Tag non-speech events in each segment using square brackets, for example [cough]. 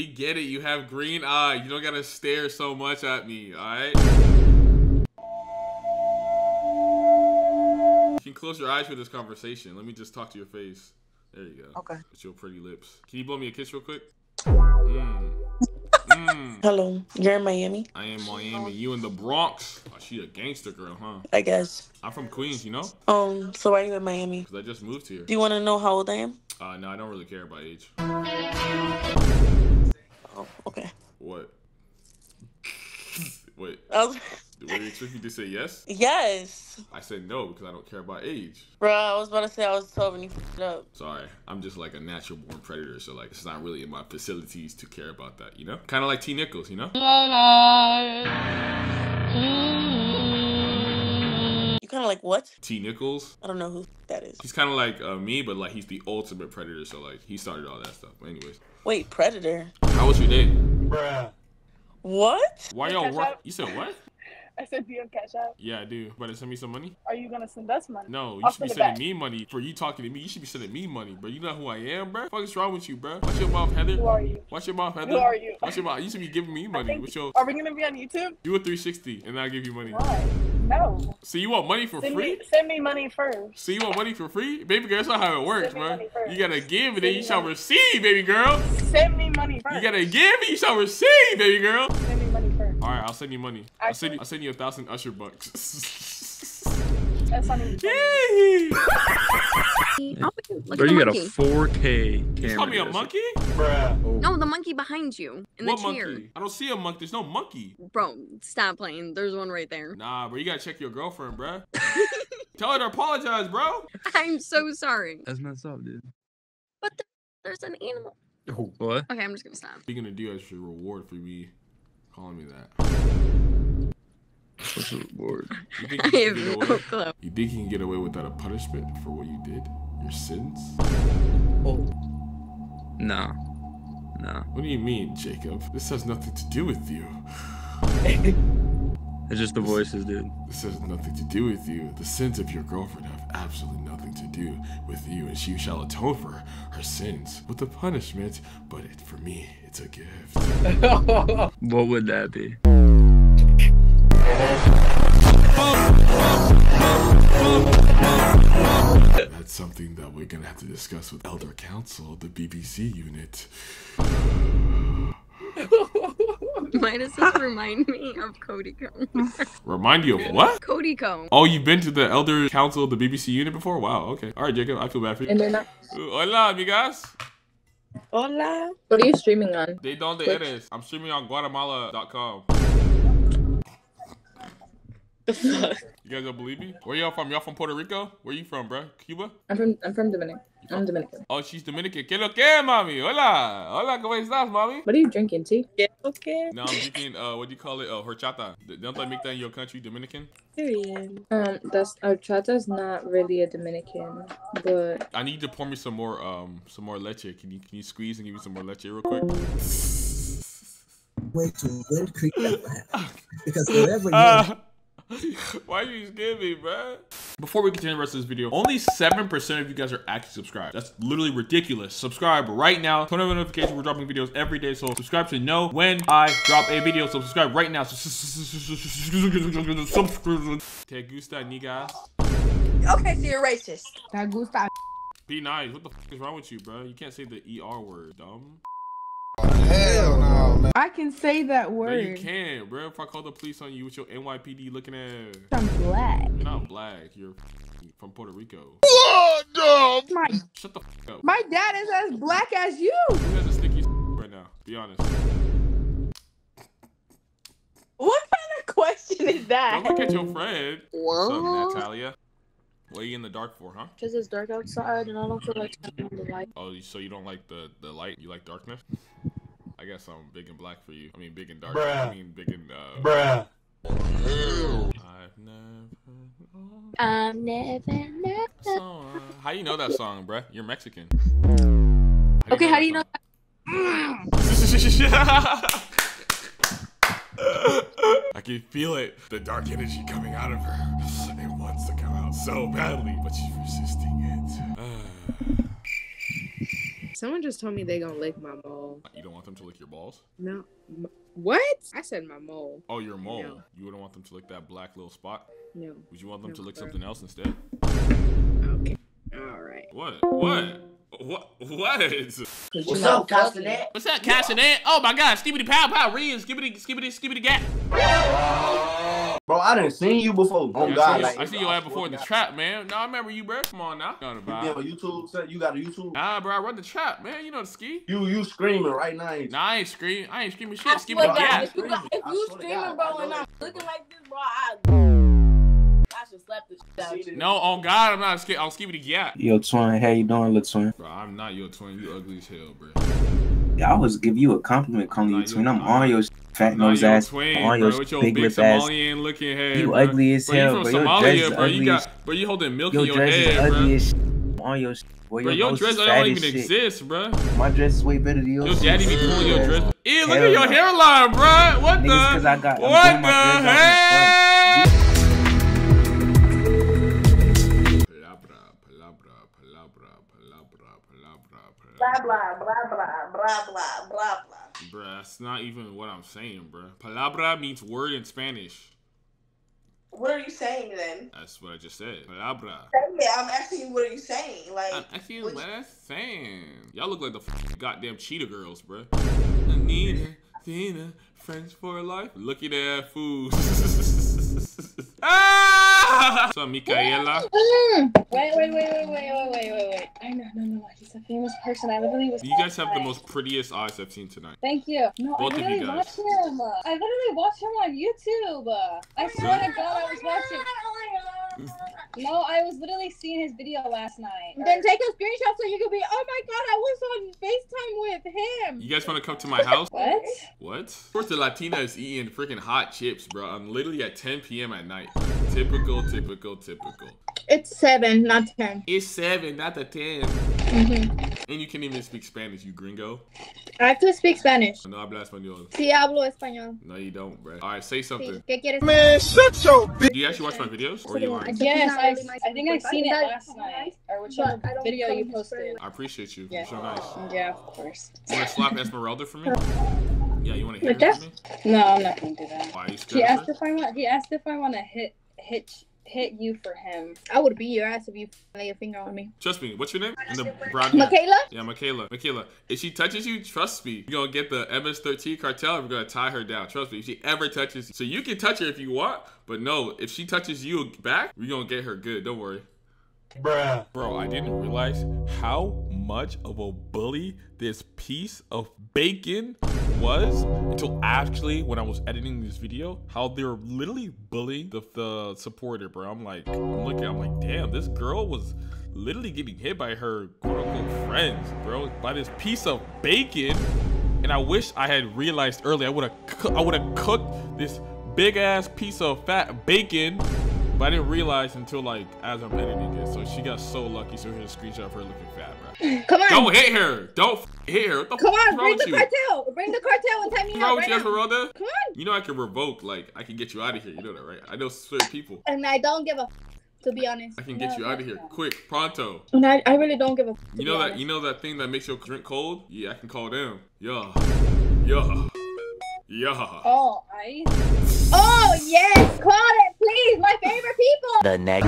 We get it. You have green eye. You don't gotta stare so much at me. All right. You can close your eyes for this conversation. Let me just talk to your face. There you go. Okay. With your pretty lips. Can you blow me a kiss real quick? [laughs] Mm. Mm. Hello, you're in Miami, I am Miami. You in the Bronx? Oh, she a gangster girl, huh? I guess. I'm from Queens, you know? Um, so why are you in Miami? Because I just moved here. Do you want to know how old I am? Uh, no, I don't really care about age. Oh, okay. What? [laughs] Wait, I was, were you expecting me to say yes? yes, I said no because I don't care about age. bro. I was about to say I was 12 and you f***ed up. Sorry, I'm just like a natural born predator, so like it's not really in my facilities to care about that, you know? Kind of like T Nichols, you know? You kind of like what? T Nichols. I don't know who that is. He's kind of like uh, me, but like he's the ultimate predator, so like he started all that stuff. But anyways, Wait, Predator. how was your day? Bruh. What? Why y'all Cash work? You said what? I said, do you have cash out? Yeah, I do. But Better send me some money. Are you gonna send us money? No, you I'll should be sending back. me money for you talking to me. You should be sending me money, bro. You know who I am, bro. What is wrong with you, bro? Watch your mouth, Heather. Who are you? Watch your mouth, Heather. Who are you? Watch your mouth. You should be giving me money. think- What's your Are we gonna be on YouTube? do a 360 and I'll give you money. Why? No. So you want money for Send free? me, send me money first. So you want money for free? Baby girl, that's not how it works, bro. You gotta give and Send then you shall money. receive, baby girl. Send me money first. You gotta give and you shall receive, baby girl. send me money first. Alright, I'll send you money. I'll send you I'll send you a thousand usher bucks. [laughs] That's funny. Yay! Oh, look Bro, at you got a 4K camera. You call me a Jesse. monkey? No, the monkey behind you in what the chair. monkey? I don't see a monkey. There's no monkey. Bro, stop playing. There's one right there. Nah, bro, you gotta check your girlfriend, bro. [laughs] Tell her to apologize, bro. I'm so sorry. That's messed up, dude. But th- there's an animal. Oh, What? Okay, I'm just gonna stop. What are you gonna do as your reward for me calling me that? What's the reward? You think I you can have get no away? clue. You think you can get away without a punishment for what you did? Your sins? Oh. Nah. Nah. What do you mean, Jacob? This has nothing to do with you. [laughs] It's just the voices, dude. This has nothing to do with you. The sins of your girlfriend have absolutely nothing to do with you, and she shall atone for her sins with a punishment. But it, for me, it's a gift. [laughs] [laughs] What would that be? That's something that we're gonna have to discuss with Elder Council, the BBC unit. Why does this remind me of Cody Ko? [laughs] Remind you of what? Cody Ko. Oh, you've been to the Elder Council, the BBC unit before? Wow, okay. All right, Jacob, I feel bad for you. And they're not. Hola, amigas. Hola. What are you streaming on? De donde Twitch. eres? I'm streaming on Guatemala.com. The fuck? You guys don't believe me? Where y'all from? Y'all from Puerto Rico? Where you from, bruh? Cuba? I'm from I'm from Dominican. I'm Dominican. Oh, she's Dominican. ¿Qué lo que, mami? Hola. Hola, ¿cómo estás, mami? What are you drinking, tea? Yeah, okay. No, I'm drinking, uh, what do you call it? Uh, horchata. Don't they make that in your country, Dominican? Period. Um, that's horchata's not really a Dominican, but I need to pour me some more, um, some more leche. Can you, can you squeeze and give me some more leche real quick? way to win creep because wherever you Uh, [laughs] why you scared me, bruh? Before we continue the rest of this video, only 7% of you guys are actually subscribed. That's literally ridiculous. Subscribe right now. Turn on the notification. We're dropping videos every day, so subscribe to know when I drop a video. So subscribe right now. Te gusta, niggas? Okay, so you're racist. That gusta. Be nice. What the f is wrong with you, bro? You can't say the ER word, dumb. I can say that word. No, you can't, bro. If I call the police on you with your NYPD looking at, I'm black. you're not black. You're from Puerto Rico. My Shut the f up. my dad is as black as you. Who has a sticky right now? Be honest. What kind of question is that? Don't look at your friend. What's up, What? Natalia? What are you in the dark for, huh? because it's dark outside and I don't feel like turning on the light. Oh, so you don't like the the light? You like darkness? I guess I'm big and black for you. I mean, big and dark. I mean, big and uh. Bruh. I've never. I'm never, never. Song. How do you know that song, bruh? You're Mexican. Okay, how do you know? that? [laughs] I can feel it. The dark energy coming out of her. It wants to come out so badly, but she's resisting Someone just told me they gonna lick my mole. You don't want them to lick your balls? No. What? I said my mole. Oh, your mole. No. You wouldn't want them to lick that black little spot? No. Would you want them No, to lick bro. something else instead? Okay. All right. What? What? What? What? What's up, Castanet? What's that, eh? Castanet? Oh my god, skibbity pow pow, Rian, skibbity, skibbity, skibbity gat. Bro, I didn't seen you before. Oh Yeah, God, I see, like, I see your ass before in the trap, man. No, I remember you, bro. Come on now. Not You be about. YouTube? son? You got a YouTube? Nah, bro, I run the trap, man. You know the ski. You you screaming right now? ain't? Nah, I ain't scream. I ain't screaming shit. Skibbity swear to God, gat. if you, got, if you swear to streaming, God, bro, and I'm looking like this, bro, I, I should slap the shit out you. No, on God, I'm not scared. I'll skibbity gat. Yo, twin, how you doing, little twin? Bro, I'm not your twin. You ugly as hell, bro. Yeah, I was give you a compliment calling you you- twin. I'm on your fat nose ass, twin, on your With your big big lip ass. Looking head, You bro. ugly as Bro, you hell, from bro. Your dress Somalia, is bro. You ugly got, bro. You holding milk your in your dress is ugly bro. as on your boy, Bro, your, your dress is don't even shit. exist, bro. My dress is way better than yours. Your daddy be pulling your dress. Ew, look Hell at your no. hairline, bro. What Niggas, the? 'cause I got- what the dreads Blah, blah, blah, blah, blah, blah, blah, blah. Bruh, that's not even what I'm saying, bruh. Palabra means word in Spanish. What are you saying then? That's what I just said. Palabra. Yeah, I'm asking you, what are you saying? Like, I'm actually what- what I'm saying. Y'all look like the f- goddamn cheetah girls, bruh. Nina, Tina, friends for life. Look at that food. [laughs] ah! [laughs] What's up, Michaela? [laughs] Wait, wait, wait, wait, wait, wait, wait, wait, wait. I know, no, no, no. He's a famous person. I literally was. You guys have the most prettiest eyes I've seen tonight. Thank you. No, Both I of you literally guys. watched him. I literally watched him on YouTube. I swear to God, I was watching. Oh No, I was literally seeing his video last night. Then take a screenshot so you can be, oh my god, I was on FaceTime with him. You guys want to come to my house? What? What? Of course, the Latina is eating freaking hot chips, bro. I'm literally at 10 p.m. at night. Typical, typical, typical. It's seven, not ten. It's seven, not the 10. Mm-hmm. And you can't even speak Spanish, you gringo. I have to speak Spanish. No habla español. Sí hablo español. No, you don't, bro. All right, say something. Sí. something. ¿Qué quieres? Do you actually watch my videos? Or you lying? Yes, I, really my I think I've seen it last night or whichever But I don't video you posted. I appreciate you. Yeah. You're so nice. Yeah, of course. You want to slap Esmeralda for me? [laughs] Yeah, you want to hit With her for me? No, I'm not gonna do that. Why He asked if I want. He asked if I want to hit hit hit you for him. I would beat your ass if you lay a finger on me. Trust me. What's your name? And the brown hair. Michaela? Yeah, Michaela. Michaela, if she touches you, trust me, you're gonna get the MS-13 cartel and we're gonna tie her down. Trust me, if she ever touches you. So you can touch her if you want, but no, if she touches you back, we're gonna get her good. Don't worry. Bruh. Bro, I didn't realize how much of a bully this piece of bacon was until actually when I was editing this video, how they're literally bullying the, the supporter, bro. I'm like, I'm looking, I'm like, damn, this girl was literally getting hit by her quote unquote friends, bro, by this piece of bacon. And I wish I had realized earlier. I would have, I would have cooked this big ass piece of fat bacon but I didn't realize until like as I'm editing it. So she got so lucky. So here's a screenshot of her looking fat, bro. Come on. Don't hit her. Don't f- hit her. What the Come on, bring the you? cartel. Bring the cartel and tie me What's up wrong with right you. Esmeralda? Come on. You know I can revoke. Like I can get you out of here. You know that, right? I know certain people. And I don't give a to be honest. I can get you out of here quick, pronto. And I, I really don't give a You know that. honest. You know that thing that makes your drink cold? Yeah, I can call them. Yeah, yeah, yeah. Oh, I. Oh, yes. Claudia, please. My favorite people. The neck.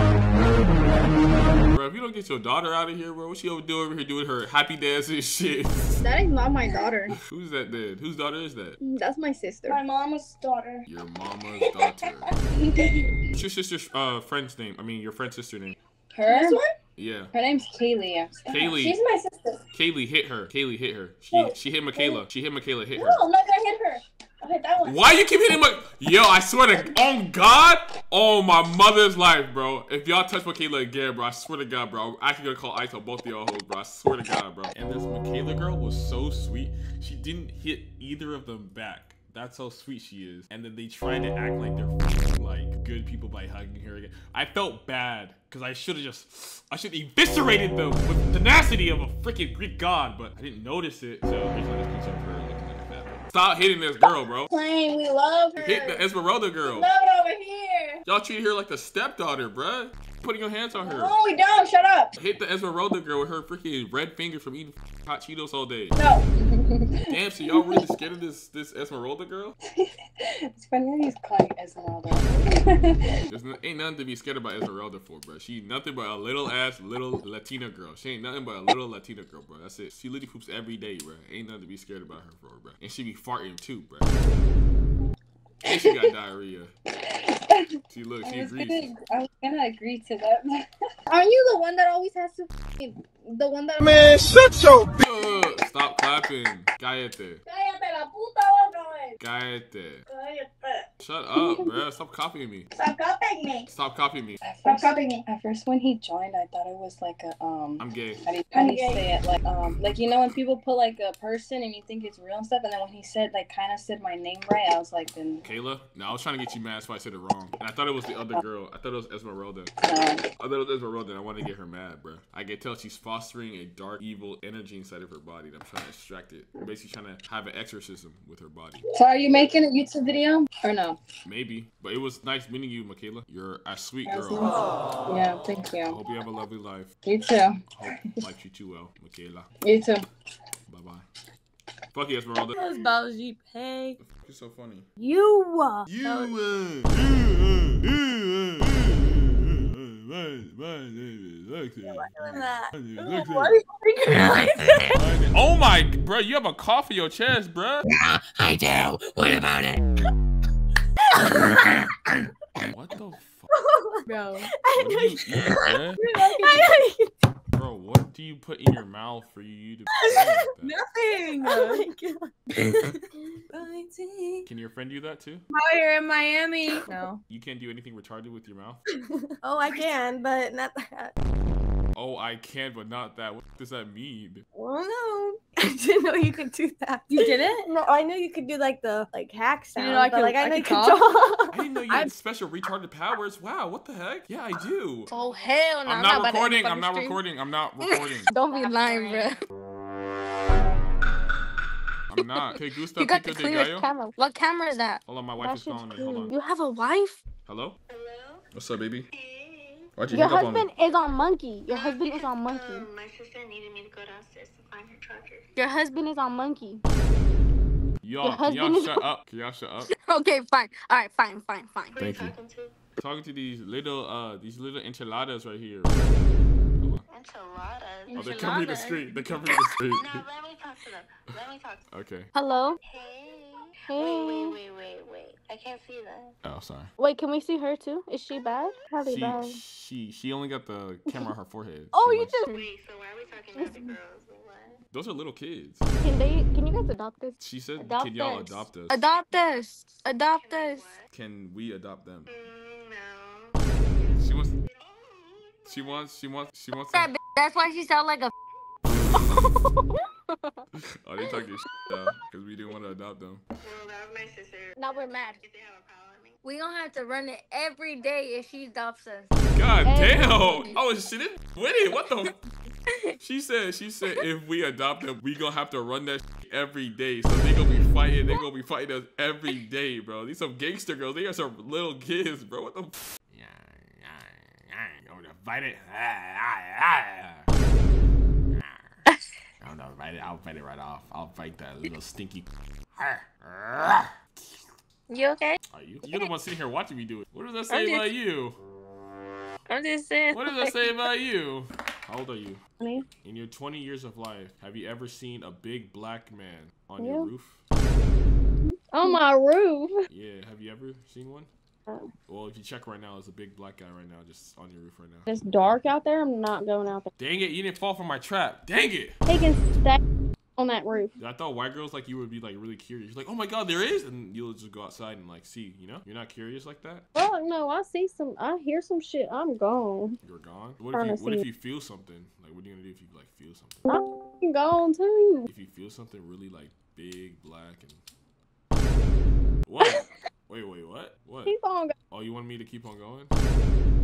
Bro, if you don't get your daughter out of here, bro, what she over doing over here doing her happy dance and shit? That is not my daughter. [laughs] Who's that then? Whose daughter is that? That's my sister. My mama's daughter. Your mama's daughter. [laughs] What's your sister's uh, friend's name? I mean, your friend's sister name. Her. This one? Yeah. Her name's Kaylee. Kaylee. She's my sister. Kaylee hit her. Kaylee hit her. She No. she hit Michaela. She hit Michaela. Hit her. No, I'm not gonna hit her. I'll hit that one. Why you keep hitting my? Yo, I swear to, oh God, oh my mother's life, bro. If y'all touch Michaela again, bro, I swear to God, bro, I'm actually gonna call ISO both of y'all hoes, bro. I swear to God, bro. And this Michaela girl was so sweet. She didn't hit either of them back. That's how sweet she is. And then they tried to act like they're like good people by hugging her again. I felt bad because I should have just, I should have eviscerated them with the tenacity of a freaking Greek god, but I didn't notice it. So here's another picture of her Stop hitting this girl, bro. Plain, we love her. Hit the Esmeralda girl. Love it over here. Y'all treat her like the stepdaughter, bruh. putting your hands on her? No, we don't. Shut up. Hit the Esmeralda girl with her freaking red fingers from eating hot Cheetos all day. No. [laughs] Damn, so y'all really scared of this this Esmeralda girl? [laughs] it's funny how he's calling Esmeralda. There's n- ain't nothing to be scared about Esmeralda for, bro. She nothing but a little ass little Latina girl. She ain't nothing but a little Latina girl, bro. That's it. She literally poops every day, bro. Ain't nothing to be scared about her for, bro. And she be farting too, bro. And she got diarrhea. See, look, I she was, agrees. gonna, I was gonna agree to that. [laughs] Aren't you the one that always has to the one that Man, shut your Ugh, stop clapping. Cállate. Cállate la puta boca, güey. Cállate. Cállate. Shut up, bro. Stop copying me. Stop copying me. Stop copying me. At Stop first, copying me. at first, when he joined, I thought it was like a um. I'm gay. How do you, how do you Okay. say it? Like um, like you know when people put like a person and you think it's real and stuff, and then when he said like kind of said my name right, I was like, then Kayla? No, I was trying to get you mad, so I said it wrong. And I thought it was the other girl. I thought it was Esmeralda. no. I thought it was Esmeralda, I wanted to get her mad, bro. I can tell she's fostering a dark, evil energy inside of her body, and I'm trying to extract it. I'm basically trying to have an exorcism with her body. So are you making a YouTube video or no? Maybe. But it was nice meeting you, Michaela. You're a sweet Yes, girl. Yeah, thank I you. hope you have a lovely life. You too. Hope life treats you too well, Michaela. You too. Bye bye. Fuck you, Esmeralda. That was Balji Pay. You're so funny. You. uh, You. that was- Oh my, bro, you have a cough in your chest, bro. I do. What about it? What the fuck? Bro. What do you eat, [laughs] bro? What do you put in your mouth for you to? [laughs] Nothing. [laughs] Oh my god. Can your friend do that too? Fire in Miami. No. You can't do anything retarded with your mouth. [laughs] Oh, I can, but not that. Oh, I can, but not that. What does that mean? Well, no. [laughs] I didn't know you could do that. You didn't? No, I know you could do like the like hack sound. didn't know I but, could- like I I know you could could talk? talk. I didn't know you had [laughs] special retarded powers. Wow, what the heck? Yeah, I do. Oh hell no! I'm not recording. I'm not recording. I'm not recording. Don't be lying, bro. I'm not. Que gusta You got the pico de clearest camera. What camera is that? Hold on, my wife That is shit's calling me. Hold on. You have a wife? Hello? Hello? What's up, baby? Why'd you Your hang up on me? husband is on Monkey. Your husband is on Monkey. my sister needed me to go downstairs to find her charger. Your husband is on Monkey. Y'all, can y'all shut up? Can y'all shut up? [laughs] Okay, fine. All right, fine, fine, fine. Who are you Thank you. talking to? Talking to these little, uh, these little enchiladas right here. Enchiladas. Oh, they're covering the street. They're covering the [laughs] street. No, let me talk to them. Let me talk to them. Okay. Hello. Hey. Hey. Wait, wait, wait, wait, wait. I can't see that. Oh, sorry. Wait, can we see her too? Is she bad? Probably bad. She, she, she only got the camera on her forehead. [laughs] Oh, She you just Wait, so why are we talking to the girls? What? Those are little kids. can they? Can you guys adopt us? She said, Adopt "Can y'all adopt us? Adopt us. Adopt us. Can we adopt them?" Mm, no. She wants. She wants. She wants. She wants. That that's why she sounds like a. [laughs] [laughs] [laughs] oh, they talking shit now because we didn't want to adopt them. Well, that was my sister. now we're mad. If they have a problem with me. We gonna have to run it every day if she adopts us. God Hey. damn! Oh, she didn't win it. What the? [laughs] She said. She said if we adopt them, we gonna have to run that shit every day. So they gonna be fighting. They gonna be fighting us every day, bro. These some gangster girls. They are some little kids, bro. What the? Yeah, yeah, yeah. I'm gonna fight it. Ah, ah, ah. I don't know. Fight it. I'll fight it right off. I'll fight that little stinky. You okay? you? You're the one sitting here watching me do it. What does that I'm say just- about you? I'm just saying. What does that say about you? How old are you? Me? In your 20 years of life, have you ever seen a big black man on your roof? on my roof. Yeah, have you ever seen one? Well, if you check right now, there's a big black guy right now just on your roof right now. It's dark out there. I'm not going out there. Dang it, you didn't fall for my trap. Dang it! Can stay on that roof. I thought white girls like you would be like really curious. You're like, oh my god, there is, and you'll just go outside and like see. You know, you're not curious like that. Fuck no, I see some. I hear some shit. I'm gone. You're gone. What if you, what if you feel something? Like, what are you gonna do if you like feel something? I'm gone too. If you feel something really like big, black, and what? Wait, wait, what? What? Keep on going. Oh, you want me to keep on going?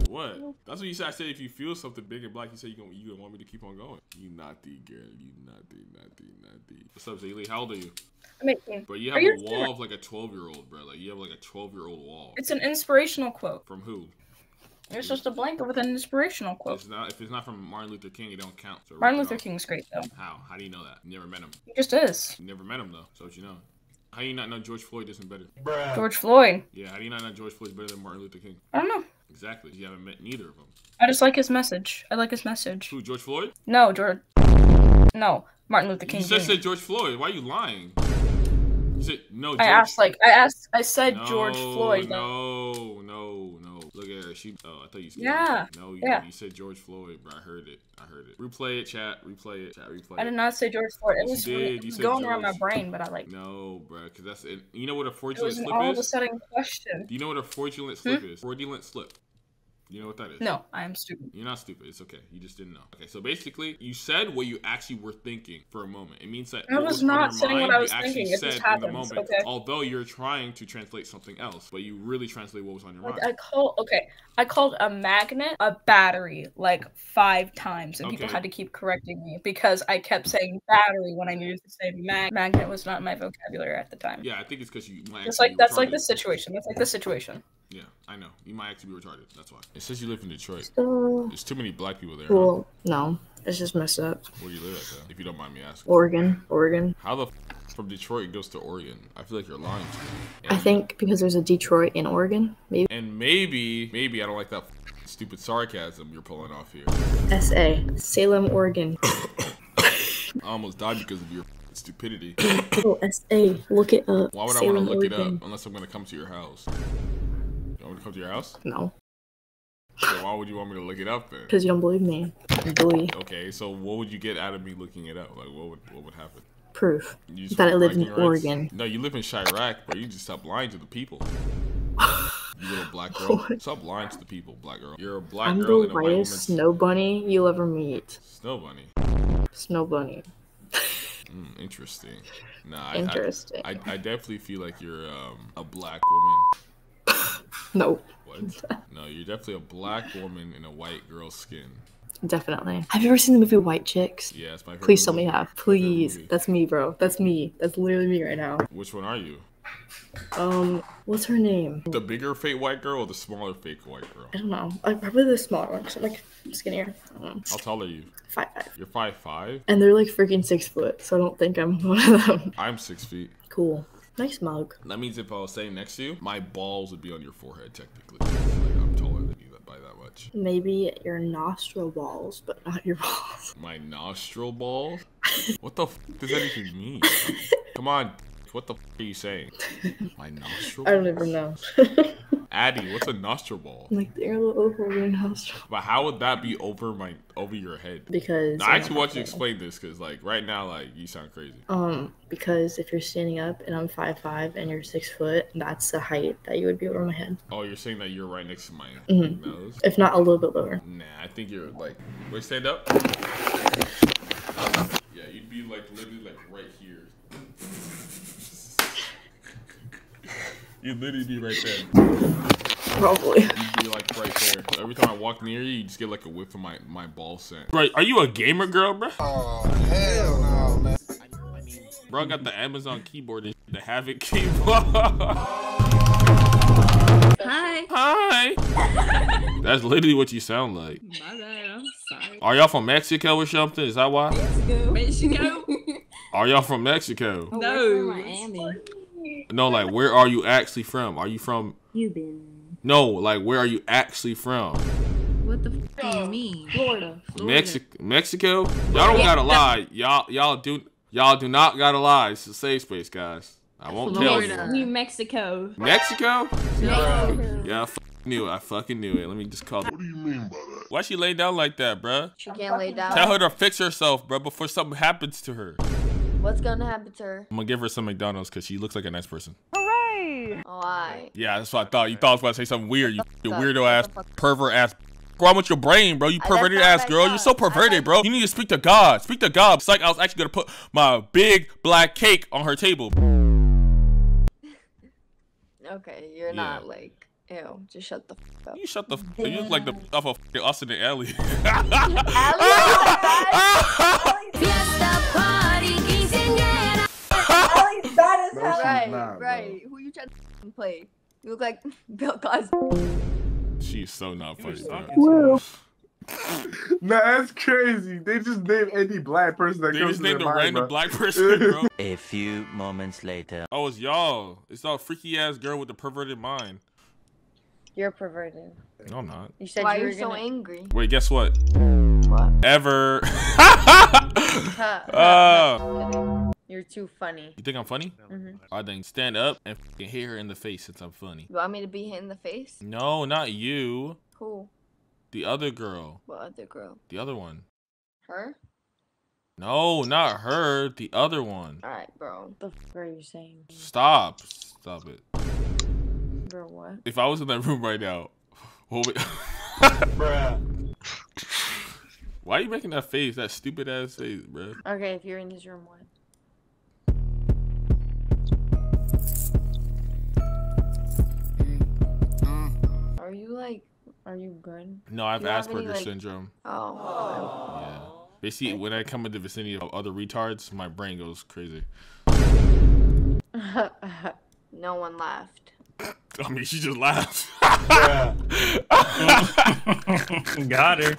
What? That's what you said. I said if you feel something big and black, you said you gonna you gonna want me to keep on going. You naughty girl. You naughty, naughty, naughty. What's up, Zaylee? How old are you? I'm 18. But you have you a sure? wall of like a 12 year old, bro. Like you have like a 12 year old wall. It's an inspirational quote From who? It's just a blanket with an inspirational quote. It's not if it's not from Martin Luther King, it don't count. So Martin Luther. King's great though. How? How do you know that? You never met him. He just is. You never met him though. So what you know? How do you not know George Floyd isn't better? George Floyd. Yeah. How do you not know George Floyd's better than Martin Luther King? I don't know. Exactly. You haven't met neither of them. I just like his message. I like his message. Who? George Floyd? No, George. No, Martin Luther King. You just Jr. said George Floyd. Why are you lying? You said no. George... I asked like I asked. I said no, George Floyd. No, no, no. Look at her. She. Oh, I thought you. Said Yeah, No, you, yeah. you said George Floyd, bro. I heard it. I heard it. Replay it, chat. Replay it, chat. Replay it. I did not say George Floyd. It Yes, was you did. You said going around my brain, but I like. No, bro, because that's it. You know what a It fraudulent was an slip all of a is? sudden question. Do you know what a fraudulent hmm? slip is? Fraudulent slip. You know what that is? No, I am stupid. You're not stupid. It's okay. You just didn't know. Okay, so basically, you said what you actually were thinking for a moment. It means that I what was not saying what mind, I you was actually thinking. It said just in the moment. okay? Although you're trying to translate something else, but you really translate what was on your Like mind. I called okay, I called a magnet a battery like five times, and people had to keep correcting me because I kept saying battery when I needed to say mag. Magnet was not in my vocabulary at the time. Yeah, I think it's because you. It's like that's like the situation. That's like the situation. Yeah, I know. You might actually be retarded. That's why. It says you live in Detroit. Uh, There's too many black people there. huh? no, it's just messed up. Where do you live at, though? If you don't mind me asking. Oregon, Oregon. How the f- from Detroit goes to Oregon? I feel like you're lying to me. I think because there's a Detroit in Oregon, maybe. And maybe, maybe I don't like that stupid sarcasm you're pulling off here. SA, Salem, Oregon. [coughs] I almost died because of your stupidity. [coughs] oh, SA, look it up. Why would I want to look it up unless I'm gonna come to your house? Want me to come to your house? No, So why would you want me to look it up then? because you don't believe me. Bully. Okay, so what would you get out of me looking it up? Like, what would what would happen? Proof You that I live in rights? Oregon. No, you live in Chiraq, but You just stop lying to the people. [laughs] You little black girl. Stop lying to the people, black girl. You're a black I'm girl the a white whitest snow bunny you'll ever meet. snow bunny. Snow bunny. [laughs] Mm, interesting. Nah, Interesting. I, I, I definitely feel like you're um, a black woman. No, What? No, you're definitely a black woman in a white girl's skin. definitely. Have you ever seen the movie White Chicks? Yeah, it's my favorite. Please tell me you have. Please. That's me, bro. That's me. That's literally me right now. Which one are you? Um, what's her name? The bigger fake white girl or the smaller fake white girl? I don't know. Like probably the smaller one. Cause I'm like skinnier. I don't know. How tall are you? Five five. You're five five. And they're like freaking six foot, so I don't think I'm [laughs] one of them. I'm six feet. Cool. Nice mug. That means if I was sitting next to you, my balls would be on your forehead technically. Like I'm taller than you by that much. Maybe your nostril balls, but not your balls. My nostril balls? What the f- does that even mean? Come on, what the f- are you saying? [laughs] My nostril? I don't even know. [laughs] Addy, what's a nostril ball? like they're a little over your nostril. But how would that be over my over your head? Because No, I actually want you to explain this because, like, right now, like, you sound crazy. Um, because if you're standing up and I'm five five and you're six foot, that's the height that you would be over my head. Oh, you're saying that you're right next to my Mhm. nose? If not a little bit lower. Nah, I think you're like, wait, stand up. Yeah, you'd be like literally like right here. You'd literally be right there. Probably. You'd be like right there. So every time I walk near you, you just get like a whiff of my my ball scent. Right? Are you a gamer girl, bro? Oh hell no, man. Bro, I got the Amazon keyboard and the Havoc keyboard. Hi. Hi. [laughs] That's literally what you sound like. My bad. I'm sorry. Are y'all from Mexico or something? Is that why? Mexico. Are y'all from Mexico? no. Miami. No, like where are you actually from? Are you from? You been? No, like where are you actually from? What the f- do you mean? Florida. Mexico? Mexico? Y'all don't gotta lie. Y'all y'all do y'all do not gotta lie. It's a safe space, guys. I won't tell you. New Mexico. Mexico? No. Yeah, I f- knew it. I fucking knew it. Let me just call. What do you mean by that? Why she lay down like that, bruh? She can't lay down. Tell her to fix herself, bruh, before something happens to her. What's gonna happen to her? I'm gonna give her some McDonald's because she looks like a nice person. Hooray! Oh, Why? Yeah, that's what I thought. You thought I was about to say something weird. You, you weirdo ass, pervert ass. Go on with your brain, bro. You perverted ass what I girl. You're so perverted, bro. You need to speak to God. Speak to God. It's like I was actually gonna put my big black cake on her table. [laughs] Okay, you're Yeah. not like. Ew, just shut the f up. You shut the. F- you look like the off of f- Austin and Ally. [laughs] Ellie's oh [laughs] bad as No, hell. Right, not, bro. right. Who you trying [laughs] to play? You look like [laughs] Bill Cosby. She's so not funny, bro. Well. [laughs] nah, that's crazy. They just named any black person that They comes just to their named a mind, random bro. black person, bro. A few moments later. Oh, it's y'all. It's all freaky ass girl with the perverted mind. You're perverted. No, I'm not. You said Why you are were you so gonna... angry? Wait, guess what? What? Ever. Ha, uh, You're too funny. you think I'm funny? Mhm. I think stand up and f***ing hit her in the face since I'm funny. You want me to be hit in the face? No, not you. Who? The other girl. What other girl? The other one. Her? No, not her. The other one. Alright, bro. The f are you saying? Stop. Stop it. Bro, what? If I was in that room right now, [laughs] what would... [laughs] Bruh. Why are you making that face? That stupid ass face, bro. Okay, if you're in this room, what? Are you like, are you good? No, I have Do you have any, Asperger's like- syndrome. Oh. Yeah. Basically, when I come in the vicinity of other retards, my brain goes crazy. [laughs] no one laughed. [laughs] I mean, she just laughed. [laughs] Got her.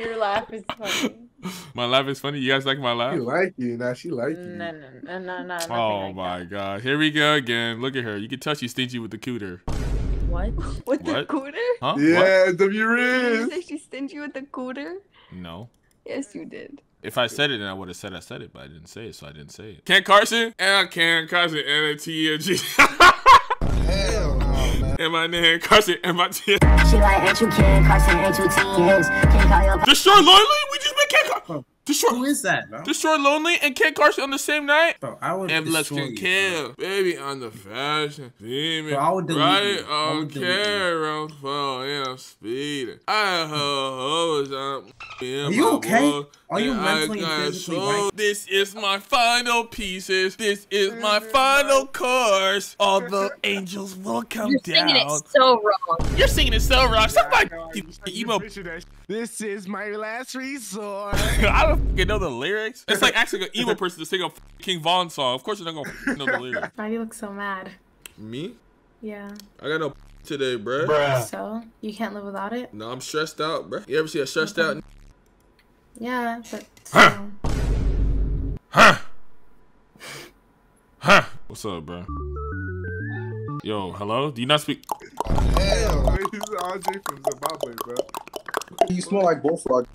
Your laugh is funny. [laughs] my laugh is funny. You guys like my laugh? She like you. Now she like you. No, no, no, no, no. Oh like my god. Here we go again. Look at her. You can tell she's stingy with the cooter. What? [laughs] With the What? cooter? Huh? Yeah, W Did you Riz. say she stingy with the cooter? No. Yes, you did. If I said it, then I would have said I said it, but I didn't say it, so I didn't say it. Ken Carson and Ken Carson and [laughs] And my name Carson and my T. She like ain't you Ken Carson, ain't you TNs? Can't call your Destroy Lonely? We just met Ken Carson. Destroy. Who is that, bro? Destroy Lonely and Ken Carson on the same night? Bro, I would And let's destroy can you, kill. Baby on the fashion. Demon. Bro, I would delete right you. I on would delete Phone. Yeah, I'm speeding. I hoes on. Are you okay? Are you mentally and physically right? This is my final pieces. This is my final course. All the [laughs] angels will come You're down. singing it so wrong. You're singing it so wrong. Somebody, you emo. This is my last resort. [laughs] I don't fucking know the lyrics. It's like asking an evil [laughs] person to sing a King Von song. Of course you're not gonna f- know the [laughs] lyrics. Why do you look so mad? Me? Yeah. I got no [laughs] today, bruh. bruh. So you can't live without it? No, I'm stressed out, bruh. You ever see a stressed out? Yeah, but Huh. still. Huh? Huh? What's up, bro? Yo, hello? Do you not speak? Hell, he's Andre from Zimbabwe, bro. You smell like bullfrog.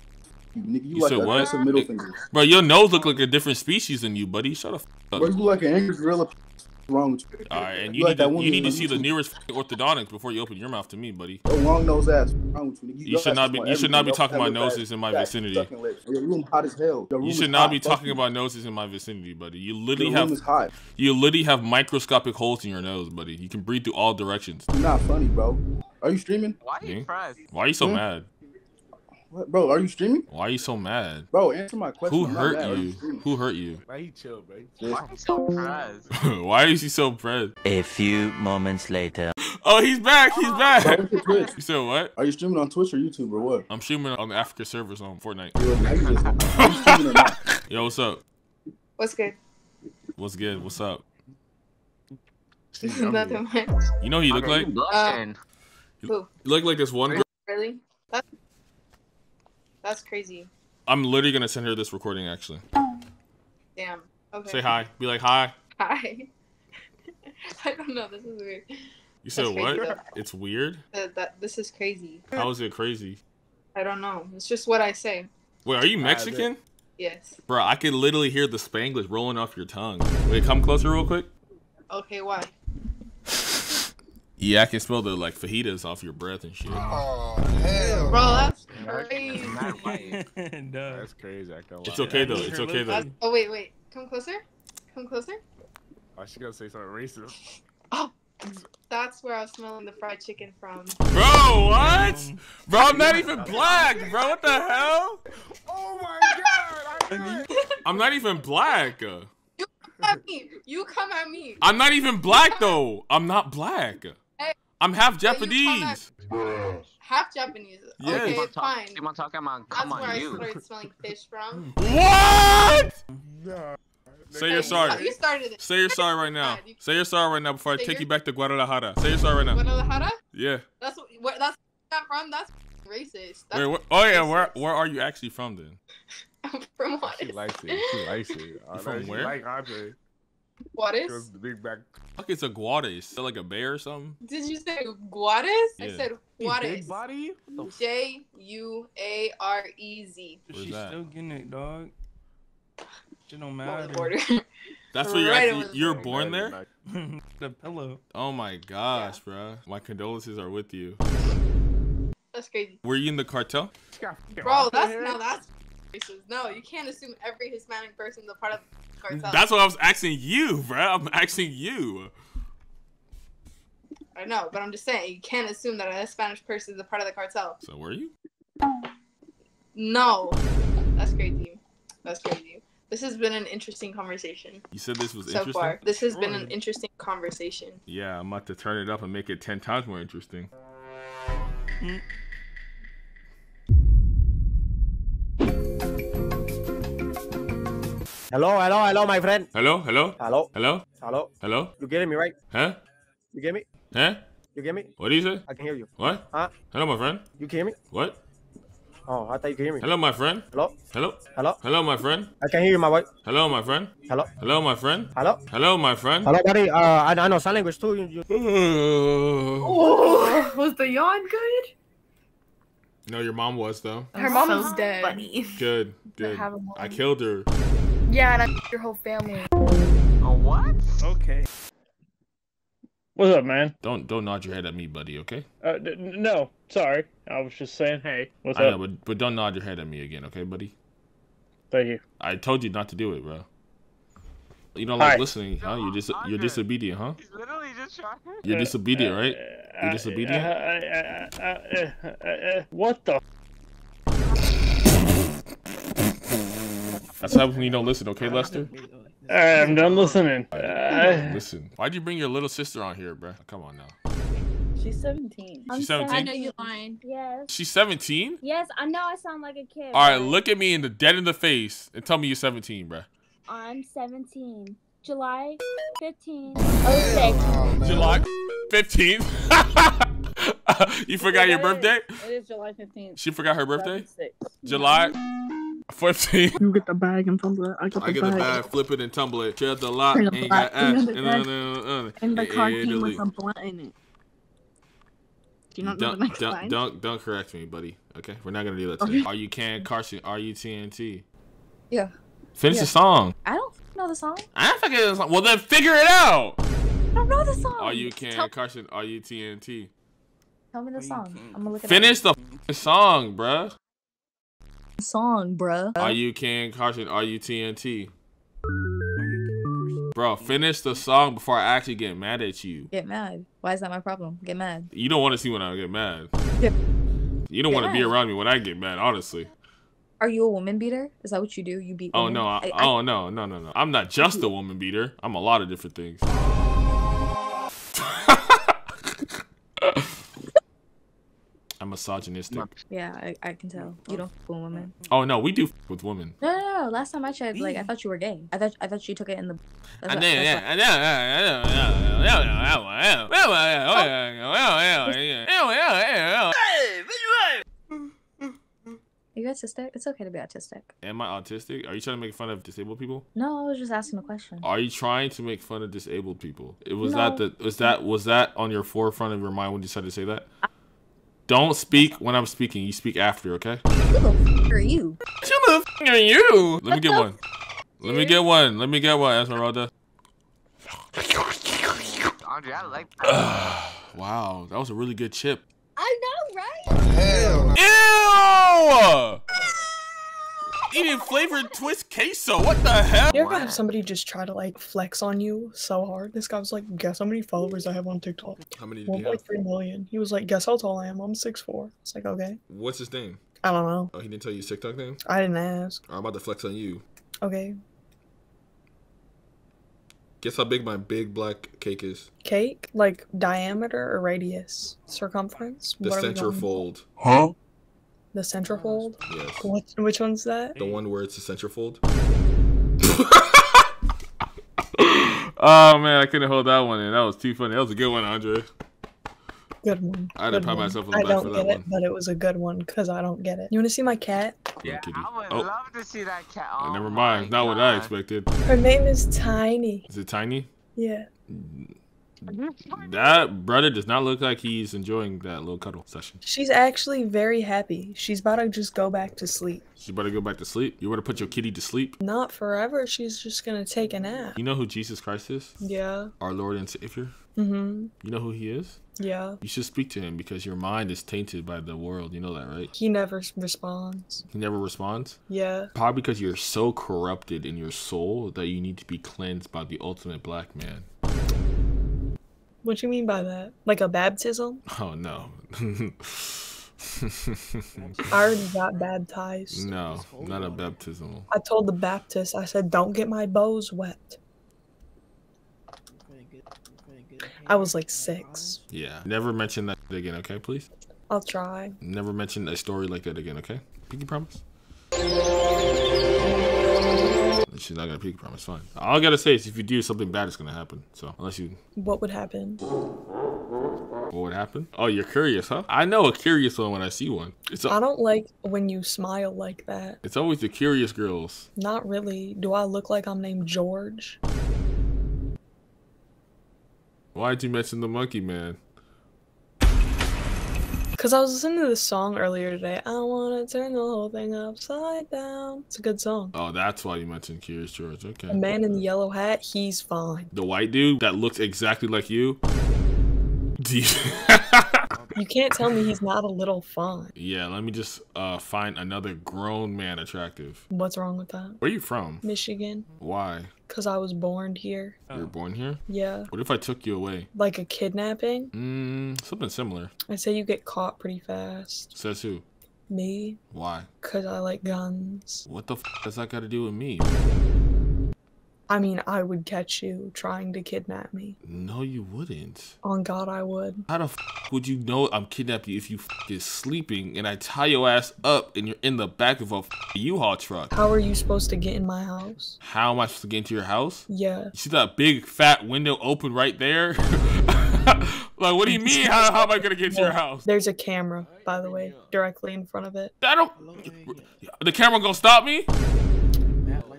Nigga, you, You like said a, what? a middle finger. Bro, your nose look like a different species than you, buddy. Shut the f up. Bro, you look like an angry gorilla. What's wrong with you? All right, and You you need that to, woman you need to on see the nearest f***ing orthodontics before you open your mouth to me, buddy. Your long nose ass. What's wrong with you? Nigga, You your should not be you should not be talking about That look noses in my vicinity. Sucking lips. Your room hot as hell. Your room You should not hot. be Fuck talking you. about noses in my vicinity, buddy. You literally have hot. you literally have microscopic holes in your nose, buddy. You can breathe through all directions. You're not funny, bro. Are you streaming? Why are you Why are you so Hmm? mad? What, bro? Are you streaming? Why are you so mad? Bro, answer my question. Who I'm hurt mad. Are you? Who hurt you? Why he chill, bro? Why he so pressed? [laughs] Why is he so pressed? A few moments later. Oh, he's back. He's back. what's? You said what? Are you streaming on Twitch or YouTube or what? I'm streaming on the Africa servers on Fortnite. Are you streaming or not? [laughs] Yo, what's up? What's good? What's good? What's up? [laughs] Nothing much. You know who you look like? Uh, who? You look like this one girl. Really? That's, that's crazy. I'm literally gonna send her this recording actually. Damn. Okay. Say hi. Be like hi. Hi. [laughs] I don't know. This is weird. You said That's what? crazy, though. It's weird. That, that this is crazy. How is it crazy? I don't know. It's just what I say. Wait, are you ah, Mexican? Yes. Bro, I can literally hear the Spanglish rolling off your tongue. Wait, come closer real quick. Okay. Why? Yeah, I can smell the like fajitas off your breath and shit. Oh, hell. Bro, that's crazy. white. [laughs] That's crazy. I can't It's okay though. It's okay though. Oh wait, wait. Come closer. Come closer. Oh, should gonna say something racist. Oh. That's where I was smelling the fried chicken from. Bro, what? Bro, I'm not even black, bro. What the hell? Oh my god! [laughs] I'm not even black. uh. Come at me. You come at me. I'm not even black though. I'm not black. Hey, I'm half But you Japanese. half Japanese. Yes. Okay, Keep fine. Keep on talking about That's come where on I you. started smelling fish from. [laughs] What? Nah. Say you're sorry. Oh, you started it. Say you're sorry right now. Say you're sorry right now before I take you're- you back to Guadalajara. Say you're sorry right now. Guadalajara? Yeah. That's what, where, that's where I'm from. That's racist. That's Wait, wh- oh yeah, where where are you actually from then? [laughs] from what? She likes it. She likes it. I know from she where? Like Andre. What is? Because the big back. Fuck, it's a Guades. Is that like a bear or something? Did you say Juarez? I Yeah. said Big Juarez. body? J U A R E Z. Where's She's that? still getting it, dog. Shit don't matter. border. [laughs] That's where you're Right actually the you're border. born there. [laughs] the pillow. Oh my gosh, bruh. My condolences are with you. That's crazy. Were you in the cartel? Bro, that's no, that's racist. No, you can't assume every Hispanic person is a part of the cartel. That's what I was asking you, bro. I'm asking you. I know, but I'm just saying you can't assume that a Hispanic person is a part of the cartel. So were you? No, that's crazy. That's crazy. This has been an interesting conversation You said this was so interesting. far. This has been an interesting conversation. Yeah, I'm about to turn it up and make it ten times more interesting. Mm. Hello, hello, hello, my friend. Hello, hello, Hello, hello, hello. hello. You getting me right? Huh? You get me? Huh? You get me? What do you say? I can hear you. What? Huh? Hello, my friend. You can hear me? What? Oh, I thought you could hear me. Hello, my friend. Hello, Hello. hello. Hello, my friend. I can hear you, my boy. Hello, my friend. Hello, Hello, my friend. hello. Hello, my friend. Hello, buddy. Uh, I, I know sign language too. You, you... [sighs] Oh, was the yawn good? No, your mom was though. Her mom is dead. Funny. Good, good. have a mom. I killed her. Yeah, and I your whole family. A what? Okay. What's up, man? Don't don't nod your head at me, buddy. Okay? Uh, d- n- no, sorry. I was just saying, hey, what's I up? know, but but don't nod your head at me again, okay, buddy? Thank you. I told you not to do it, bro. You don't like Alright. listening, huh? You're dis you're disobedient, huh? He's literally just trying. You're disobedient, right? Uh, You're disobedient. uh, uh, what the? That's what happens when you don't listen, okay, Lester? Alright, I'm done listening. Uh, Listen. Why'd you bring your little sister on here, bro? Come on now. She's 17. She's 17? I know you're lying. Yes. She's 17? Yes, I know I sound like a kid. All right, look at me in the dead in the face and tell me you're 17, bro. I'm 17. July 15. Oh, man. July 15th. [laughs] you forgot your birthday? It is July 15th. She forgot her birthday? 2006. July 15th. You get the bag and tumble it. I get the I get bag. the bag, flip it and tumble it. Share the lot, Turn the ain't back, got ass. turn the And back. then, uh, And the car yeah, came with delete. some blunt in it. Do you not know Don't, the next don't, line? don't, don't correct me, buddy. Okay, we're not gonna do that Okay. Are you Ken Carson? Are you TNT? Yeah. Finish Yeah. the song. I don't know the song. I don't fucking know the song. Well, then figure it out. I don't know the song. Are you can Tell, Carson? Are you TNT? tell me the song. I'm gonna look it Finish up. the song, bruh. Song, bruh. Are you Ken Carson? Are you TNT? Bro, finish the song before I actually get mad at you. Get mad. Why is that my problem? Get mad. You don't want to see when I get mad. Get- You don't want to be around me when I get mad, honestly. Are you a woman beater? Is that what you do? You beat Oh women? no! I, I- I- oh no! No! No! No! I'm not just a woman beater. I'm a lot of different things. I'm misogynistic. Yeah, I, I can tell. You don't with women. Oh no, we do with women. No, no, no. Last time I checked, like I thought you were gay. I thought I thought you took it in the. That's I did. Yeah. I know. I know. Are you autistic? It's okay to be autistic. Am I autistic? Are you trying to make fun of disabled people? No, I was just asking a question. Are you trying to make fun of disabled people? It was no. that the was that was that on your forefront of your mind when you started to say that? I don't speak when I'm speaking. You speak after, okay? Who the f are you? Who the f- are you? Let me get one. Let me get one. Let me get one, Esmeralda. Andre, I like [sighs] wow, that was a really good chip. I know, right? Hell. Ew! Eating flavored twist queso. What the hell? You ever have somebody just try to like flex on you so hard? This guy was like, guess how many followers I have on TikTok? How many did he have? 1.3 million. He was like, guess how tall I am? I'm 6'4. It's like, okay. What's his name? I don't know. Oh, he didn't tell you his TikTok name? I didn't ask. I'm about to flex on you. Okay. Guess how big my big black cake is? Cake? Like diameter or radius? Circumference? The What are we going- centerfold. Huh? The centerfold? Yes. What, which one's that? The one where it's a centerfold. [laughs] oh man, I couldn't hold that one in. That was too funny. That was a good one, Andre. Good one. I had Good to pat one. myself on the I back don't for get that it, one. but it was a good one because I don't get it. You want to see my cat? Yeah, kitty. I would Oh, love to see that cat. Oh never mind. Not what I expected. Her name is Tiny. Is it tiny? Yeah. Mm, That brother does not look like he's enjoying that little cuddle session. She's actually very happy. She's about to just go back to sleep. She's about to go back to sleep. You want to put your kitty to sleep? Not forever. She's just gonna take a nap. You know who Jesus Christ is? Yeah. Our Lord and Savior. Mhm. You know who he is? Yeah. You should speak to him because your mind is tainted by the world. You know that, right? He never responds. He never responds. Yeah. Probably because you're so corrupted in your soul that you need to be cleansed by the ultimate black man. What you mean by that? Like a baptism? Oh no. I already got baptized. no, not a baptismal. I told the Baptist, I said, don't get my bows wet. I was like six. Yeah. Never mention that again, okay, please? I'll try. Never mention a story like that again, okay? Pinky promise? She's not gonna pinky promise, fine. All I gotta say is if you do something bad, it's gonna happen. So, unless you. What would happen? What would happen? Oh, you're curious, huh? I know a curious one when I see one. It's, I a, don't like when you smile like that. it's always the curious girls. Not really. Do I look like I'm named George? Why'd you mention the monkey man? Because I was listening to this song earlier today. I want to turn the whole thing upside down. It's a good song. Oh, that's why you mentioned Curious George. Okay. The man in the yellow hat, he's fine. The white dude that looks exactly like you. [laughs] You can't tell me he's not a little fun. yeah, let me just uh, find another grown man attractive. What's wrong with that? Where are you from? Michigan. Why? Because I was born here. You were born here? Yeah. What if I took you away? Like a kidnapping? Mm, something similar. I say you get caught pretty fast. Says who? Me? Why? Because I like guns. What the f does that got to do with me? I mean, I would catch you trying to kidnap me. No, you wouldn't. On God, I would. How the f would you know I'm kidnapping you if you f is sleeping and I tie your ass up and you're in the back of a f U-Haul truck? How are you supposed to get in my house? How am I supposed to get into your house? Yeah. You see that big fat window open right there? [laughs] like, what do you mean? How, how am I gonna get to your house? There's a camera, by the way, directly in front of it. I don't. The camera gonna stop me?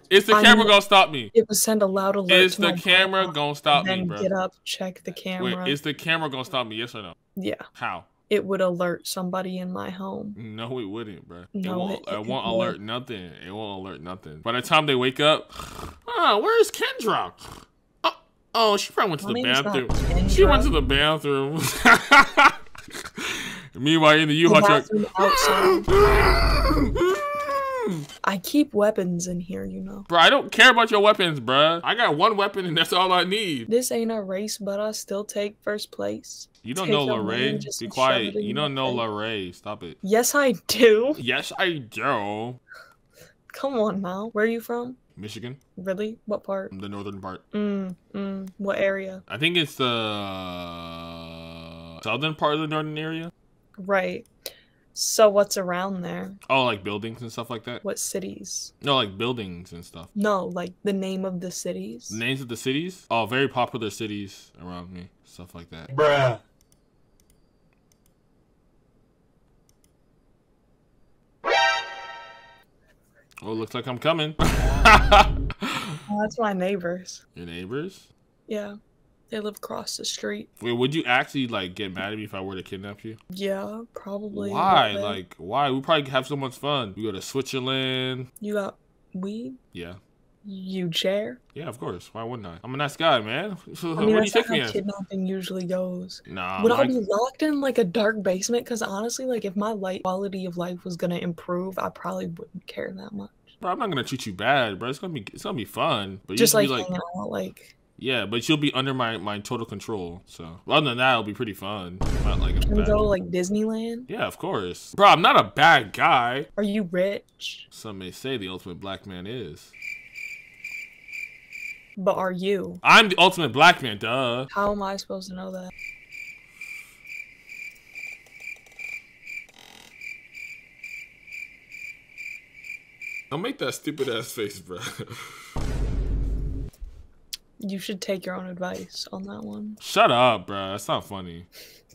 Is the camera gonna stop me? It would send a loud alert. Is the camera grandma, gonna stop me, bro? get up, check the camera. Wait, is the camera gonna stop me? Yes or no? yeah. How? It would alert somebody in my home. No, it wouldn't, bro. it No, won't. it- It, it won't would. alert nothing. It won't alert nothing. By the time they wake up, ah, [sighs] where's Kendra? Oh, oh, she probably went to My the bathroom. She went to the bathroom. [laughs] Meanwhile, in the The U-Haul truck. [laughs] I keep weapons in here, you know. Bro, I don't care about your weapons, bruh. I got one weapon and that's all I need. This ain't a race, but I still take first place. You don't Take know just Be quiet. shove it in You don't know. Lorraine. Stop it. Yes, I do. Yes, I do. Come on now. Where are you from? Michigan, Really? What part? the northern part. Mm, mm. What area? I think it's the southern part of the northern area. Right. So what's around there? Oh, like buildings and stuff like that. What cities? No, like buildings and stuff. No, like the name of the cities. Names of the cities? Oh, very popular cities around me. Stuff like that. Bruh. Oh, looks like I'm coming. [laughs] Oh, that's my neighbors. Your neighbors? Yeah. They live across the street. Wait, would you actually like get mad at me if I were to kidnap you? Yeah, probably. Why? Like, why? We probably have so much fun. We go to Switzerland. You got weed? Yeah. You chair? Yeah, of course. Why wouldn't I? I'm a nice guy, man. [laughs] I what mean, do you take me as? kidnapping usually goes. Nah, Would I my- be locked in like a dark basement? Because honestly, like if my light quality of life was gonna improve, I probably wouldn't care that much. Bro, I'm not gonna treat you bad, bro. It's gonna be it's gonna be fun. But Just you like, be like, out, like yeah, but you'll be under my my total control. So other than that, it'll be pretty fun. Not like can we bad. go like Disneyland? Yeah, of course, bro. I'm not a bad guy. Are you rich? Some may say the ultimate black man is. But are you? I'm the ultimate black man, duh. How am I supposed to know that? Don't make that stupid ass face, bro. [laughs] You should take your own advice on that one. Shut up, bro. That's not funny.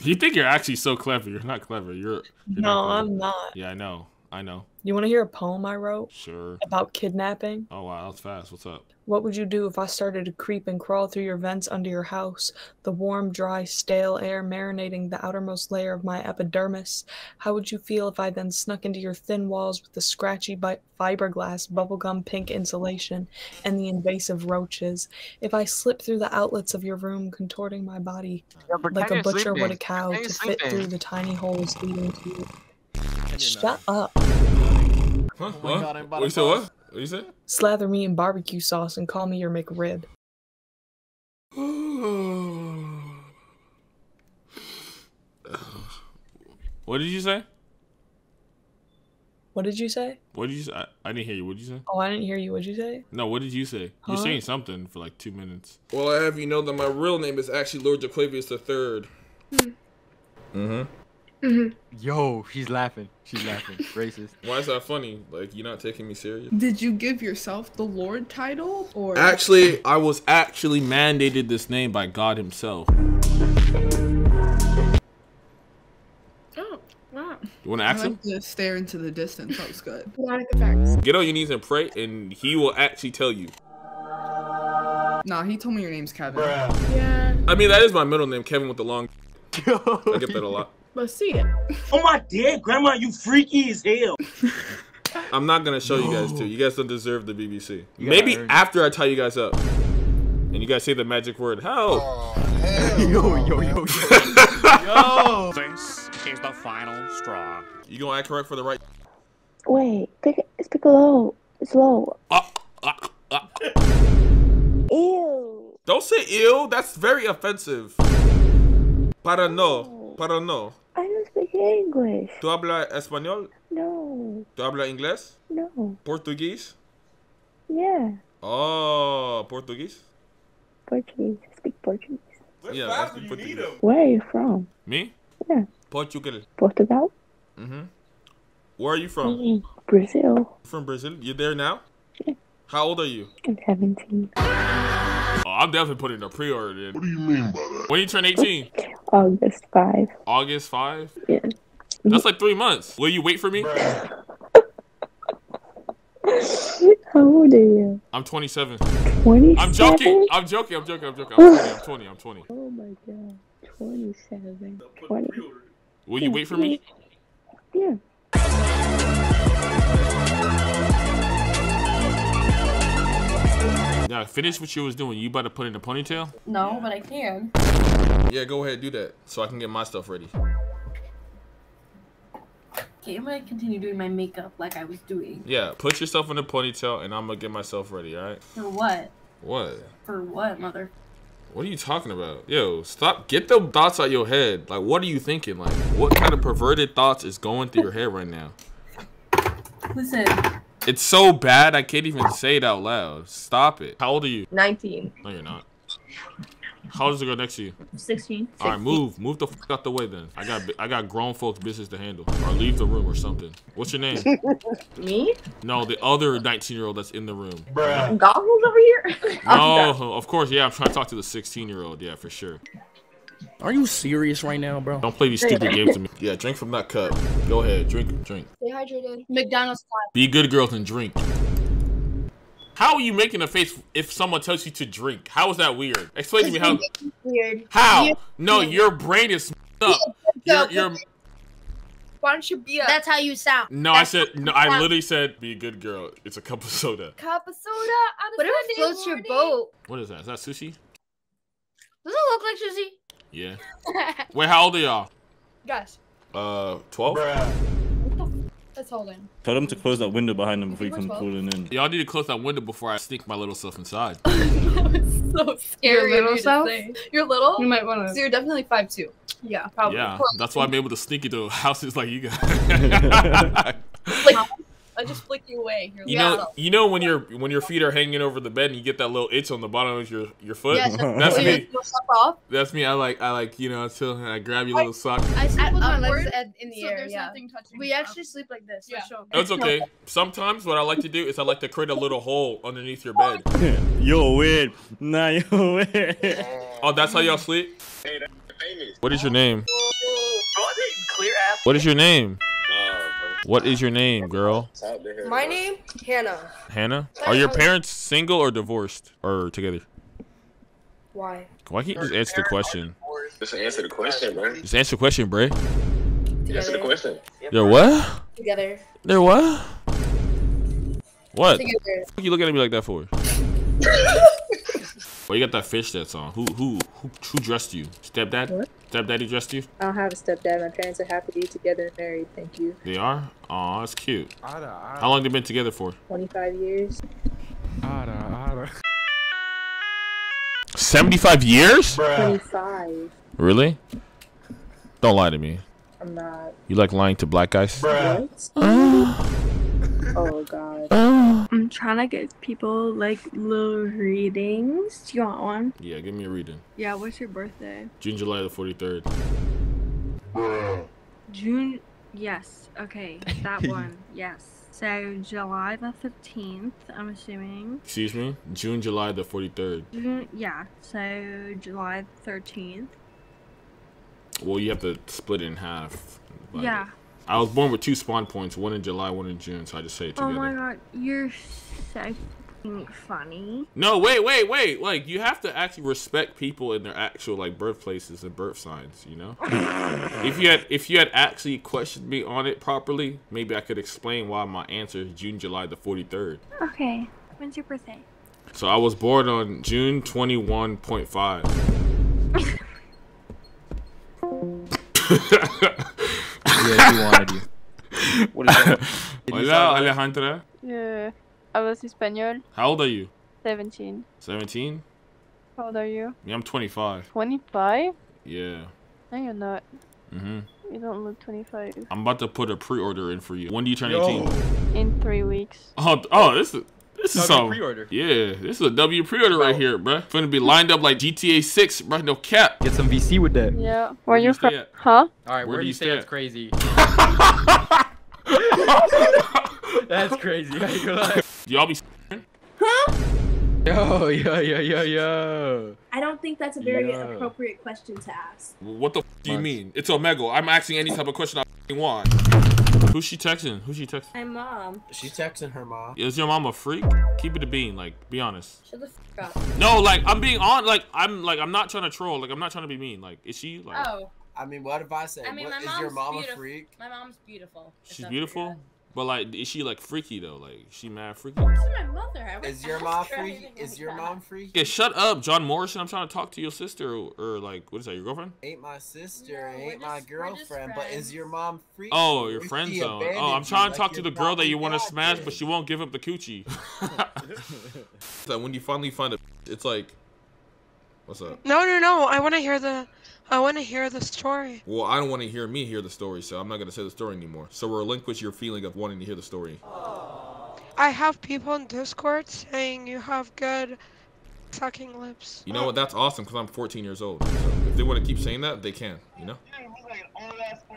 You think you're actually so clever? You're not clever. You're. you're No, clever. I'm not. Yeah, I know. I know. You want to hear a poem I wrote Sure. about kidnapping? Oh wow, that's fast. What's up? What would you do if I started to creep and crawl through your vents under your house? The warm, dry, stale air marinating the outermost layer of my epidermis. How would you feel if I then snuck into your thin walls with the scratchy bi- fiberglass, bubblegum pink insulation, and the invasive roaches? If I slipped through the outlets of your room, contorting my body Yo, like a you're butcher would a cow to you're fit through the tiny holes leading to you? Shut up. Huh? my what? God, I'm about what you to said? What? What you said? Slather me in barbecue sauce and call me your McRib. [sighs] what did you say? What did you say? What did you say? I, I didn't hear you. What did you say? Oh, I didn't hear you. What did you say? No, what did you say? You're saying something for like two minutes. Well, I have you know that my real name is actually Lord Jaquavius the Third. Mm-hmm. Yo, she's laughing. She's laughing. [laughs] Racist. Why is that funny? Like you're not taking me serious. Did you give yourself the Lord title or Actually, I was actually mandated this name by God Himself. Oh, wow. You want to I ask him? like to stare into the distance. That was good. [laughs] Get on your knees and pray, and He will actually tell you. Nah, he told me your name's Kevin. Yeah. I mean, that is my middle name, Kevin with the long. [laughs] I get that a lot. Let's see it. Oh my dear grandma, you freaky as hell. [laughs] I'm not gonna show you guys too. You guys don't deserve the BBC. You Maybe earn it. after I tie you guys up, and you guys say the magic word, help. [laughs] yo, yo, yo, yo. [laughs] Yo. This is the final straw. You gonna act correct for the right? Wait, pick, speak low. It's low. Uh, uh, uh. Ew. Don't say ew. That's very offensive. Para no. Para no. I don't speak English. ¿Tú hablas español? No. ¿Tú hablas inglés? No. ¿Portugués? Yeah. Oh, Portuguese? Portuguese. I speak Portuguese. Yeah, I speak Portuguese. Where are you from? Me? Yeah. Portugal. Portugal? Mm-hmm. Where are you from? Mm, Brazil. From Brazil? You there now? Yeah. How old are you? I'm 17. Oh, I'm definitely putting a pre-order in. What do you mean by that? When you turn 18? August 5. August 5? Yeah. That's like three months. Will you wait for me? [laughs] How old are you? I'm 27. 27? I'm joking. I'm joking. I'm joking. I'm joking. I'm 20. I'm [laughs] 20. I'm 20. Oh my god. 27. 20. Will you wait for me? Yeah. Yeah, finish what you was doing. You about to put in a ponytail? No, but I can. Yeah, go ahead. Do that so I can get my stuff ready. Okay, I'm gonna continue doing my makeup like I was doing. Yeah, put yourself in a ponytail and I'm gonna get myself ready, alright? For what? What? For what, mother? What are you talking about? Yo, stop. Get the thoughts out your head. Like, what are you thinking? Like, what kind of perverted thoughts is going through your head right now? Listen, It's so bad I can't even say it out loud. Stop it. How old are you? 19. No, you're not. How old is the girl next to you? 16. All right, move, move the fuck out the way then. I got, I got grown folks business to handle. Or leave the room or something. What's your name? [laughs] Me? No, the other 19 year old that's in the room. Bruh. Goggles over here? [laughs] No, of course, yeah. I'm trying to talk to the 16 year old. Yeah, for sure. Are you serious right now, bro? Don't play these stupid games with me. Yeah, drink from that cup. Go ahead, drink, drink. Stay hydrated. McDonald's time. Be good girls and drink. How are you making a face if someone tells you to drink? How is that weird? Explain to me how. Weird. How? You- No, your brain is up. You're, you're, Why don't you be a? That's how you sound. no, I said, no, I literally said, be a good girl. It's a cup of soda. Cup of soda on a Whatever floats your boat. What is that? Is that sushi? Does it look like sushi? Yeah. [laughs] Wait, how old are y'all? Guys, Uh, 12? let's hold in. Tell them to close that window behind them before you come we're cooling in. Y'all need to close that window before I sneak my little self inside. [laughs] So scary. Your little you to self? say. You're little. You might wanna- So you're definitely five two. Yeah, probably. Yeah, that's why I'm able to sneak into houses like you guys. [laughs] Like, I just flick you away. You're You like, know, you know when your when your feet are hanging over the bed and you get that little itch on the bottom of your your foot. Yeah, just That's me. your- your sock off. That's me. I like I like you know until I grab your little sock. I sleep with my legs at, in the so air. there's Yeah. nothing touching We you. actually sleep like this. Yeah. Sure. That's okay. Sometimes what I like to do is I like to create a little hole underneath your bed. [laughs] Yo, weird. Nah, [laughs] yo, weird. Oh, that's how y'all sleep. What is your name? What is your name? What is your name, girl? My name, Hannah. Hannah. Are your parents single or divorced or together? Why? Why can't you just answer the question? Just answer the question, man. Just answer the question, Bray. Answer the question. They're what? Together. They're what? What? Together. What you looking at me like that for? [laughs] well, you got that fish that's on. Who who who, who dressed you? Stepdad? What? Stepdaddy dressed you? I don't have a stepdad. My parents are happily together and married. Thank you. They are? Aw, that's cute. How long they been together for? 25 years. 75 years? 25. Really? Don't lie to me. I'm not. You like lying to black guys? What? [gasps] [gasps] oh god. Oh. I'm trying to get people like little readings. Do you want one? Yeah, give me a reading. Yeah, what's your birthday? June, July the 43rd. June. Yes. Okay, [laughs] that one. Yes. So July the 15th, I'm assuming. Excuse me? June, July the 43rd. June, yeah. So July 13th. Well, you have to split it in half. Like, Yeah. I was born with two spawn points, one in July, one in June, so I just say it together. Oh my god, you're so funny. No, wait, wait, wait. Like, you have to actually respect people in their actual, like, birthplaces and birth signs, you know? [laughs] if you had if you had actually questioned me on it properly, maybe I could explain why my answer is June, July the 43rd. Okay. When's your birthday? So I was born on June 21.5. [laughs] [laughs] Yeah, she wanted you. [laughs] What is that? [laughs] Did you Hola, sound like- Alejandra. Yeah. ¿Hablas español? How old are you? 17. 17? How old are you? Yeah, I'm 25. 25? Yeah. No, you're not. Mm-hmm. You don't look 25. I'm about to put a pre-order in for you. When do you turn Yo. 18? In three weeks. Oh, oh, this is this is W some pre-order. Yeah, this is a W pre-order right here, bruh. Finna be lined up like GTA 6, bruh. No cap. Get some VC with that. Yeah. Where Where you you from? at? Huh? All right, where, do you say stay [laughs] that's crazy? that's crazy. How you gonna lie? Do y'all be? Huh? Yo, yo, yo, yo, yo. I don't think that's a very Yeah. appropriate question to ask. What the f- do you mean? It's Omegle. I'm asking any type of question I want. Who's she texting? Who's she texting? My mom. She texting her mom. Is your mom a freak? Keep it a bean. Like, be honest. Shut the fuck up. No, like I'm being on. Like I'm like I'm not trying to troll. Like I'm not trying to be mean. Like is she like? Oh. I mean, what if I say, I mean, what, my is mom's your mom a freak? My mom's beautiful. She's beautiful, but like is she like freaky though? Like she mad freaky? what you're- She's my mother. I Is your mom her freak? Is your mom freak? Yeah, shut up, John Morrison. I'm trying to talk to your sister or, or like what is that? Your girlfriend? Ain't my sister, No, ain't my just- we're girlfriend, but is your mom freak? Oh, your If friend zone. Oh, I'm you trying to like talk to the girl that you want to smash, but she won't give up the coochie. [laughs] that when you finally find a, it's like, what's up? No, no, no. I want to hear the. I want to hear the story. Well, I don't want to hear me hear the story, so I'm not gonna say the story anymore. So relinquish your feeling of wanting to hear the story. I have people in Discord saying you have good sucking lips. You know what? That's awesome because I'm 14 years old. So if they want to keep saying that, they can. You know. [laughs]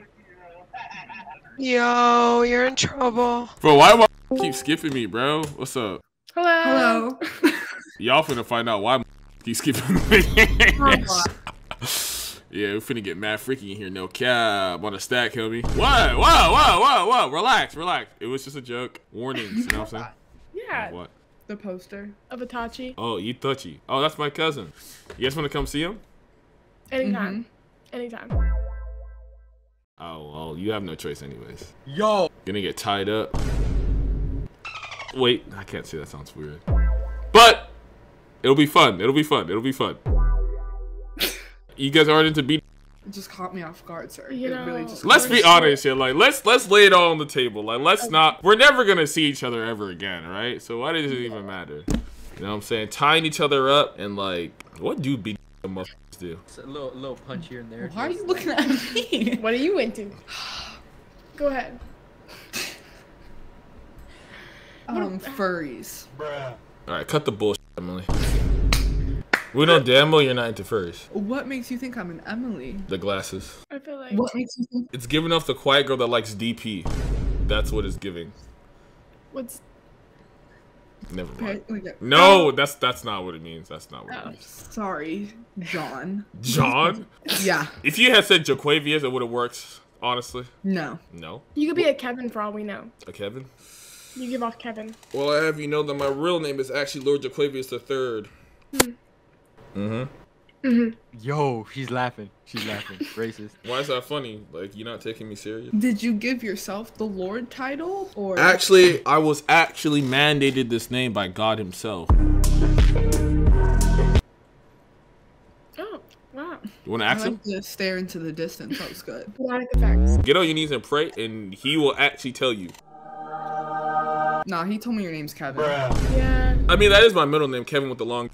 Yo, you're in trouble. Bro, why am I keep skipping me, bro? What's up? Hello. [laughs] Y'all finna find out why [laughs] keep skipping me. Yeah, we're finna get mad freaky in here. No cab on a stack, homie. Whoa, Whoa, whoa, whoa, whoa. Relax, relax. It was just a joke. Warnings, you know what I'm saying? [laughs] Yeah. What? The poster of Itachi. Oh, you touchy. Oh, that's my cousin. You guys wanna come see him? Anytime. Mm-hmm. Anytime. Oh, well, you have no choice anyways. Yo. Gonna get tied up. Wait, I can't say that sounds weird. But it'll be fun. It'll be fun. It'll be fun. You guys aren't into beat. It just caught me off guard, sir. You it really know, just Let's be me honest here. Like, let's let's lay it all on the table. Like, let's not. We're never gonna see each other ever again, right? So why does it even matter? You know what I'm saying? Tying each other up and like, what do beat motherfuckers do? It's a little, little punch here and there. Why are you looking at me? [laughs] what are you into? Go ahead. [laughs] Um, furries. All right, cut the bullshit, Emily. We know damn well you're not into furries. What makes you think I'm an Emily? The glasses. I feel like. What makes you think? It's giving off the quiet girl that likes DP. That's what it's giving. What's? Never mind. Okay, okay. No, that's that's not what it means. That's not what it Oh, means. sorry, John. John? Yeah. If you had said Jaquavius, it would have worked. Honestly. No. No. You could be a Kevin for all we know. A Kevin. You give off Kevin. Well, I have you know that my real name is actually Lord Jaquavius the Third. Hmm. Mm-hmm. Mm-hmm. Yo, she's laughing. She's laughing. [laughs] Racist. Why is that funny? Like you're not taking me serious. Did you give yourself the Lord title or? Actually, I was actually mandated this name by God Himself. Oh, wow. You want to I ask him? like to stare into the distance. That was good. Get on your knees and pray, and He will actually tell you. Nah, he told me your name's Kevin. Yeah. I mean, that is my middle name, Kevin with the long.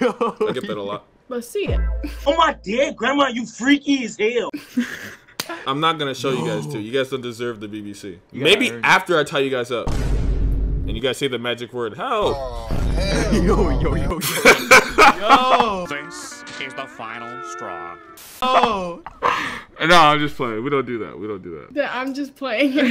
I get that a lot. Let's see it. Oh my dead grandma, you freaky as hell. [laughs] I'm not gonna show you guys too. You guys don't deserve the BBC. You Maybe earn it. after I tie you guys up, and you guys say the magic word help. [laughs] yo, yo, yo, yo. [laughs] yo. This is the final straw. Oh. No, I'm just playing. We don't do that. We don't do that. That I'm just playing. Well,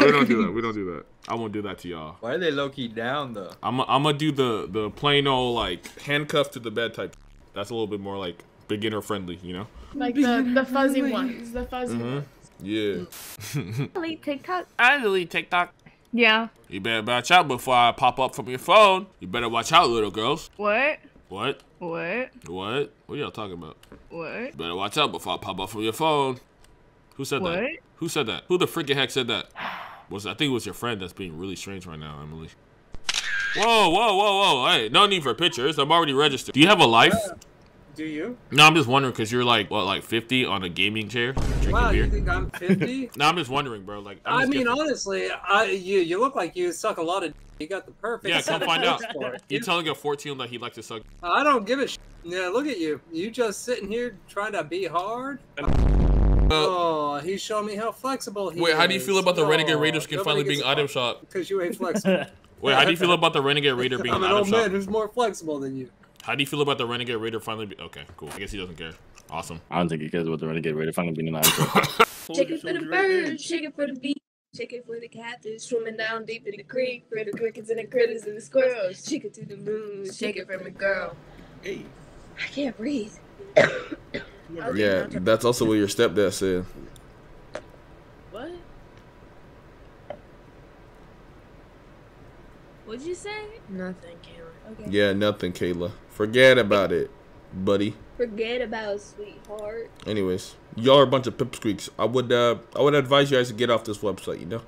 we don't do that. We don't do that. I won't do that to y'all. Why are they low key down though? I'm I'm gonna do the the plain old like handcuffed to the bed type. That's a little bit more like beginner friendly, you know. like the, the fuzzy ones. The fuzzy Mm-hmm. ones. Yeah. [laughs] Delete TikTok. I delete TikTok. Yeah. You better watch out before I pop up from your phone. You better watch out, little girls. What? What? What? What? What y'all talking about? What? You better watch out before I pop up from your phone. Who said that? Who said that? Who the freaking heck said that? Was I think it was your friend that's being really strange right now, Emily. Whoa, whoa, whoa, whoa! Hey, no need for pictures. I'm already registered. Do you have a life? Uh, do you? No, I'm just wondering because you're like what, like 50 on a gaming chair drinking Wow, beer. you think I'm 50? [laughs] no, I'm just wondering, bro. Like, I'm I mean, different. honestly, I you you look like you suck a lot of. You got the perfect. yeah, come find out. traits for it. You telling a 14 that he likes to suck. I don't give a. Sh- yeah, look at you. You just sitting here trying to be hard. Uh, oh, he's showing me how flexible he Wait, is. how do you feel about the Renegade Raider skin finally being item fuck [laughs] shop? Because you ain't flexible. [laughs] Wait, how do you feel about the Renegade Raider [laughs] being I'm an an item old man shop? who's more flexible than you. How do you feel about the Renegade Raider finally? Be- okay, cool. I guess he doesn't care. Awesome. I don't think he cares about the Renegade Raider finally being an item. Shake it for the birds, shake it for the bees, shake it for the catfish swimming down deep in the creek, for the crickets and the critters and the squirrels. Shake it to the moon, shake it for my girl. Hey. I can't breathe. Yeah, that's also what your stepdad said. What? What'd you say? Nothing, Kayla. Okay. Yeah, nothing, Kayla. Forget about it, buddy. Forget about sweetheart. Anyways, y'all are a bunch of pipsqueaks. I would uh I would advise you guys to get off this website, you know?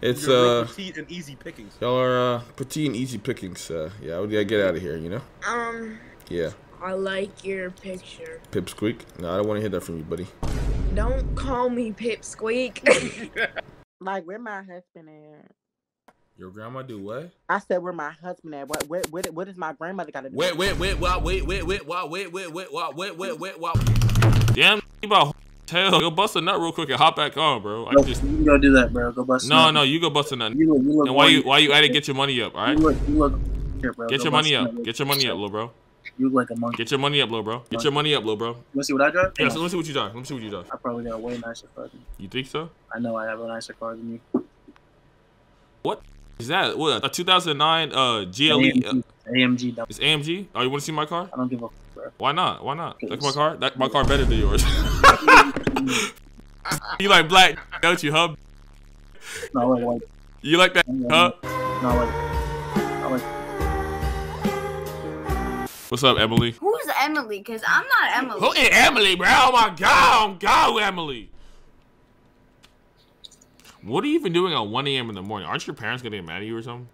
It's You're uh petite and easy pickings. y'all are uh petite and easy pickings. Uh yeah, I would gotta get out of here, you know? Um, Yeah. I like your picture. Pipsqueak. No, I don't wanna hear that from you, buddy. Don't call me Pipsqueak. Like, where my husband at? Your grandma do what? I said, where my husband at? What, what, what, what is my grandmother got to do? Wait, wait, wait, wait, wait, wait, wait, wait, wait, wait, wait, wait, wait, wait, wait, wait. Damn, you about hell. Go bust a nut real quick and hop back on, bro. I Go, just you can go do that, bro. Go bust. no, no, you go bust a nut. You look, you look And why you more- why you at it? Get your money up, all right? You look, you look here, bro. Get Go your bust money a up. nut. Get your money up, little bro. You look like a monkey. Get your money up, little bro. Get your money up, little bro. Let's see what I drive. Yeah, so let me see what you drive. Let me see what you drive. I probably got a way nicer car than you. You think so? I know I have a nicer car than you. What is that? What a 2009 uh GLE? AMG. AMG. It's AMG. Oh, you want to see my car? I don't give a fuck, bro. Why not? Why not? That's my car. That my car better than yours. [laughs] you like black, don't you, huh? No, like, like, You like that, huh? no, like, What's up, Emily? Who's Emily? Because I'm not Emily. Who is Emily, bro? Oh my god, oh god, Emily. What are you even doing at 1 a.m. in the morning? Aren't your parents gonna get mad at you or something?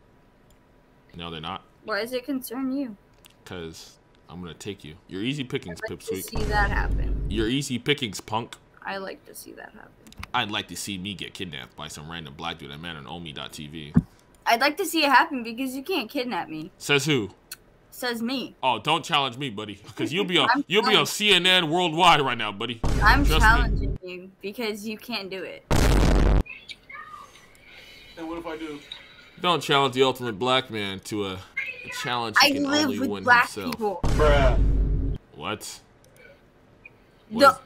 No, they're not. Why does it concern you? Cause I'm gonna take you. You're easy pickings, I'd like to Pipsqueak. see that happen. You're easy pickings, punk. I like to see that happen. I'd like to see me get kidnapped by some random black dude I met on Ome.tv. I'd like to see it happen because you can't kidnap me. Says who? Says me. Oh, don't challenge me, buddy. Cause you'll be on [laughs] I'm you'll be on CNN worldwide right now, buddy. I'm Trust me. challenging you because you can't do it. And what if I do? Don't challenge the ultimate black man to a, a challenge he I can live only with win black himself. people. What? No.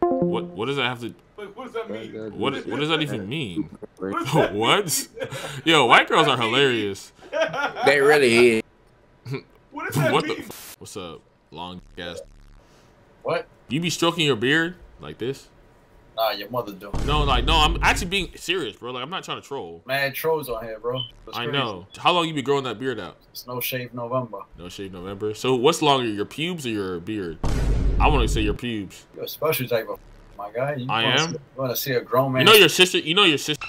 What? What does that have to? What does that mean? What? What does that even mean? [laughs] what? [laughs] Yo, white girls are hilarious. They really is. What does that what mean? the? F- what's up, long ass? What? You be stroking your beard like this? Nah, your mother do. No, like no. I'm actually being serious, bro. Like I'm not trying to troll. Mad trolls on here, bro. It's I crazy. know. How long you be growing that beard out? It's no shave November. No shave November. So what's longer, your pubes or your beard? I want to say your pubes. You're a special type of my guy. You I am? See, you want to see a grown man? You know your sister. You know your sister.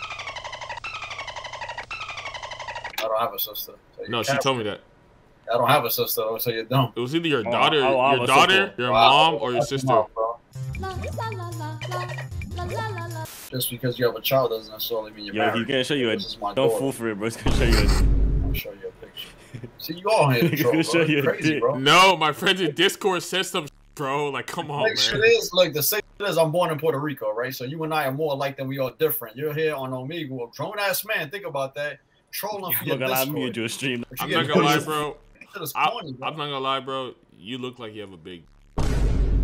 I don't have a sister. So No, she told me that. I don't have a sister, though, so you don't. It was either your Oh, daughter, I- I your daughter, sister. your Wow. mom, or your sister. enough. Just because you have a child doesn't necessarily mean you're Yo, married. he's gonna show you a. This is my Don't daughter. fall for it, bro. He's gonna show you a. I'll show you a picture. See, you all here [laughs] He's gonna show you crazy, bro. No, my friends in Discord said some, bro. Like, come on, Like, shit man. is, look, the same is I'm born in Puerto Rico, right? So you and I are more alike than we are different. You're here on Omegle, a grown ass man. Think about that. Trolling for your Look, gonna lie, Discord. mute your stream. You I'm not gonna lie, pushed. bro. Shit is I, corny, bro. I'm not gonna lie, bro. You look like you have a big.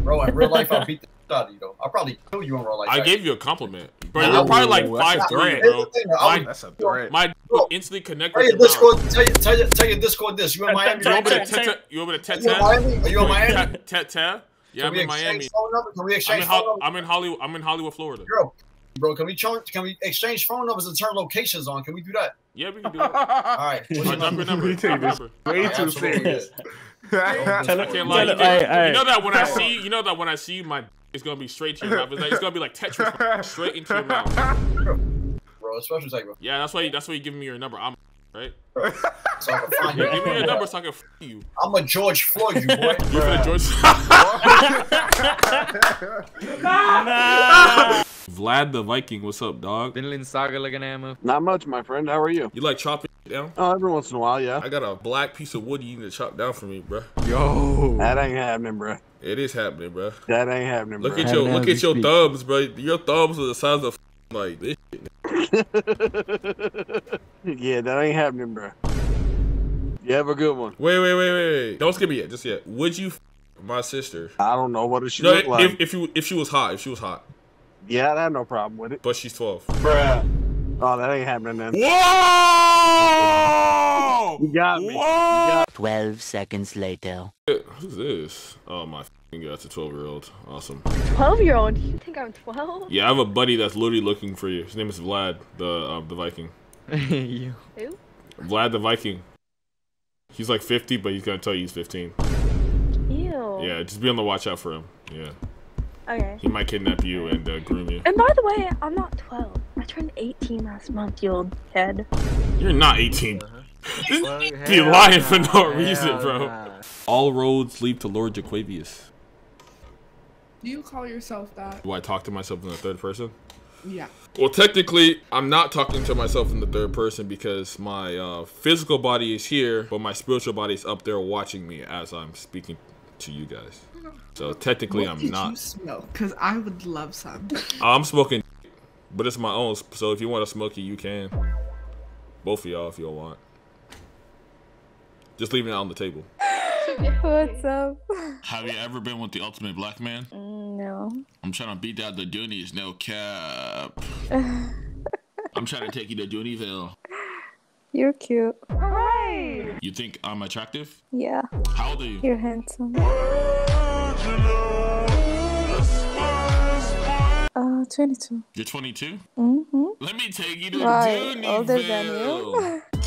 Bro, in real life, I beat the shit out of you, though. I'll probably kill you in real life. I right? gave you a compliment, bro. No, You're probably like that's a five three, threat. bro. Here's the thing, I My, would- That's a threat. my Bro, instantly connect Tell with your your Discord, mouth. tell your, tell your, tell your Discord this. You in Miami? You want me to right? tet You want me to tet Are you in Miami? Are you in Miami? Tet tet tet? Yeah, Can I'm we in Miami. exchange phone numbers? Can we I'm exchange in, phone Hol- numbers? I'm in Hollywood. I'm in Hollywood, Florida. Bro, bro, can we charge, can we exchange phone numbers and turn locations on? Can we do that? Yeah, we can do it. [laughs] All right. What's your Alright, drop number. You take this Number. way Yeah, too absolutely. serious. [laughs] I can't lie. tell You, know- hey, you know that when I see you, you know that when I see you, my [laughs] it's gonna be straight to your mouth. It's, like, it's gonna be like Tetris straight into your mouth. Bro, special type of. Yeah, that's why. You, that's why you giving me your number. I'm right. So I can find you. give me your number so I can f you. I'm a George Floyd, you boy. You're for the George. Vlad the Viking, what's up, dog? Vinland Saga looking ammo. Not much, my friend. How are you? You like chopping down? Oh, every once in a while, yeah. I got a black piece of wood you need to chop down for me, bro. Yo. That ain't happening, bro. It is happening, bro. That ain't happening, Look bro. at your look at your speak. thumbs, bro. Your thumbs are the size of [laughs] like this. shit. [laughs] yeah, that ain't happening, bro. You have a good one. Wait, wait, wait, wait, wait. Don't skip me yet, just yet. Would you [laughs] my sister? I don't know what does she No, look if, like. if you if she was hot, if she was hot, Yeah, I have no problem with it. but she's twelve. Bruh. Oh, that ain't happening then. Whoa! You got me. You Whoa! got 12 seconds later. Who's this? Oh my f***ing god, it's a twelve year old. Awesome. 12 year old? You think I'm 12? Yeah, I have a buddy that's literally looking for you. His name is Vlad, the um, the Viking. [laughs] you. Who? Vlad the Viking. He's like fifty, but he's gonna tell you he's fifteen. Ew. Yeah, just be on the watch out for him. Yeah, Okay. he might kidnap you and uh, groom you. And by the way, I'm not 12. I turned 18 last month, you old head. You're not 18. [laughs] Be hell lying for no reason, bro. nah. All roads lead to Lord Jaquavius. Do you call yourself that? Do I talk to myself in the third person? Yeah. Well, technically, I'm not talking to myself in the third person because my uh, physical body is here, but my spiritual body is up there watching me as I'm speaking to you guys. So technically, what I'm did not. you smoke? Because I would love some. [laughs] I'm smoking, but it's my own. So if you want to smoke it, you can. Both of y'all, if you all want. Just leaving it on the table. [laughs] What's up? Have you ever been with the ultimate black man? Mm, no. I'm trying to beat out the Doonies, no cap. [laughs] I'm trying to take you to Dooneyville. You're cute. Hooray! You think I'm attractive? Yeah. How old are you? You're handsome. [gasps] Uh, 22. You're 22? Mm-hmm. Let me take you to Why? Dooneyville. Older than you? [laughs]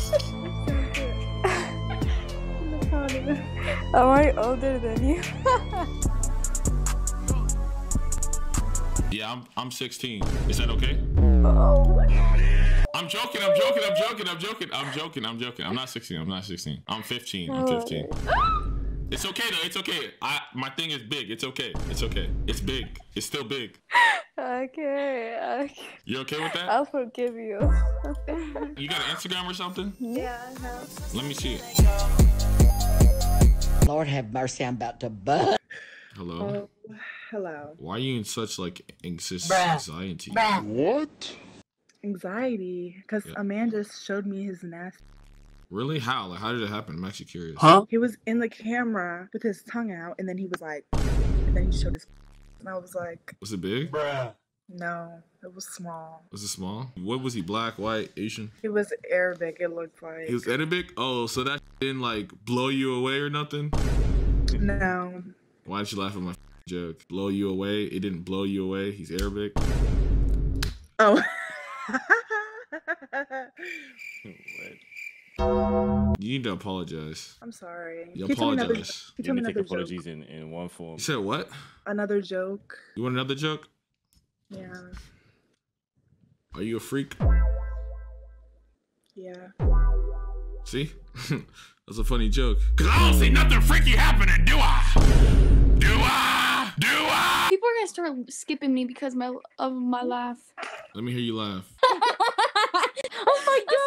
[laughs] Am I older than you? [laughs] Yeah, I'm I'm 16. Is that okay? oh. I'm joking, I'm joking, I'm joking, I'm joking, I'm joking, I'm joking. I'm not 16, I'm not 16. I'm 15, I'm 15. [gasps] It's okay though, it's okay. I my thing is big, it's okay. It's okay. It's big. It's still big. Okay, okay. You okay with that? I'll forgive you. [laughs] You got an Instagram or something? yeah, I have. Let me see it. Lord have mercy, I'm about to bust. Hello. Oh, hello. Why are you in such like anxious Bruh. anxiety? Bruh. What? Anxiety, because Yeah. a man just showed me his nasty. Really? How? Like, how did it happen? I'm actually curious. Huh? He was in the camera with his tongue out, and then he was like, and then he showed his, [laughs] and I was like, Was it big? no, it was small. Was it small? What was he? Black, white, Asian? He was Arabic. It looked like. He was Arabic? Oh, so that [laughs] didn't like blow you away or nothing? No. Why did you laugh at my [laughs] joke? Blow you away? It didn't blow you away. He's Arabic. Oh. You need to apologize. I'm sorry. You Can tell me another- apologize. can tell me take another joke. apologies in, in one form. You said what? Another joke. You want another joke? Yeah. Are you a freak? Yeah. See? [laughs] That's a funny joke. Cause I don't see mm. nothing freaky happening, do I? Do I? Do I? People are gonna start skipping me because my of my laugh. Let me hear you laugh. [laughs] oh my [laughs] gosh!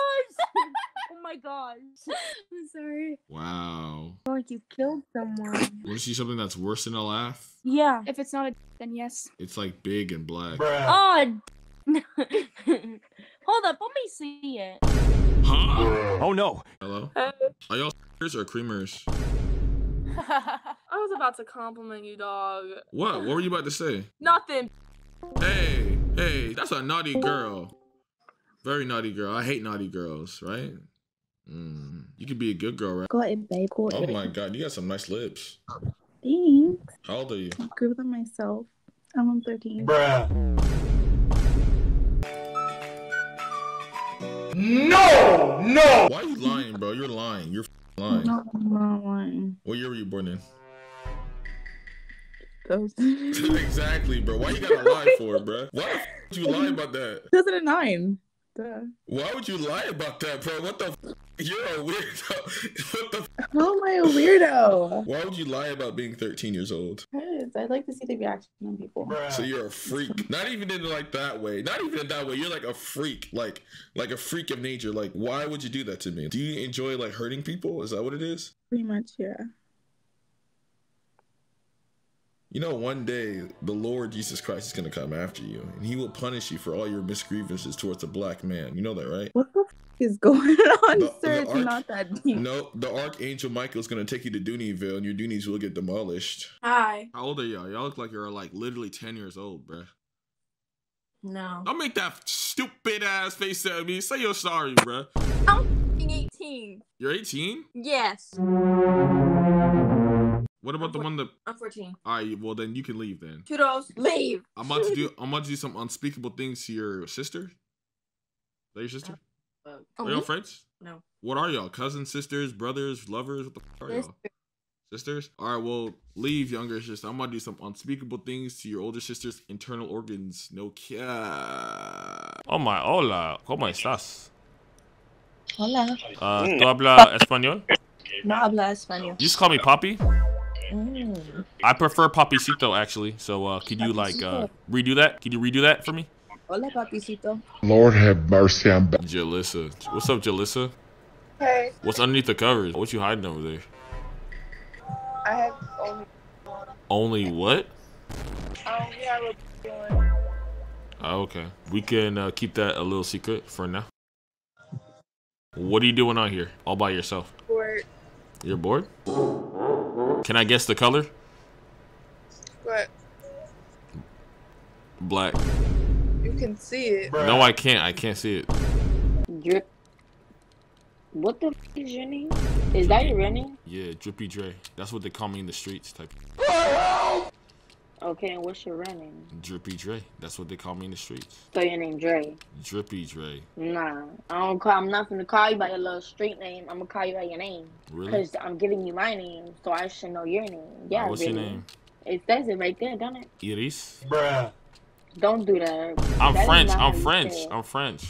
Oh my gosh! [laughs] I'm sorry. Wow. Like you killed someone. Want to see something that's worse than a laugh? Yeah. If it's not a then yes. It's like big and black. Oh. [laughs] Hold up, let me see it. Huh? Oh no. Hello? Are y'all s**ers or creamers? [laughs] I was about to compliment you, dog. What? What were you about to say? Nothing. Hey, hey, that's a naughty girl. Very naughty girl. I hate naughty girls, right? Mm, you could be a good girl, right? Go ahead, babe. Go Oh ahead. my god, you got some nice lips. Thanks. How old are you? I'm good with myself. I'm on 13. Bruh. No, no. Why are you lying, bro? You're lying. You're f***ing lying. No, I'm not lying. What year were you born in? Those. [laughs] exactly, bro. Why you gotta lie for, it, bro? Why the f- would you lie about that? 2009. Duh. Why would you lie about that, bro? What the? F- You're a weirdo. [laughs] what the? F- How am I a weirdo? Why would you lie about being 13 years old? Because I'd like to see the reaction on people. So you're a freak. Not even in like that way. Not even in that way. You're like a freak. Like like a freak of nature. Like why would you do that to me? Do you enjoy like hurting people? Is that what it is? Pretty much, yeah. You know, one day the Lord Jesus Christ is gonna come after you, and He will punish you for all your misgrievances towards a black man. You know that, right? What the f- is going [laughs] on, The- sir? the It's arch- not that deep. No, the Archangel Michael is gonna take you to Dooneyville, and your Doonies will get demolished. Hi. How old are y'all? Y'all look like you're like literally 10 years old, bruh. No. Don't make that stupid ass face at me. Say you're sorry, bruh. I'm 18. You're 18? Yes. What about the one that? I'm 14. All right, well then you can leave then. Kudos. Leave. I'm about to do. [laughs] I'm about to do some unspeakable things to your sister. Is that your sister? Uh, Are y'all friends? No. What are y'all? Cousins, sisters, brothers, lovers? What the fuck are y'all? Sisters? All right, well, leave younger sister. I'm gonna do some unspeakable things to your older sister's internal organs. No cap. Oh my, hola, ¿cómo estás? Hola. Uh, ¿Tú hablas español? No habla español. You just call me Poppy? Mm. I prefer Papicito actually. So uh, could you like uh, redo that? Could you redo that for me? Hola, papicito. Lord have mercy I'm on Jalissa. What's up, Jalissa? Hey, What's underneath the covers? What you hiding over there? I have only. Only what? I only have a. Oh, okay. We can uh, keep that a little secret for now. What are you doing out here all by yourself? Word. You're bored? Can I guess the color? What? Black. you can see it. No, I can't. I can't see it. Drip. What the f is your name? Is that your real name? Yeah, Drippy Dre. That's what they call me in the streets. Type. Okay, and what's your real name? Drippy Dre. That's what they call me in the streets. So your name Dre. Drippy Dre. Nah, I don't call. I'm not gonna call you by your little street name. I'm gonna call you by your name. Really? Cause I'm giving you my name, so I should know your name. Yeah. what's your name? It says it right there, don't it? Iris. Bruh. Don't do that. I'm That is French. I'm French. I'm French.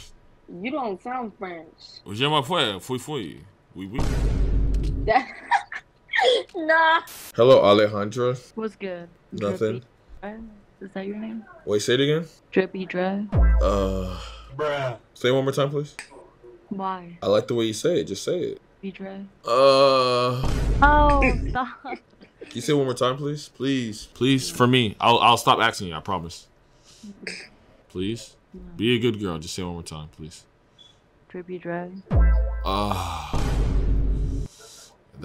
You don't sound French. Je m'appelle. Fui fui. Oui oui. That. [laughs] nah. Hello, Alejandra. What's good? Nothing. Is that your name? Wait, say it again. Drippy Dre. Uh. Bruh. Say it one more time, please. Why? I like the way you say it. Just say it. Drippy Dre. Uh. Oh, [laughs] stop. Can you say it one more time, please? Please. Please, for me. I'll I'll stop asking you. I promise. Please. Be a good girl. Just say it one more time, please. Trippy drag. Ah.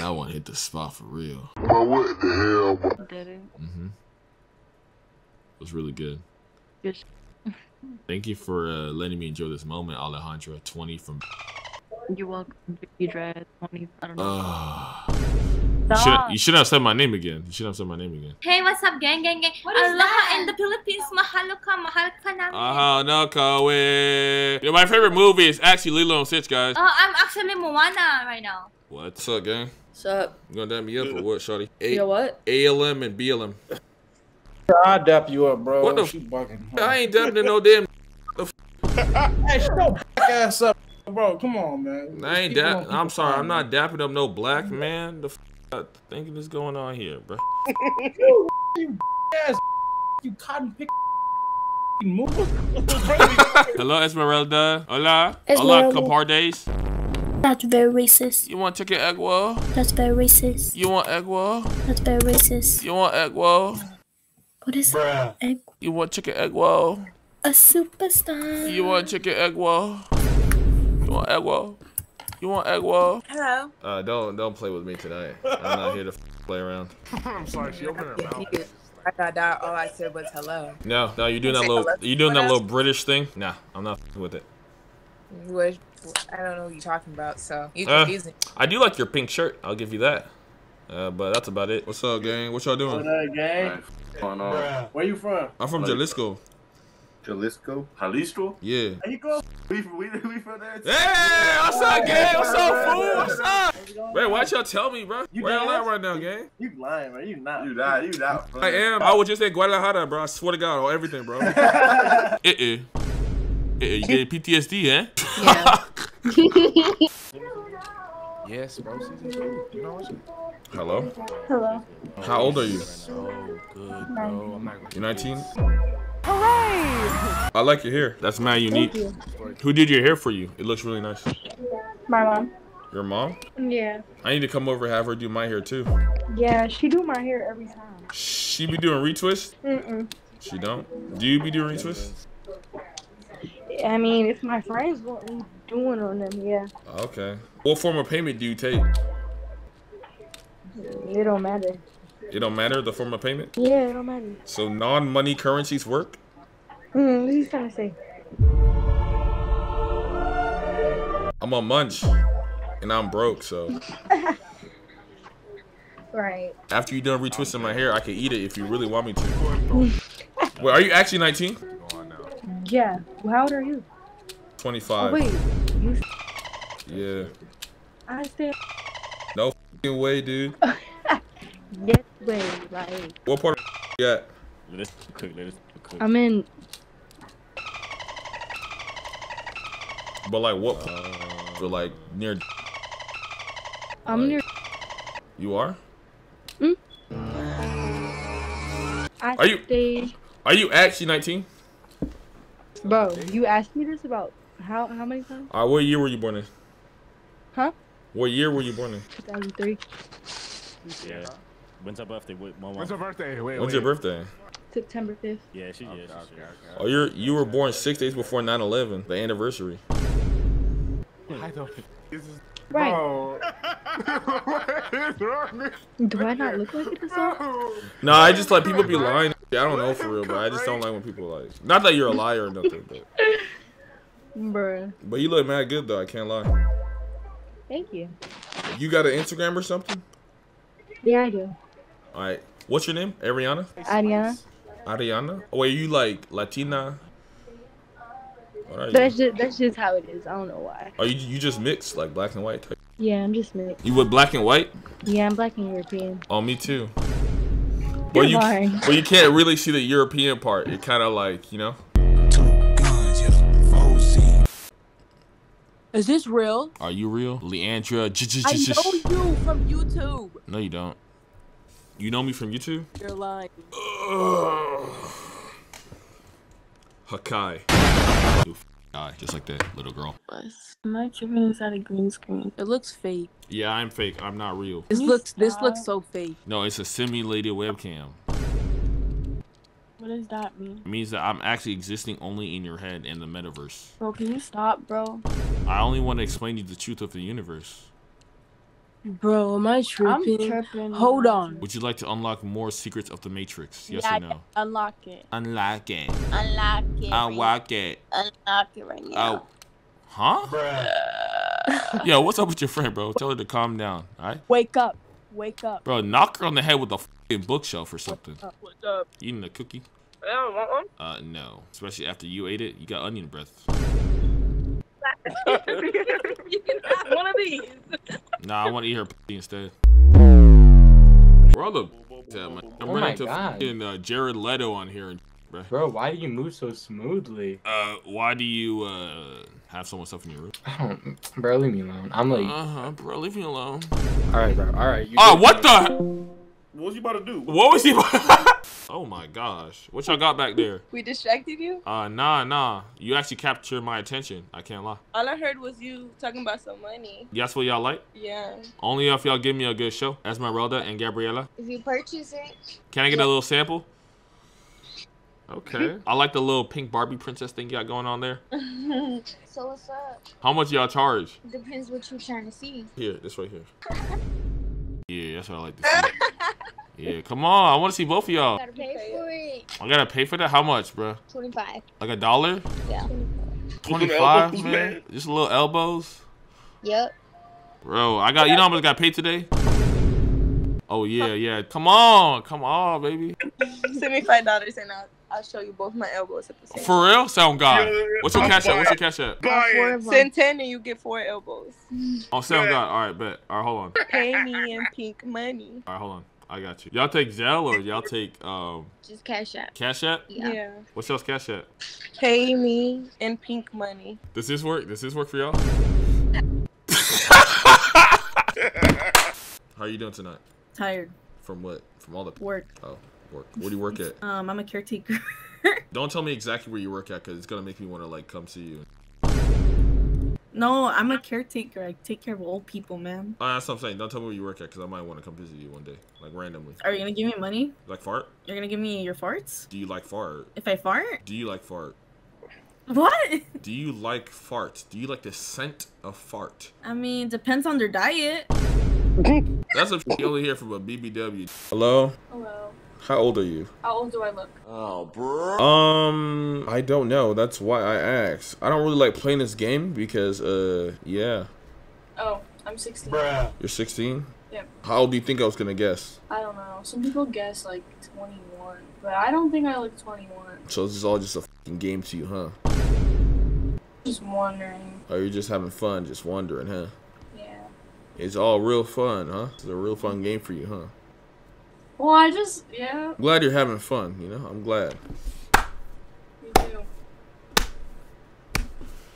That one hit the spot for real. Well, what the hell? Did it? Mm-hmm. It was really good. Just Thank you for uh, letting me enjoy this moment, Alejandra. 20 from. You're welcome. Trippy drag. 20. I don't know. [sighs] You, should, you should have said my name again. You should have said my name again. Hey, what's up, gang, gang, gang? What is Aloha in the Philippines. Mahalo ka, mahal ka namin. Ah, no, Koe. Yeah, my favorite movie is actually Lilo and Stitch, guys. Oh, I'm actually Moana right now. What's up, gang? What's up? You gonna dap me up or what, shawty? You know what? ALM and BLM. I dap you up, bro. What the She bugging. I ain't dapping no damn. [laughs] Hey, shut your black ass up, bro. Come on, man. I ain't dap. I'm sorry. going, I'm not dapping up no black man. The f I thinking is going on here, bro. [laughs] you, [laughs] you ass, you cotton pick. Hello, Esmeralda. Hola. Hola, Esmeralda. Compardes. That's very racist. You want chicken egg roll? That's very racist. You want egg roll? That's very racist. You want egg roll? What is egg? You want chicken egg roll? A superstar. You want chicken egg roll? You want egg roll? You want egg roll? Hello. Uh, don't don't play with me tonight. I'm not here to f- [laughs] play around. [laughs] I'm sorry, she opened her mouth. I thought that all I said was hello. No, no, you doing that little hello to you doing that little British thing? Nah, I'm not [laughs] with it. Which, I don't know what you're talking about, so you Uh. I do like your pink shirt. I'll give you that. Uh, but that's about it. What's up, gang? What y'all doing? What up, gang? going on? Where you from? I'm from Like- Jalisco. Jalisco? Jalisco? Yeah. There you go. We, we, we from there too. Hey, what's up, gang? What's up, fool? What's up? Man, why y'all tell me, bro? You Where y'all at right now, gang? You lying, man. You not. You die, you die. I am. I was just in Guadalajara, bro. I swear to God, on everything, bro. [laughs] uh-uh. Uh-uh. You get PTSD, eh? Yeah. [laughs] yes, bro. Season two. You know what? Hello? Hello. How old are you? So good, bro. I'm not. You're 19? Hooray! I like your hair. That's mad unique. you. Who did your hair for you? It looks really nice. My mom. Your mom? Yeah. I need to come over and have her do my hair too. Yeah, she do my hair every time. She be doing retwist? Mm-mm. She don't? Do you be doing retwists? I mean, if my friends want me doing on them, yeah. Okay. What form of payment do you take? It don't matter. It don't matter the form of payment? Yeah, it don't matter. So non-money currencies work? Mm, what you trying to say? I'm on munch and I'm broke, so [laughs] Right. after you done retwisting my hair, I can eat it if you really want me to. [laughs] Wait, are you actually 19? Yeah. Well, how old are you? 25. Oh, wait. You, Yeah. I said, No fing way, dude. [laughs] yes, way, like, What part of you at? Let us cook. Let us cook. I'm in, But like what? Uh, For like near. I'm near, You are? I Are you- stay, Are you actually 19? Bro, you asked me this about how, how many times? Uh, what year were you born in? Huh? What year were you born in? 2003. Yeah. When's her birthday? Wait, mama. When's her birthday? Wait, When's wait. your birthday? September 5th. Yeah, she. Yeah, she. she. Oh, you're you were born six days before 9/11, the anniversary. I don't. This is. Right. Bro. [laughs] what is wrong? Do I not look like it or something? No, I just let people be lying. I don't know for real, but I just don't like when people like. Not that you're a liar or nothing, but [laughs] Bruh. but you look mad good though. I can't lie. Thank you. You got an Instagram or something? Yeah, I do. All right. What's your name? Ariana? Ariana. Ariana? Oh, wait, you like Latina? Are you? That's just, that's just how it is. I don't know why. Are you you just mixed like black and white? Type? Yeah, I'm just mixed. You with black and white? Yeah, I'm black and European. Oh, me too. You're But you [laughs] but you can't really see the European part. It kind of like you know. Is this real? Are you real, Leandra? J- j- I j- know you from YouTube. No, you don't. You know me from YouTube? You're lying. Hakai. You guy, just like that little girl. My chicken inside a green screen. It looks fake. Yeah, I'm fake. I'm not real. This looks this looks so fake. No, it's a simulated webcam. What does that mean? It means that I'm actually existing only in your head in the metaverse. Bro, can you stop, bro? I only want to explain to you the truth of the universe. Bro, am I tripping? I'm tripping. Hold on. Would you like to unlock more secrets of the Matrix? Yes yeah, or no? Unlock it. Unlock it. Unlock it. Unlock it. Unlock it right now. Oh. Huh? Yo, what's up with your friend, bro? Tell her to calm down, alright? Wake up. Wake up. Bro, knock her on the head with a fucking bookshelf or something. What's up? Eating a cookie? I don't want one. Uh, no. Especially after you ate it, you got onion breath. You can have one of these. Nah, I want to eat her pussy instead. Where all the at, man? I'm Oh running to fucking uh, Jared Leto on here, and bro. Bro, why do you move so smoothly? Uh, why do you uh have so much stuff in your room? I don't, bro, leave me alone. I'm like, Uh huh, bro. Leave me alone. all right, bro, all right. You Oh, what the? What was you about to do? What was he? [laughs] oh my gosh, what y'all got back there? We distracted you? Uh, nah, nah. You actually captured my attention. I can't lie. All I heard was you talking about some money. That's what y'all like? Yeah. Only if y'all give me a good show. Esmeralda and Gabriella. If you purchase it, Can I get a little sample? [laughs] Okay. I like the little pink Barbie princess thing you got going on there. [laughs] so what's up? How much y'all charge? Depends what you're trying to see. Here, this right here. Yeah, that's what I like to see. [laughs] Yeah, come on. I want to see both of y'all. Gotta pay for it. I gotta pay for that. How much, bro? Twenty-five. Like a dollar? Yeah. Twenty-five, elbows, man. man. Just a little elbows, Yep. bro. I got. You know how much I got paid today? Oh yeah, yeah. Come on, come on, baby. [laughs] Send me five dollars and I'll I'll show you both my elbows at the same For real, sound God. Yeah, What's your I'm cash app? What's your cash app? Buy it. Send ten and you get four elbows. Oh, sound God. All right, bet. All right, hold on. Pay me in pink money. All right, hold on. I got you. Y'all take Zelle or y'all take um Just cash out. Cash App? Yeah. What's y'all's Cash App? Pay me in pink money. Does this work? Does this work for y'all? [laughs] How are you doing tonight? Tired. From what? From all the Work. Oh, work. Where do you work at? Um, I'm a caretaker. [laughs] Don't tell me exactly where you work at, cause it's gonna make me want to like come see you. no, I'm a caretaker. I take care of old people, man. Uh, that's what I'm saying. Don't tell me where you work at, cause I might want to come visit you one day, like randomly. Are you gonna give me money? Like fart? You're gonna give me your farts? Do you like fart? If I fart? Do you like fart? What? [laughs] Do you like fart? Do you like the scent of fart? I mean, depends on their diet. That's what you only hear from a BBW. Hello. Hello. How old are you? How old do I look? Oh, bro. Um, I don't know. That's why I asked. I don't really like playing this game because, uh, yeah. Oh, I'm 16. Bruh. You're 16. Yep. How old do you think I was gonna guess? I don't know. Some people guess like 21, but I don't think I look 21. So this is all just a fucking game to you, huh? Just wondering. Or you're just having fun, just wondering, huh? Yeah. It's all real fun, huh? It's a real fun game for you, huh? Well, I just yeah. I'm glad you're having fun. You know, I'm glad. Me too.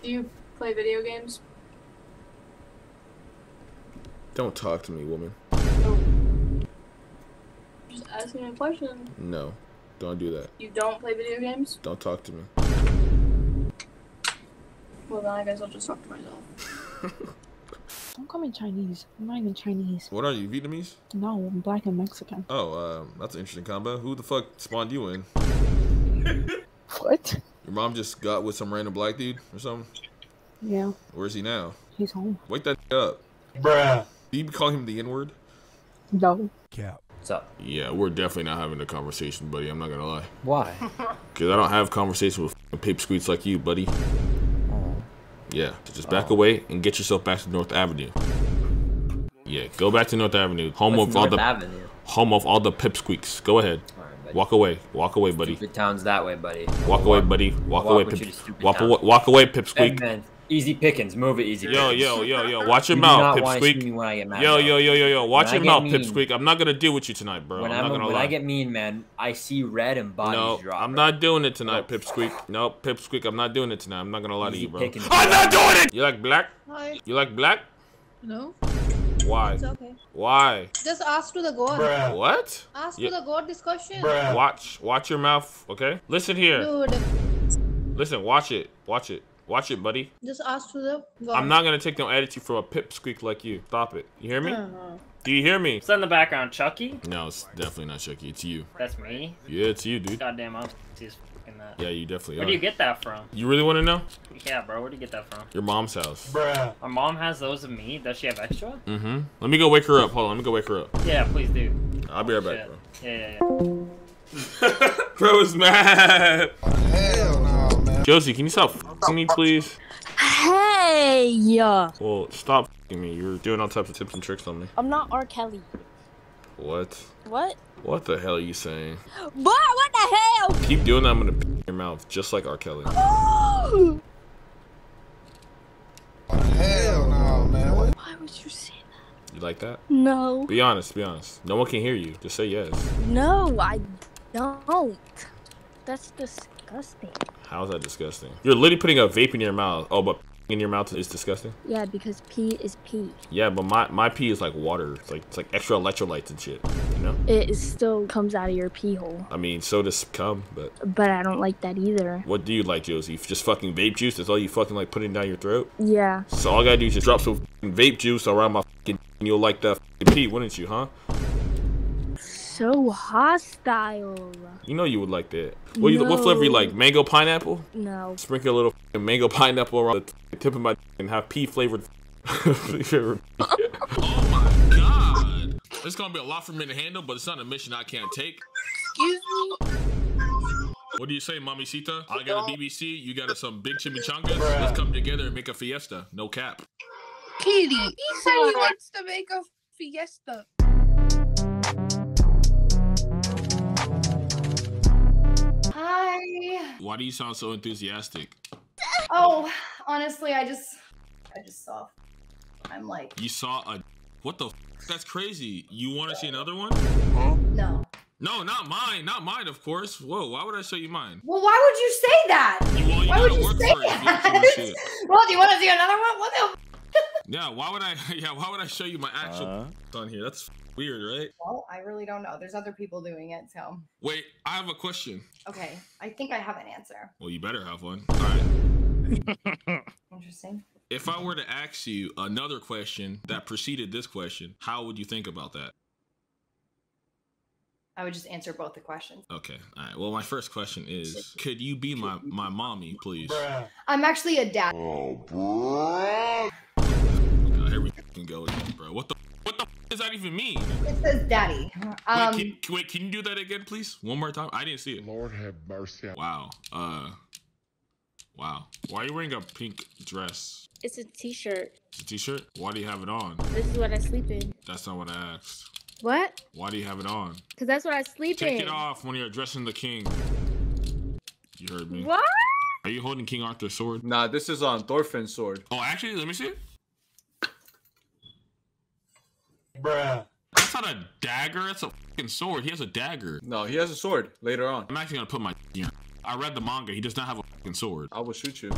Do you play video games? Don't talk to me, woman. Just asking a question. No, don't do that. You don't play video games? Don't talk to me. Well, then I guess I'll just talk to myself. [laughs] Don't call me Chinese. I'm not even Chinese. What are you, Vietnamese? No, I'm black and Mexican. Oh, um, that's an interesting combo. Who the fuck spawned you in? [laughs] What? Your mom just got with some random black dude or something? Yeah, Where's he now? he's home. Wake that up. Bruh. Do you be calling him the N word? No. Cap. What's up? Yeah, we're definitely not having a conversation, buddy. I'm not gonna lie. Why? [laughs] Because I don't have conversations with f***ing pipsqueaks like you, buddy. Yeah, so just back oh. away and get yourself back to North Avenue. Yeah, go back to North Avenue. Home What's of all the Avenue? home of all the pipsqueaks. Go ahead. buddy. Walk away. Walk away, buddy. Stupid town's that way, buddy. Walk away, buddy. Walk Walk away, pip. Walk away, walk away, pipsqueak. Easy pickings. Move it, easy. Yo, pickings. yo, yo, yo. [laughs] Watch your You do mouth, not wanna see me pipsqueak. when I get mad, Yo, yo, yo, yo, yo. Watch When your mouth, mean- pipsqueak. I'm not gonna deal with you tonight, bro. When, I'm I'm, not gonna when lie. I get mean, man, I see red and bodies no, drop. I'm not doing it tonight, Pipsqueak. No, Pipsqueak, I'm not doing it tonight. I'm not gonna lie to you, bro. pickings, I'm not doing it. You like black? Hi. You like black? No. Why? It's okay. Why? Just ask to the god. What? Ask Yeah. to the god this question. Watch, watch your mouth, okay? Listen here. Dude, Listen, watch it, watch it, watch it, buddy. just ask for the god. I'm not gonna take no attitude from a pipsqueak like you. Stop it. You hear me? Uh-huh. Do you hear me? What's in the background? Chucky? No, it's definitely not Chucky. It's you. That's me. Yeah, it's you, dude. Goddamn, I'm just fucking that. Yeah, you definitely are. Where are. do you get that from? You really want to know? Yeah, bro. Where do you get that from? Your mom's house. Bruh. My mom has those of me. Does she have extra? Mm-hmm. Let me go wake her up. Hold on. Let me go wake her up. Yeah, please do. I'll be right back, Shit. bro. Yeah, yeah, yeah. [laughs] Bro is mad. Hell no, man. Josie, can you stop f***ing me, please? Hey, yeah. Well, stop f***ing me. You're doing all types of tips and tricks on me. I'm not R. Kelly. What? What? What the hell are you saying? Boy, what the hell? Keep doing that, I'm gonna p your mouth, just like R. Kelly. Oh! [gasps] Hell no, man. What? Why would you say that? You like that? no? Be honest, be honest. No one can hear you. Just say yes. No, I don't. That's disgusting. How's that disgusting? You're literally putting a vape in your mouth. Oh, but [laughs] in your mouth is disgusting? Yeah, because pee is pee. Yeah, but my, my pee is like water. It's like it's like extra electrolytes and shit. You know? It still comes out of your pee hole. I mean, so does cum, but But I don't like that either. what do you like, Josie? Just fucking vape juice? That's all you fucking like putting down your throat? Yeah. So all I gotta do is just drop some fucking [laughs] vape juice around my fucking [laughs] and you'll like that fucking pee, wouldn't you, huh? So hostile. You know you would like that. What, you, what flavor you like? Mango pineapple? No. Sprinkle a little mango pineapple around the tip of my and have pee flavored. [laughs] [laughs] Oh my god. It's gonna be a lot for me to handle, but it's not a mission I can't take. Excuse me. What do you say, Mommy Sita? I got a BBC, you got some big chimichangas. Let's come together and make a fiesta. No cap. Kitty, he said he wants to make a fiesta. Hi. Why do you sound so enthusiastic? Oh, honestly, I just, I just saw. I'm like, You saw a. What the? F- That's crazy. You want to see another one? no. No, not mine. Not mine, of course. Whoa, why would I show you mine? Well, why would you say that? You, well, you why would you say for you actually wanna see that? [laughs] well, do you want to see another one? What the? Yeah, why would I? [laughs] Yeah, why would I show you my actual [laughs] on here? That's weird, right? Well, I really don't know. There's other people doing it, so. Wait, I have a question. Okay, I think I have an answer. Well, you better have one. All right. [laughs] Interesting. If I were to ask you another question that preceded this question, how would you think about that? I would just answer both the questions. Okay. All right. Well, my first question is, could you be my my mommy, please? I'm actually a dad. Oh, bro. Here we can go again, bro. What the what the does that even mean? It says daddy. Um, wait, can, wait, can you do that again, please? One more time. I didn't see it. Lord have mercy. Wow. Uh. Wow. Why are you wearing a pink dress? It's a t-shirt. It's a t-shirt. Why do you have it on? This is what I sleep in. That's not what I asked. What? Why do you have it on? Because that's what I sleep Take in. Take it off when you're addressing the king. You heard me. What? Are you holding King Arthur's sword? Nah, this is on Thorfinn's sword. Oh, actually, let me see it. Bruh. That's not a dagger. That's a fucking sword. He has a dagger. No, he has a sword later on. I'm actually gonna put my. Here. I read the manga. He does not have a fucking sword. I will shoot you.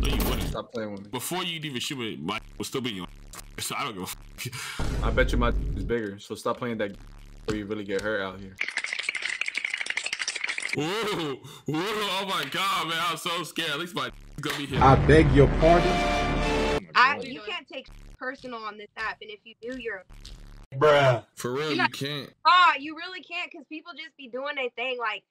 No, you wouldn't. Stop playing with me. Before you'd even shoot me, my will still be in your. [laughs] So I don't give a. Fuck. I bet you my [laughs] is bigger. So stop playing that [laughs] before you really get hurt out here. Whoa, whoa! Oh my god, man! I'm so scared. At least my gonna be here. I beg your pardon. I, you can't take personal on this app, and if you do, you're Bruh. For real, You're you can't. ah, you really can't, because people just be doing their thing. Like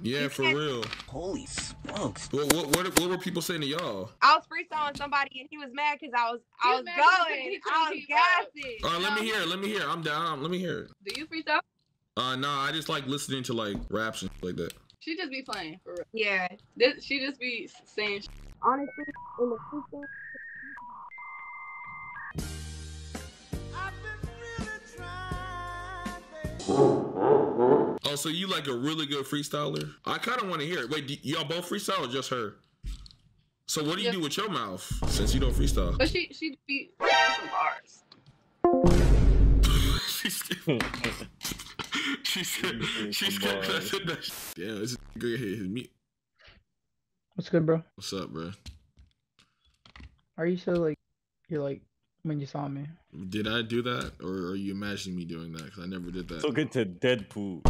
Yeah, for can't- real. Holy smokes! What, what, what, what were people saying to y'all? I was freestyling somebody, and he was mad because I was I He was was going, I was keep gassing. All right, let me hear. it, Let me hear. it. I'm down. Let me hear. it. Do you freestyle? Uh, nah, I just like listening to like raps and like that. She just be playing for real. Yeah. This, she just be saying. sh- Honestly, in the freestyle. Oh, so you like a really good freestyler? I kind of want to hear it. Wait, y'all both freestyle or just her? So what do you Yeah. do with your mouth since you don't freestyle? But she she be some bars. she's she's she's Yeah, this is good. His meat. What's good, bro? What's up, bro? Are you so like you're like when you saw me? Did I do that, or are you imagining me doing that? Because I never did that. So good to Deadpool.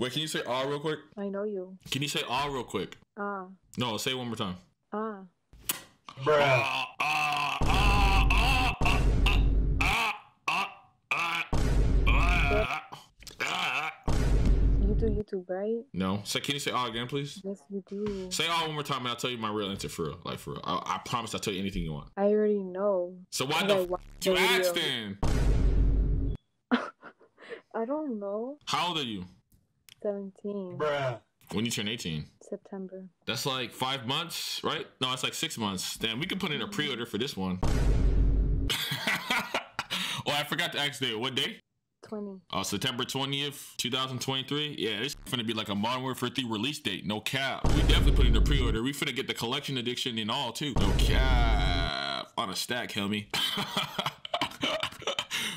Wait, can you say "ah" real quick? I know you. Can you say "ah" real quick? Ah. No, say it one more time. Ah. Bruh. Ah, do YouTube, right? No. So can you say all again, please? Yes, you do. Say all one more time, and I'll tell you my real answer for real. Like for real. I, I promise I'll tell you anything you want. I already know. So why Cause the I f- watched you the asked [laughs] then? I don't know. How old are you? 17. Bruh. When you turn 18? September. That's like five months, right? No, it's like six months. Damn, we can put in a pre-order for this one. [laughs] oh, I forgot to ask there. What day? 20. Oh, September 20th, 2023. Yeah, it's gonna be like a Modern Warfare 3 release date. No cap. We definitely put in the pre-order. We finna get the collection edition and all too. No cap. On a stack, Helmy. [laughs]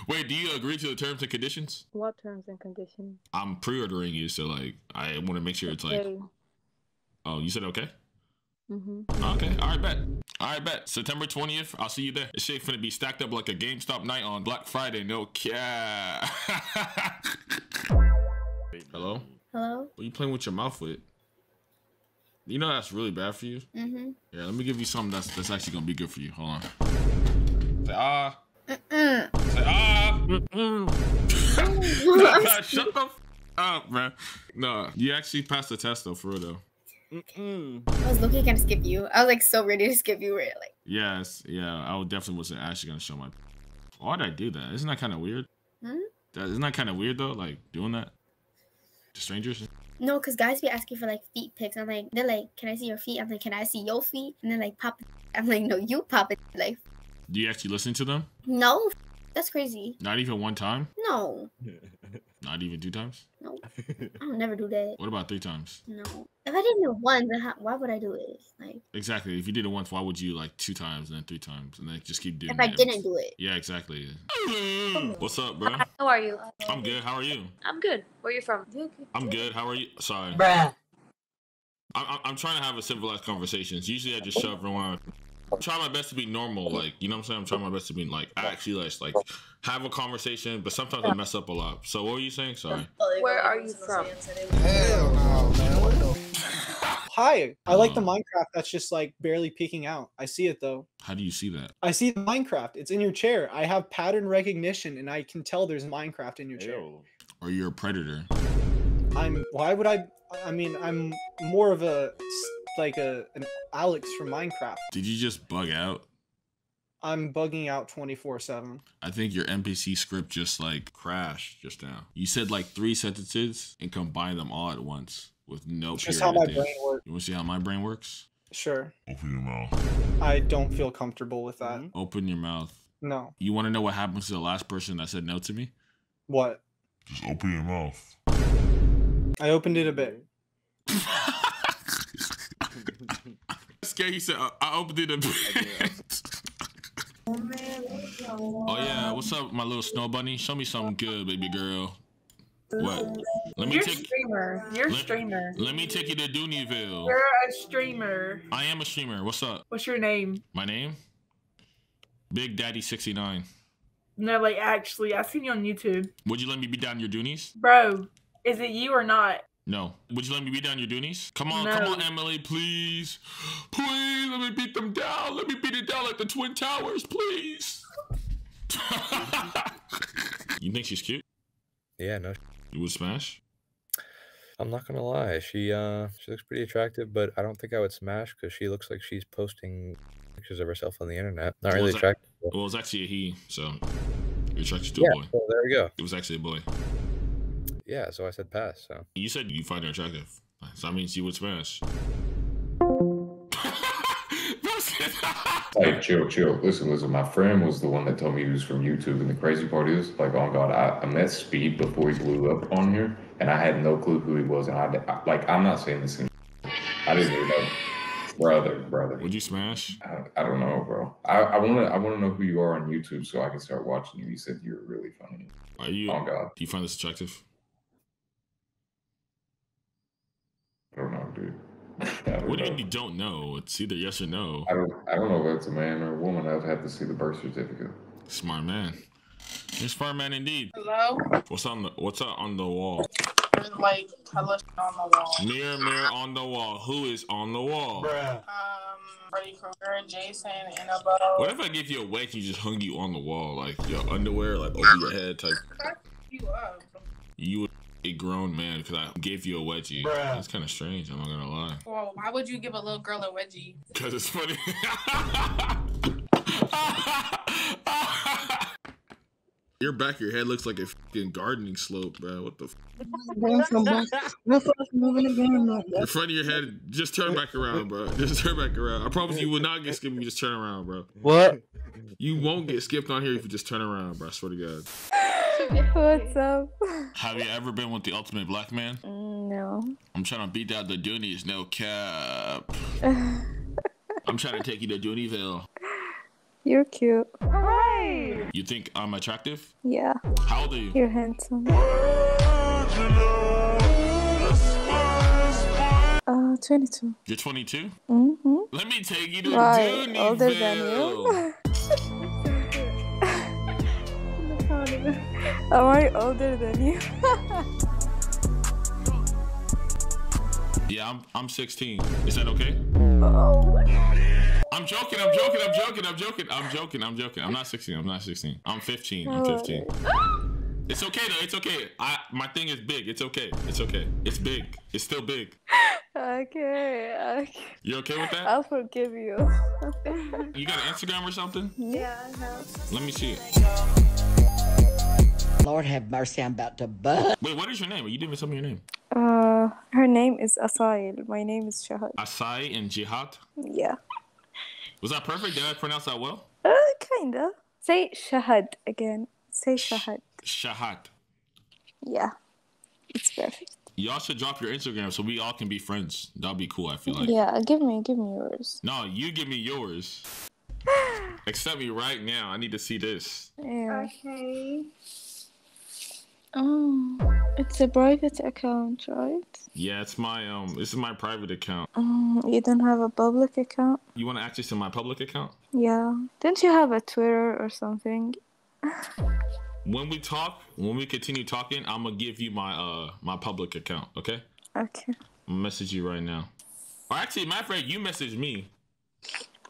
Wait, do you agree to the terms and conditions? What terms and conditions? I'm pre-ordering you, so like I want to make sure it's like. Okay. Oh, you said okay. Mm-hmm. Okay, all right, bet. All right, bet. September 20th, I'll see you there. This shit finna be stacked up like a GameStop night on Black Friday. No cap. [laughs] Hello? Hello? What you playing with your mouth with? You know that's really bad for you? Mm-hmm. Yeah, let me give you something that's that's actually gonna be good for you. Hold on. Say ah. Say ah. [laughs] Shut the f- up, man. No, you actually passed the test though, for real though. I was looking gonna skip you. I was like so ready to skip you. Like, Yes, yeah, I would definitely wasn't actually gonna show my. Why'd I do that? Isn't that kind of weird? hmm? That, isn't that kind of weird though? Like doing that to strangers? No, cause guys be asking for like feet pics. I'm like, they're like, can I see your feet? I'm like, can I see your feet? And then like pop. I'm like, no, you pop it. Like, Do you actually listen to them? no, that's crazy. Not even one time? No, [laughs] Not even two times? no, [laughs] I'll never do that. What about three times? No, if I didn't do one, then how, why would I do it? Like, Exactly. If you did it once, why would you like two times and then three times and then just keep doing it? if I it? didn't do it. Yeah, exactly. What's up, bro? How are you? I'm good. How are you? I'm good. Where are you from? I'm good. How are you? Sorry. Bruh. I'm, I'm- I'm trying to have a civilized conversations. Usually I just shove everyone. I'm trying my best to be normal, like you know what I'm saying. I'm trying my best to be like actually like like have a conversation, but sometimes I mess up a lot. So what were you saying? Sorry. Where are you from? Hell no, man. What the? [laughs] Hi, I like the Minecraft that's just like barely peeking out. I see it though. How do you see that? I see the Minecraft. It's in your chair. I have pattern recognition and I can tell there's Minecraft in your chair. Or you're a predator? I'm why would I I mean I'm more of a s- like a an Alex from Minecraft. Did you just bug out? I'm bugging out 24/7. I think your NPC script just like crashed just now. You said like three sentences and combined them all at once with no It's just how my brain works. You want to see how my brain works? Sure. Open your mouth. I don't feel comfortable with that. Mm-hmm. Open your mouth. No. You want to know what happens to the last person that said no to me? What? Just open your mouth. I opened it a bit. [laughs] Scary said, I, I opened it oh, a bit. oh yeah, what's up, my little snow bunny? Show me something good, baby girl. What? Let me You're a take. streamer. You're a let- streamer. Let me take you to Dooneyville. You're a streamer. I am a streamer. What's up? What's your name? My name? Big Daddy 69. No, like actually, I've seen you on YouTube, Would you let me be down your Doonies? bro. Is it you or not? No. Would you let me beat down your Doonies? Come on, No. come on, Emily, please. Please, let me beat them down. Let me beat it down like the Twin Towers, please. [laughs] you think she's cute? Yeah, no. You would smash? I'm not gonna lie. She uh she looks pretty attractive, but I don't think I would smash because she looks like she's posting pictures of herself on the internet. Not Well, really it's a- attractive. Well, it's actually a he, so you're attracted to Yeah, a boy. well, there we go. It was actually a boy. Yeah, so I said pass. So You said you find her attractive. So that means you would smash. [laughs] Like, chill, chill. Listen, listen. My friend was the one that told me he was from YouTube, and the crazy part is, like, oh god, I, I met Speed before he blew up on here, and I had no clue who he was, and I, I like, I'm not saying this. In, I didn't even know, brother, brother. Would you smash? I, I don't know, bro. I, I wanna, I wanna know who you are on YouTube so I can start watching you. You said you're really funny. Are you? Oh god, Do you find this attractive? I don't know, dude. What do you mean you don't know? It's either yes or no. I don't, I don't know if it's a man or a woman. I've had to see the birth certificate. Smart man. You're a smart man indeed. Hello? What's on the What's up on the wall? There's like hella on the wall. Mirror, mirror on the wall. Who is on the wall? Um, Freddy Krueger, Jason, Annabelle. What if I give you a wake and just hung you on the wall, like your underwear, like over your head type? You you up. You a grown man because I gave you a wedgie. That's kind of strange. I'm not gonna lie. Well, why would you give a little girl a wedgie? Because it's funny. [laughs] Your back of your head looks like a fucking gardening slope, bro. What the? F- moving again. man. the front of your head, just turn back around, bro. Just turn back around. I promise you will not get skipped if you just turn around, bro. What? You won't get skipped on here if you just turn around, bro. I swear to God. [laughs] What's up? Have you ever been with the ultimate black man? No. I'm trying to beat down the Doonies, no cap. [laughs] I'm trying to take you to Dooneyville. You're cute. Alright. You think I'm attractive? Yeah. How old are you? You're handsome. Uh, 22. You're 22? Mm-hmm. Let me take you to Right. Dooneyville. Older than you. [laughs] [laughs] Am I older than you? Yeah, I'm I'm 16. Is that okay? oh. I'm joking. I'm joking. I'm joking. I'm joking. I'm joking. I'm joking. I'm not 16. I'm not 16. I'm 15. I'm 15. It's okay though. It's okay. I my thing is big. It's okay. It's okay. It's big. It's still big. Okay, okay. You okay with that? I'll forgive you. You got an Instagram or something? yeah, I have. Let me see it. Lord have mercy, I'm about to bust. Wait, what is your name? You didn't even tell me your name. Uh, her name is Asail. My name is Shahad. Asai and Jihad. Yeah. Was that perfect? Did I pronounce that well? Uh, kinda. Say Shahad again. Say Shahad. Shahad. Yeah. It's perfect. Y'all should drop your Instagram so we all can be friends. That'll be cool. I feel like. Yeah, give me, give me yours. No, you give me yours. [sighs] Accept me right now. I need to see this. Yeah. Okay. Oh, it's a private account, right? Yeah, it's my um. This is my private account. Um, you don't have a public account? You want to access to my public account? Yeah. Don't you have a Twitter or something? [laughs] When we talk, when we continue talking, I'm gonna give you my uh my public account. Okay? Okay. I'm message you right now. Or actually, my friend, you message me.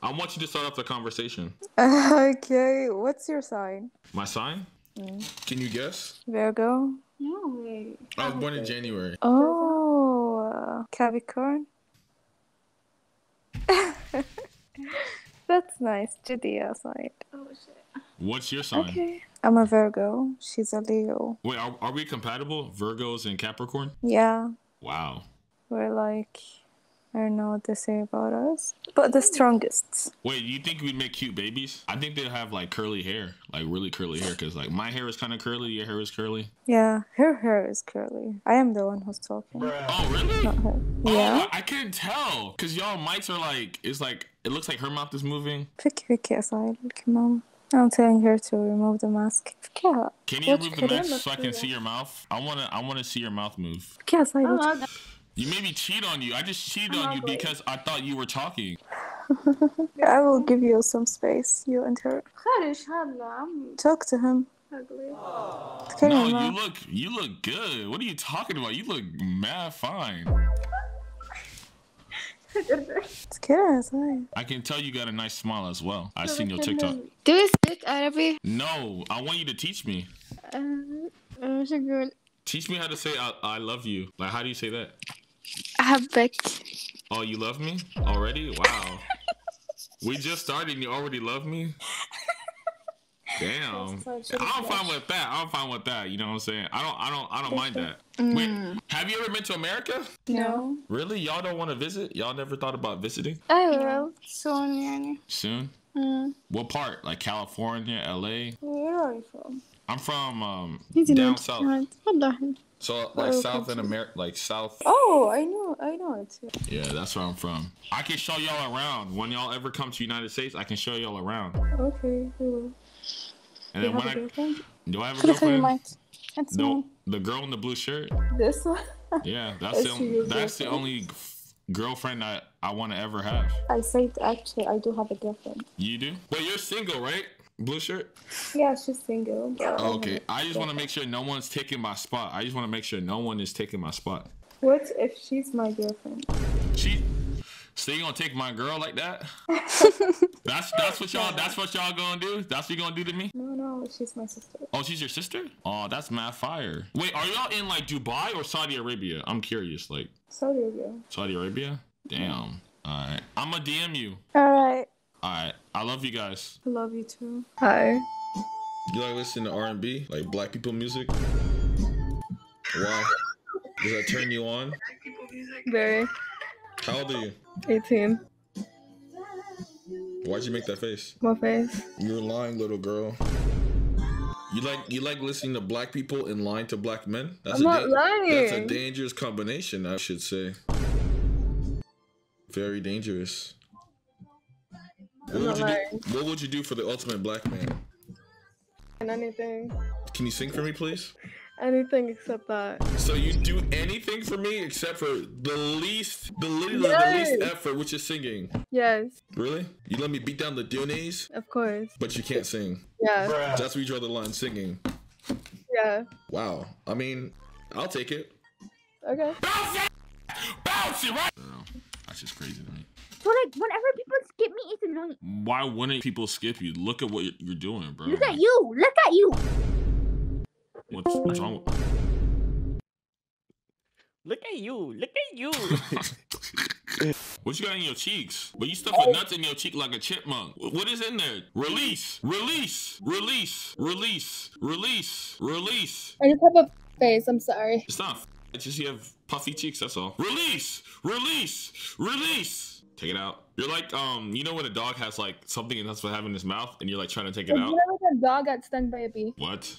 I want you to start off the conversation. [laughs] okay. What's your sign? My sign? Mm. Can you guess? Virgo. No way. I was born in January. Oh, uh, Capricorn. [laughs] That's nice. Judea side. Oh shit. What's your sign? Okay. I'm a Virgo. She's a Leo. Wait, are, are we compatible? Virgos and Capricorn? Yeah. Wow. We're like, I don't know what to say about us, but the strongest. Wait, you think we'd make cute babies? I think they'd have like curly hair, like really curly hair, because like my hair is kind of curly, your hair is curly. Yeah, her hair is curly. I am the one who's talking. Oh, really? Not her. Oh, Yeah. I, I can't tell, cause y'all mics are like, it's like it looks like her mouth is moving. Pick pick aside, mom. I'm telling her to remove the mask. Yeah. Can you remove the mask so I can see your mouth? I wanna, I wanna see your mouth move. Pick aside. You made me cheat on you. I just cheated on you because I thought you were talking. [laughs] I will give you some space, you and her. Talk to him. Ugly. No, you look you look good. What are you talking about? You look mad fine. I can tell you got a nice smile as well. I seen your TikTok. Do you speak Arabic? No, I want you to teach me. Um, teach me how to say I, I love you. Like, how do you say that? I have booked. Oh, you love me already? Wow. [laughs] we just started and you already love me? Damn. I'm fine with that. I'm fine with that. You know what I'm saying? I don't I don't I don't mind that. Mm. Wait, have you ever been to America? No. Really? Y'all don't want to visit? Y'all never thought about visiting? I will. Soon, Soon? Mm. What part? Like California, LA? Where are you from? I'm from um, down south. So like oh, South and America, like South. Oh, I know, I know it. Yeah, that's where I'm from. I can show y'all around when y'all ever come to United States. I can show y'all around. Okay, cool. And then when I do I have a girlfriend? That's the, me. the girl in the blue shirt. This one. [laughs] Yeah, that's, the only, that's the only girlfriend I I want to ever have. I said actually I do have a girlfriend. You do? But you're single, right? Blue shirt. Yeah, she's single. but I Oh, okay. a I just want to make sure no one's taking my spot. I just want to make sure no one is taking my spot. What if she's my girlfriend? She So you gonna take my girl like that? [laughs] That's that's what y'all that's what y'all gonna do? That's what you gonna do to me? No, no, she's my sister. Oh, she's your sister? Oh, that's mad fire. Wait, are y'all in like Dubai or Saudi Arabia? I'm curious. Like Saudi Arabia. Saudi Arabia? Damn. Alright. I'ma DM you. Alright. Alright. I love you guys. I love you too. Hi. You like listening to R&B? Like black people music? Why? Does that turn you on? Very. How old are you? 18. Why'd you make that face? My face. You're lying, little girl. You like you like listening to black people in line to black men? I'm not That's a dangerous combination, I should say. Very dangerous. What would, you do, what would you do for the ultimate black man? And anything. Can you sing for me, please? Anything except that. So you do anything for me except for the least, the literally the least effort, which is singing. Yes, Really? You let me beat down the Dunes, of course. but you can't sing. Yeah. That's where you draw the line, singing. Yeah. Wow. I mean, I'll take it. Okay. Bounce it right. That's just crazy to me. So like whenever people skip me, it's annoying. Why wouldn't people skip you? Look at what you're- you're doing, bro. Look at you. Look at you. What's, what's wrong? with- Look at you. Look at you. [laughs] What you got in your cheeks? But you stuff a oh. nuts in your cheek like a chipmunk. What is in there? Release, release, release, release, release, release. I just have a face. I'm sorry. It's not. It's just you have puffy cheeks. That's all. Release, release, release. Take it out. You're like um, you know when a dog has like something and that's what having in his mouth, and you're like trying to take it out. Whenever that dog got stung by a bee. What?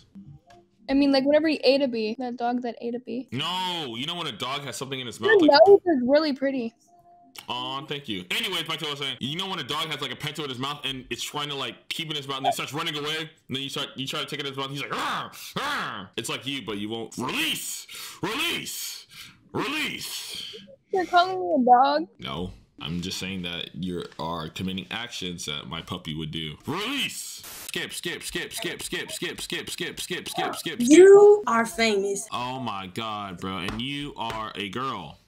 I mean, like whenever he ate a bee. That dog that ate a bee. No, you know when a dog has something in his mouth. Your Like, nose is really pretty. oh, thank you. Anyways, back to what I was saying. You know when a dog has like a pencil in his mouth and it's trying to like keep in his mouth and it starts running away, and then you start you try to take it in his mouth. He's like, "Arr! Arr!" it's like you, but you won't release, release, release. You're calling me a dog? No, I'm just saying that you are committing actions that my puppy would do. Release. Skip, skip, skip, skip, skip, skip, skip, skip, skip, skip, skip. You are famous. Oh my god, bro, and you are a girl.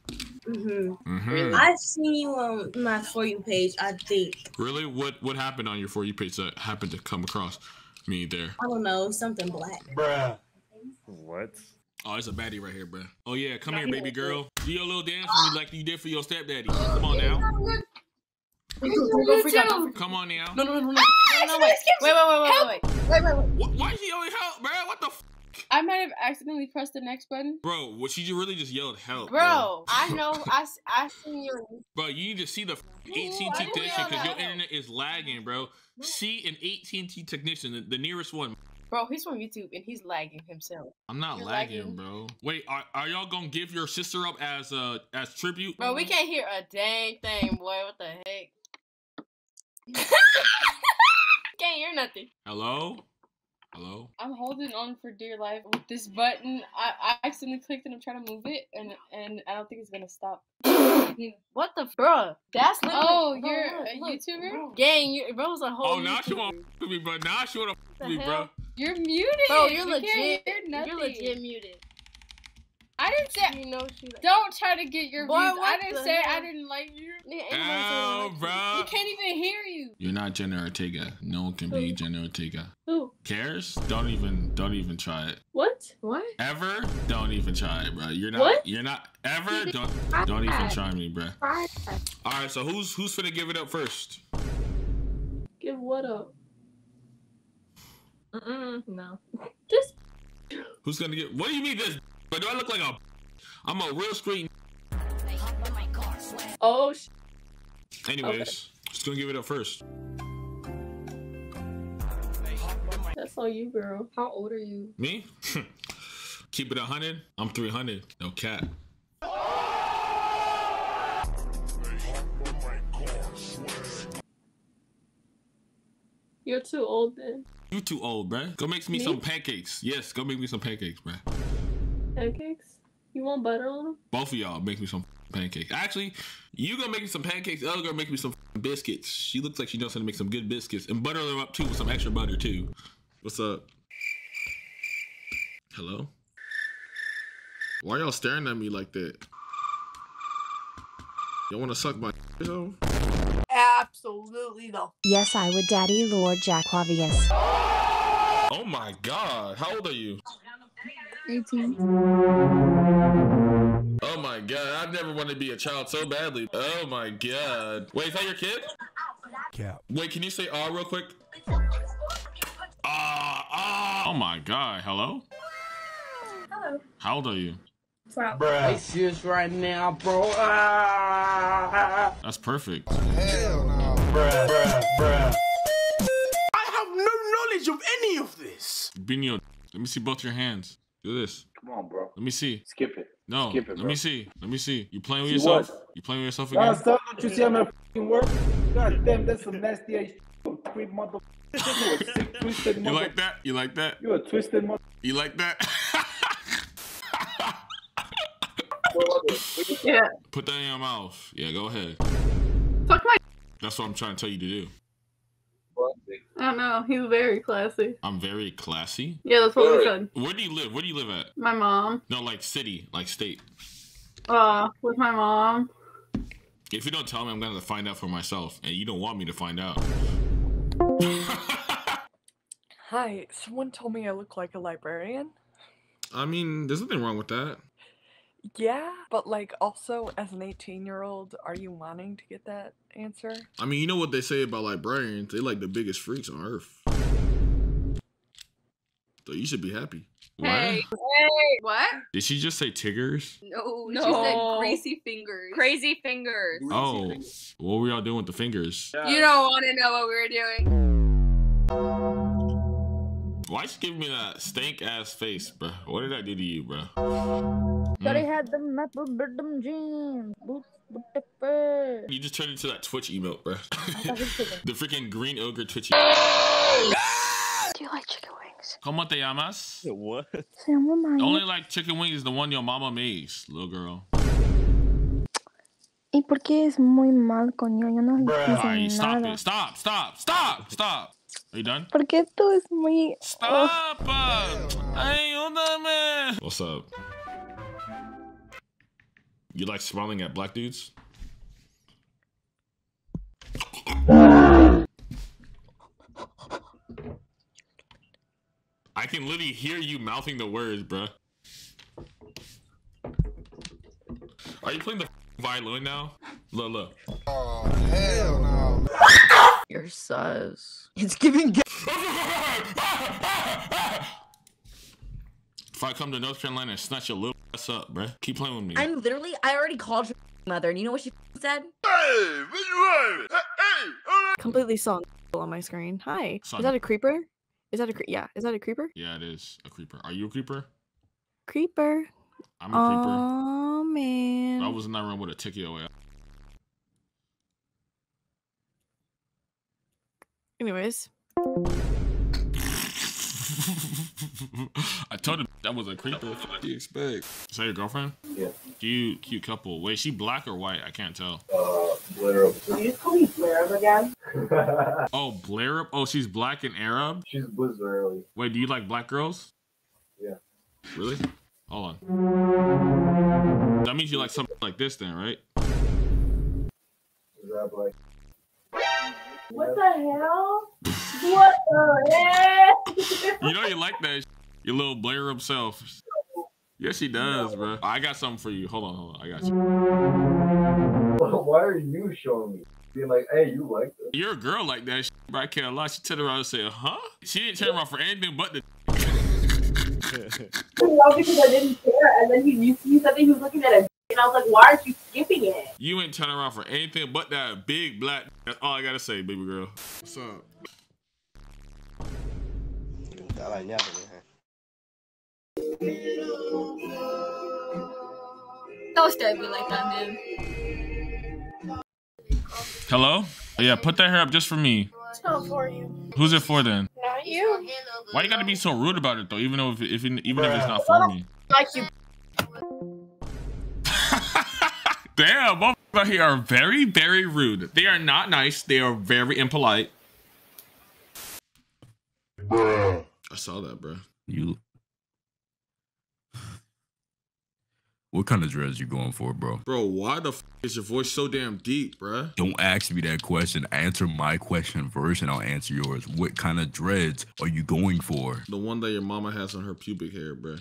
hmm Mhm. I've seen you on my For You page, I think. Really? What what happened on your for you page that happened to come across me there? I don't know, something black. Bruh. What? Oh, it's a baddie right here, bruh. Oh yeah, come here, baby girl. Do your little dance for me like you did for your stepdaddy. Come on now. Go freak out, go freak Come on now. No, no, no, no, no. No, ah, no, wait. Wait, wait, wait, wait, wait, wait. Wait, wait, wait. Wh- Why is she yelling help, bro? What the f? I might have accidentally pressed the next button. Bro, what she just really just yelled help, Bro, I know. I, s- I seen your. Bro, you need to see the f- I AT&T didn't technician yell because your that. internet is lagging, bro. See an AT&T technician, the, the nearest one. Bro, he's from YouTube and he's lagging himself. I'm not lagging, lagging. bro. Wait, are, are y'all gonna give your sister up as uh as tribute? Bro, we can't hear a dang thing, boy. What the heck? [laughs] can't hear nothing. Hello, hello. I'm holding on for dear life with this button. I, I accidentally clicked and I'm trying to move it, and and I don't think it's gonna stop. [laughs] what the bro? That's literally. Oh, bro, you're look, a look, YouTuber? bro. Gang, you bro's a whole. Oh, now she YouTuber. want f- with me, bro. Now she wanna f- with me, bro. You're muted. Bro, you're We legit. You're legit muted. I didn't say. You know she. Like, Don't try to get your Boy, views. I didn't the say I didn't like you. Nigga, ain't nobody Ow, like you. can't even hear you. You're not Jenna Ortega. No one can be Jenna Ortega. Who? Cares? Don't even don't even try it. What? What? Ever? Don't even try it, bro. You're not What? you're not ever don't don't even try me, bro. Alright, so who's who's gonna give it up first? Give what up? Mm-mm, no. Just Who's gonna get what do you mean this but do I look like a I'm a real street oh sh- anyways. just gonna give it up first? that's all you, girl. How old are you? Me? [laughs] Keep it a hundred. I'm three hundred. No cat. You're too old then. You too old, bruh. Go make me, Me? some pancakes. Yes, go make me some pancakes, bruh. Pancakes? You want butter on them? Both of y'all make me some pancakes. Actually, you gonna make me some pancakes. The other girl make me some biscuits. She looks like she knows how to make some good biscuits and butter them up too with some extra butter too. What's up? Hello? Why y'all staring at me like that? Y'all want to suck my [laughs] though? Absolutely the Yes, I would, Daddy Lord Jacquavius. Oh my god. How old are you? 18. Oh my god. I've never wanted to be a child so badly. Oh my god. Wait, is that your kid? Yeah. Wait, can you say ah real quick? Ah, ah. Oh my god. Hello? Hello. How old are you? Twelve. Hey, serious right now, bro. Ah. That's perfect. Hell no. Bruh, bruh, bruh. I have no knowledge of any of this. Bino, let me see both your hands. Do this. Come on, bro. Let me see. Skip it. No, Skip it, let bro. me see. Let me see. You playing with See yourself? what? You playing with yourself Nah, again? son, don't you see I'm at fucking work? God damn, that's some nasty ass shit. Creep mother. You a sick, twisted You like that? You like that? You a twisted mother. You like that? Yeah. Put that in your mouth. Yeah, go ahead. Fuck my. That's what I'm trying to tell you to do. I don't know. He's very classy. I'm very classy. Yeah, that's what we said. Where do you live? Where do you live at? My mom. No, like city, like state. Uh, with my mom. If you don't tell me, I'm gonna find out for myself, and you don't want me to find out. [laughs] Hi, someone told me I look like a librarian. I mean, there's nothing wrong with that. Yeah, but like also as an 18 year old, are you wanting to get that answer? I mean, you know what they say about librarians? They like the biggest freaks on earth. So you should be happy. Hey, What? hey, what? Did she just say Tiggers? No, no. she said greasy fingers. Crazy fingers. Oh, what were y'all doing with the fingers? You don't want to know what we were doing. Why you giving me that stank ass face, bro? What did I do to you, bro? Thought he hmm? had them apple bottom jeans. Boots, boot the fur. You just turned into that Twitch emote, bro. thought he was [laughs] chicken. the freaking green ogre Twitch. Do you like chicken wings? ¿Cómo te llamas? What? Se. Only like chicken wings is the one your mama makes, little girl. ¿Y por qué es muy mal con yo? Yo no hice Alright, stop it. Stop, stop, stop, stop. Are you done? ¿Por qué tú es muy... Stop! uh, Ayúdame! What's up? You like smiling at black dudes? I can literally hear you mouthing the words, bruh. Are you playing the violin now? Look, look. Oh, hell no. Your sus. [laughs] It's giving. If I come to North Carolina and snatch your little ass up, bruh. Keep playing with me. I'm literally. I already called your [laughs] mother, and you know what she [laughs] said? Completely saw on my screen. Hi. Saw Is that a creeper? Is that a cre- yeah? Is that a creeper? Yeah, it is a creeper. Are you a creeper? Creeper. I'm a creeper. Oh man. I was in that room with a ticket away. Anyways, [laughs] I told him that was a creeper. What do you expect? Is that your girlfriend? Yeah. Cute, cute couple. Wait, she black or white? I can't tell. Uh, Blair up. Will you call me Blair again? [laughs] Oh, Blair. Oh, she's black and Arab. She's blizzard early. Wait, do you like black girls? Yeah. Really? Hold on. That means you like something like this, then, right? Is that like? What the hell? What the hell? You know you like that. sh- Your little Blair himself. Yes, he does, bro. Oh, I got something for you. Hold on, hold on. I got you. [laughs] Why are you showing me? Being like, hey, you like this? You're a girl like that, sh- bro. I can't lie. She turned around and said, huh? She didn't turn around for anything but the. [laughs] No, because I didn't care. And then he, you, you said that he was looking at it, and I was like, why aren't you skipping it? You ain't turning around for anything but that big black. That's all I gotta say, baby girl. What's up? Don't stare at me like that, man. Hello? Yeah, put that hair up just for me. It's not for you. Who's it for then? Not you. Why you gotta be so rude about it though? Even though if, if even if it's not for me. Like you. Damn, both out here are very, very rude. They are not nice. They are very impolite. Bro. I saw that, bro. You. [sighs] What kind of dreads you going for, bro? Bro, why the f- is your voice so damn deep, bruh? Don't ask me that question. Answer my question first, and I'll answer yours. What kind of dreads are you going for? The one that your mama has on her pubic hair, bruh.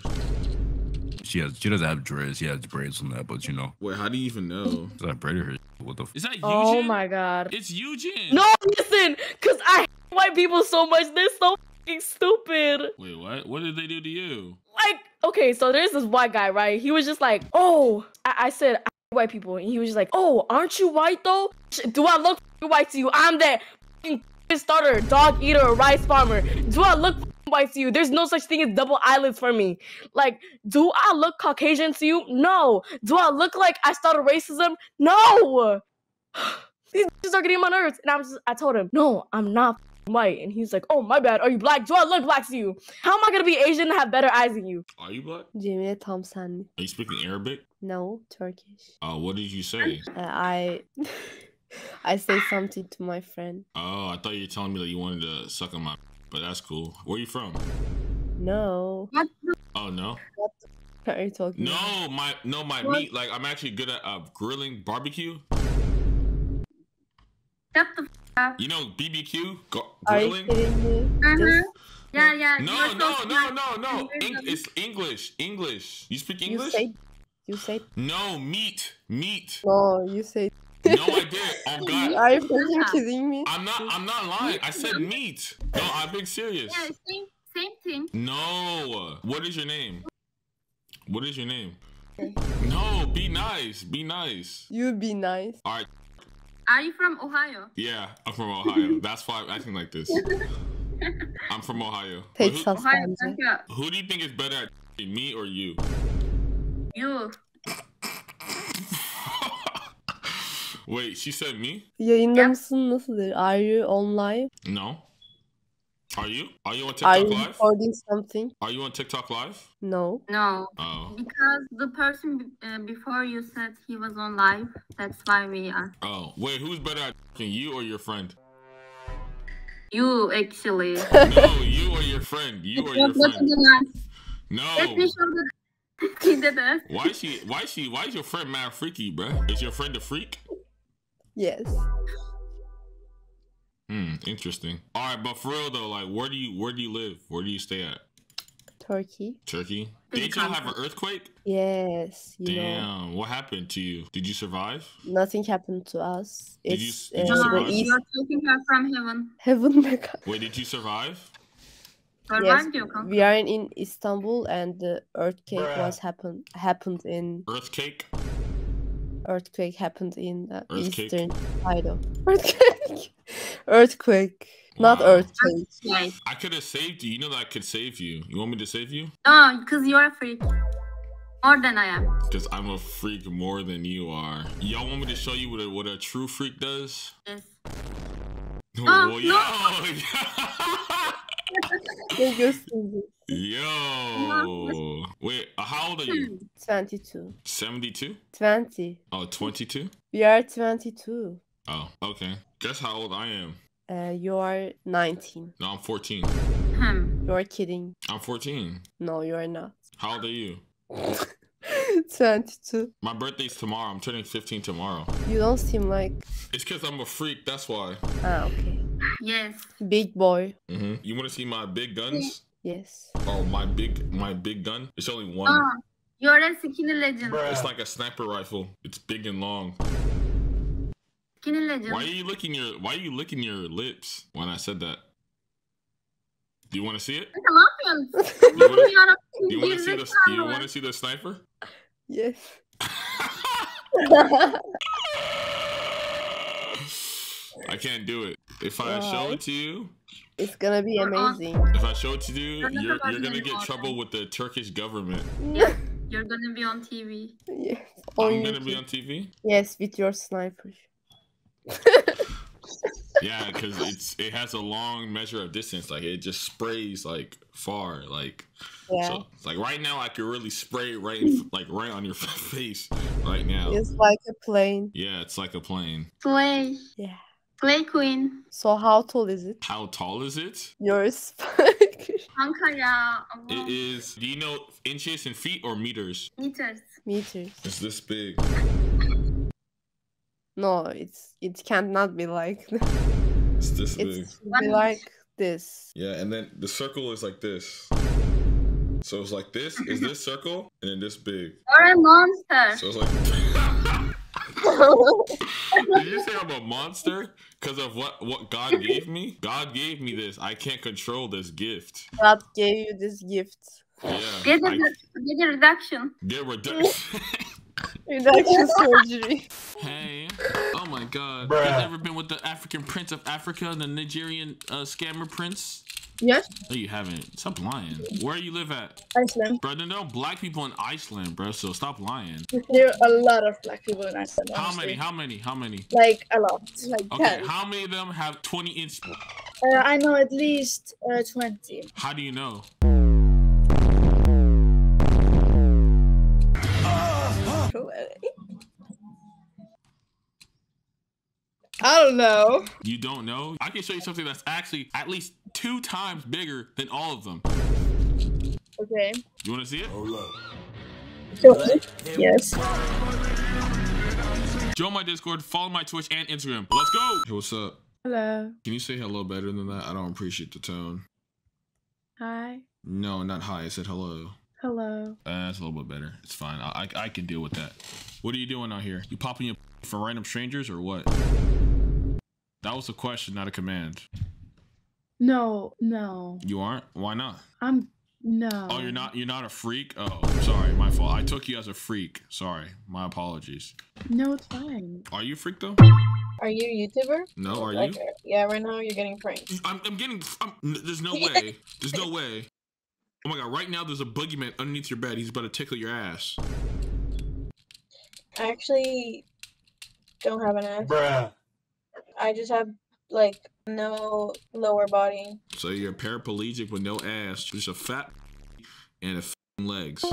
She has. She doesn't have dreads. She has braids on that, but you know. Wait, how do you even know? [laughs] I braided her. What the? F- Is that oh Eugene? Oh my god. It's Eugene. No, listen, cause I hate white people so much. They're so fucking stupid. Wait, what? What did they do to you? Like, okay, so there's this white guy, right? He was just like, oh, I, I said I hate white people, and he was just like, oh, aren't you white though? Do I look fucking white to you? I'm that fucking starter, dog eater, rice farmer. Do I look fucking white to you? There's no such thing as double eyelids for me. Like, do I look Caucasian to you? No. Do I look like I started racism? No. [sighs] These bitches are getting on my nerves. And I was just, I told him, no, I'm not white. And he's like, oh, my bad. Are you black? Do I look black to you? How am I gonna be Asian and have better eyes than you? Are you black? Cemile tam senlik. Are you speaking Arabic? No, Turkish. Uh, what did you say? Uh, I [laughs] I say something to my friend. Oh, I thought you were telling me that you wanted to suck on my. But that's cool. Where you from? No. Oh no. What the are you talking about? No, my no my meat. Like I'm actually good at uh, grilling barbecue. Shut the up. You know BBQ Gar- Are you kidding me? Uh-huh. Yeah, yeah. No, you're no, no, no, no. Eng- it's English. English. You speak English? You English? say you say No, meat. Meat. no, you say No, [laughs] I did. Oh God. Are you fucking kidding me? I'm not. I'm not lying. I said meat. No, I'm being serious. Yeah, same, same thing. No. What is your name? What is your name? No. Be nice. Be nice. You be nice. All right. Are you from Ohio? Yeah, I'm from Ohio. [laughs] That's why I'm acting like this. I'm from Ohio. [laughs] But Texas Ohio, bence. thank you. Who, who do you think is better at me or you? You. Wait, she said me? Yayında mısın? Nasıldır? Are you on live? No. Are you? Are you on TikTok Are TikTok you Live? recording something? Are you on TikTok Live? No. No. Oh. Because the person uh, before you said he was on live. That's why we are. Oh. Wait, who's better at you or your friend? You actually. [laughs] No, you or your friend. You or your friend. No. Let me show the. He did it. Why is she? Why is she? Why is your friend mad freaky, bruh? Is your friend a freak? Yes. Hmm. Interesting. All right, but for real though, like, where do you where do you live? Where do you stay at? Turkey. Turkey. Did y'all have an earthquake? Yes. You know. Damn. What happened to you? Did you survive? Nothing happened to us. Did you- It's did you uh, survive? the east You're taking her from heaven. heaven mega. Wait, did you survive? Yes, Survived you, come. we are in, in Istanbul and the earthquake was happened happened in Earthquake. Earthquake happened in the Earthquake? eastern side of [laughs] earthquake. earthquake, not Wow. earthquake. Yes. I could have saved you. You know that I could save you. You want me to save you? No, because you're a freak. More than I am. Because I'm a freak more than you are. Y'all want me to show you what a, what a true freak does? Yes. Oh, well, yo, Ne gösterdi? Yo. Wait, uh, how old are you? 22. 72? 20. Oh, 22? We are 22. Oh, okay. Guess how old I am? Uh, you are 19. No, I'm 14. Hmm. You're kidding. I'm 14. No, you are not. How old are you? [laughs] 22. My birthday's tomorrow. I'm turning 15 tomorrow. You don't seem like. It's because I'm a freak. That's why. Ah, okay. Yes. Big boy. Mm -hmm. You want to see my big guns? Yes. Oh, my big my big gun. It's only one. Uh, oh, you're a skinny legend. It's like a sniper rifle. It's big and long. Skinny legend. Why are you licking your Why are you licking your lips when I said that? Do you want to see it? Ne yapıyorsun? [laughs] You wanna- You want to see the gerizekalı. You want to see the sniper? Yes. [laughs] [laughs] I can't do it. If I show it to you, It's gonna be amazing. if I show it to you, You're you're you're gonna gonna get be trouble with the Turkish government. [laughs] Yeah, you're gonna be on TV. Yes. I'm oh, gonna be on TV. Yes, with your sniper. [laughs] Yeah, because it's it has a long measure of distance. Like it just sprays like far. Like Yeah. so, like right now, I could really spray right like right on your [laughs] face right now. It's like a plane. Yeah, it's like a plane. Slay. Yeah. Slay queen. So how tall is it? How tall is it? Your [laughs] spike. Ankara. It is. Do you know inches and feet or meters? Meters. Meters. It's this big. No, it's it can't not be like. This. It's this big. It's be like this. Yeah, and then the circle is like this. So it's like this is this circle, and then this big. Or a monster. So it's like. [laughs] [laughs] Did you say I'm a monster because of what what God gave me? God gave me this. I can't control this gift. God gave you this gift. Yeah. Get I- a, get a reduction. Get reduction. [laughs] [laughs] Reduction surgery. Hey. Oh my god. Bruh. You've never been with the African Prince of Africa, the Nigerian uh, scammer prince? Yes. No, you haven't. Stop lying. Where you live at? Iceland. Bro, there are no black people in Iceland, bro, so stop lying. There are a lot of black people in Iceland. How honestly. many? How many? How many? Like a lot. Like Okay, 10. how many of them have 20 inch? Uh, I know at least uh, 20. How do you know? I don't know. You don't know? I can show you something that's actually at least two times bigger than all of them. Okay. You want to see it? Sure. Yes. Join my Discord, follow my Twitch and Instagram. Let's go. Hey, what's up? Hello. Can you say hello better than that? I don't appreciate the tone. Hi. No, not hi. I said hello. Hello. Uh, that's a little bit better. It's fine. I, I I can deal with that. What are you doing out here? You popping your [laughs] for random strangers or what? That was a question, not a command. No, no. You aren't? Why not? I'm no. Oh, you're not. You're not a freak. Oh, sorry, my fault. I took you as a freak. Sorry, my apologies. No, it's fine. Are you a freak though? Are you a YouTuber? No, are Like, you? Yeah, right now you're getting pranked. I'm, I'm getting. I'm, there's no [laughs] way. There's no way. Oh my god! Right now, there's a boogeyman underneath your bed. He's about to tickle your ass. I actually don't have an ass. Bruh. I just have like no lower body. So you're paraplegic with no ass, just a fat and a f***ing legs. [laughs]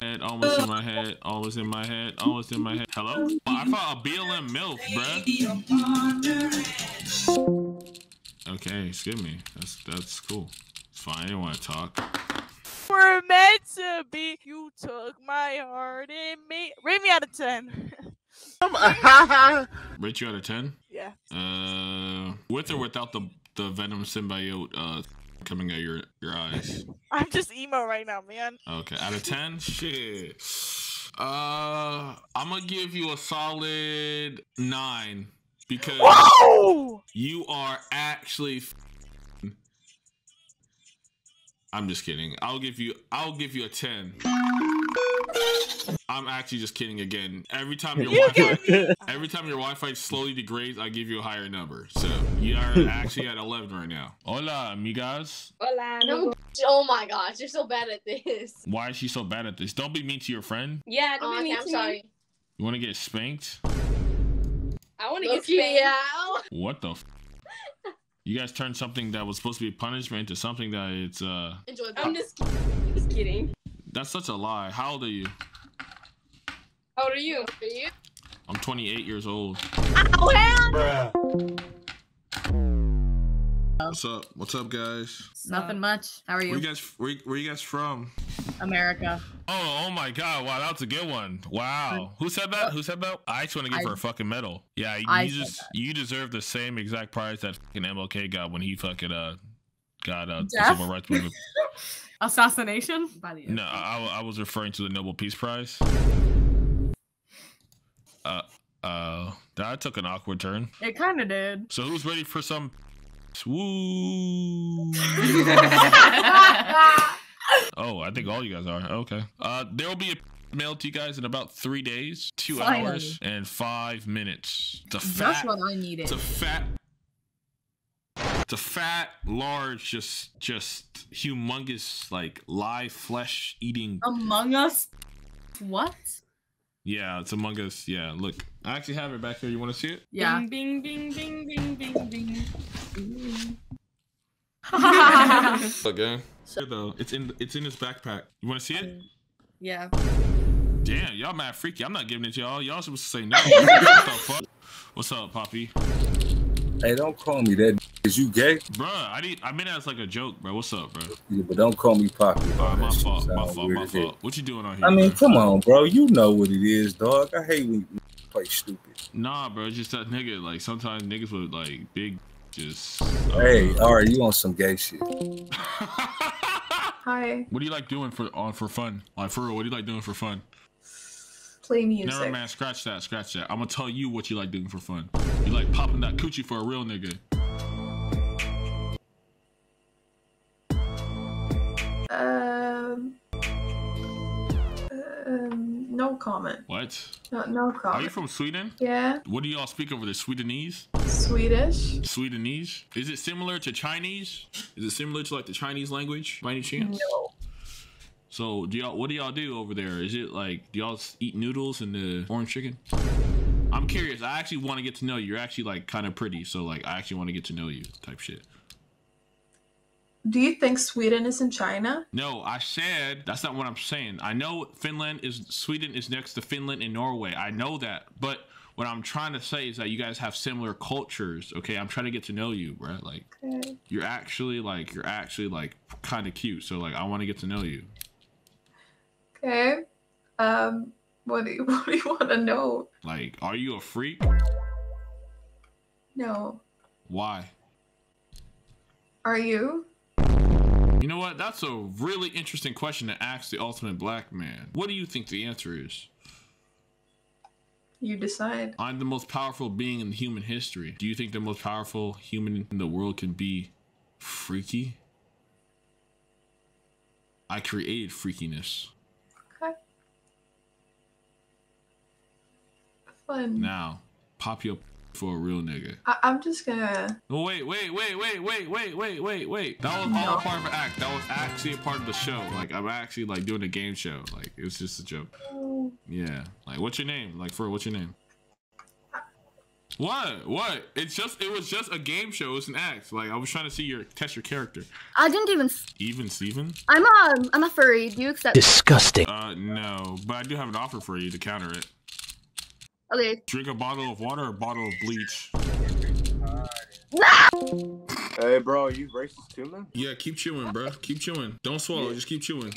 head almost in my head, almost in my head, almost in my head. Hello? I thought a BLM MILF, bruh. Okay, excuse me. That's that's cool. It's fine. I didn't want to talk. We're meant to be. You took my heart and me. Rate me out of ten. [laughs] [laughs] Rate you out of ten? yeah. Uh, with or without the the venom symbiote uh coming out your your eyes? I'm just emo right now, man. Okay, out of ten, shit. Uh, I'm gonna give you a solid nine because Whoa! you are actually. f- I'm just kidding. I'll give you. I'll give you a ten. I'm actually just kidding again. Every time your You Wi-Fi, every time your Wi-Fi slowly degrades, I give you a higher number. So you are [laughs] actually at 11 right now. Hola, amigas. Hola. No, oh my gosh, you're so bad at this. Why is she so bad at this? Don't be mean to your friend. Yeah, don't be mean I'm to sorry. You want to get spanked? I want to get spanked. Yeah. [laughs] What the? F- you guys turned something that was supposed to be a punishment into something that it's uh. Enjoy. I'm just, just kidding. That's such a lie. How old are you? How old are you? Are you? I'm 28 years old. Oh What's up? What's up, guys? Nothing much. How are Where you? you guys? Where, where you guys from? America. Oh, oh my God! Wow, that's a good one. Wow, who said that? Who said that? I just want to give I- her a fucking medal. Yeah, you I said just you deserve the same exact prize that fucking MLK got when he fucking uh got uh the civil rights movement. [laughs] Assassination? By the no, I, I was referring to the Nobel Peace Prize. Uh, uh, that took an awkward turn. It kind of did. So who's ready for some? [laughs] Woo! [laughs] Oh, I think all you guys are. Okay. Uh, there will be a [laughs] mail to you guys in about three days, two Finally. hours, and five minutes. It's a Just fat. what I needed. It's a fat. It's a fat, large, just, just humongous, like live flesh eating. Among Us? What? Yeah, it's Among Us. Yeah, look, I actually have it back here. You want to see it? Yeah. Bing, bing, bing, bing, bing, bing, bing. [laughs] Okay. Eh? Here, though, it's in it's in his backpack. You want to see it? yeah. Damn, y'all mad freaky. I'm not giving it to y'all. Y'all supposed to say no. [laughs] what the fuck? What's up, Poppy? Hey, don't call me that. Is you gay? Bruh, I need. I meant it as like a joke, bro. What's up, bro? Yeah, but don't call me Poppy. Uh, my That fault. My fault. My fault. What you doing on here? I mean, bro? come on, bro. You know what it is, dog. I hate when you play stupid. Nah, bro. It's just that nigga. Like sometimes niggas with like big, just. Hey, all right, you on some gay shit? [laughs] Hi. What do you like doing for on for fun? Like for real, what do you like doing for fun? Play music. Never man, scratch that, scratch that. I'm gonna tell you what you like doing for fun. You like popping that coochie for a real nigga. Um. Um. No comment. What? No, no Are you from Sweden? Yeah. What do y'all speak over there? Swedenese? Swedish. Swedenese? Is it similar to Chinese? Is it similar to like the Chinese language by any chance? No. So do y'all what do y'all do over there? Is it like do y'all eat noodles and the orange chicken? I'm curious. I actually want to get to know you. You're actually like kind of pretty, so like I actually want to get to know you type shit. Do you think Sweden is in China? No, I said that's not what I'm saying. I know Finland is Sweden is next to Finland and Norway. I know that, but what I'm trying to say is that you guys have similar cultures. Okay, I'm trying to get to know you, bro. Like Okay. you're actually like you're actually like kind of cute. So like I want to get to know you. Okay. Um. What do you [laughs] What do you want to know? Like, are you a freak? No. Why? Are you? You know what? That's a really interesting question to ask the ultimate black man. What do you think the answer is? You decide. I'm the most powerful being in human history. Do you think the most powerful human in the world can be freaky? I created freakiness. Okay. Fun. Now, pop your for a real nigga. I- I'm just gonna. Oh, wait, wait, wait, wait, wait, wait, wait, wait, wait. That was all No. part of an act. That was actually a part of the show. Like, I'm actually like doing a game show. Like, it was just a joke. Yeah. Like, what's your name? Like, for what's your name? What? What? It's just. It was just a game show. It's an act. Like, I was trying to see your test your character. I didn't even. Even Steven? I'm a. I'm a furry. Do you accept? Disgusting. Uh, no. But I do have an offer for you to counter it. Okay. Drink a bottle of water or a bottle of bleach. Hey, bro, are you racist too, man? Yeah, keep chewing, bro. Keep chewing. Don't swallow. Just keep chewing.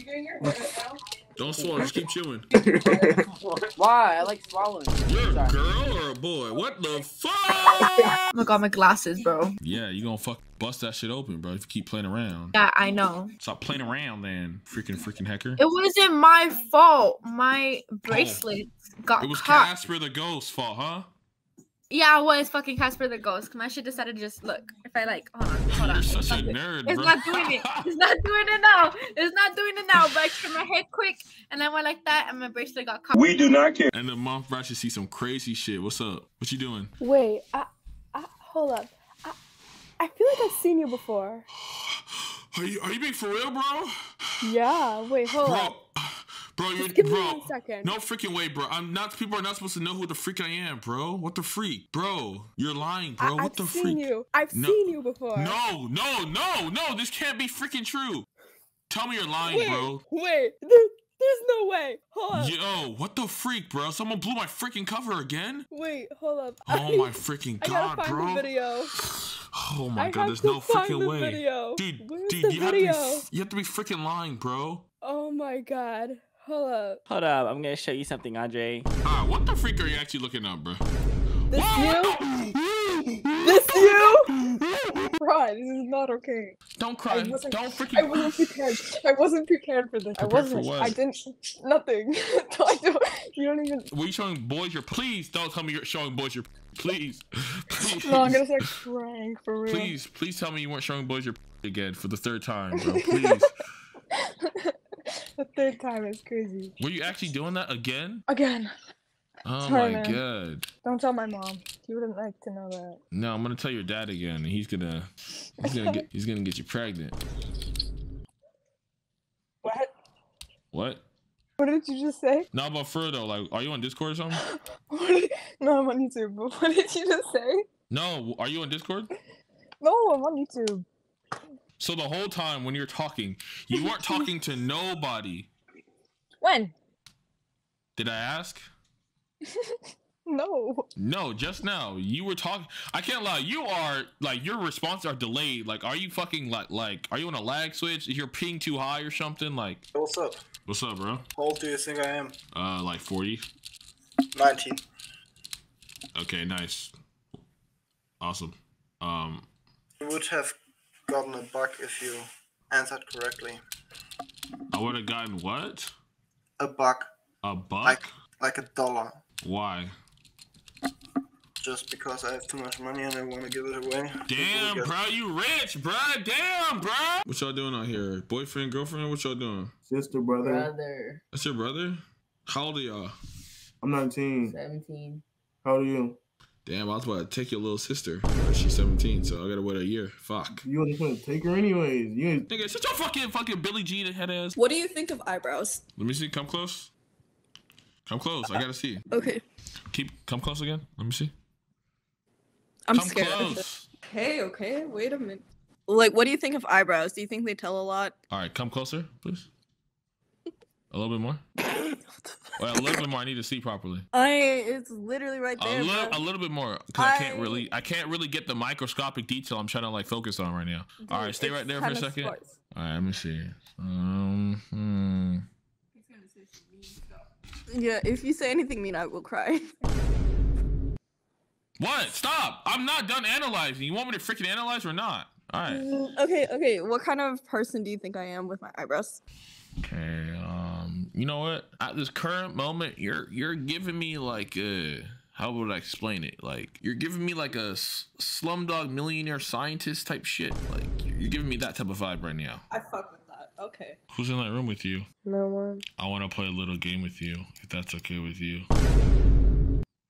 Don't [laughs] swallow. Just keep chewing. [laughs] Why? I like swallowing. You're a girl or a boy? What the [laughs] fuck? Oh Look on my glasses, bro. Yeah, you gonna fuck bust that shit open, bro. If you keep playing around. Yeah, I know. Stop playing around, then. Freaking, freaking hacker. It wasn't my fault. My oh. bracelets got It was caught. Casper the Ghost's fault, huh? Yeah, I was fucking Casper the Ghost. My shit decided to just look. If I like, hold on, hold on. You're such a It's not- nerd, It's bro. not doing it. It's not doing it now. It's not doing it now. But I turned my head quick, and I went like that, and my bracelet got caught. We do not care. And the month bro should see some crazy shit. What's up? What you doing? Wait, I, I, hold up. I, I feel like I've seen you before. Are you are you being for real, bro? Yeah. Wait, hold Bro, up. Bro, you're give me bro. one second. No freaking way, bro. I'm not. People are not supposed to know who the freak I am, bro. What the freak, bro? You're lying, bro. I, what I've the seen freak? you. I've No. seen you before. No, no, no, no. This can't be freaking true. Tell me you're lying, Wait, bro. wait. There, there's no way. Hold up. Yo, what the freak, bro? Someone blew my freaking cover again? Wait, hold up. Oh my [laughs] freaking I god, gotta find bro. the video. Oh my I god, there's no freaking the way. video. Dude, Where's dude, you have to be you have to be freaking lying, bro. Oh my god. Hold up. Hold up, I'm gonna show you something, Andre. Ah, what the freak are you actually looking up, bro? This you? [laughs] This you? Cry. this is not okay. Don't cry. I wasn't, Don't freaking. I wasn't prepared. I wasn't prepared for this. I Prepared for wasn't. what? I didn't. Nothing. [laughs] I don't, you don't even. Were you showing boys your? Please don't tell me you're showing boys your. Please, please. [laughs] No, I'm gonna start crying for real. Please, please tell me you weren't showing boys your again for the third time, bro. Please. [laughs] the third time is crazy. Were you actually doing that again? Again. Oh Sorry, my man. god. Don't tell my mom. She wouldn't like to know that. No, I'm gonna tell your dad again, and he's gonna, he's gonna get, he's gonna get you pregnant. What? What? What did you just say? No, but for though, like, are you on Discord or something? [laughs] What did, no, I'm on YouTube. But [laughs] what did you just say? No, are you on Discord? No, I'm on YouTube. So the whole time when you're talking, you weren't [laughs] talking to nobody. When? Did I ask? [laughs] No. No, just now. You were talking. I can't lie. You are like your responses are delayed. Like, are you fucking like like? Are you on a lag switch? Is your ping too high or something? Like, What's up? what's up, bro? How old do you think I am? Uh, like forty. 19. Okay, nice. Awesome. Um, You would have gotten a buck if you answered correctly. I would have gotten what? A buck. A buck? Like, like a dollar. Why? Just because I have too much money and I want to give it away. Damn, People bro, you rich, bro. Damn, bro. What y'all doing out here? Boyfriend, girlfriend? What y'all doing? Sister, brother. Brother. That's your brother? How old are y'all? I'm 19. 17. How old are you? Damn, I was about to take your little sister. She's 17, so I gotta wait a year. Fuck. You only gonna take her anyways. You ain't. Nigga, shut your fucking fucking Billy Jean head ass. What do you think of eyebrows? Let me see. Come close. Come close. I gotta see. Okay. Keep come close again. Let me see. I'm Come scared. close. Okay, okay, wait a minute. Like, what do you think of eyebrows? Do you think they tell a lot? All right, come closer, please. A little bit more. [laughs] Well, a little bit more. I need to see properly. I it's literally right there. A little, bro. a little bit more, cause I, can't really, I can't really get the microscopic detail I'm trying to like focus on right now. All right, stay right there for a second. sparse. All right, let me see. Um, hmm. Yeah, if you say anything mean, I will cry. What? Stop! I'm not done analyzing. You want me to freaking analyze or not? All right. Mm, okay, okay. What kind of person do you think I am with my eyebrows? Okay. Um. You know what? At this current moment, you're you're giving me like uh how would I explain it? Like you're giving me like a s- slumdog millionaire scientist type shit. Like you're giving me that type of vibe right now. I fuck with that. Okay. Who's in that room with you? No one. I want to play a little game with you, if that's okay with you.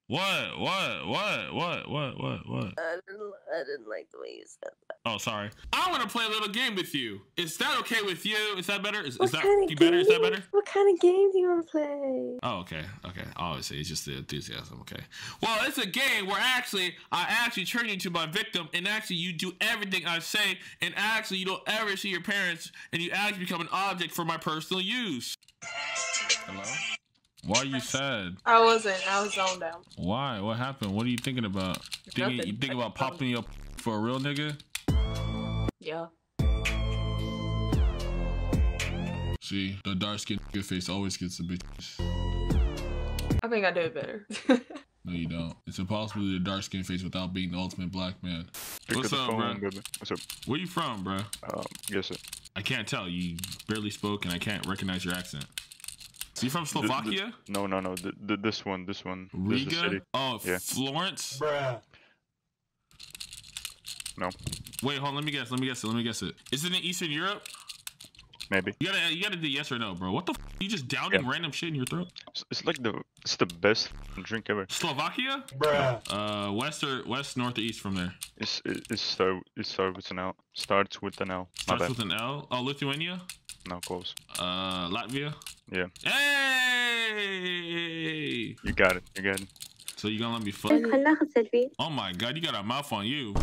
What? What? What? What? What? What? What? I didn't, I didn't like the way you said that. Oh, sorry. I want to play a little game with you. Is that okay with you? Is that better? Is, What is that you better? Is that better? What kind of game do you want to play? Oh, okay, okay. Obviously, it's just the enthusiasm. Okay. Well, it's a game where actually I actually turn you into my victim, and actually you do everything I say, and actually you don't ever see your parents, and you actually become an object for my personal use. Hello. Why are you sad? I wasn't. I was zoned out. Why? What happened? What are you thinking about? Thinking, Nothing. you think about popping your [laughs] for a real nigga? Yeah. See, the dark skinned nigga face always gets the bitches. I think I do it better. [laughs] No, you don't. It's impossible to be a dark skinned face without being the ultimate black man. Pick What's up the up, phone, bro? What's up? Where you from, bro? Um, guess it. I can't tell. You barely spoke, and I can't recognize your accent. So you from Th- th- Slovakia? no, no, no. Th- th- this one, this one. This Riga? city. Oh, Yeah. Florence? No, Wait, hold on. Let me guess. Let me guess it. Let me guess it. Is it in Eastern Europe? maybe. You gotta, you gotta do yes or no, bro. What the? F- you just downing Yeah. random shit in your throat? It's, it's like the, it's the best drink ever. Slovakia? Uh, west or west, north, or east from there? It's, it- it's start, it starts with an L. Starts with an L. My Starts bad. with an L. Oh, Lithuania. No, close. Uh, Latvia. Yeah, Hey! you got it. You got it. So you gonna let me fuck? Oh my god, you got a mouth on you.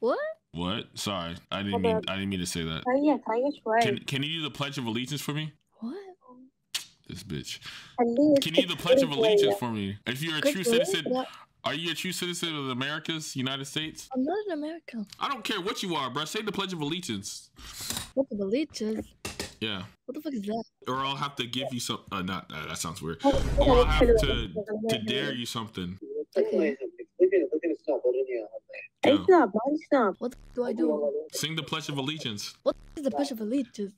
What? What? Sorry, I didn't mean. I didn't mean to say that. Can I get your Can Can you do the Pledge of Allegiance for me? What? This bitch. Can you do the Pledge of Allegiance for for me? If you're a true citizen, but- are you a true citizen of the Americas, United States? I'm not an American. I don't care what you are, bro. Say the Pledge of Allegiance. What the Allegiance? Yeah. What the fuck is that? Or I'll have to give you some. Uh, not uh, that sounds weird. Oh, Or I'll have to to dare you something. Okay. It's not, it's. What do I do? Sing the Pledge of Allegiance. What is the pledge of allegiance?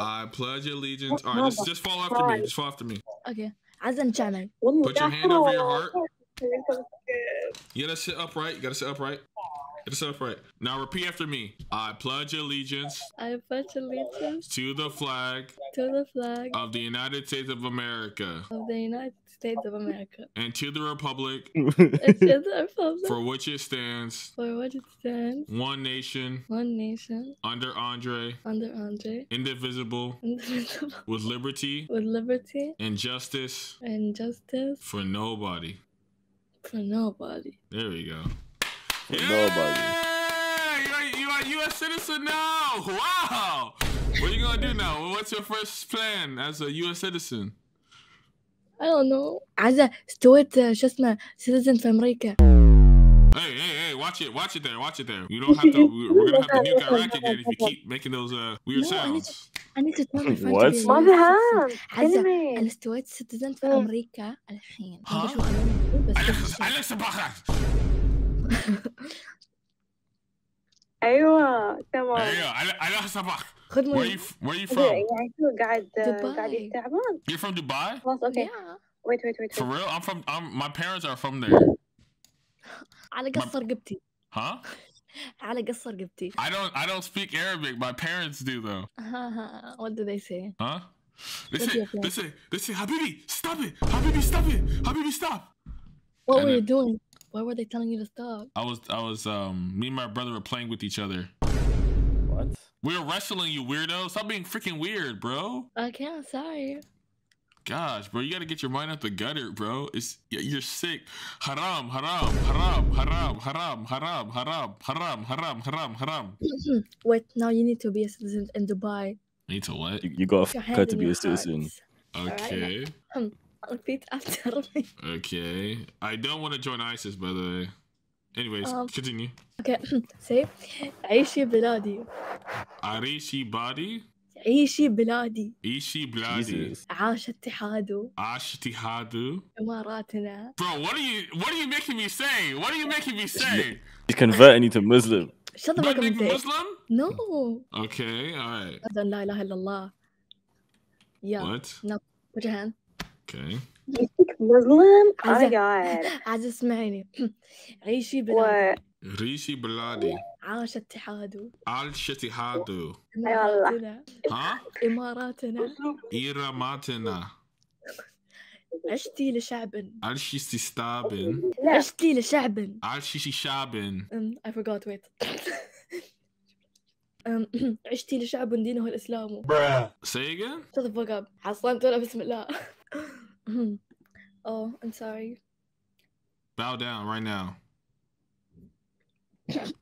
I pledge allegiance. All right, just just fall after me. Just fall after me. Okay. As in China. Put your hand over your heart. You gotta sit upright. You gotta sit upright. You gotta sit upright. Now repeat after me. I pledge allegiance I pledge allegiance to the flag to the flag of the United States of America of the United States of America and to the republic and to the republic for which it stands, for which it stands, one nation, one nation, under Andre, under Andre, indivisible, indivisible, with liberty with liberty and justice and justice for nobody. for nobody. There we go. Nobody. Yeah, you are, you are a U.S. citizen now. Wow. What are you gonna do now? What's your first plan as a U.S. citizen? I don't know عزة استويت آه، شو اسمه سيتيزن في أمريكا Hey, hey, hey! Watch it, watch it there, watch it there. You don't have to. we- We're gonna have to nuke Iraq again if you keep making those uh weird No, I need sounds. I need to tell my friend What? to be ما a فهمت. عزة كلمة. أنا استويت سيتيزن في أمريكا الحين ما أدري شو خلوني أقول، بس Alexa Bacher. ايوه تمام Hey, Alexa Bacher. خذ Where مني you Where you أوكي، from? يعني شو قاعد دبي. قاعد يستعبط You're from Dubai? خلاص اوكي ويت ويت ويت For real? I'm from. I'm. My parents are from there. على قصر رقبتي Huh? على قصر رقبتي I don't. I don't speak Arabic. My parents do though. [laughs] what do they say Huh? They What's say. your plan? They say. They say. Habibi, stop it. Habibi, stop it. Habibi, stop. what And were you then- doing why were they telling you to stop I was. I was. Um. Me and my brother were playing with each other. What? We were wrestling, you weirdo. Stop being freaking weird, bro. okay I'm sorry Gosh, bro, you gotta get your mind out the gutter, bro. It's y- you're sick. Haram, haram, haram, haram, haram, haram, haram, haram, haram, haram, haram. [laughs] wait now you need to be a citizen in Dubai Need to what? You, you got Your a hand cut to in be your a citizen. Alright, Okay, um, repeat after [laughs] me okay. I don't want to join ISIS, by the way. Anyways, Um, continue. okay [clears throat] say عيشي بلادي Arishi body, عيشي بلادي عيشي بلادي عاش اتحاده عاش اتحاده اماراتنا bro what are you what are you making me say what are you making me say he's converting into Muslim shut the fuck up Muslim no okay alright لا اله الا الله yeah what no put your hand okay مظلم عايز اسمعيني عيشي بلادي عيشي بلادي عاش اتحادو عاش اتحادو يلا ها اماراتنا اراماتنا عشتي لشعب عشتي ستاب عشتي لشعب عشتي شعب I forgot wait عشتي لشعب دينه الاسلام سيجا شوت فوك اب حصلت ولا بسم الله اوه ام سوري باو داون رايت ناو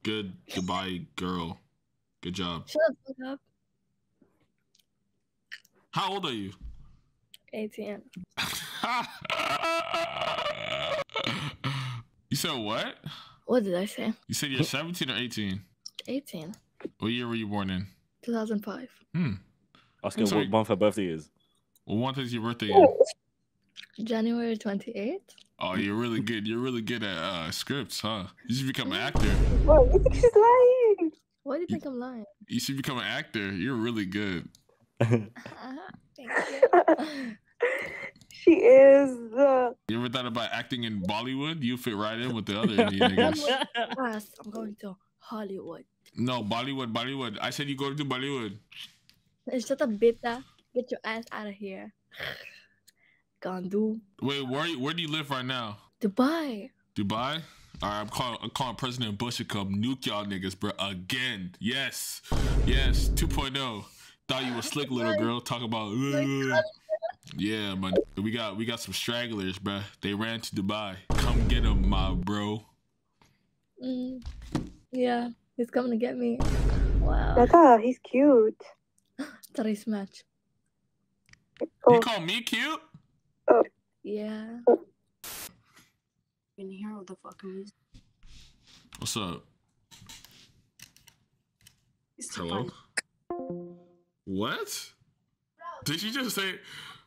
Good goodbye, girl. Good job. shut up How old are you? 18 [laughs] you said what? what did I say You said you're 17 or 18? 18 What year were you born in? 2005 Hmm. Asking Sorry. what month her birthday is. Well, what is your birthday in? January 28th Oh, you're really good. You're really good at uh, scripts, huh? You should become an actor. what you think she's lying why do you think I'm lying You should become an actor. You're really good. [laughs] she is the You ever thought about acting in Bollywood? You fit right in with the other Indian [laughs] niggas. Yes, I'm going to Hollywood No, Bollywood, Bollywood. I said you go to Bollywood. shut up beta get your ass out of here Gandu Wait, where you, where do you live right now? Dubai Dubai? All right, I'm calling, I'm calling President Bush to come nuke y'all niggas, bro. Again. Yes. Yes. 2.0. Thought you was slick, little [laughs] girl. Talk about. [laughs] Yeah, man. We got we got some stragglers, bro. They ran to Dubai. Come get them, my bro. Mm, yeah, he's coming to get me. Wow. Becca he's cute [laughs] Today's match. You call me cute? Yeah. Can you hear what the fuck is? What's up? Hello? What? Did she just say?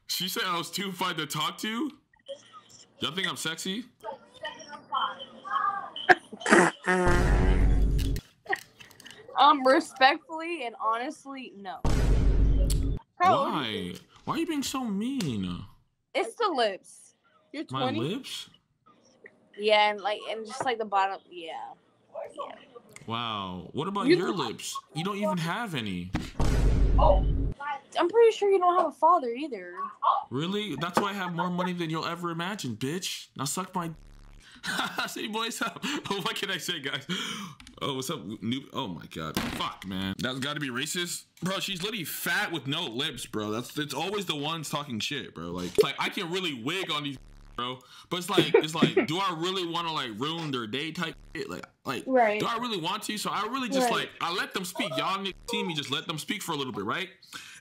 She said I was too fine to talk to. Y'all think I'm sexy? [laughs] Um, respectfully and honestly, no. How old are you? Why? Why are you being so mean? It's the lips. You're My lips? Yeah, and like, and just like the bottom. Yeah. Wow. What about You- your lips? You don't even have any. Oh. I'm pretty sure you don't have a father either. Really? That's why I have more money than you'll ever imagine, bitch. Now suck my. [laughs] Say, boys, up. [laughs] Oh, what can I say, guys? Oh, what's up, noob? Oh my god, fuck, man. That's got to be racist, bro. She's literally fat with no lips, bro. That's it's always the ones talking shit, bro. Like, like I can really wig on these, [laughs] bro. But it's like, it's like, do I really want to like ruin their day type shit? Like, like, Right. do I really want to? So I really just Right. like I let them speak. Y'all see me, just let them speak for a little bit, right?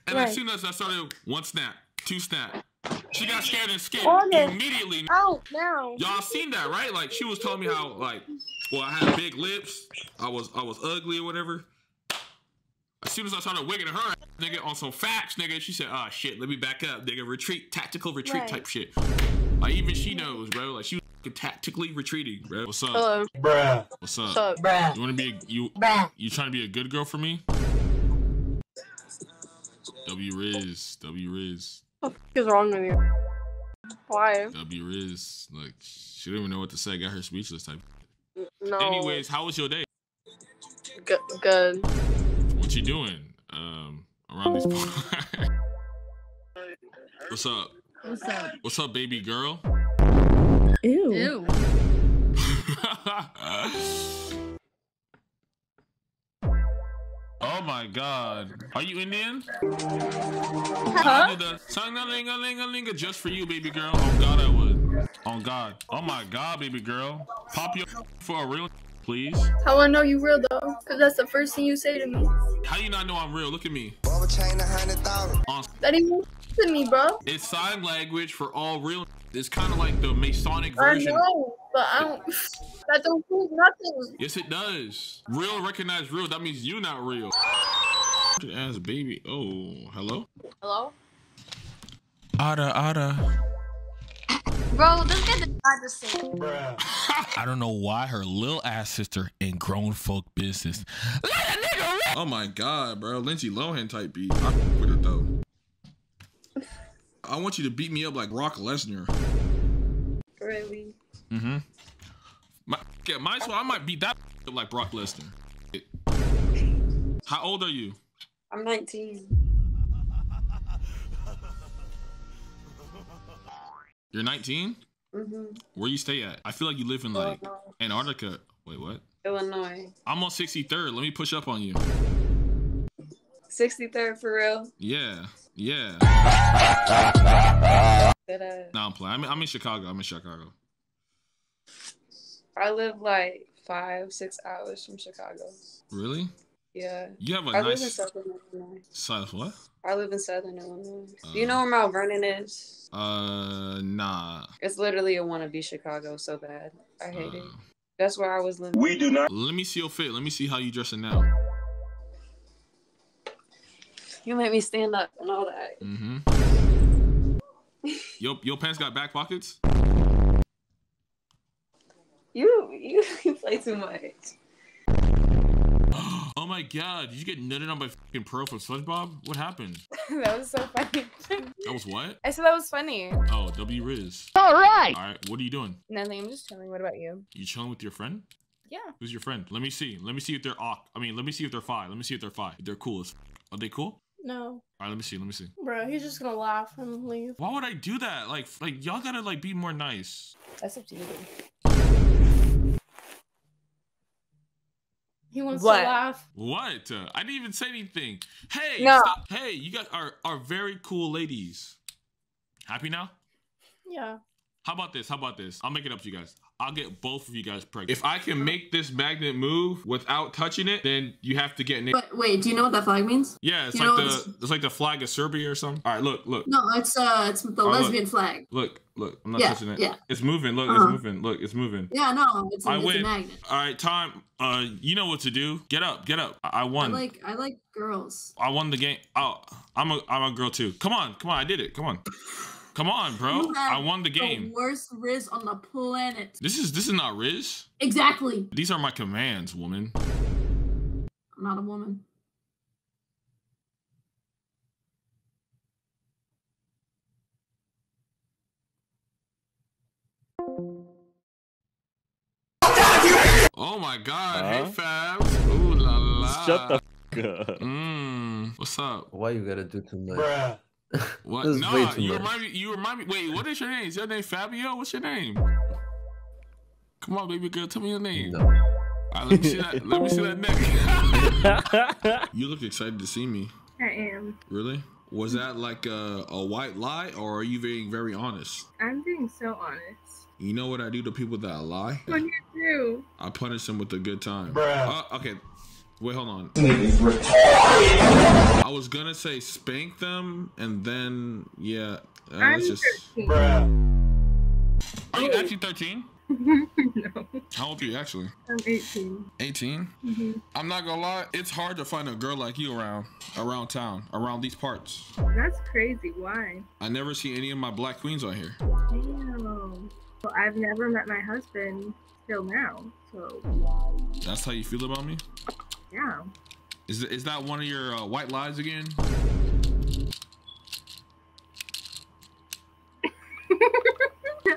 And Right. as soon as I started one snap, two snap, She got scared and skipped Okay. immediately. Out now. Y'all seen that, right? Like she was telling me how, like, well, I had big lips. I was, I was ugly or whatever. As soon as I started wigging her, nigga, on some facts, nigga, she said, "Ah, shit, let me back up, nigga. Retreat, tactical retreat Right. type shit." Like even she knows, bro. Like she was tactically retreating, bro. What's up? Hello. Bruh. What's up? What's up? Bruh. You want to be a, you? Bruh. You trying to be a good girl for me? W Rizz, W Rizz, What the f- is wrong with you? Why? W Rizz. Like she didn't even know what to say. Got her speechless type. No. Anyways, how was your day? Good. Good. What you doing? Um, around these. [laughs] What's up? What's up? What's up, baby girl? Ew. Ew. [laughs] oh my god. Are you Indian? Huh? I did the Sang-a-ling-a-ling-a-ling-a just for you, baby girl. Oh god, I would. Oh god. Oh my god, baby girl. Pop your for a real please. How I know you real though? Cause that's the first thing you say to me. How you not know I'm real? Look at me. That even to me, bro. It's sign language for all real. It's kind of like the Masonic version. I version. know, but I don't. [laughs] That don't prove nothing. Yes, it does. Real recognize real. That means you not real. Ass baby. Oh, hello. Hello? Ada, Ada. Bro, this guy did not just say. [laughs] I don't know why her little ass sister in grown folk business. Oh my god, bro. Lindsay Lohan type beat. I f- with it though. I want you to beat me up like Brock Lesnar. Really? Mm-hmm. My, yeah, might as well. I might beat that [laughs] like Brock Lesnar. How old are you? I'm 19. You're 19. Mm-hmm. Where you stay at? I feel like you live in like Antarctica. Wait, what? Illinois. I'm on 63rd. Let me push up on you. 63rd for real. Yeah, yeah. But, uh, No, I'm playing. I'm, I'm in Chicago. I'm in Chicago. I live like five, six hours from Chicago. Really? Yeah. You have a I live in nice Southern Illinois. South what? I live in Southern Illinois. Do you know where Mount Vernon is? Uh, nah. It's literally a wannabe Chicago so bad. I hate Uh. it. That's where I was living. We do not. Let me see your fit. Let me see how you dressing now. You made me stand up and all that. Mm-hmm. [laughs] Your your pants got back pockets. You you, [laughs] you play too much. Oh my god! Did you get nutted on by fucking Pro from SpongeBob? What happened? [laughs] that was so funny. That was what? I said that was funny. Oh, W Rizz. All right. All right. What are you doing? Nothing. I'm just chilling. What about you? You chilling with your friend? Yeah. Who's your friend? Let me see. Let me see if they're awk. I mean, let me see if they're fi. Let me see if they're fi. If they're cool as. f- Are they cool? No, All right. Let me see. Let me see. bro. He's just gonna laugh and leave. Why would I do that? Like, like y'all gotta like be more nice. That's up to you. He wants What? to laugh. What? Uh, I didn't even say anything. Hey, No. stop. Hey, you guys are are very cool ladies. Happy now? Yeah. How about this? How about this? I'll make it up to you guys. I'll get both of you guys pregnant. If I can make this magnet move without touching it, then you have to get. But wait, do you know what that flag means? Yeah, it's You like the it's like the flag of Serbia or something. All right, look, look. No, it's uh, it's the Oh, look. lesbian flag. Look, look. I'm not Yeah, touching it. yeah. It's moving. Look, Uh-huh. it's moving. Look, it's moving. Yeah, no, it's a, I it's win. magnet. All right, time. Uh, you know what to do. Get up, get up. I, I I won. like I like girls. I won the game. Oh, I'm a I'm a girl too. Come on, come on. I did it. Come on, come on, bro. I won the game. The worst Rizz on the planet. This is this is not Rizz. Exactly. These are my commands, woman. I'm not a woman. Oh my God. Huh? Hey, Fabs. Ooh la la. Shut the f- up. Mmm. What's up? Why you gotta do too much? What? This is way Nah, you much. remind me. You remind me. Wait, what is your name? Is your name Fabio? What's your name? Come on, baby girl. Tell me your name. All right, let me see that. Let me see that neck. [laughs] you look excited to see me. I am. Really? Was that like a, a white lie, or are you being very honest? I'm being so honest. You know what I do to people that lie? What do you do? I punish them with a good time. Uh, okay. Wait, hold on. I was gonna say spank them and then yeah. Uh, I'm let's just. 13. Are you actually 13? no, [laughs] How old are you actually? I'm 18. 18. Mhm. I'm not gonna lie, it's hard to find a girl like you around around town, around these parts. That's crazy. Why? I never see any of my black queens on here. Damn. Well, I've never met my husband till now. So, That's how you feel about me? Yeah. Is is that one of your uh, white lies again? [laughs]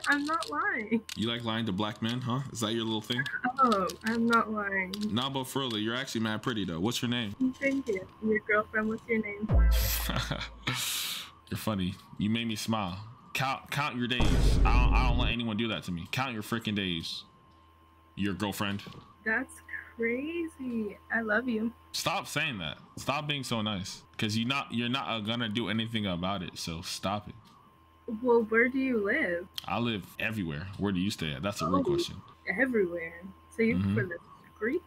I'm not lying. You like lying to black men, huh? Is that your little thing? Oh, I'm not lying. Nah, but for real, you're actually mad pretty though. What's your name? Thank you. Your girlfriend, what's your name? [laughs] You're funny. You made me smile. Count count your days. I don't, I don't let anyone do that to me. Count your freaking days. Your girlfriend. That's crazy. I love you. Stop saying that. Stop being so nice. Cause you're not you're not gonna do anything about it. So stop it. Well, where do you live? I live everywhere. Where do you stay at? That's a real Oh. question. Everywhere. So you Mhm. for the streets?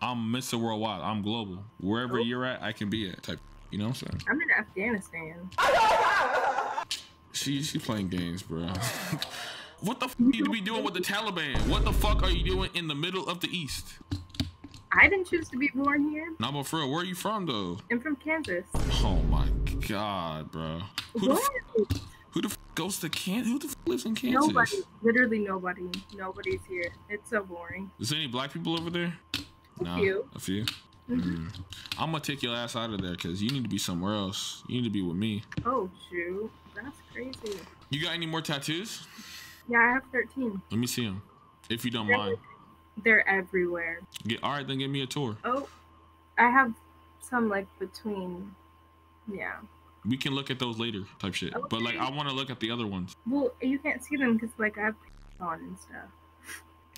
I'm Mr. Worldwide. I'm global. Wherever you're at, I can be at. Type. You know what I'm saying? I'm in Afghanistan. She she playing games, bro. [laughs] what the f you to be doing with the Taliban? What the fuck are you doing in the middle of the East? I didn't choose to be born here. Nah, but for real, where are you from though? I'm from Kansas. Oh my god, bro. Who the What? f- who the goes to Kansas? Who the f- lives in Kansas? Nobody. Literally nobody. Nobody's here. It's so boring. Is there any black people over there? A few. A few. Mm. I'm gonna take your ass out of there because you need to be somewhere else. You need to be with me. Oh shoot. That's crazy. You got any more tattoos? Yeah, I have 13. Let me see them, if you don't mind. They're everywhere. Get, all right, then give me a tour. Oh, I have some like between. Yeah. We can look at those later, type shit. But like, I want to look at the other ones. Well, you can't see them because like I have [laughs] on and stuff.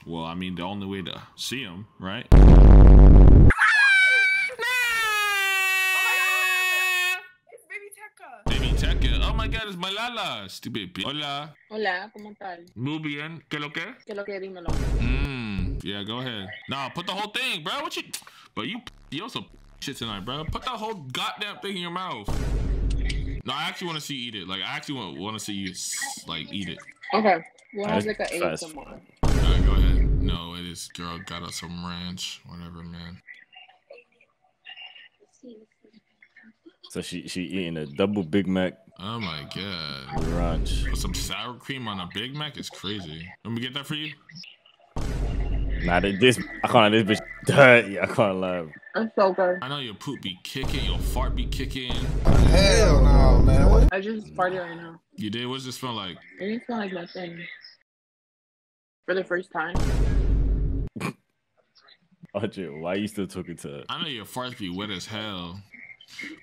Well, I mean, the only way to see them, right? [laughs] Baby Tekka. Oh my God, it's Malala. Stupid bitch. Hola. Hola, ¿cómo tal? Muy bien. ¿Qué lo que? ¿Qué lo que dímelo? Mmm. Yeah, go ahead. Nah, put the whole thing, bro. What you? But you, you also shit tonight, bro. Put that whole goddamn thing in your mouth. No, I actually want to see you eat it. Like, I actually want, want to see you like eat it. Okay. We'll have like a eight fast. tomorrow. Alright, go ahead. No, it is. Girl got us some ranch, whatever, man. So she she eating a double Big Mac. Oh my god. Ranch. Put some sour cream on a Big Mac is crazy. Let me get that for you. Nah, th- this I can't. This bitch dirty. I can't lie. It's so good. I know your poop be kicking, your fart be kicking. Hell no, man. What? I just farted right now. You did? What's it smell like? It didn't smell like nothing. For the first time. [laughs] Audrey, why you still talking to her? I know your farts be wet as hell.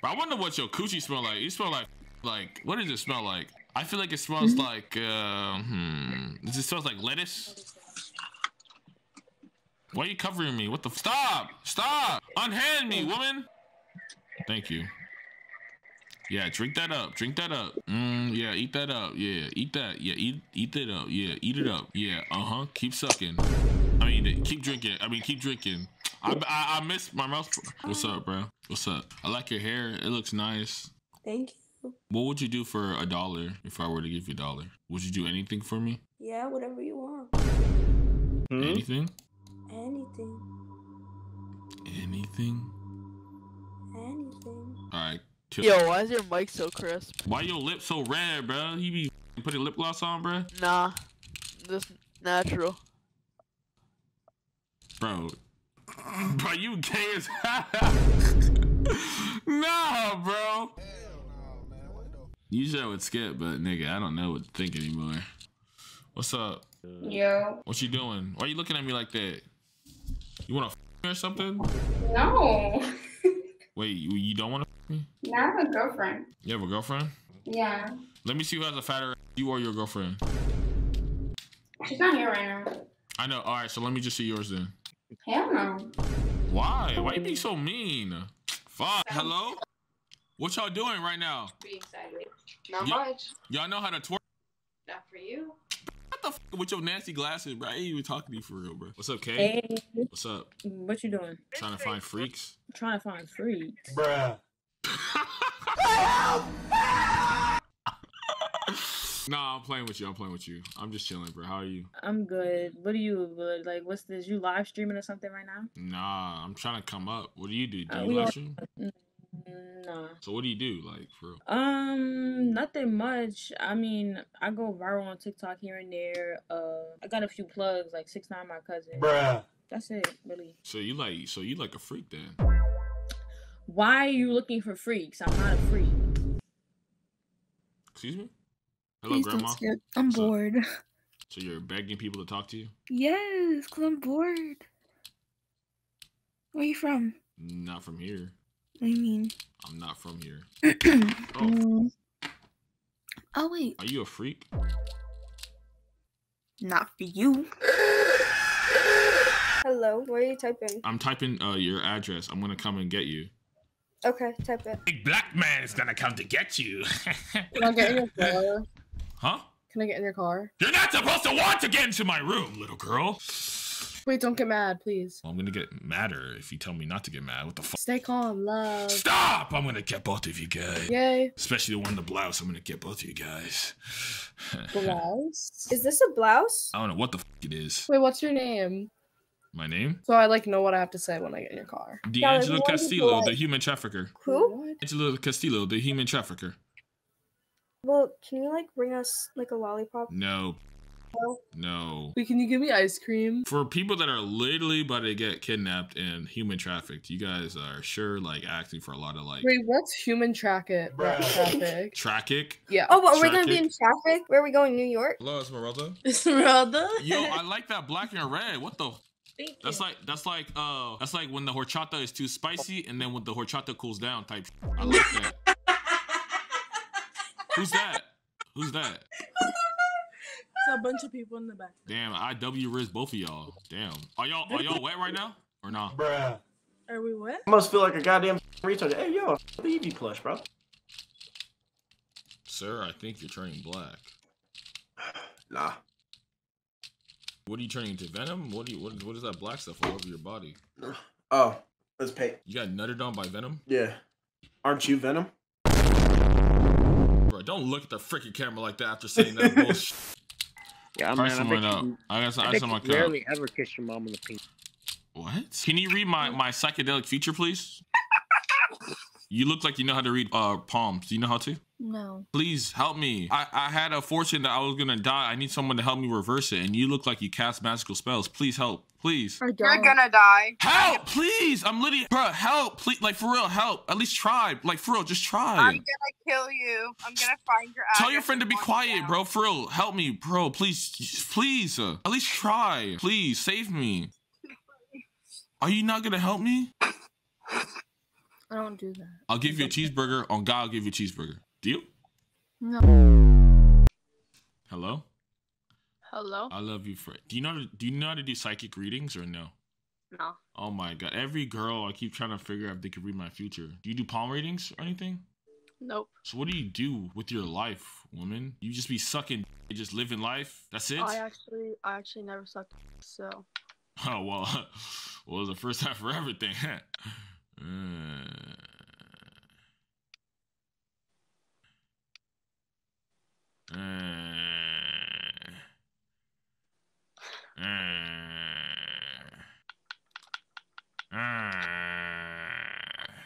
But I wonder what your coochie smell like. You smell like, like, what does it smell like? I feel like it smells like, uh, hmm. Does it smells like lettuce? Why are you covering me? What the? Stop! Stop! Unhand me, woman! Thank you. Yeah, drink that up. Drink that up. Mm, yeah, eat that up. Yeah, eat that. Yeah, eat eat it up. Yeah, eat it up. Yeah, uh huh. Keep sucking. I mean, keep drinking. I mean, keep drinking. I, I, I miss my mouth. What's up, bro? What's up? I like your hair. It looks nice. Thank you. What would you do for a dollar if I were to give you a dollar? Would you do anything for me? Yeah, whatever you want. Anything? Anything. Anything? Anything. All right. Yo, why is your mic so crisp? Why your lip so red, bro? You be putting lip gloss on, bro? Nah, just natural. Bro. [laughs] Bro, you gay as [laughs] hell. nah, bro. Usually I would skip, but nigga, I don't know what to think anymore. What's up? Yo. What you doing? Why you looking at me like that? You want to me or something? No. Wait, you, you don't want to me? Now I have a girlfriend. You have a girlfriend? Yeah. Let me see who has a fatter you or your girlfriend. She's not here right now. I know. All right, so let me just see yours then. Hell no. Why? Why you being so mean? Fuck. Um, hello? What y'all doing right now? Being sideways. Not much. Y'all know how to twerk? Not for you. What the f- with your nasty glasses, bro. I ain't even talking to you for real, bro. What's up, Kay? Hey, What's up? what you doing? Trying to find freaks? trying to find freaks. Bruh. [laughs] Nah, I'm playing with you. I'm playing with you. I'm just chilling, bro. How are you? I'm good. What are you good? Like, what's this? You live streaming or something right now? Nah, I'm trying to come up. What do you do? Do Uh, you live all- stream? Nah. So what do you do, like, for real? Um, nothing much. I mean, I go viral on TikTok here and there. Uh, I got a few plugs, like six nine, my cousin. Bruh. That's it, really. So you like, so you like a freak then? Why are you looking for freaks? I'm not a freak. Excuse me? Hello, Please don't grandma. I'm What's up? bored. So you're begging people to talk to you? Yes, cause I'm bored. Where are you from? Not from here. What do you mean? I'm not from here. Mm. [clears throat] Oh wait, Are you a freak? not for you. Hello, what are you typing? I'm typing uh, your address. I'm gonna come and get you. Okay, type it. Big black man is gonna come to get you. Can I get in your car? [laughs] huh? Can I get in your car? You're not supposed to want to get into my room, little girl. Wait, don't get mad, please. Well, I'm gonna get madder if you tell me not to get mad. What the fuck? Stay calm, love. Stop! I'm gonna get both of you guys. Yay. Especially the one in the blouse. I'm gonna get both of you guys. [laughs] Blouse? Is this a blouse? I don't know what the fuck it is. Wait, what's your name? My name? So I like know what I have to say when I get in your car. D'Angelo who Castillo, like- the human trafficker. Who? D'Angelo Castillo, the human trafficker. Well, can you like bring us like a lollipop? No, No. no. Wait, can you give me ice cream? For people that are literally about to get kidnapped and human trafficked, you guys are sure like acting for a lot of like Wait, what's human track it? Traffic. traffic. Yeah. Oh, what, we're gonna be in traffic? Where are we going? New York? Hello, Esmeralda. [laughs] Esmeralda? Yo, I like that black and red. What the? That's like that's like uh that's like when the horchata is too spicy and then when the horchata cools down type. I like that. [laughs] Who's that? Who's that? It's a bunch of people in the back. Damn, I W rizz both of y'all. Damn. Are y'all are y'all wet right now or not? Bruh. Are we what? I must feel like a goddamn retard. Hey, yo, BB plush, bro. Sir, I think you're turning black. [sighs] Nah. What are you turning into? Venom? What do you what, what is that black stuff all over your body? Oh, let's pay. You got nutted on by Venom? Yeah. Aren't you Venom? Bro, don't look at the freaking camera like that after saying that [laughs] bullshit. Yeah, man. I someone bet up. you, I got I I you cup. rarely ever kiss your mom on the pink. What? Can you read my my psychedelic feature, please? [laughs] You look like you know how to read uh palms. Do you know how to? No. Please help me. I, I had a fortune that I was gonna die. I need someone to help me reverse it. And you look like you cast magical spells. Please help. Please. You're gonna die. Help, please. I'm literally, bro. Help, please. Like for real, help. At least try. Like for real, just try. I'm gonna kill you. I'm gonna find your Tell your friend to be quiet, down. bro. For real, help me, bro. Please, please. uh, at least try. Please save me. Are you not gonna help me? I don't do that. I'll give you a cheeseburger. On God, I'll give you a cheeseburger. Deal? No. Hello. Hello? I love you, Fred. Do you know? How to, do you know how to do psychic readings or no? No. Oh my God! Every girl, I keep trying to figure out if they could read my future. Do you do palm readings or anything? Nope. So what do you do with your life, woman? You just be sucking, [laughs] just living life. That's it. I actually, I actually never sucked. [laughs] So [laughs] Oh well, well, it's the first time for everything. Uh, uh.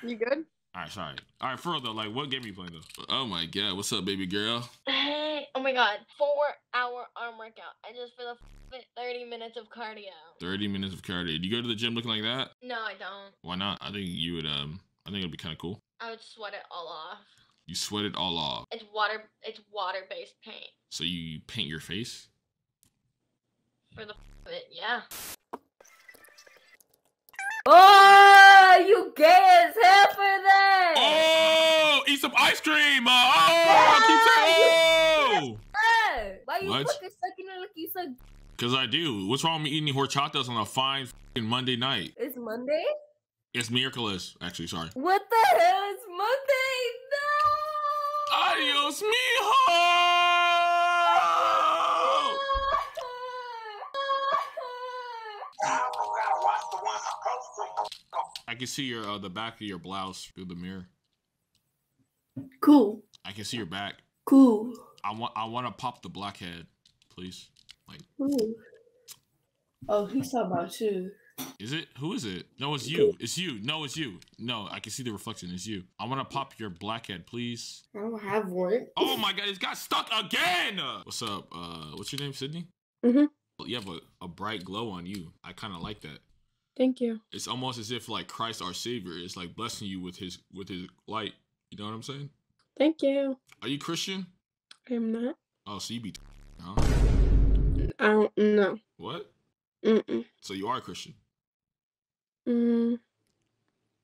You good? All right, sorry. All right, for real though, like, what game are you playing though? Oh my god, what's up, baby girl? Hey, oh my god, four hour arm workout. I just for the f- 30 minutes of cardio. Thirty minutes of cardio. Do you go to the gym looking like that? No, I don't. Why not? I think you would. Um, I think it'd be kind of cool. I would sweat it all off. You sweat it all off, It's water. It's water based paint so you paint your face. for the f- of it. Yeah. Oh, you gay as hell for that. Oh, eat some ice cream. Uh, oh, keep saying, oh. Hey, Why you What? fucking sucking it like you suck? Cause I do. What's wrong with me eating horchatas on a fine fing Monday night? It's Monday. It's miraculous. Actually, sorry. What the hell? is Monday. Adios, mijo! I can see your uh, the back of your blouse through the mirror. Cool. I can see your back. Cool. I want I want to pop the blackhead, please. Like. Ooh. Oh, he's talking about you is it? Who is it? No, it's you. It's you. No, it's you. No, I can see the reflection. It's you. I want to pop your blackhead, please. I don't have one. Oh my god, it's got stuck again. What's up? Uh, what's your name, Sydney? Mhm. You have a, a bright glow on you. I kind of like that. Thank you. It's almost as if like Christ our Savior is like blessing you with his with his light. You know what I'm saying? Thank you. Are you Christian? I'm not. Oh, so you be [laughs] huh? I don't know. What? Mm-mm. So you are a Christian. Mm,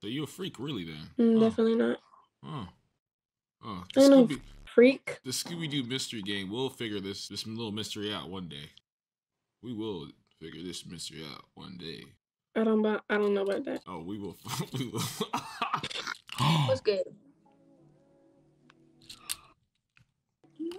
So you a freak, really? Then? mm, Huh. definitely not. Oh. Oh. I don't know, Scooby, freak. the Scooby Doo mystery game. We'll figure this this little mystery out one day. We will figure this mystery out one day. I don't. About, I don't know about that. Oh, we will. [laughs] we will. [laughs] What's good? [gasps]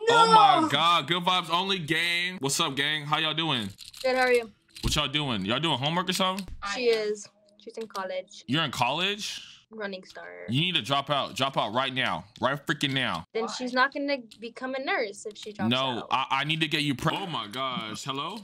Oh my God! Good vibes only, gang. What's up, gang? How y'all doing? Good. How are you? What y'all doing? Y'all doing homework or something? She is. She's in college. You're in college. Running star. You need to drop out. Drop out right now. Right freaking now. Then she's not gonna become a nurse if she drops no, out. I, I need to get you. Pre- oh my gosh! Hello.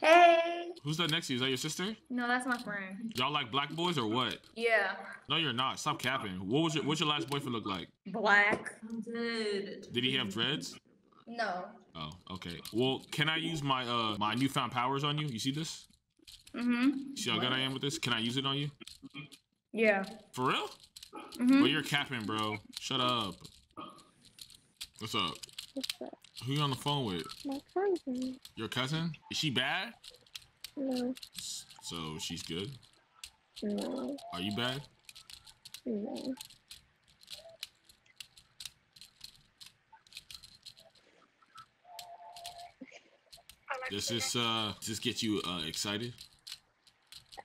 Hey. Who's that next to you? Is that your sister? No, that's my friend. Y'all like black boys or what? Yeah. No, you're not. Stop capping. What was your What's your last boyfriend look like? Black. I'm dead. Did he have dreads? No. Oh, okay. Well, can I use my uh my newfound powers on you? You see this? Mhm. See how good I am with this? Can I use it on you? Yeah. For real? Mhm. Well, you're capping, bro. Shut up. What's up? Who you on the phone with? My cousin. Your cousin? Is she bad? No. So she's good. No. Are you bad? No. Does this uh does this get you uh excited?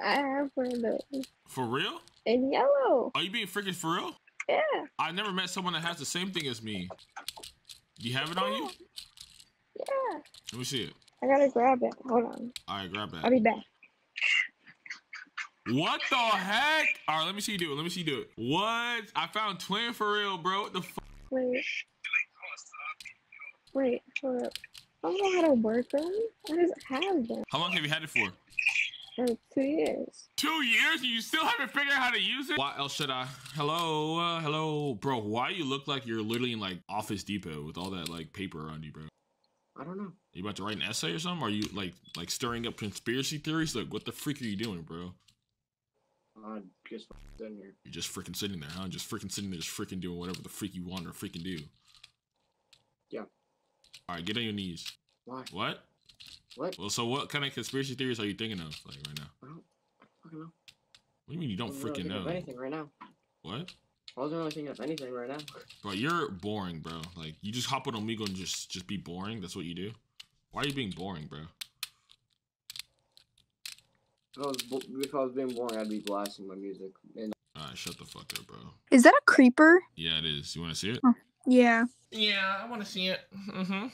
I have one of those. For real? In yellow. Are you being freaking for real? Yeah. I never met someone that has the same thing as me. Do you have it on you? Yeah. Let me see it. I gotta grab it. Hold on. All right, grab that. I'll be back. What the heck? All right, let me see you do it. Let me see you do it. What? I found twin for real, bro. What the fuck? Wait. Wait, hold up. I don't know how to work them. I just have them How long have you had it for? For two years. Two years and you still haven't figured out how to use it? Why else should I? Hello, uh, hello, bro. Why you look like you're literally in like Office Depot with all that like paper around you, bro? I don't know. you about to write an essay or something? Are you like like stirring up conspiracy theories? Like, what the freak are you doing, bro? I just in here. You're just freaking sitting there, huh? Just freaking sitting there, just freaking doing whatever the freak you want to freaking do. Yeah. All right, get on your knees. Why? What? What? Well, so what kind of conspiracy theories are you thinking of, like right now? I don't fucking know. What do you mean you don't I wasn't really freaking thinking of know? anything right now. What? I wasn't really thinking of anything right now. [laughs] Bro, you're boring, bro. Like you just hop on Omegle and just just be boring. That's what you do. Why are you being boring, bro? If I was if I was being boring, I'd be blasting my music. And All right, shut the fuck up, bro. Is that a creeper? Yeah, it is. You want to see it? Yeah. Yeah, I want to see it. Mm-hmm.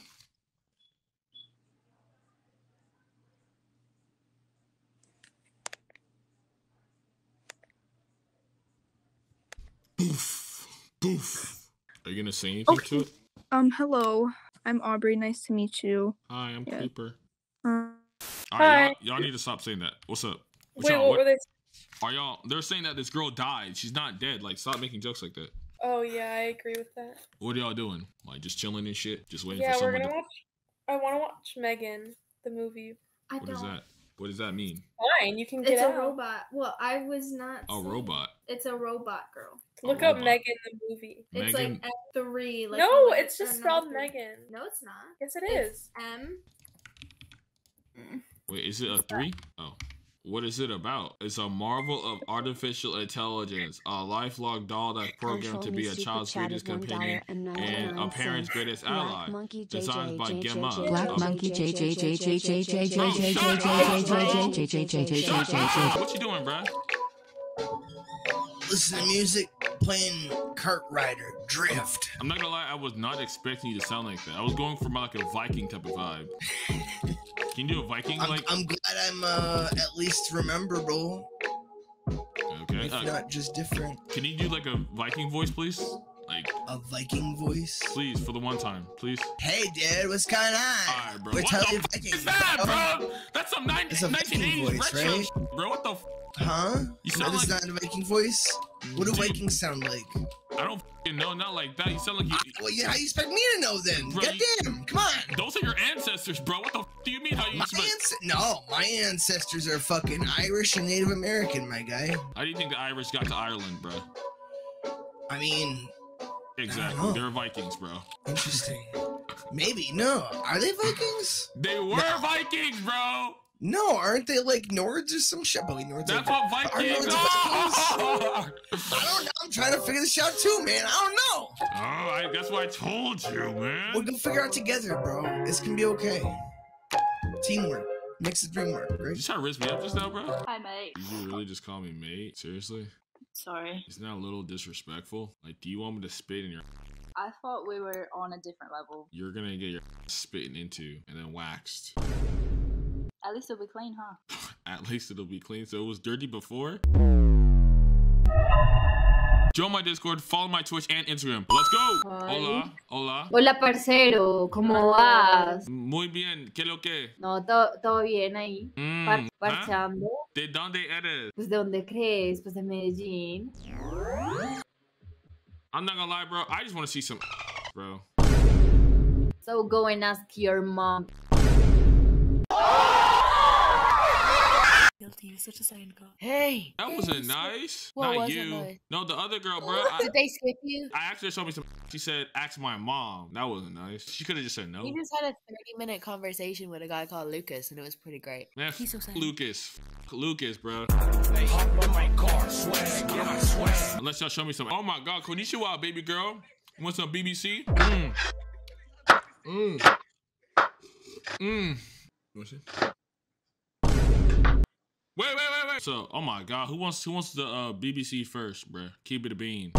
Boof, boof. Are you gonna say anything to it? Um, hello. I'm Aubrey. Nice to meet you. Hi, I'm Yeah. Creeper. Uh, All right, y'all, y'all need to stop saying that. What's up? What Wait, y'all- what were they? Are y'all? They're saying that this girl died. She's not dead. Like, stop making jokes like that. Oh yeah, I agree with that. What are y'all doing? Like, just chilling and shit? Just waiting Yeah, for we're gonna to. watch. I want to watch Megan, the movie. I What is don't. that? What does that mean? Fine, you can get It's a robot. Well, I was not. A saying- robot. It's a robot girl. Look up. Megan the movie. It's Megan- like M three. Like no, like it's just or spelled three. Megan. No, it's not. Yes, it It's is. M. Wait, is it a three? Oh. What is it about? It's a marvel of artificial intelligence, a lifelong doll that's programmed to be a child's greatest companion and a parent's greatest ally. Designed by Gemma. Black Monkey J J J J J J J J Oh, J J shut J up, J bro. J J J J J Shut J up. J What you doing, bruh? Listen to music, playing Kurt Ryder, Drift. I'm not gonna lie, I was not expecting you to sound like that. I was going for like a Viking type of vibe. [laughs] Can you do a Viking I'm, like? I'm glad I'm uh, at least rememberable. Okay. Okay. if uh, not just different. Can you do like a Viking voice, please? Like a Viking voice? Please, for the one time, please. Hey, dude, what's going on? Alright, bro. We're what telling the f- is that, bro? That's some 90, It's a Viking 1980s voice, retro, right? bro. What the? F- Huh? You sound like not a Viking voice. What do Dude. Vikings sound like? I don't f***ing know. Not like that. You sound like you. Well, yeah, how you expect me to know then? Bro, you- come on. Those are your ancestors, bro. What the f- do you mean? How you My expect? no, my ancestors are fucking Irish and Native American, my guy. How do you think the Irish got to Ireland, bro? I mean, Exactly. They're Vikings, bro. interesting. Maybe no. Are they Vikings? [laughs] They were Vikings, bro. No, aren't they like Nords or some shit? But Nords. That's are, what are Vikings Nords are. Vikings? [laughs] I don't know. I'm trying to figure this out too, man. I don't know. Oh, I, that's what I told you, man. We're gonna figure out together, bro. This can be okay. Teamwork makes the dream work, right? You trying to risk me up just now, bro? Hi, mate. Did you really just call me mate? Seriously? Sorry. Isn't that a little disrespectful? Like, do you want me to spit in your? I thought we were on a different level. You're gonna get your spitting into and then waxed. At least it'll be clean, huh? [laughs] At least it'll be clean. So it was dirty before. Join my Discord, follow my Twitch and Instagram. Let's go. Hi. Hola, hola. Hola, parcero, ¿cómo vas? Muy bien. ¿Qué lo que? No, to- todo bien ahí. Mm, Par- ¿ah? parchando. ¿De dónde eres? Pues, ¿de dónde crees? Pues, de Medellín. I'm not gonna lie, bro. I just want to see some, bro. So, go and ask your mom. Guilty, you're such a psycho. Hey! That wasn't nice. What Not wasn't you. nice? No, the other girl, bro. I, Did they skip you? I asked her to show me some. [laughs] She said, "Ask my mom." That wasn't nice. She could have just said no. You just had a 30 minute conversation with a guy called Lucas, and it was pretty great. Man, He's so f- sad. Lucas, F- Lucas, bro. Unless y'all show me some. Oh my God, konnichiwa, baby girl. Mm. You want some BBC? Mmm. Mmm. Mmm. You want some? Wait, wait, wait, wait. So, oh my God, who wants who wants the uh, BBC first, bro? Keep it a bean.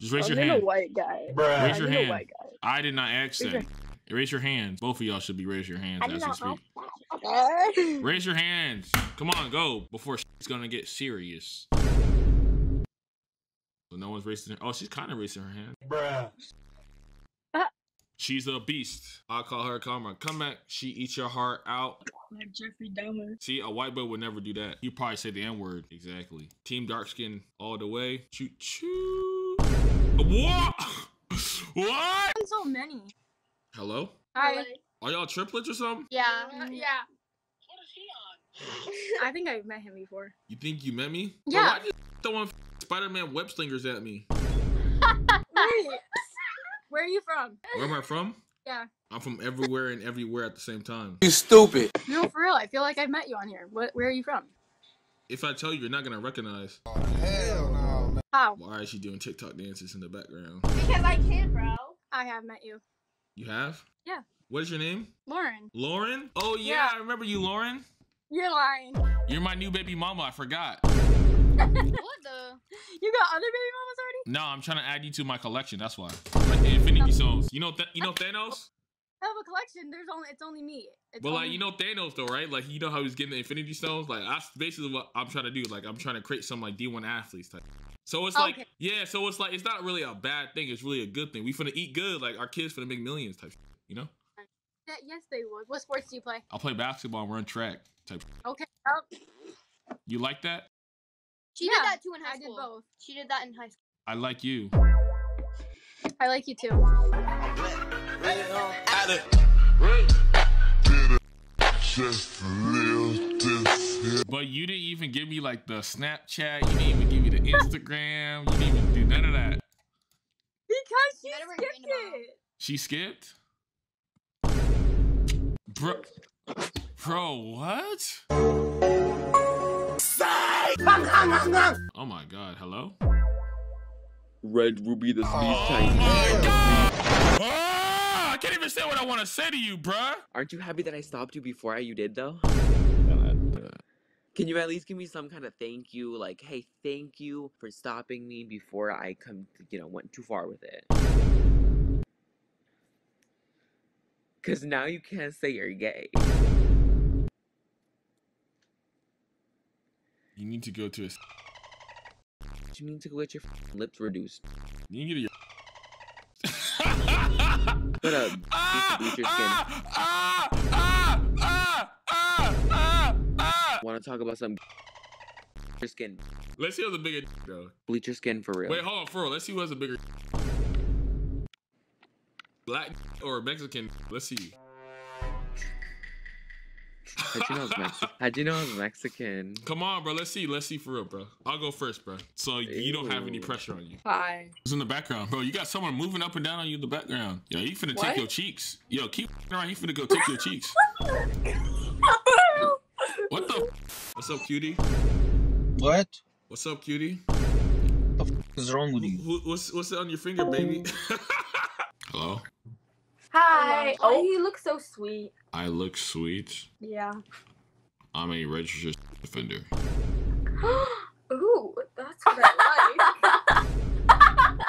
Just raise I your need hand. a white guy. Raise I your hand. a white guy. I did not ask Raise that. Raise your hands. Both of y'all should be raise your hands I as we not speak. [laughs] Raise your hands. Come on, go before it's gonna get serious. So no one's raising her. Oh, she's kind of raising her hand. Bruh. She's a beast. I call her Karma. Come back. She eats your heart out. Like Jeffrey Dahmer. See, a white boy would never do that. You probably say the N word. Exactly. Team dark skin all the way. Choo choo. [laughs] What? what? So many. Hello? Hi. Are y'all triplets or something? Yeah. Yeah. What is he on? [laughs] I think I've met him before. You think you met me? Yeah. Bro, why you throwing Spider-Man web slingers at me? [laughs] Wait. Where are you from? Where am I from? Yeah. I'm from everywhere and everywhere at the same time. You stupid. No, for real. I feel like I've met you on here. What? Where are you from? If I tell you, you're not gonna recognize. Oh, hell no. Man. How? Why is she doing TikTok dances in the background? Because I can, bro. I have met you. You have? Yeah. What is your name? Lauren. Lauren? Oh yeah, Yeah. I remember you, Lauren. You're lying. You're my new baby mama. I forgot. What the? You got other baby mamas already? No, I'm trying to add you to my collection. That's why. Like the Infinity oh. Stones. You know, Th- you know Thanos. I have a collection. There's only it's only me. It's But like you know Thanos though, right? Like you know how he's getting the Infinity Stones. Like that's basically what I'm trying to do. Like I'm trying to create some like D1 athletes type. So it's like Okay. yeah. So it's like it's not really a bad thing. It's really a good thing. We finna eat good. Like our kids finna make millions type. You know. Yeah, yes, they would. What sports do you play? I'll play basketball and run track type. Okay. Oh, You like that? She did that too in high school. I did both. She did that in high school. I like you. I like you too. But you didn't even give me like the Snapchat. You didn't even give me the Instagram. You didn't even do none of that. Because she skipped it. She skipped? Bro, bro, what? Oh my god, hello? Red Ruby the Speed Ah, I can't even say what I want to say to you, bruh. Aren't you happy that I stopped you before you did though? Can you at least give me some kind of thank you? Like, hey, thank you for stopping me before I come, to, you know, went too far with it. Cause now you can't say you're gay. You need to go to a. You mean to go get your lips reduced? You need to get Put a piece of bleach your skin. Ah, ah, ah, Want to talk about some your skin? Let's see who's a bigger though. Bleach your skin for real. Wait, hold on, for real. Let's see who has a bigger. Black or Mexican? Let's see. How'd you know I was [laughs] Mexican? How'd you know I was Mexican? Come on, bro. Let's see. Let's see for real, bro. I'll go first, bro. So you don't have any pressure on you. Hi. Who's in the background, bro? You got someone moving up and down on you in the background. Yo, you finna What? take your cheeks. Yo, keep [laughs] around. You finna go take your cheeks. What the? What's up, cutie? What? What's up, cutie? What is wrong with you? Who, what's what's on your finger, baby? [laughs] Hello. Hi. Oh, you look so sweet. I look sweet. Yeah. I'm a registered offender. [gasps] Ooh, that's what I like. [laughs]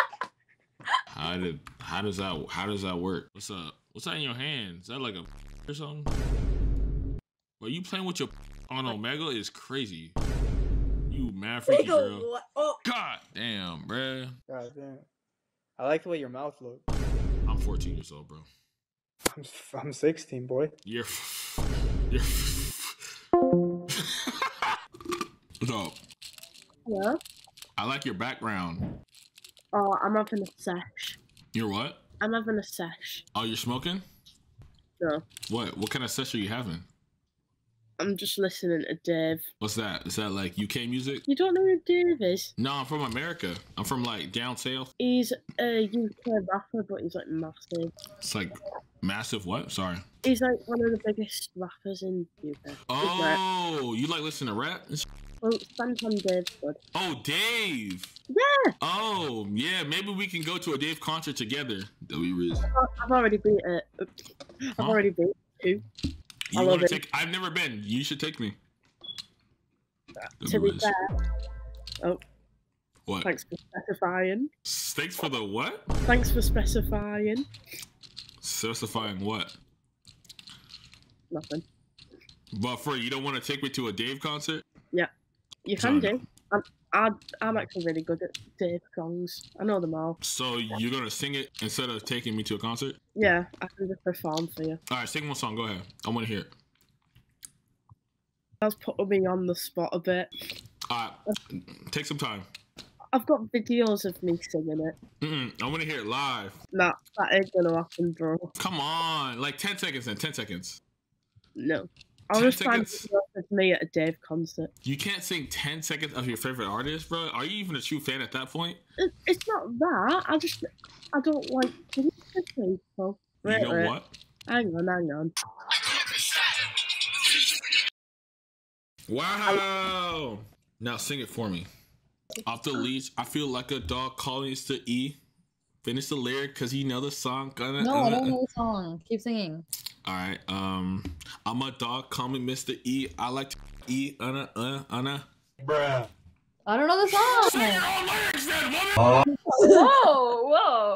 How did how does that how does that work? What's up? What's that in your hand? Is that like a [laughs] or something? Well, you playing with your [laughs] on Omegle is crazy. You mad freaky girl. Oh. God damn, bruh. God damn. I like the way your mouth looks. I'm 14 years old, bro. I'm, s- I'm 16, boy. You're you're What's [laughs] up? Hello? I like your background. Oh, I'm having a sesh. You're what? I'm having a sesh. Oh, you're smoking? No, What? What kind of sesh are you having? I'm just listening to Dave. What's that? Is that like UK music? You don't know who Dave is? No, I'm from America. I'm from like down south. He's a UK rapper, but he's like massive. It's like massive. What? Sorry. He's like one of the biggest rappers in UK. Oh, you like listen to rap? well, stand on Dave's good. Oh, Dave. Yeah. Oh, yeah. Maybe we can go to a Dave concert together. Be Riz. I've already beat it. I've Huh? already beat two. You I love it. Take, I've never been. You should take me. To be be fair. Oh, What? thanks for specifying. Thanks for the what? Thanks for specifying. Specifying what? Nothing. But for you don't want to take me to a Dave concert? Yeah, you can Sorry. do. I'm, I'm, I'm actually really good at Dave songs. I know them all. So you're gonna sing it instead of taking me to a concert? Yeah, I can just perform for you. All right, sing one song. Go ahead. I want to hear it. That's putting me on the spot a bit. All right, take some time. I've got videos of me singing it. Mm-mm, I want to hear it live. Nah, that ain't gonna happen, bro. Come on, like ten seconds. Then ten seconds. No. I'll 10 just find seconds. of me at a Dave concert. You can't sing ten seconds of your favorite artist, bro. Are you even a true fan at that point? It, it's not that. I just, I don't like singing to people. You know wait. what? Hang on, hang on. Wow. Now sing it for me. Off the leash, I feel like a dog calling us to E. Finish the lyric because you know the song. Gonna, No, I uh, don't know the song. Keep singing. All right. Um, I'm a dog. Call me Mr. E. I like to E. Uh, uh, uh, Bruh. I don't know the song. Sing your own lyrics then, woman. Whoa, whoa.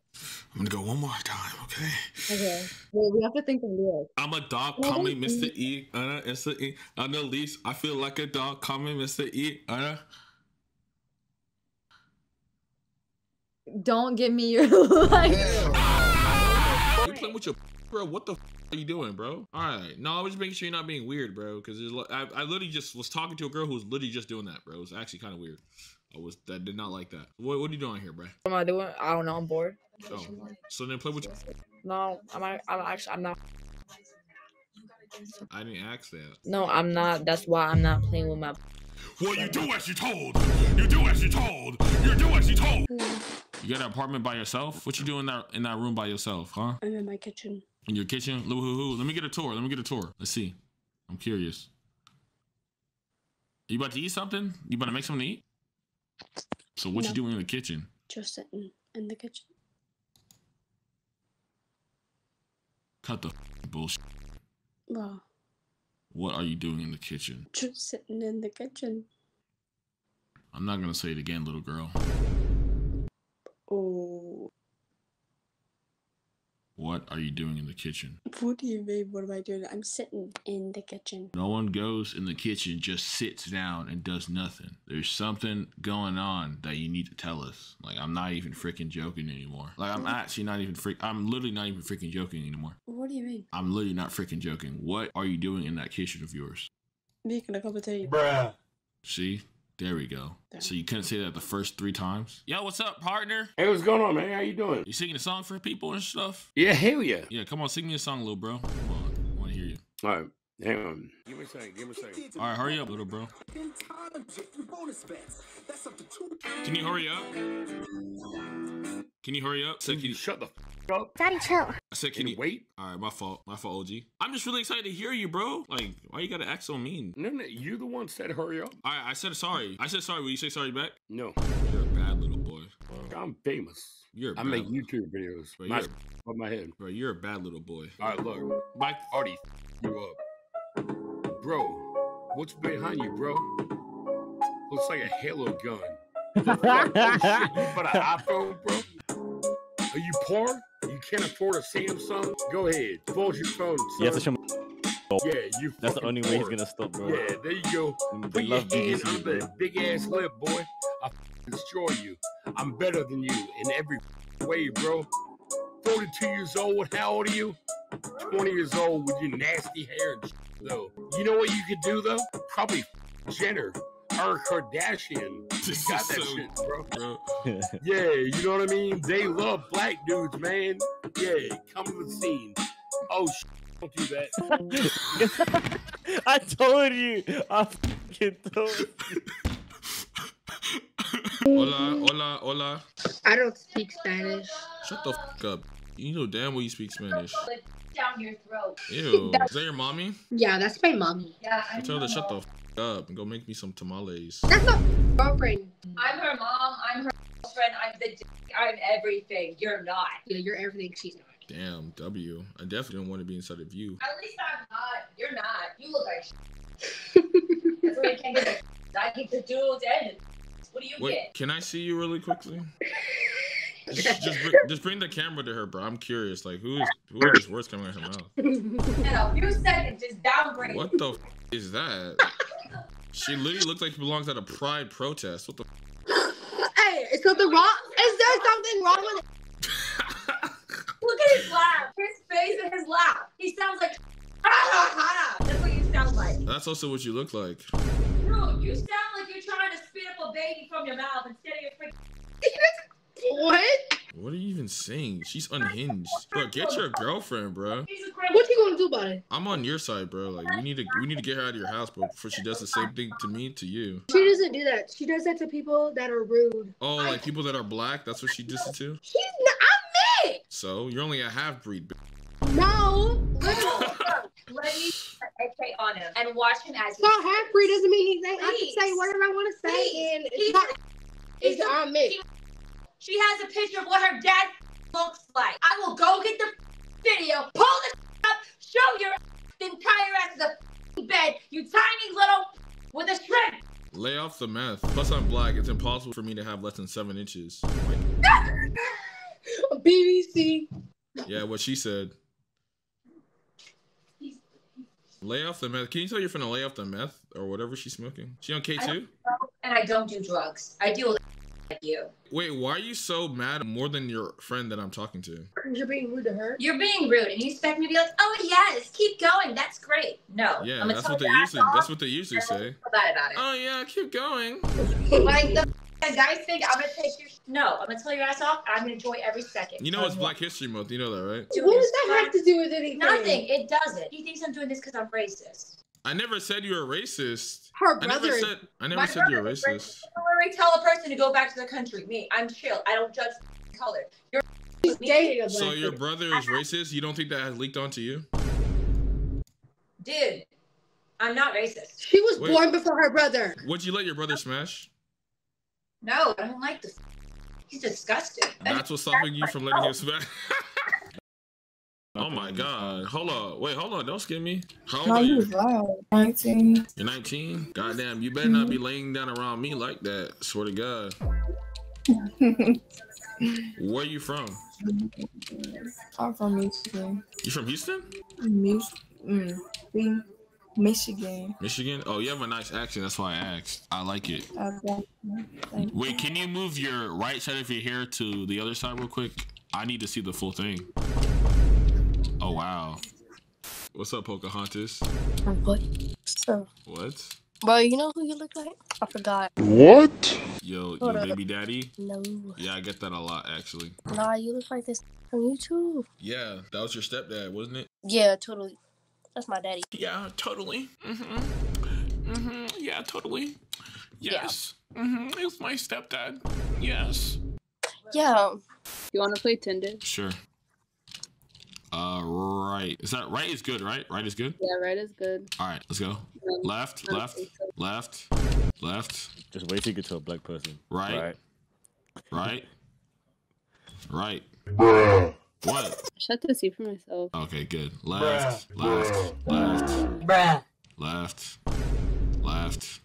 I'm gonna go one more time, okay? Okay. Wait, we have to think of lyrics. I'm a dog. Call me Mr. E. Uh, Mr. E. On the leash, I feel like a dog. Call me Mr. E. Uh, Don't give me your [laughs] like. you playing with your [laughs] bro? What the f- are you doing, bro? All right, no, I was just making sure you're not being weird, bro. Because I, I literally just was talking to a girl who was literally just doing that, bro. It was actually kind of weird. I was that did not like that. What, what are you doing here, bro? What am I doing? I don't know. I'm bored. Oh, so then play with you. No, I'm. I'm actually. I'm not. I didn't ask that. No, I'm not. That's why I'm not playing with my. Well, you do as you told. You do as you told. You do as you told. Mm. You got an apartment by yourself? What you doing in that in that room by yourself, huh? I'm in my kitchen. In your kitchen? Loo hoo hoo. Let me get a tour. Let me get a tour. Let's see. I'm curious. You about to eat something? You about to make something to eat? So what you doing in the kitchen? Just sitting in the kitchen. Cut the bullshit. Well, What are you doing in the kitchen? just sitting in the kitchen. I'm not gonna say it again, little girl. Oh, What are you doing in the kitchen? What do you mean? What am I doing? I'm sitting in the kitchen. No one goes in the kitchen, just sits down and does nothing. There's something going on that you need to tell us. Like, I'm not even freaking joking anymore. Like, I'm actually not even freak. I'm literally not even freaking joking anymore. What do you mean? I'm literally not freaking joking. What are you doing in that kitchen of yours? Making a cup of tea. Bruh. See? There we go. So you couldn't say that the first three times? Yo, what's up, partner? Hey, what's going on, man? How you doing? You singing a song for people and stuff? Yeah, hell yeah. Yeah, come on, sing me a song, little bro. Come on, I want to hear you. All right, hang on. Give me a second. Give me a second. All right, hurry up, little bro. Can you hurry up? Can you hurry up? Said, can you shut the f- up? Daddy, chill. I said, can you wait? All right, my fault. My fault, OG. I'm just really excited to hear you, bro. Like, why you gotta act so mean? No, no, you the one said hurry up. All right, I said sorry. I said sorry. Will you say sorry back? No. You're a bad little boy. I'm famous. You're a I bad I make little- YouTube videos. Bro, My on my head. bro, you're a bad little boy. All right, look. Mike already f- you up. Bro, what's behind you, bro? Looks like a Halo gun. [laughs] The fuck? Oh, shit, you bought an iPhone, bro? Are you poor? You can't afford a Samsung? Go ahead. Fold your phone, son. You have to show me. Yeah, you That's the only way he's gonna stop, bro. Yeah, there you go. They Put your love hand BBC, on the big ass lip, boy. I destroy you. I'm better than you in every way, bro. 42 years old. How old are you? 20 years old with your nasty hair and though. You know what you could do though? Probably Jenner or Kardashian. You got that So- shit, bro. [laughs] Yeah, you know what I mean? They love black dudes, man. Yeah, come to the scene. Oh, sh- don't do that. [laughs] I told you. I fucking told you. Hola, hola, hola. I don't speak Spanish. Shut the fuck up. You know damn well you speak Spanish. Down your throat. Ew. [laughs] Is that your mommy? Yeah, that's my mommy. Yeah, I Tell her to shut the fuck up and go make me some tamales. That's my girlfriend. I'm her mom. I'm her friend. I'm the. d- I'm everything. You're not. Yeah, you're everything she's not. Damn, W. I definitely don't want to be inside of you. At least I'm not. You're not. You look like. shit. [laughs] That's why I can't get the. I get the dudes and. What do you Wait, get? can I see you really quickly? [laughs] Just, just, bring, [laughs] just bring the camera to her, bro. I'm curious. Like, who is who are these words coming out of her mouth? In a few seconds, just downgrade. What the f- is that? She literally looks like she belongs at a pride protest. What the? F- [laughs] Hey, is something wrong? Is there something wrong with it? [laughs] Look at his laugh. His face and his laugh. He sounds like. That's what you sound like. That's also what you look like. Dude, you sound like you're trying to spit up a baby from your mouth instead of your freaking. What? What are you even saying? She's unhinged, bro. Get your girlfriend, bro. What you gonna do about it? I'm on your side, bro. Like, we need to we need to get her out of your house, bro. Before she does the same thing to me, to you. She doesn't do that. She does that to people that are rude. Oh, like people that are black. That's what she does it to. She's not. I'm mixed. So you're only a half breed. No. Let me put AK on him and watch him as he. So half breed doesn't mean anything. I can say whatever I want to say, Please. and He's it's not. He's It's a- I'm mixed. She has a picture of what her dad looks like. I will go get the video, pull the up, show your your ass the bed, you tiny little with a shrimp. Lay off the meth. Plus, I'm black. It's impossible for me to have less than seven inches. [laughs] BBC. Yeah, what she said. Lay off the meth. Can you tell your friend to lay off the meth or whatever she's smoking? She on K two? And I don't do drugs. I deal with like you. Wait, why are you so mad more than your friend that I'm talking to? You're being rude to her. You're being rude, and you expect me to be like, "Oh yes, keep going. That's great." No, Yeah, I'm gonna that's what they usually that's what they usually say. feel bad about it. Oh yeah, keep going. like the guys think I'm gonna take your no. I'm gonna tell your ass off. I'm gonna enjoy every second. You know it's um, Black History Month. You know that, right? What does that have to do with anything? Nothing. It doesn't. He thinks I'm doing this because I'm racist. I never said you were racist. Her I never brother- said I never said you were brother is racist. When we tell a person to go back to their country, me, I'm chill. I don't judge color. You're dating a So your brother is racist? You don't think that has leaked onto you? dude. I'm not racist. She was Wait. born before her brother. Would you let your brother smash? No, I don't like this. He's disgusting. That's what's stopping you from letting him smash. [laughs] oh my god. Hold on. Wait, hold on. Don't skip me. How old are you? loud. 19. You're 19? Goddamn, you better not be laying down around me like that. Swear to God. [laughs] Where are you from? I'm from Michigan. You from Houston? Mus- mm, Michigan. Michigan? Oh, you have a nice accent. That's why I asked. I like it. Thank you. Wait, can you move your right side of your hair to the other side real quick? I need to see the full thing. Oh wow. What's up, Pocahontas? What? So, What? bro, you know who you look like? I forgot. What? Yo, Hold your up. baby daddy? No. Yeah, I get that a lot actually. Nah, you look like this from YouTube. Yeah, that was your stepdad, wasn't it? Yeah, totally. That's my daddy. Yeah, totally. Mm-hmm. Mm-hmm. Yeah, totally. Yes. Mm-hmm. It was my stepdad. Yes. Yeah. You want to play Tinder? Sure. Uh, right. Is that right? Is good, right? Right is good. Yeah, right is good. All right, let's go. Left, left, so. left, left. Just wait till you get to a black person. Right. Right. Right. Right. What? I just have to for myself. Okay, good. Left, left, left, Bruh. left, left.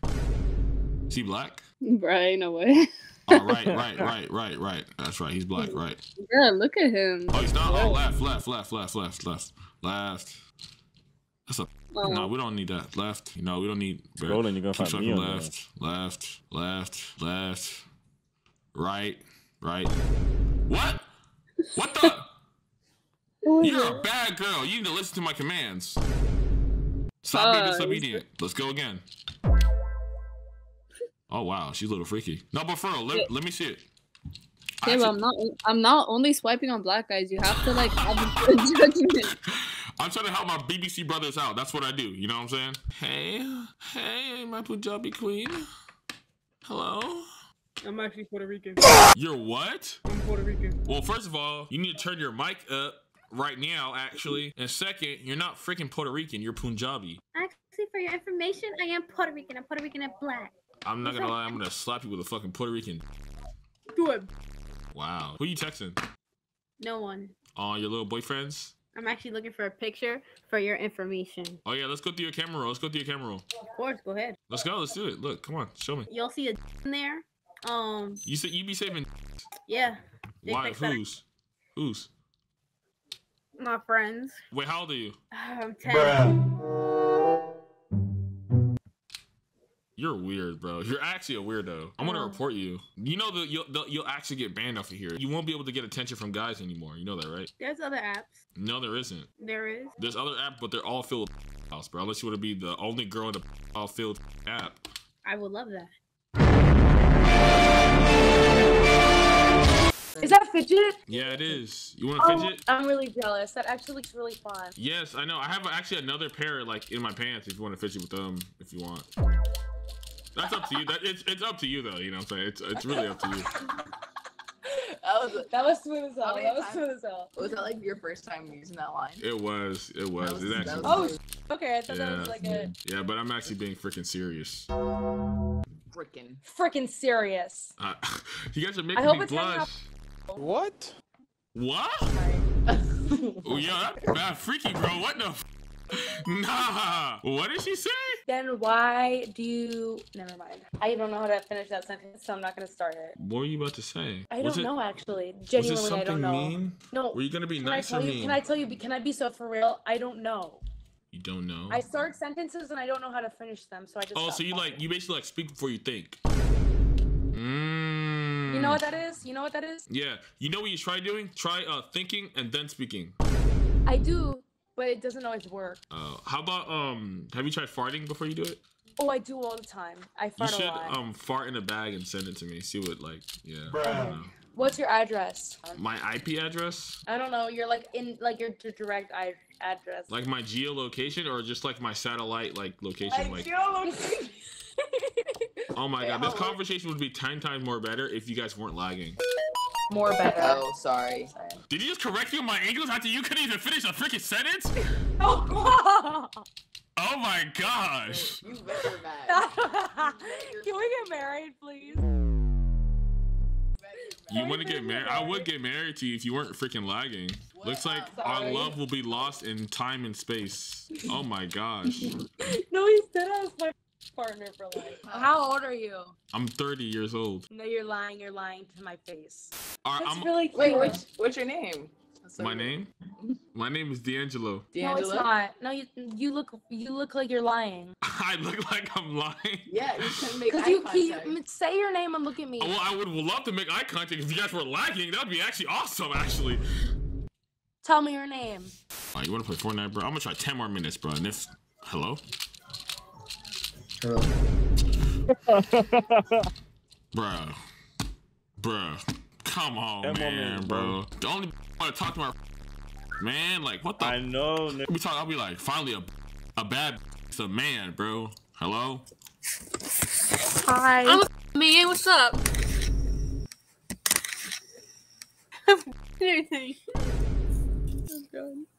Is he black? [laughs] Bruh, no way. [laughs] Oh, [laughs] right, right, right, right, right. That's right. He's black, right. Yeah, look at him. Oh, he's not. Oh, left, left, left, left, left, left, left. That's a. Oh. No, we don't need that. Left. No, we don't need. Scrolling, you're gonna Keep find me swiping on there. left, left, left, left, right, right. What? What the? [laughs] You're a bad girl. You need to listen to my commands. Stop being Uh, disobedient. Let's go again. Oh wow, she's a little freaky. No, but for real, let, let me see it. Yeah, but I'm not. I'm not only swiping on black guys. You have to like [laughs] have a judgment. [laughs] I'm trying to help my BBC brothers out. That's what I do. You know what I'm saying? Hey, hey, my Punjabi queen. Hello. I'm actually Puerto Rican. You're what? I'm Puerto Rican. Well, first of all, you need to turn your mic up right now, actually. And second, you're not freaking Puerto Rican. You're Punjabi. Actually, for your information, I am Puerto Rican. I'm Puerto Rican and black. I'm not gonna lie. I'm gonna slap you with a fucking Puerto Rican. Do it. Wow. Who you texting? No one. Uh, your little boyfriends? I'm actually looking for a picture for your information. Oh yeah, let's go through your camera roll. Let's go through your camera roll. Of course, go ahead. Let's go. Let's do it. Look, come on, show me. You'll see a in there. Um, You said you be saving. yeah. Why? pics that Who's? Who's? My friends. Wait, how old are you? [sighs] I'm 10. You're weird, bro. You're actually a weirdo. I'm gonna report you. You know that you'll the, you'll actually get banned off of here. You won't be able to get attention from guys anymore. You know that, right? There's other apps. No, there isn't. There is. There's other apps, but they're all filled with [laughs] house, bro. Unless you want to be the only girl in the [laughs] all filled [laughs] app. I would love that. Is that fidget? Yeah, it is. You want to Oh, fidget? I'm really jealous. That actually looks really fun. Yes, I know. I have actually another pair like in my pants. If you want to fidget with them, if you want. That's up to you. That it's it's up to you though. You know what I'm saying? It's it's really up to you. [laughs] That was That was smooth as hell. That was smooth as hell. Was that like your first time using that line? It was. It was. was- it actually. was- was. Oh, okay. I thought that was Yeah. like a Yeah, but I'm actually being freaking serious. Freaking. freaking serious. Uh, [laughs] you guys are I making hope me it's hanging blush. What? What? oh, yeah, that's bad freaky, bro. What the? Nah. What did she say? Then why do you? Never mind. I don't know how to finish that sentence, so I'm not gonna start it. What were you about to say? I Was don't it- know actually. Was Genuinely, it I something don't know. mean? No. Were you gonna be Can nice I or tell mean? you? Can I tell you? Can I be so for real? I don't know. You don't know. I start sentences and I don't know how to finish them, so I just. Oh, so you talking. like you basically like speak before you think. Mm. You know what that is? You know what that is? Yeah. You know what you try doing? Try uh thinking and then speaking. I do, but it doesn't always work. Uh, how about um? Have you tried farting before you do it? Oh, I do all the time. I You fart should a lot. um fart in a bag and send it to me. See what like yeah. I Bruh. don't know. What's your address? My IP address, I don't know. You're like in like your d- direct I- address. like my geolocation, or just like my satellite like location. Like, oh my [laughs] god, this conversation would be ten times more better if you guys weren't lagging. More better. Oh, sorry. Did you just correct me on my English after you couldn't even finish a freaking sentence? [laughs] Oh, Oh my gosh. You better mad. [laughs] Can we get married, please? You want to get married? I would get married to you if you weren't freaking lagging. Looks like our love will be lost in time and space. Oh my gosh. [laughs] No, he's dead as my partner for life. How old are you? I'm 30 years old. No, you're lying. You're lying to my face. All right, That's I'm, really cute. Wait, what's what's your name? That's so my name? My name is D'Angelo. No, it's D'Angelo? not. No, you you look you look like you're lying. [laughs] I look like I'm lying. Yeah, you couldn't make Cause eye you keep contact. say your name and look at me. Well, I would love to make eye contact if you guys were lagging. That'd be actually awesome, actually. Tell me your name. All right, you want to play Fortnite, bro? I'm gonna try 10 more minutes, bro. And if hello, Hello. bro, bro, come on, Ten man, minutes, bro. bro. The only want to talk to my man, like what the? I know. We talk. I'll be like, finally a a bad it's a man, bro. Hello. Hi. I'm a man. What's up? [laughs] Anything. [laughs]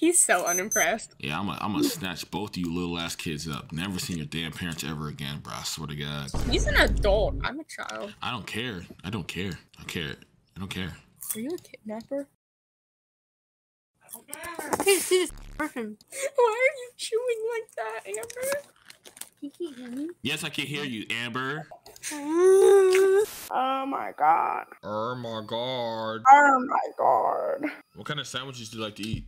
He's so unimpressed. Yeah, I'm gonna I'm gonna [laughs] snatch both of you little ass kids up. Never seen your damn parents ever again, bro. I swear to God. He's an adult. I'm a child. I don't care. I don't care. I care. I don't care. Are you a kidnapper? Hey, see this person. [laughs] Why are you chewing like that, Amber? You can't hear me. Yes, I can hear you, Amber. [laughs] Oh my god. Oh my god. Oh my god. What kind of sandwiches do you like to eat?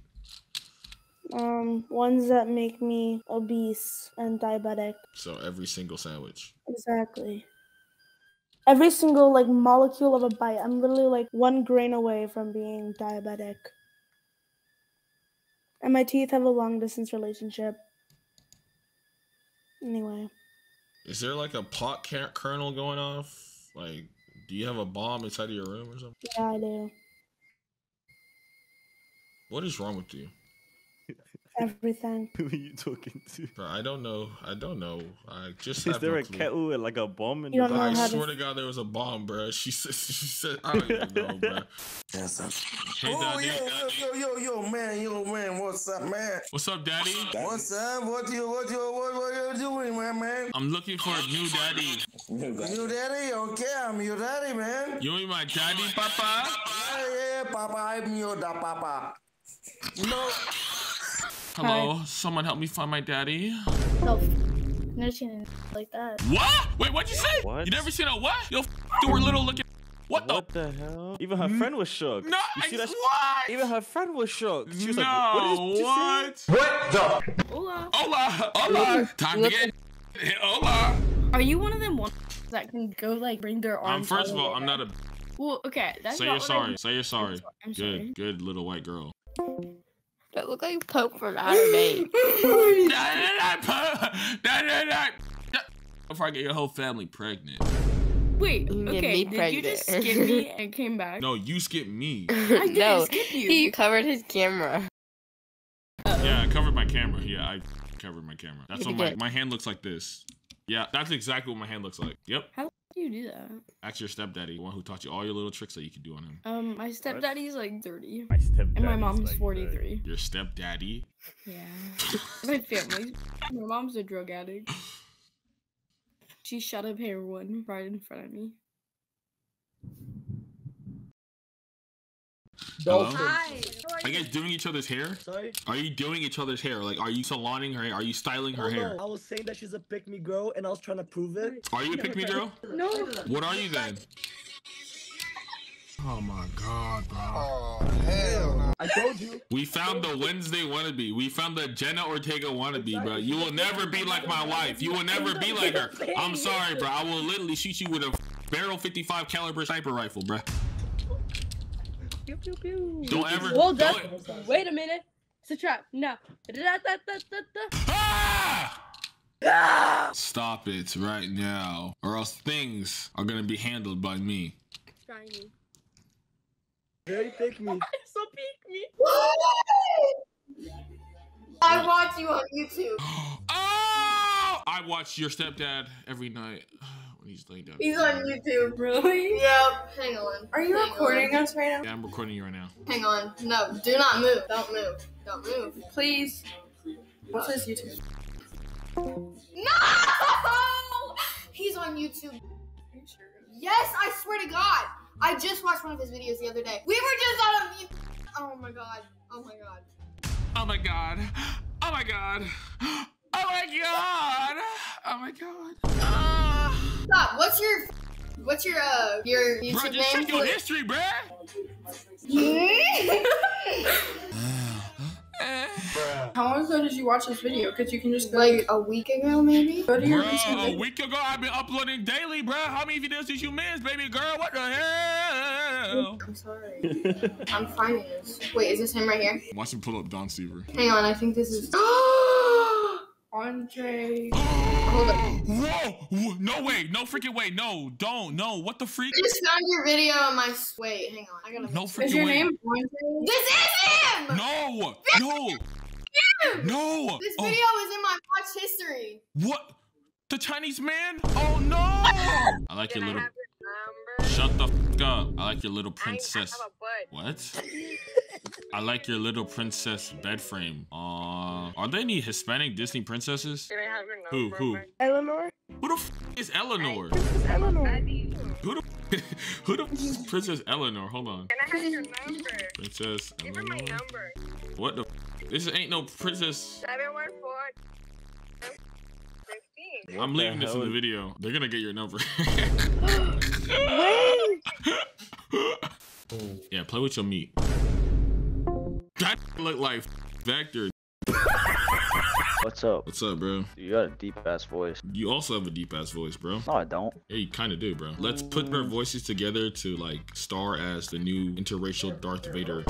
Um, ones that make me obese and diabetic. So every single sandwich. Exactly. Every single like molecule of a bite. I'm literally like one grain away from being diabetic. And my teeth have a long distance relationship. Anyway. Is there like a pot kernel going off? Like, do you have a bomb inside of your room or something? Yeah, I do. What is wrong with you? Everything. [laughs] Who are you talking to? Bro, I don't know. I don't know. I just Is there no a clue. kettle and like a bomb in You don't know? I how to- swear to God, there was a bomb, bro. She said. [laughs] She said. I don't even know, bro. [laughs] Yes, sir. Hey, oh, Daddy. yo, yo, yo, yo, yo, man, yo, man, what's up, man? What's up, Daddy? What's up? What you, what you, what, what you doing, man, man? I'm looking for a new daddy. You daddy? Okay, I'm your daddy, man. You ain't my daddy, Papa? Yeah, yeah, Papa, I'm your da Papa. No. Hello, someone help me find my daddy. No, never seen it like that. What? Wait, what'd you say? What? You never seen a what? Yo, you were little looking. What the? What the hell? Even her friend was shocked. No, you see I- that? what? Even her friend was shocked. She was no, like, "What did what? say?" What the? Hola. Hola, hola. Time to get. Hola. Are you one of them ones [laughs] that can go like bring their Um, arms? first of all, I'm not a. Well, okay. That's Say not you're what sorry. I- Say you're sorry. I'm Good, sorry. good little white girl. That look like Pope from Outer Banks. [laughs] Before I get your whole family pregnant. Wait. Okay. me Did you just pregnant. skip me [laughs] and came back? No, you skipped me. [laughs] I didn't no, skip you. he covered his camera. Yeah, I covered my camera. Yeah, I covered my camera. That's what my, did. my hand looks like this. Yeah, that's exactly what my hand looks like. Yep. How do you do that? Ask your stepdaddy, the one who taught you all your little tricks that you could do on him. Um, my stepdaddy's like 30. My stepdad. And my mom's 43. Your stepdaddy. Yeah. my family. My mom's a drug addict. She shot up heroin right in front of me. Hello? Hi. Are you guys doing each other's hair? Sorry? Are you doing each other's hair? Like, are you saloning her hair? Are you styling her Oh, hair? no, I was saying that she's a pick me girl and I was trying to prove it. Are you a pick me girl? No. What are you then? Oh my god, bro. Oh, hell no. I told you. We found the Wednesday wannabe. We found the Jenna Ortega wannabe, bro. You will never be like my wife. You will never be like her. I'm sorry, bro. I will literally shoot you with a barrel 55 caliber sniper rifle, bro. Pew, pew, pew. Don't ever- Hold up. don't- Wait a minute. It's a trap. No. Ah! Stop it right now, or else things are gonna be handled by me. Shiny. Very pick me. [laughs] So peek me. I watch you on YouTube. Oh! [gasps] I watch your stepdad every night when he's laying down. He's on YouTube. Really? [laughs] Yep. Hang on. Are you Hang recording on. us right now? Yeah, I'm recording you right now. Hang on. No, do not move. Don't move. Don't move. Please. What's his YouTube? No! He's on YouTube. Yes, I swear to God. I just watched one of his videos the other day. We were just on a. Oh my God. Oh my God. Oh my god. Oh my god. Oh my god. Oh my god. Ah. Stop. What's your What's your uh your Bro, YouTube just name? check your history, bruh. How long ago did you watch this video? Because you can just go like a week ago, maybe. Go to your Bro, recent a week ago I've been uploading daily, bro. How many videos did you miss, baby girl? What the hell? I'm sorry. I'm finding this. Wait, is this him right here? Watch him pull up Don Seaver. Hang on, I think this is. [gasps] [gasps] [gasps] Andre. Hold up. Whoa, whoa! No way! No freaking way! No! Don't! No! What the freak? I just found your video on my. Wait, hang on. I gotta. No freaking way. Is your way! name Andre? This is him. No! No! No! This Oh, video is in my watch history. what? The Chinese man? Oh no! [laughs] I like your little. Shut the f up! I like your little princess. What? [laughs] I like your little princess bed frame. Uh, are there any Hispanic Disney princesses? Who? Who? Eleanor? Who the f is Eleanor? Princess Eleanor. Who the f- [laughs] who the f- is Princess Eleanor? Hold on. Princess Give Eleanor. What the? F- this ain't no princess. Seven one four. I'm leaving this in the video. They're gonna get your number. [laughs] [gasps] yeah, play with your meat. That look like Vector. What's up? What's up, bro? You got a deep ass voice. You also have a deep ass voice, bro. No, I don't. Yeah, you kind of do, bro. Let's put our voices together to like star as the new interracial Darth Vader.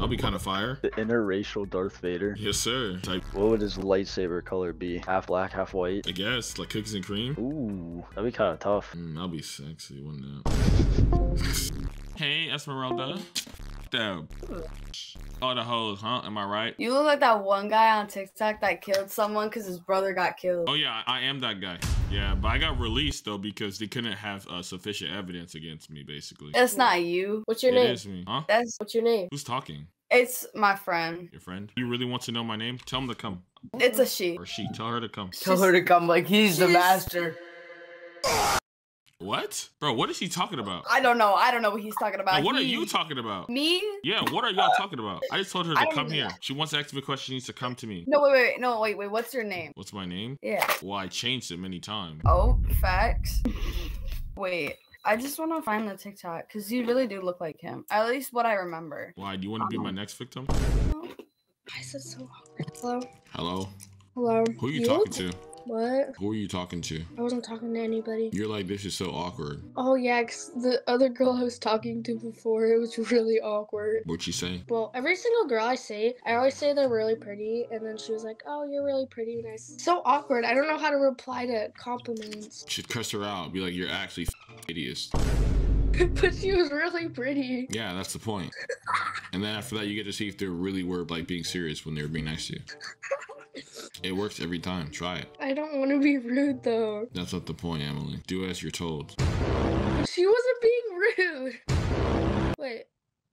I'll be kind of fire. The interracial Darth Vader. Yes, sir. Type, What would his lightsaber color be? Half black, half white? I guess, like cookies and cream. Ooh, that'd be kind of tough. Mm, I'll be sexy, wouldn't it? [laughs] hey, Esmeralda. Damn. All the hoes, huh? Am I right? You look like that one guy on TikTok that killed someone because his brother got killed. Oh yeah, I I am that guy. Yeah, but I got released though because they couldn't have uh, sufficient evidence against me, basically. That's not you. What's your It name? is me, huh? That's What's your name? Who's talking? it's my friend. Your friend? You really want to know my name? Tell him to come. It's a she. Or she. Tell her to come. Tell her to come like he's the master. What? Bro, what is he talking about? I don't know. I don't know what he's talking about. Now, what are you talking about? Me? Yeah, what are y'all talking about? I just told her to come here. She wants to ask me a question. She needs to come to me. No, wait, wait. No, wait, wait. What's your name? What's my name? Yeah. Well, I changed it many times. Oh, facts. [laughs] Wait, I just want to find the TikTok because you really do look like him. At least what I remember. Why? Do you want to be my um, next victim? Why is it so awkward? Hello? Hello? Hello? Who are you talking to? What? Who are you talking to? I wasn't talking to anybody. You're like, this is so awkward. Oh yeah, 'cause the other girl I was talking to before, it was [laughs] really awkward. What'd she say? Well, every single girl I say, I always say they're really pretty, and then she was like, "Oh, you're really pretty, And nice." So awkward. I don't know how to reply to compliments. Should cuss her out. Be like, you're actually f- hideous. [laughs] but she was really pretty. Yeah, that's the point. And then after that, you get to see if they really were like being serious when they were being nice to you. [laughs] It works every time. Try it. I don't want to be rude though. That's not the point, Emily. Do as you're told. She wasn't being rude. Wait.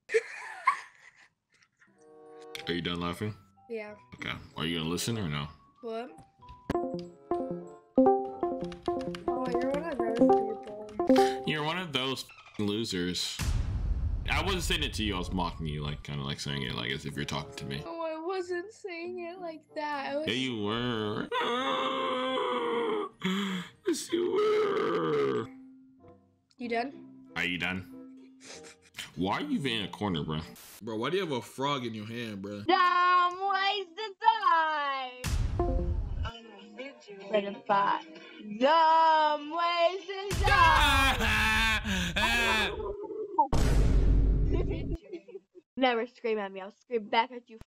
[laughs] Are you done laughing? Yeah. Okay. Are you gonna listen or no? What? Oh, you're one of those people. You're one of those losers. I wasn't saying it to you. I was mocking you, like kind of like saying it like as if you're talking to me. Oh, wasn't saying it like that. I was... Yeah, you were. [gasps] yes, you were. You done? Are you done? Why are you even in a corner, bro? Bro, why do you have a frog in your hand, bro? Dumb wasted time. Ready five. Dumb wasted time. [laughs] Never scream at me. I'll scream back at you.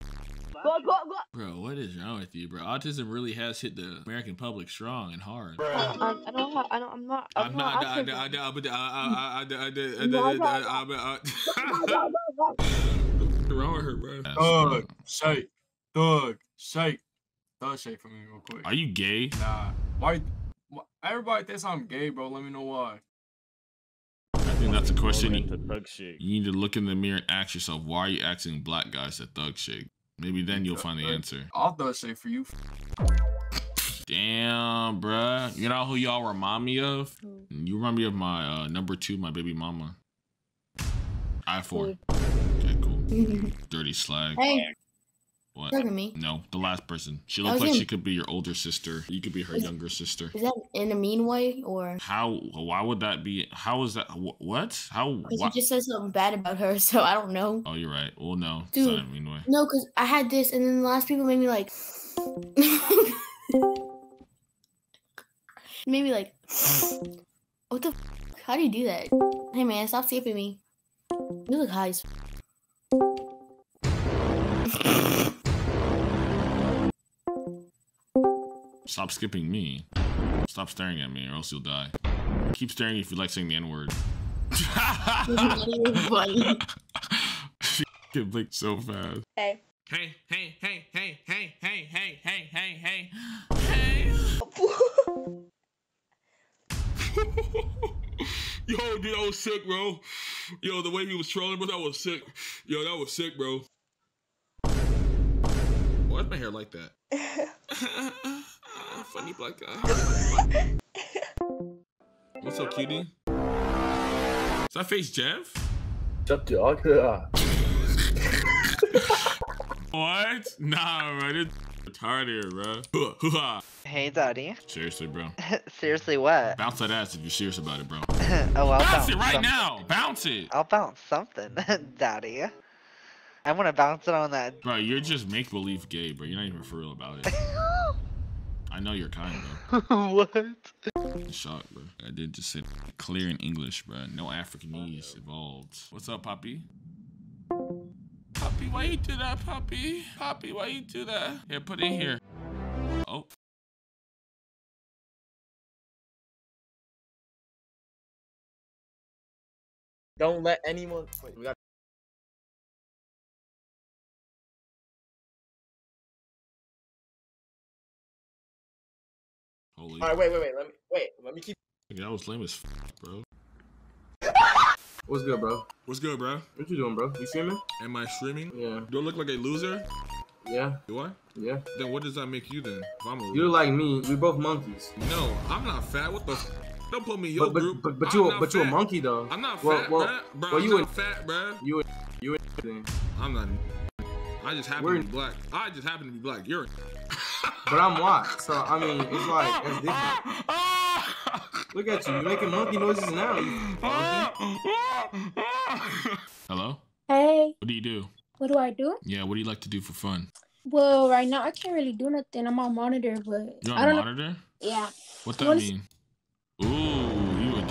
Go, go, go. Bro, what is wrong with you, bro? Autism really has hit the American public strong and hard. Um, I don't have. I don't. I'm not. I'm, I'm not. not. I- autistic. I- I- but I- I- I- I- I- No, I- no, I- I- I- What's wrong with her, bro? Thug, shake, thug, shake, thug, shake for me real quick. Are you gay? Nah, why? why- Everybody thinks I'm gay, bro. Let me know why. I think that's a question. into You, thug shit. you need to look in the mirror and ask yourself, why are you asking black guys to thug shake? Maybe then you'll find the answer. I'll thug shake for you. Damn, bruh. You know who y'all remind me of? You remind me of my uh, number two, my baby mama. I four. Okay, cool. [laughs] Dirty slag. Hey. What? Talking me. No, the last person. She looked like gonna- she could be your older sister. You could be her Is- younger sister. Is that in a mean way or? How? Why would that be? How is that? wh- What? How? Because Why? you just said something bad about her, [laughs] so I don't know. Oh, you're right. Well, no, it's Dude. not in a mean way. No, because I had this, and then the last people made me like. [laughs] Maybe like. What the? F- How do you do that? Hey man, stop skipping me. You look high as. F- Stop skipping me. Stop staring at me, or else you'll die. Keep staring if you like saying the N word. funny. [laughs] Get blink so fast. Hey. Hey, hey, hey, hey, hey, hey, hey, hey, hey, hey, hey. [laughs] Yo, dude, that was sick, bro. Yo, the way he was trolling, bro, that was sick. Yo, that was sick, bro. Why's my hair like that? [laughs] Funny black guy. [laughs] What's up, cutie? Is that face Jeff? What's up, dog? What? Nah, bro. This [laughs] retarded, bro. [laughs] Hey, Daddy. Seriously, bro. Seriously, what? Bounce that ass if you're serious about it, bro. oh, I'll bounce it right something. now. Bounce it. I'll bounce something, Daddy. I want to bounce it on that. Bro, you're just make believe gay, bro. You're not even for real about it. I know you're kind, bro. [laughs] what? I'm bro. I did just say clear in English, bro. No Africanese involved. What's up, Poppy? Poppy, why you do that, Poppy? Poppy, why you do that? Here, put it in here. Oh. Don't let anyone. Wait, we got. Holy. All right, wait, wait, wait. Let me wait. Let me keep. That was lame as f, bro. What's good, bro? What's good, bro? What you doing, bro? You streaming? Am I streaming? Yeah. Do I look like a loser? Yeah. Do I? Yeah. Then what does that make you then? If I'm a You're like me. We both monkeys. No, I'm not fat. What the? F- Don't put me in your But but group. but, but I'm you not but you a monkey though. I'm not well, fat, well, bruh. Bro, well, I'm you not a- fat, bro. You a- you a thing. I'm not. I just happen We're- to be black. I just happen to be black. You're. [laughs] [laughs] But I'm white, so I mean it's like it's different. Look at you, you're making monkey noises now. Hello. Hey, What do you do? what do I do? Yeah. What do you like to do for fun? Well, right now I can't really do nothing. I'm on monitor, but You're I on don't monitor. know. Yeah. What You that mean? Ooh, you a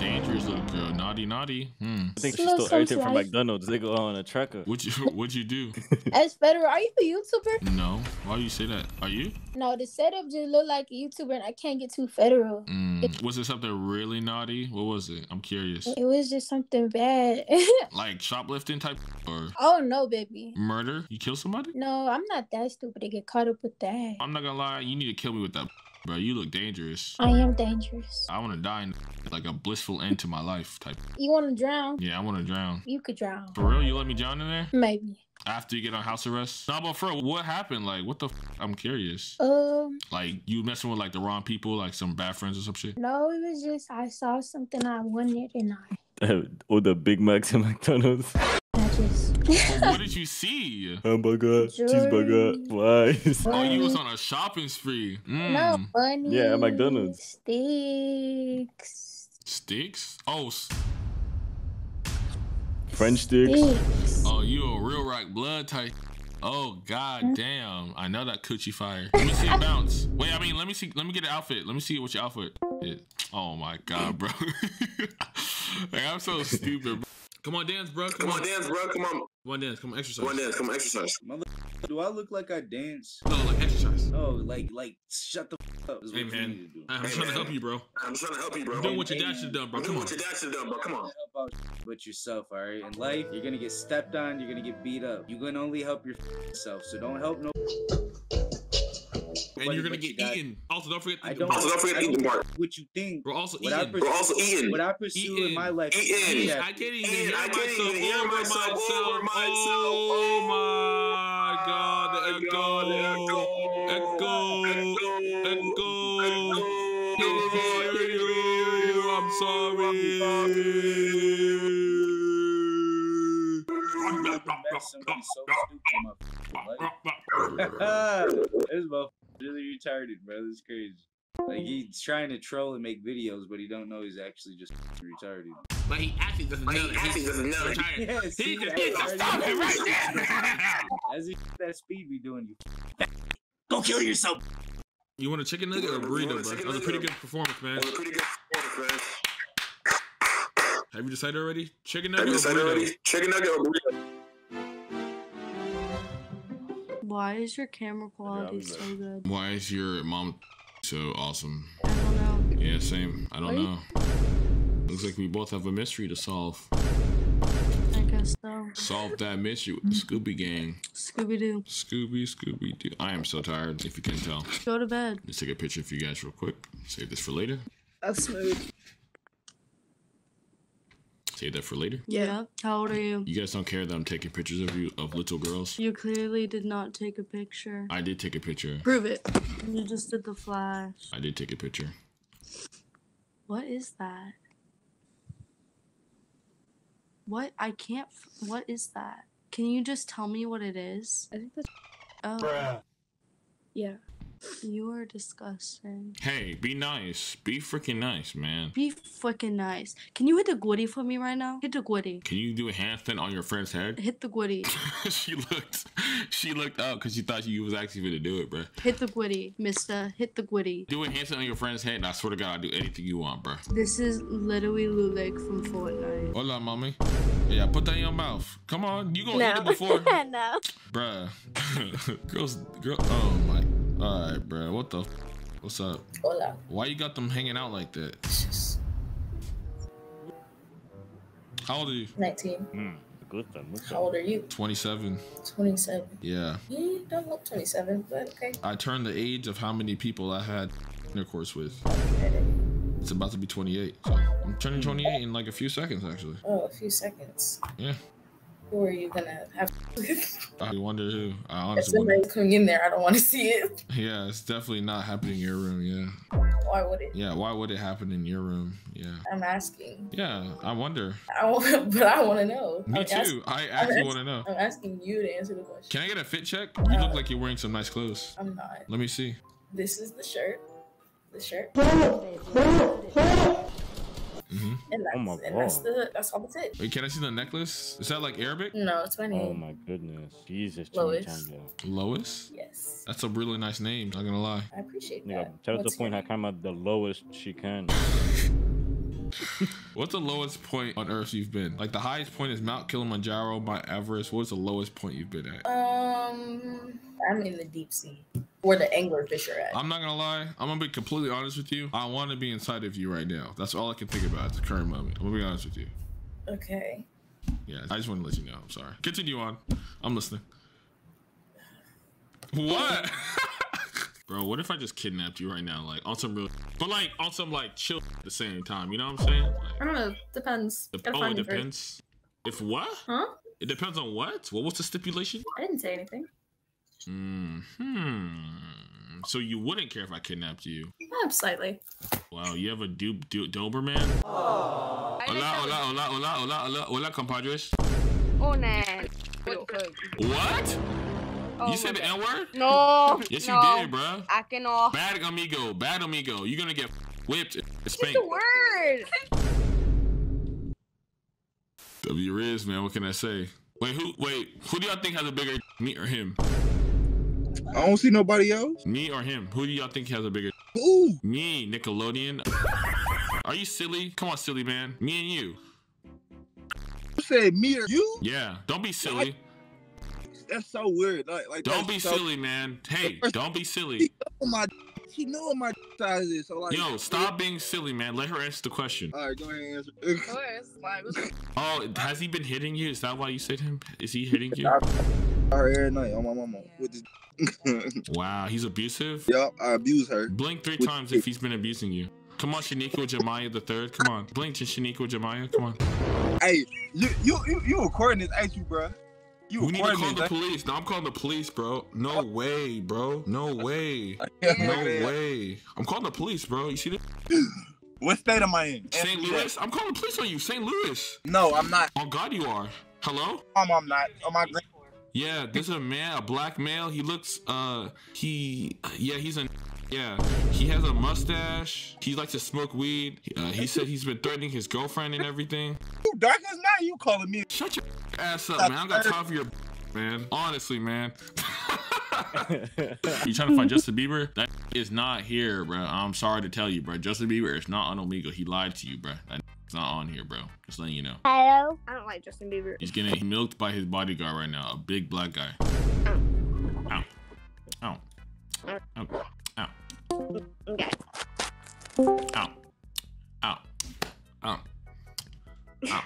dangerous little girl. Naughty, naughty. Hmm. I think she Little stole everything from. McDonald's. They go on a tracker. What'd you [laughs] What'd you do? [laughs] As federal, are you a YouTuber? no. Why you say that? Are you? No, the setup just look like a YouTuber, and I can't get too federal. Mm. Was it something really naughty? What was it? I'm curious. It was just something bad. [laughs] Like shoplifting type or oh no, baby. murder? You kill somebody? No, I'm not that stupid to get caught up with that. I'm not gonna lie. You need to kill me with that, bro. You look dangerous. I am dangerous. I want to die in like a blissful end to my life type. You want to drown? Yeah, I want to drown. You could drown. For real? You let me drown in there? Maybe. After you get on house arrest? Nah, but for real, what happened? Like, what the? F- I'm curious. Um, Like, you messing with like the wrong people, like some bad friends or some shit. no, it was just I saw something I wanted, and I, [laughs] All the Big Macs at McDonald's. I just. But what did you see? Hamburger, cheeseburger, fries. Oh, you was on a shopping spree. Mm. No bunny. Yeah, at McDonald's. Sticks. Sticks? Oh, French sticks. Sticks. oh, you a real rock blood type. Oh god damn! I know that coochie fire. Let me see it bounce. Wait, I mean, let me see. Let me get an outfit. Let me see what your outfit is. Oh my god, bro. [laughs] like, I'm so stupid. Bro. Come on, dance, bro. Come, on, dance, bro. Come on. Come on, dance. Come on, exercise. Come on, dance. Come on, exercise. Mother, do I look like I dance? No, like exercise. Oh, like like shut the f- up. Is Hey what you man, need to do. I'm trying to help you, bro. I'm trying to help you, bro. I'm doing what your dad should have done, bro. I'm Come doing on. what your dad should have done, bro. Come on. Help out but yourself, all right. In life, you're gonna get stepped on. You're gonna get beat up. You're going to only help yourself. So don't help no. And you're gonna but you get got- eaten. Also, don't forget. I the don't. part. I don't care What you think? We're also What eating. pursue, We're also eating. What I pursue in my life. Eating. I can't even Eating. hear I can't myself even hear over myself myself. over oh myself. Oh my god, the echo. Echo. Echo. Can't hear you. I'm sorry. somebody so stupid in my life. this motherfucker really retarded, bro. This is crazy. Like oh. he's trying to troll and make videos, but he don't know he's actually just retarded. But he actually doesn't know that. He doesn't know that. [laughs] Yes, He just that's needs to already stop it right there. [laughs] [laughs] As if that speed be doing you. Go kill yourself. You want a chicken nugget or a burrito, bro? That was a pretty good performance, man. That was a pretty good performance, man. Have you decided already? Chicken Have nugget you or burrito? already? Chicken nugget or burrito? Why is your camera quality I'm so good. good? Why is your mom so awesome? I don't know. Yeah, same. I don't Why? know. Looks like we both have a mystery to solve. I guess so. Solve that mystery with the Scooby Gang. Scooby Doo. Scooby, Scooby Doo. I am so tired, if you can tell. Go to bed. Let's take a picture for you guys real quick. Save this for later. That's smooth. Save that for later. Yeah. How old are you? You guys don't care that I'm taking pictures of you of little girls. You clearly did not take a picture. I did take a picture. Prove it. You just did the flash. I did take a picture. What is that? What? I can't. F- what is that? Can you just tell me what it is? I think that's. Oh. Bruh. Yeah. You are disgusting. Hey, be nice. Be freaking nice, man. Be freaking nice. Can you hit the gwitty for me right now? Hit the gwitty. Can you do a handstand on your friend's head? Hit the gwitty. [laughs] she looked. She looked up because she thought you was actually gonna do it, bro. Hit the gwitty, mister. Hit the gwitty. Do a handstand on your friend's head, and I swear to God, I'll do anything you want, bro. This is literally Lulik from Fortnite. Hola, mommy. Yeah, put that in your mouth. Come on, you gonna eat it before, [laughs] no. bruh. [laughs] Girls, girl. Oh my. All right, bruh. What the? What's up? Hola. Why you got them hanging out like that? How old are you? 19. Hmm. Good then. How old are you? 27. 27. Yeah. You don't look 27, but okay. I turned the age of how many people I had intercourse with. It's about to be 28. So I'm turning 28 in like a few seconds, actually. Oh, a few seconds. Yeah. Who are you gonna have with? [laughs] I wonder who. I If honestly wonder. somebody's coming in there, I don't want to see it. Yeah, it's definitely not happening in your room. Yeah. Why would it? Yeah. Why would it happen in your room? Yeah. I'm asking. Yeah. I wonder. I want, [laughs] but I want to know. Me I'm too. ask- I actually want to know. I'm asking you to answer the question. Can I get a fit check? You look like you're wearing some nice clothes. I'm not. Let me see. This is the shirt. The shirt. Hmm And that's, Oh my and that's the that's all that's it. Wait, can I see the necklace? Is that like Arabic? No, it's my name. Oh my goodness. Jesus. Lois. Lois? Yes. That's a really nice name. Not gonna lie. I appreciate Nigga, that. tell us What's the point your how come at the lowest she can. [laughs] What's the lowest point on Earth you've been? Like the highest point is Mount Kilimanjaro, Mount Everest. What's the lowest point you've been at? Um, I'm in the deep sea, where the anglerfish are at. I'm not gonna lie. I'm gonna be completely honest with you. I want to be inside of you right now. That's all I can think about at the current moment. I'm gonna be honest with you. Okay. Yeah, I just want to let you know. I'm sorry. Continue on. I'm listening. What? [laughs] Bro, what if I just kidnapped you right now, like on some real, but like on some like chill at the same time? You know what I'm saying? Like, I don't know. Depends. Dep- oh, it first. depends. If what? Huh? It depends on what? What was the stipulation? I didn't say anything. Hmm. So you wouldn't care if I kidnapped you? Um, slightly. Wow, you have a dupe du- Doberman? Hola, hola, hola, hola, hola, hola, hola, compadres. Una. What? Oh you said the N word? No. Yes, no. you did, bro. I cannot. Bad amigo, bad amigo. You're gonna get whipped, and It's spanked. the word. W Rizz, man. What can I say? Wait, who? Wait, who do y'all think has a bigger me or him? I don't see nobody else. Me or him? Who do y'all think has a bigger? Ooh. Me, Nickelodeon. Are you silly? Come on, silly man. Me and you. You said me or you? Yeah. Don't be silly. That's so weird. Like, like Don't be so- silly, man. Hey, don't be silly. Know [laughs] oh my, he know what my size is. So like, Yo, stop being silly, man. Let her answer the question. All right, go ahead and answer. [laughs] Oh, has he been hitting you? Is that why you said him? Is he hitting you? I every night on my mama with this. [laughs] Wow, he's abusive. [laughs] Yup, I abuse her. Blink three times if he's been abusing you. Come on, Shaniqua Jemiah the third. Come on, blink to Shaniqua Jemiah. Come on. Hey, you you you, you recording this, ain't you, bro? You We need to call this, the police. No, I'm calling the police, bro. No way, bro. No way. No way. I'm calling the police, bro. You see that? [gasps] What state am I in? St. Louis? I'm calling the police on you. St. Louis. No, I'm not. On God, you are. Hello? Mom, I'm not. On my grand. Yeah, this is a man, a black male. He looks, uh, he, yeah, he's a, yeah, he has a mustache. He likes to smoke weed. Uh, he said he's been threatening his girlfriend and everything. Who dark as night, you calling me? Shut your ass up, man. I don't got time for your, [laughs] man. Honestly, man. [laughs] you trying to find Justin Bieber? That [laughs] is not here, bro. I'm sorry to tell you, bro. Justin Bieber is not on Omegle. He lied to you, bro. That's not on here, bro. Just letting you know. Hello? I don't like Justin Bieber. He's getting milked by his bodyguard right now, a big black guy. Ow. Ow. Ow. Ow. Okay. Ow. Ow. Ow. Ow.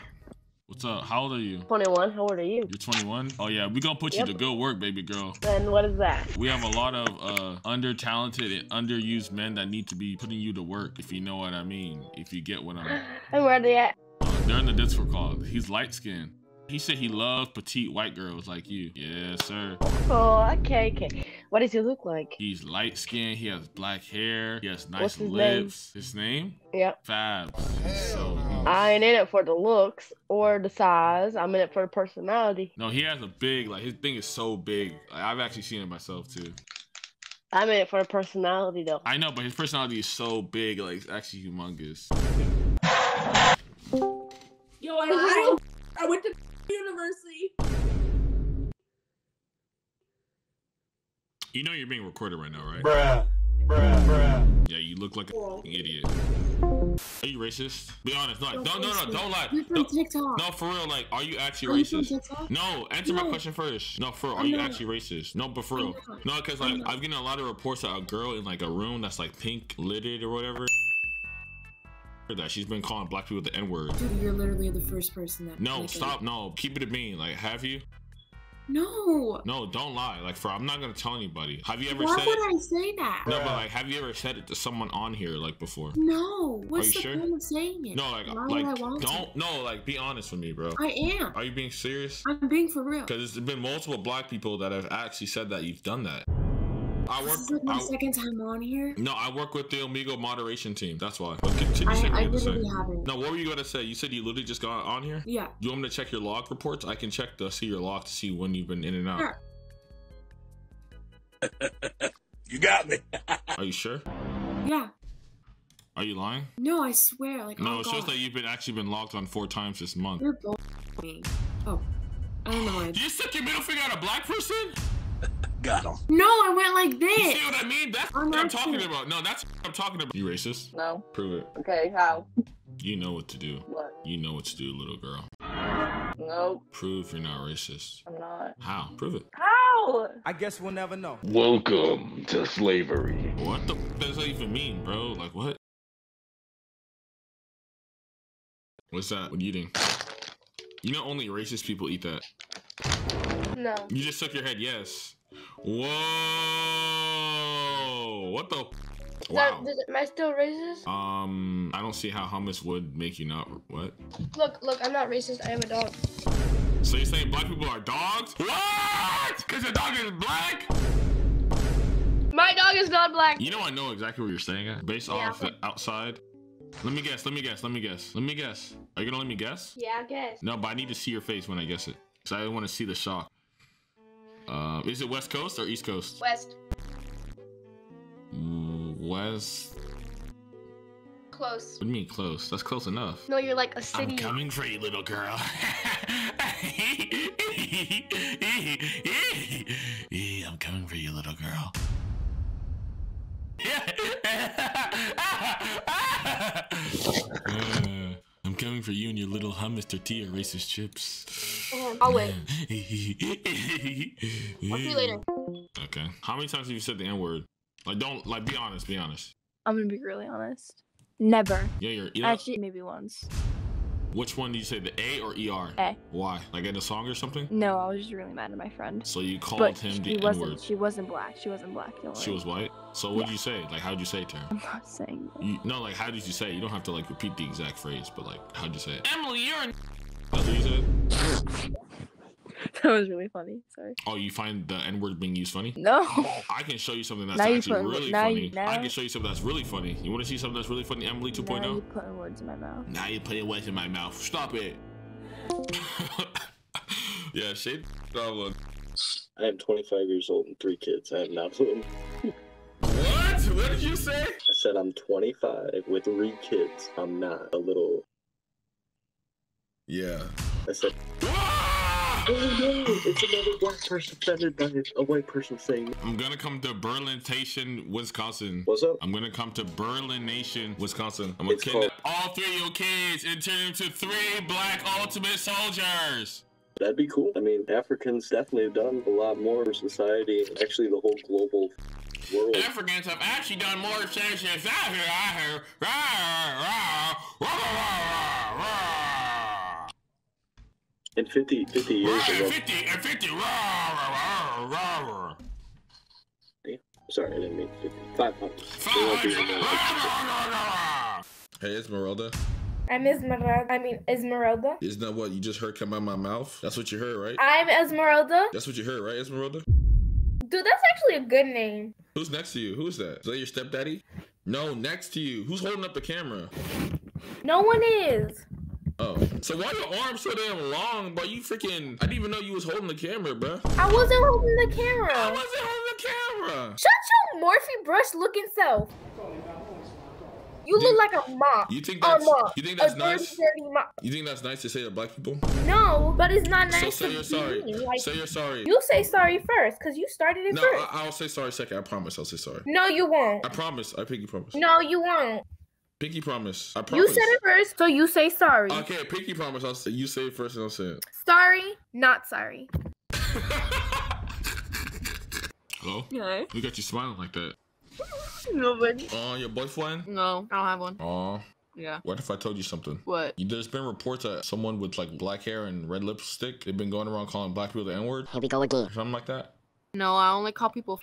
What's up? How old are you? 21. How old are you? You're 21? Oh yeah, we gonna put you to good work, baby girl. And what is that? We have a lot of uh, under talented and underused men that need to be putting you to work, if you know what I mean. If you get what I'm And where are they at? They're in the Discord call. He's light skinned. He said he loves petite white girls like you. Yes, sir. Oh, okay, okay. What does he look like? He's light skinned. He has black hair. He has nice What's his name? lips. His name? Yep. Fabs. So I ain't in it for the looks or the size. I'm in it for the personality. no, he has a big like his thing is so big. Like, I've actually seen it myself too. I'm in it for the personality though. I know, but his personality is so big, like it's actually humongous. Yo, I went, I went to [laughs] university. You know you're being recorded right now, right? Bruh. Bruh. Bruh. Yeah, you look like a f***ing idiot. Are you racist? Be honest. No, no, no, no, don't lie. You're from Don't- TikTok. No, for real. Like, are you actually Are you from racist? TikTok? No, answer my question first. No, for real. Are you actually racist? No, but for real. No, because I'm like. I'm getting a lot of reports that a girl in like a room that's like pink lidded or whatever. That she's been calling black people the N word. Dude, you're literally the first person that. No, like, stop. No, keep it a bean. Like, have you? No. No, don't lie. Like, for I'm not gonna tell anybody. Have you ever Why said? would I say that? No, but like, have you ever said it to someone on here like before? No. What's you the sure? point of saying it? No, like, Why like, would I want don't. No, like, be honest with me, bro. I am. Are you being serious? I'm being for real. Because there's been multiple black people that have actually said that you've done that. I This work. is like my I, second time on here. no, I work with the Omegle moderation team. That's why. But continue I, saying what I you to say. literally haven't. No, what were you gonna say? You said you literally just got on here. Yeah. Do you want me to check your log reports? I can check to see your log to see when you've been in and out. Sure. [laughs] You got me. [laughs] Are you sure? Yeah. Are you lying? No, I swear. Like, No, oh it shows God. that you've been actually been logged on four times this month. You're bullshitting. Oh. I don't know. Why. You stuck your middle finger at a black person? [laughs] Got him. No, I went like this. You this. see what I mean? That's I'm what I'm talking sure. about. No, that's what I'm talking about. You racist? No. Prove it. Okay, how? You know what to do. What? You know what to do, little girl. Nope, Prove you're not racist. I'm not. How? Prove it. How? I guess we'll never know. Welcome to slavery. What the f- does that even mean, bro? Like what? What's that? What are you eating? You know only racist people eat that. No. You just shook your head, yes. Whoa! What the? Is Wow. that, am I still racist? Um, I don't see how hummus would make you not what. Look, look, I'm not racist. I have a dog. So you're saying black people are dogs? What? Cause your dog is black? My dog is not black. You know I know exactly what you're saying at, based Yeah. off the outside. Let me guess. Let me guess. Let me guess. Let me guess. Are you gonna let me guess? Yeah, I guess. No, but I need to see your face when I guess it, cause I want to see the shock. Uh, is it West Coast or East Coast? West. Mm, West. Close. What do you mean close? That's close enough. No, you're like a city. [laughs] I'm coming for you, little girl. I'm coming for you, little girl. I'm coming for you and your little hummus tortilla racist chips. I'll wait. [laughs] I'll see you later. Okay. How many times have you said the N word? Like, don't like. Be honest. Be honest. I'm gonna be really honest. Never. Yeah, you're. Yeah. Actually, maybe once. Which one do you say, the A or ER? A. Why? Like in a song or something? No, I was just really mad at my friend. So you called but him she the N wasn't. word. She wasn't black. She wasn't black. Don't She was white. So what did you say? Like, how did you say it to her? I'm not saying. that. You, no, like, how did you say it? You don't have to like repeat the exact phrase, but like, how'd you say it? Emily, you're an. That's what you said. [laughs] [laughs] That was really funny. Sorry. Oh, you find the N word being used funny? No. [laughs] I can show you something that's Now you actually put- really now funny. you- now- I can show you something that's really funny. You want to see something that's really funny, Emily 2.0? Now 2.0? you putting words in my mouth. Now you're putting words in my mouth. Stop it. [laughs] yeah, shade problem. I am 25 years old and three kids. I am not little. What? What did you say? I said I'm 25 with three kids. I'm not a little. Yeah. I said. Oh no! It's another black person offended by a white person saying. I'm gonna come to Burlington, Wisconsin. What's up? I'm gonna come to Burlington, Wisconsin. I'm gonna kidnap all three of your kids and turn them to three black ultimate soldiers. That'd be cool. I mean, Africans definitely have done a lot more for society. Actually, the whole global world. Africans have actually done more change than I hear. I hear. Rah, rah, rah, rah, rah, In 50, 50 years ago. And 50, and 50. Rah, rah, rah, rah, rah. Sorry, I didn't mean 50. 500. Hey, Esmeralda. I'm Esmeralda. I mean Esmeralda. Isn't that what you just heard come out of my mouth? That's what you heard, right? I'm Esmeralda. That's what you heard, right, Esmeralda? Dude, that's actually a good name. Who's next to you? Who's that? Is that your stepdaddy? No, next to you. Who's holding up the camera? No one is. Oh, so why your arm so damn long? But you freaking, I didn't even know you was holding the camera, bro. I wasn't holding the camera. I wasn't holding the camera. Shut your Morphe brush looking self. You look like a mop. You think A that's mop. you think that's dirty, nice? dirty mop. You think that's nice to say to black people? No, but it's not So nice say to you're sorry. mean. Like, Say you're sorry. You say sorry first, cause you started it No, first. I, I'll say sorry second. I promise. I'll say sorry. no, you won't. I promise. I think you promise. No, you won't. Pinky promise. I promise. You said it first, so you say sorry. Okay, pinky promise. I'll say you say it first and I'll say it. Sorry, not sorry. [laughs] Hello. Yeah. Look at you smiling like that. Nobody. Oh, your boyfriend? No, I don't have one. Oh. Yeah. What if I told you something? What? There's been reports that someone with like black hair and red lipstick, they've been going around calling black people the N word. Here we go again. Something like that. No, I only call people.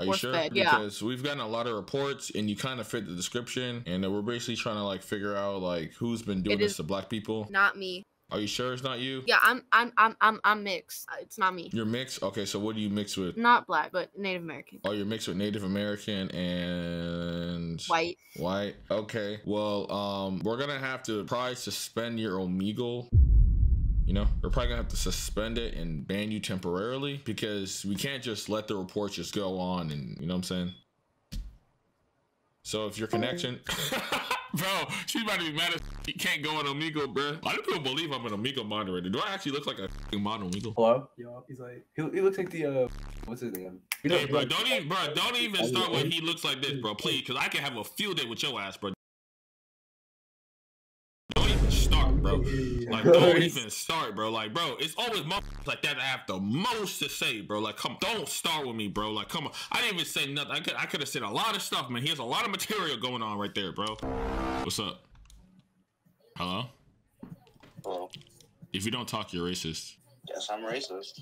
Are you sure? fed, yeah. Because we've gotten a lot of reports and you kind of fit the description, and we're basically trying to like figure out like who's been doing It this to black people. Not me. Are you sure it's not you? Yeah, I'm. I'm. I'm. I'm. I'm mixed. Uh, It's not me. You're mixed. Okay, so what do you mix with? Not black, but Native American. Oh, you're mixed with Native American and White. White. Okay. Well, um, we're gonna have to probably suspend your Omegle. You know, we're probably gonna have to suspend it and ban you temporarily because we can't just let the reports just go on and you know what I'm saying. So if your connection, [laughs] bro, she's about to be mad as you can't go on Omegle, bro. Why do people believe I'm an Omegle moderator? Do I actually look like a f***ing mod Omegle? Hello? Yo, he's like, he, he looks like the, uh, what's his name? Hey, bro, like- don't even, bro, don't even start when he looks like this, bro. Please, because I can have a field day with your ass, bro. Even bro. Like, don't even start, bro. Like, bro, it's always motherfuckers like that that have the most to say, bro. Like, come, don't start with me, bro. Like, come on. I didn't even say nothing. I could, I could have said a lot of stuff, man. He has a lot of material going on right there, bro. What's up? Hello? Oh, If you don't talk, you're racist. yes, I'm racist.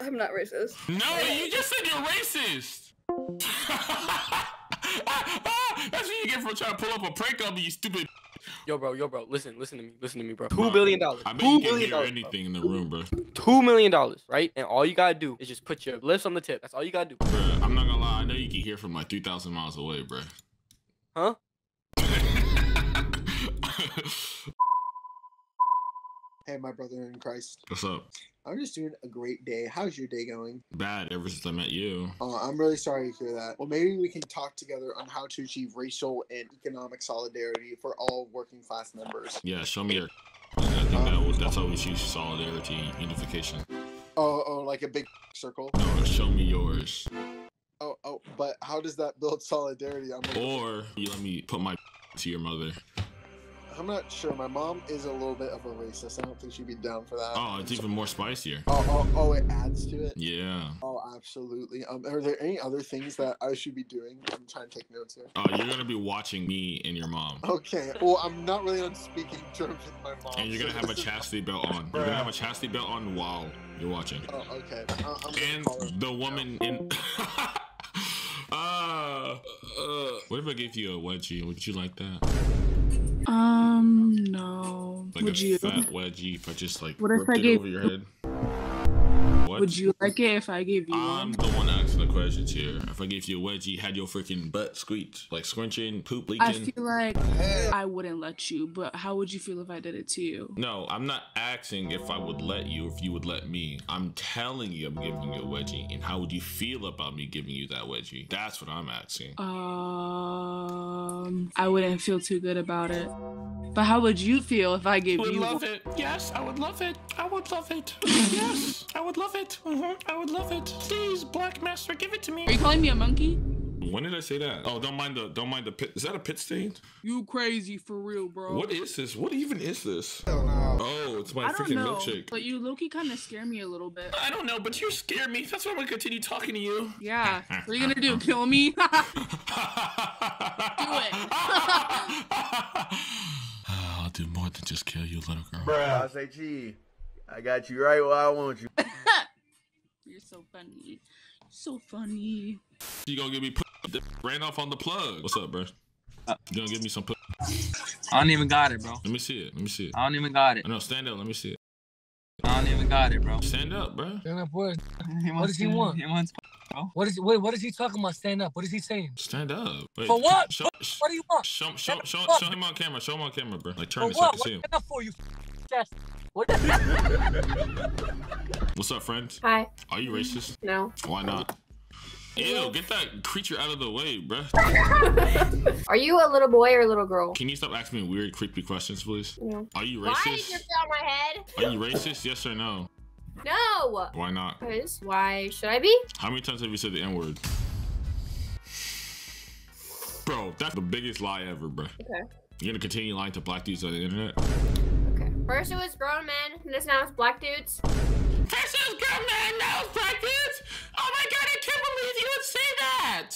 I'm not racist. No, you just said you're racist. [laughs] Ah, ah, that's what you get for trying to pull up a prank on me, you stupid. Yo, bro, yo, bro, listen, listen to me, listen to me, bro. Bro, Two billion dollars. I bet Two you can hear dollars. anything in the room, bro. Two million dollars, right? And all you gotta do is just put your lips on the tip. That's all you gotta do. Bruh, I'm not gonna lie, I know you can hear from like 3,000 miles away, bro. Huh? [laughs] Hey, my brother in Christ. What's up? I'm just doing a great day. How's your day going? Bad ever since I met you. Uh, I'm really sorry to hear that. Well, maybe we can talk together on how to achieve racial and economic solidarity for all working class members. Yeah, show me your. I think that was, that's how we choose solidarity, unification. Oh, oh, like a big circle. No, show me yours. Oh, oh, but how does that build [laughs] solidarity? I'm, Or you let me put my [laughs] to your mother. I'm not sure. My mom is a little bit of a racist. I don't think she'd be down for that. Oh, it's even more spicier. Oh, oh, oh, it adds to it. Yeah. Oh, absolutely. Um, are there any other things that I should be doing? I'm trying to take notes here. Oh, you're gonna be watching me and your mom. Okay. Well, I'm not really on speaking terms with my mom. And you're gonna so have a chastity belt on. You're gonna have a chastity belt on while you're watching. Oh, okay. Uh, I'm And the woman in. [laughs] uh, uh, what if I gave you a wedgie? Would you like that? Um, no. Like Would you? fat wedgie I just like What if I it gave- over your head? What? Would you like it if I gave you I'm one? the one questions here. If I gave you a wedgie, had your freaking butt squeaked, like squinching, poop leaking. I feel like I wouldn't let you, but how would you feel if I did it to you? No, I'm not asking if I would let you, if you would let me. I'm telling you I'm giving you a wedgie. And how would you feel about me giving you that wedgie? That's what I'm asking. Um, I wouldn't feel too good about it. But how would you feel if I gave would you Would love it. Yes, I would love it. I would love it. [laughs] yes, I would love it. Mhm, I would love it. Please, Black Master, give it to me. Are you calling me a monkey? When did I say that? Oh, don't mind the don't mind the pit. Is that a pit stain? You crazy for real, bro. What is this? What even is this? Oh, it's my I don't freaking know, milkshake. but you Loki kind of scare me a little bit. I don't know, but you scare me. That's why I'm gonna continue talking to you. Yeah. [laughs] What are you gonna do? Kill me? [laughs] do it. I'll do more than just kill you, little girl. Bruh. I say, Chi, I got you right where I want you. [laughs] You're so funny. So funny. You gonna give me put ran off on the plug. What's up, bro? You gonna give me some put? I don't even got it, bro. Let me see it. Let me see it. I don't even got it. No, stand up. Let me see it. I don't even got it, bro. Stand up, bro. Stand up, what? [laughs] What does he to- want? he wants What is what, what is he talking about? Stand up. What is he saying? Stand up. Wait, For what? Show, What- what do you want? Show, show, show, up. show him on camera. Show him on camera, bro. Like For turn me so I what? can What see him. stand up for you? [laughs] f- What? [laughs] What's up, friend? Hi. Are you racist? No. Why not? Ew, get that creature out of the way, bruh. [laughs] Are you a little boy or a little girl? Can you stop asking me weird, creepy questions, please? No. Are you racist? Why did racist? you fill my head? Are you racist? Yes or no? No. Why not? Because why should I be? How many times have you said the N word? Bro, that's the biggest lie ever, bro. Okay. You're gonna continue lying to black dudes on the internet? Okay. First it was grown men, and this now it's black dudes. First it was grown men, now it's black dudes? Oh my god, I can't believe you would say that!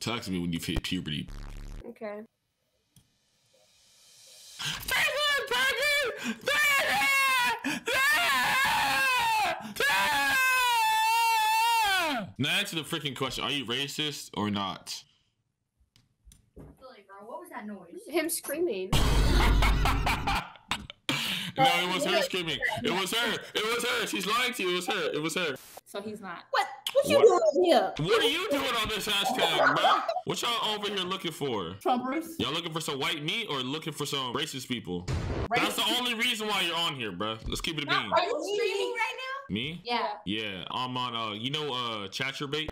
Talk to me when you've hit puberty. Okay. First it was black dudes! Now answer the freaking question. Are you racist or not? What was that noise? Him screaming. [laughs] No, it was her screaming. It was her. It was her. She's lying to you. It was her. It was her. So he's not. What? What you What? doing here? What are you doing on this hashtag, bro? What y'all over here looking for? Trumpers. Y'all looking for some white meat or looking for some racist people? That's the only reason why you're on here, bro. Let's keep it a bean. Are you streaming right now? Me? Yeah. Yeah, I'm on. Uh, you know, uh, Chaturbate,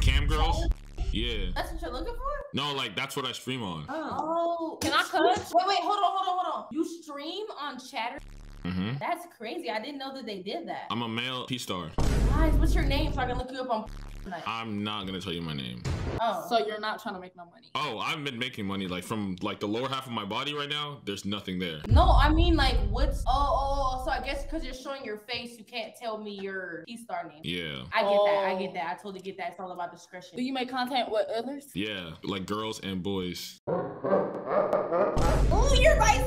Cam Girls. Yeah. That's what you're looking for? No, like that's what I stream on. Oh. Can I Wait, cut? wait, hold on, hold on, hold on. You stream on Chatter? hmm That's crazy. I didn't know that they did that. I'm a male P star. Guys, what's your name so I can look you up on tonight? I'm not gonna tell you my name. Oh. So you're not trying to make no money. Oh, I've been making money like from like the lower half of my body right now. There's nothing there. No, I mean like what's oh oh, oh, oh so I guess because you're showing your face, you can't tell me your P star name. Yeah. I get that. I Oh. get that. I totally get that. It's all about discretion. Do you make content with others? Yeah, like girls and boys. Oh, you're right.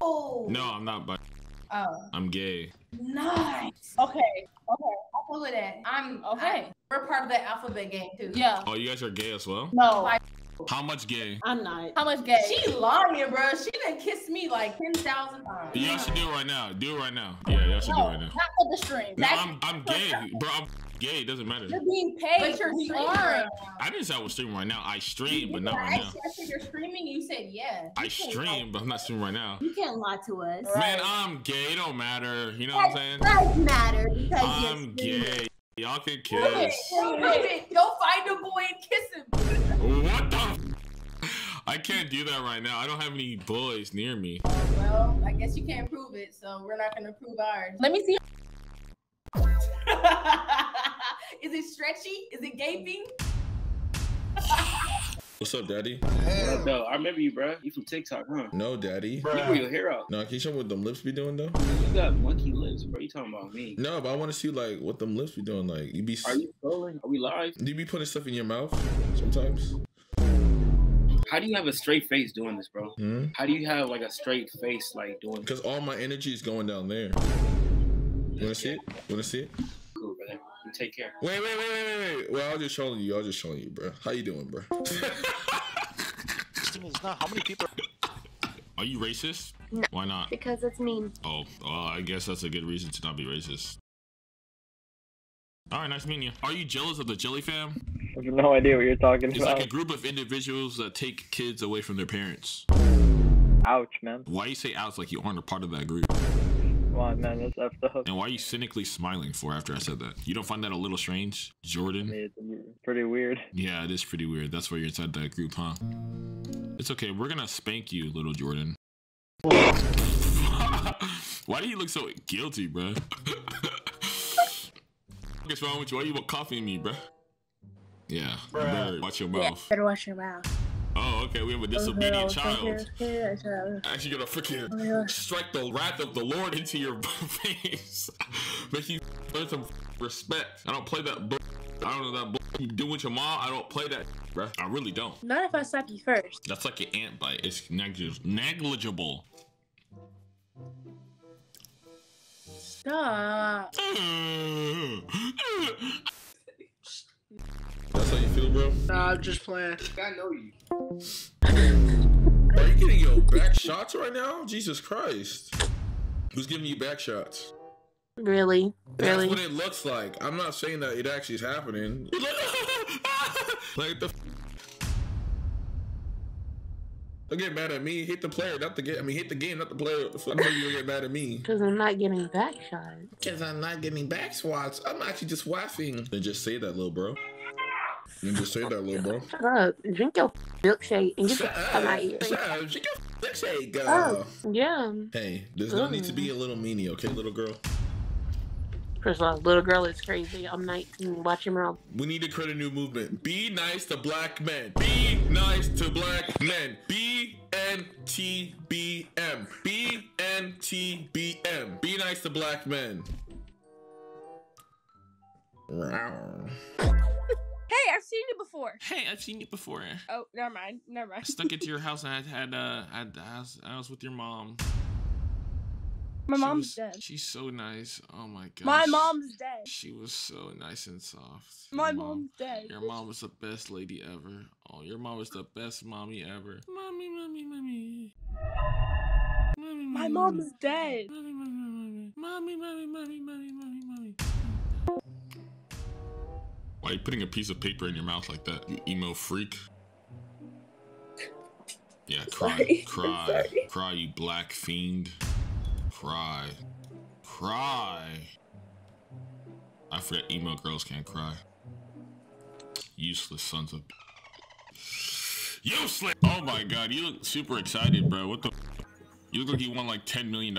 Oh. No, I'm not bi. Oh. I'm gay. Nice. Okay. Okay. I'll go with that. I'm okay. we're part of the alphabet gang too. Yeah. Oh, you guys are gay as well? No. How much gay? I'm not. How much gay? She lying, bro. She done kissed me like ten thousand times. Y'all should do it right now. Do it right now. Yeah, y'all should do it right now. Not for the stream. No, I'm I'm gay, bro. I'm gay. It doesn't matter. You're being paid. But you're streaming right I didn't say I was streaming right now. I stream, but not I right now. you, I said you're streaming. You said yeah. I stream, but I'm not streaming right now. You can't lie to us. Man, I'm gay. It don't matter. You know what I'm saying? It does matter because I'm gay. Y'all can Okay, kiss. Go find a boy and kiss him. What the? f- I can't do that right now. I don't have any boys near me. Well, I guess you can't prove it, so we're not gonna prove ours. Let me see. [laughs] Is it stretchy? Is it gaping? What's up, daddy? No, I remember you, bro. You from TikTok, huh? No, daddy. You grew your hair out. No, can you show me what them lips be doing though? You got monkey lips, bro. You talking about me? No, but I want to see like what them lips be doing. Like you be. Are you trolling? Are we live? Do you be putting stuff in your mouth sometimes? How do you have a straight face doing this, bro? Hmm? How do you have like a straight face like doing Because all my energy is going down there. You wanna see it? You wanna see it? Cool. You take care. Wait, wait, wait, wait, wait, wait. Well, I was just showing you. I was just showing you, bro. How you doing, bro? [laughs] how many people? Are you racist? No. Why not? Because it's mean. Oh, well, I guess that's a good reason to not be racist. All right, nice meeting you. Are you jealous of the Jelly Fam? I have no idea what you're talking It's about. It's like a group of individuals that take kids away from their parents. Ouch, man. Why you say outs like you aren't a part of that group? Come on, man. That's effed up. And why are you cynically smiling for after I said that? You don't find that a little strange, Jordan? It's pretty weird. [laughs] Yeah, it is pretty weird. That's why you're inside that group, huh? It's okay. We're gonna spank you, little Jordan. [laughs] why do you look so guilty, bro? [laughs] What's wrong with you? Why are you copying me, bro? Yeah, you better watch your mouth. Yeah, mouth. better watch your mouth. Oh, okay. We have a oh, Okay, disobedient okay, child. okay, okay. Actually, gonna freaking Oh, strike the wrath of the Lord into your [laughs] face. Make you learn some [laughs] respect. I don't play that. Bu- I don't know that. Bu- you do with your mom. I don't play that, bruh. I really don't. Not if I slap you first. That's like an ant bite. It's neglig- negligible. Stop. [laughs] That's how you feel, bro. Nah, I'm just playing. I know you. Are you getting your back shots right now? Jesus Christ. Who's giving you back shots? Really? That's Really? what it looks like. I'm not saying that it actually is happening. [laughs] like the. f- Don't get mad at me. Hit the player, not the game. I mean, hit the game, not the player. What the fuck are you gonna get mad at me? Because I'm not getting back shot. Because I'm not getting back swats. I'm actually just waffing. Then just say that, little bro. Then just say that, little bro. [laughs] Shut up. Drink your milkshake and get the fuck out here. Shut up. Drink your milkshake, girl. Oh, yeah. Hey, there's no need to be a little meanie, okay, little girl? First of all, little girl is crazy. I'm 19. Watch your mouth. We need to create a new movement. Be nice to black men. Be nice to black men. B N T B M. B N T B M. Be nice to black men. Wow. [laughs] Hey, I've seen you before. Hey, I've seen you before. Oh, never mind. Never mind. I stuck into [laughs] your house and I had uh I, had, I was I was with your mom. My She mom's was- dead. She's so nice. Oh my god. My mom's dead. She was so nice and soft. My mom- mom's dead. Your mom was the best lady ever. Oh, your mom was the best mommy ever. Mommy, mommy, mommy. Mommy, My mom's dead. Mommy, mommy, mommy. Mommy, mommy, mommy, mommy, mommy, mommy. Why are you putting a piece of paper in your mouth like that? You emo freak. Yeah, [laughs] cry, Sorry. cry, Sorry. cry, you black fiend. Cry, cry. I forget emo girls can't cry. Useless sons of. Useless! Oh my god, you look super excited, bro. What the? You look like you won like $10 million.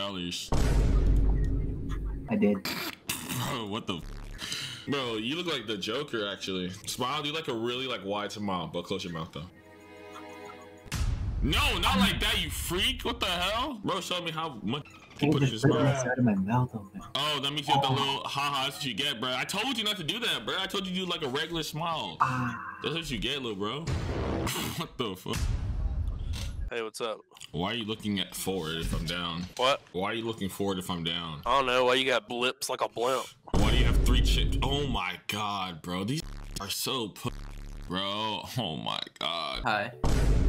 I did. [laughs] Bro, what the? Bro, you look like the Joker, actually. Smile, do like a really like wide smile, but close your mouth though. No, not like that, you freak! What the hell? Bro, show me how much you I put in just your put it mouth. of my mouth open. Oh, that means you have the little haha. That's what you get, bro. I told you not to do that, bro. I told you to do like a regular smile. Ah. That's what you get, little bro. [laughs] what the fuck? Hey, what's up? Why are you looking at forward if I'm down? What? Why are you looking forward if I'm down? I don't know why you got blips like a blimp. Why do you have three chips? Oh my god, bro. These [laughs] are so bro. Oh my god. Hi.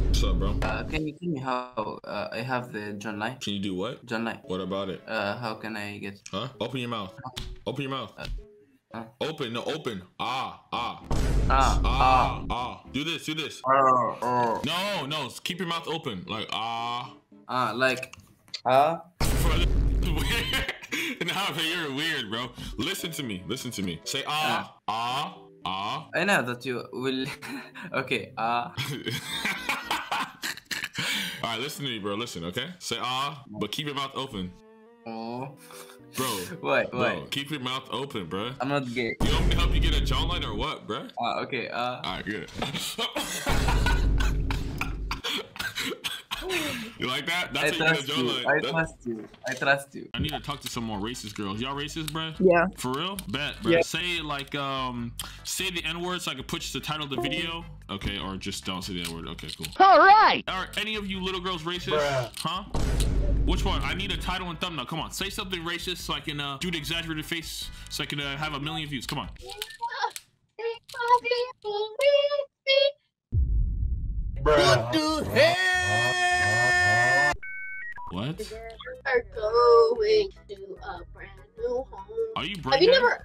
What's up, bro? Uh, can you tell me how uh, I have the John Light? Can you do what? John Light. What about it? Uh, how can I get? Huh? Open your mouth. Open your mouth. Open, no, open. Ah, ah. Ah, ah, ah. Do this, do this. Oh, oh. No, no, keep your mouth open. Like, ah. Ah, like. Ah. [laughs] [laughs] [laughs] nah, but you're weird, bro. Listen to me. Listen to me. Say ah, ah, ah. I know that you will. [laughs] okay. Ah. [laughs] All right, listen to me, bro. Listen, okay? Say ah, but keep your mouth open. Oh. Bro. What? bro. Keep your mouth open, bro. I'm not gay. You want me to help you get a jawline or what, bro? Ah, okay. Ah. All right, good. You like that? I That's how you get a trust you. jawline. I That- trust you. I trust you. I need to talk to some more racist girls. Y'all racist, bro? Yeah. For real? Bet, bro. Yeah. Say like um, say the N word so I can put the title of the video. Okay, or just don't say the N word. Okay, cool. All right. Are any of you little girls racist? Huh? Which one? I need a title and thumbnail. Come on, say something racist so I can uh, do the exaggerated face so I can uh, have a million views. Come on. What the hell? What? Are going to a brand new home. Are you Have brain you dead? never?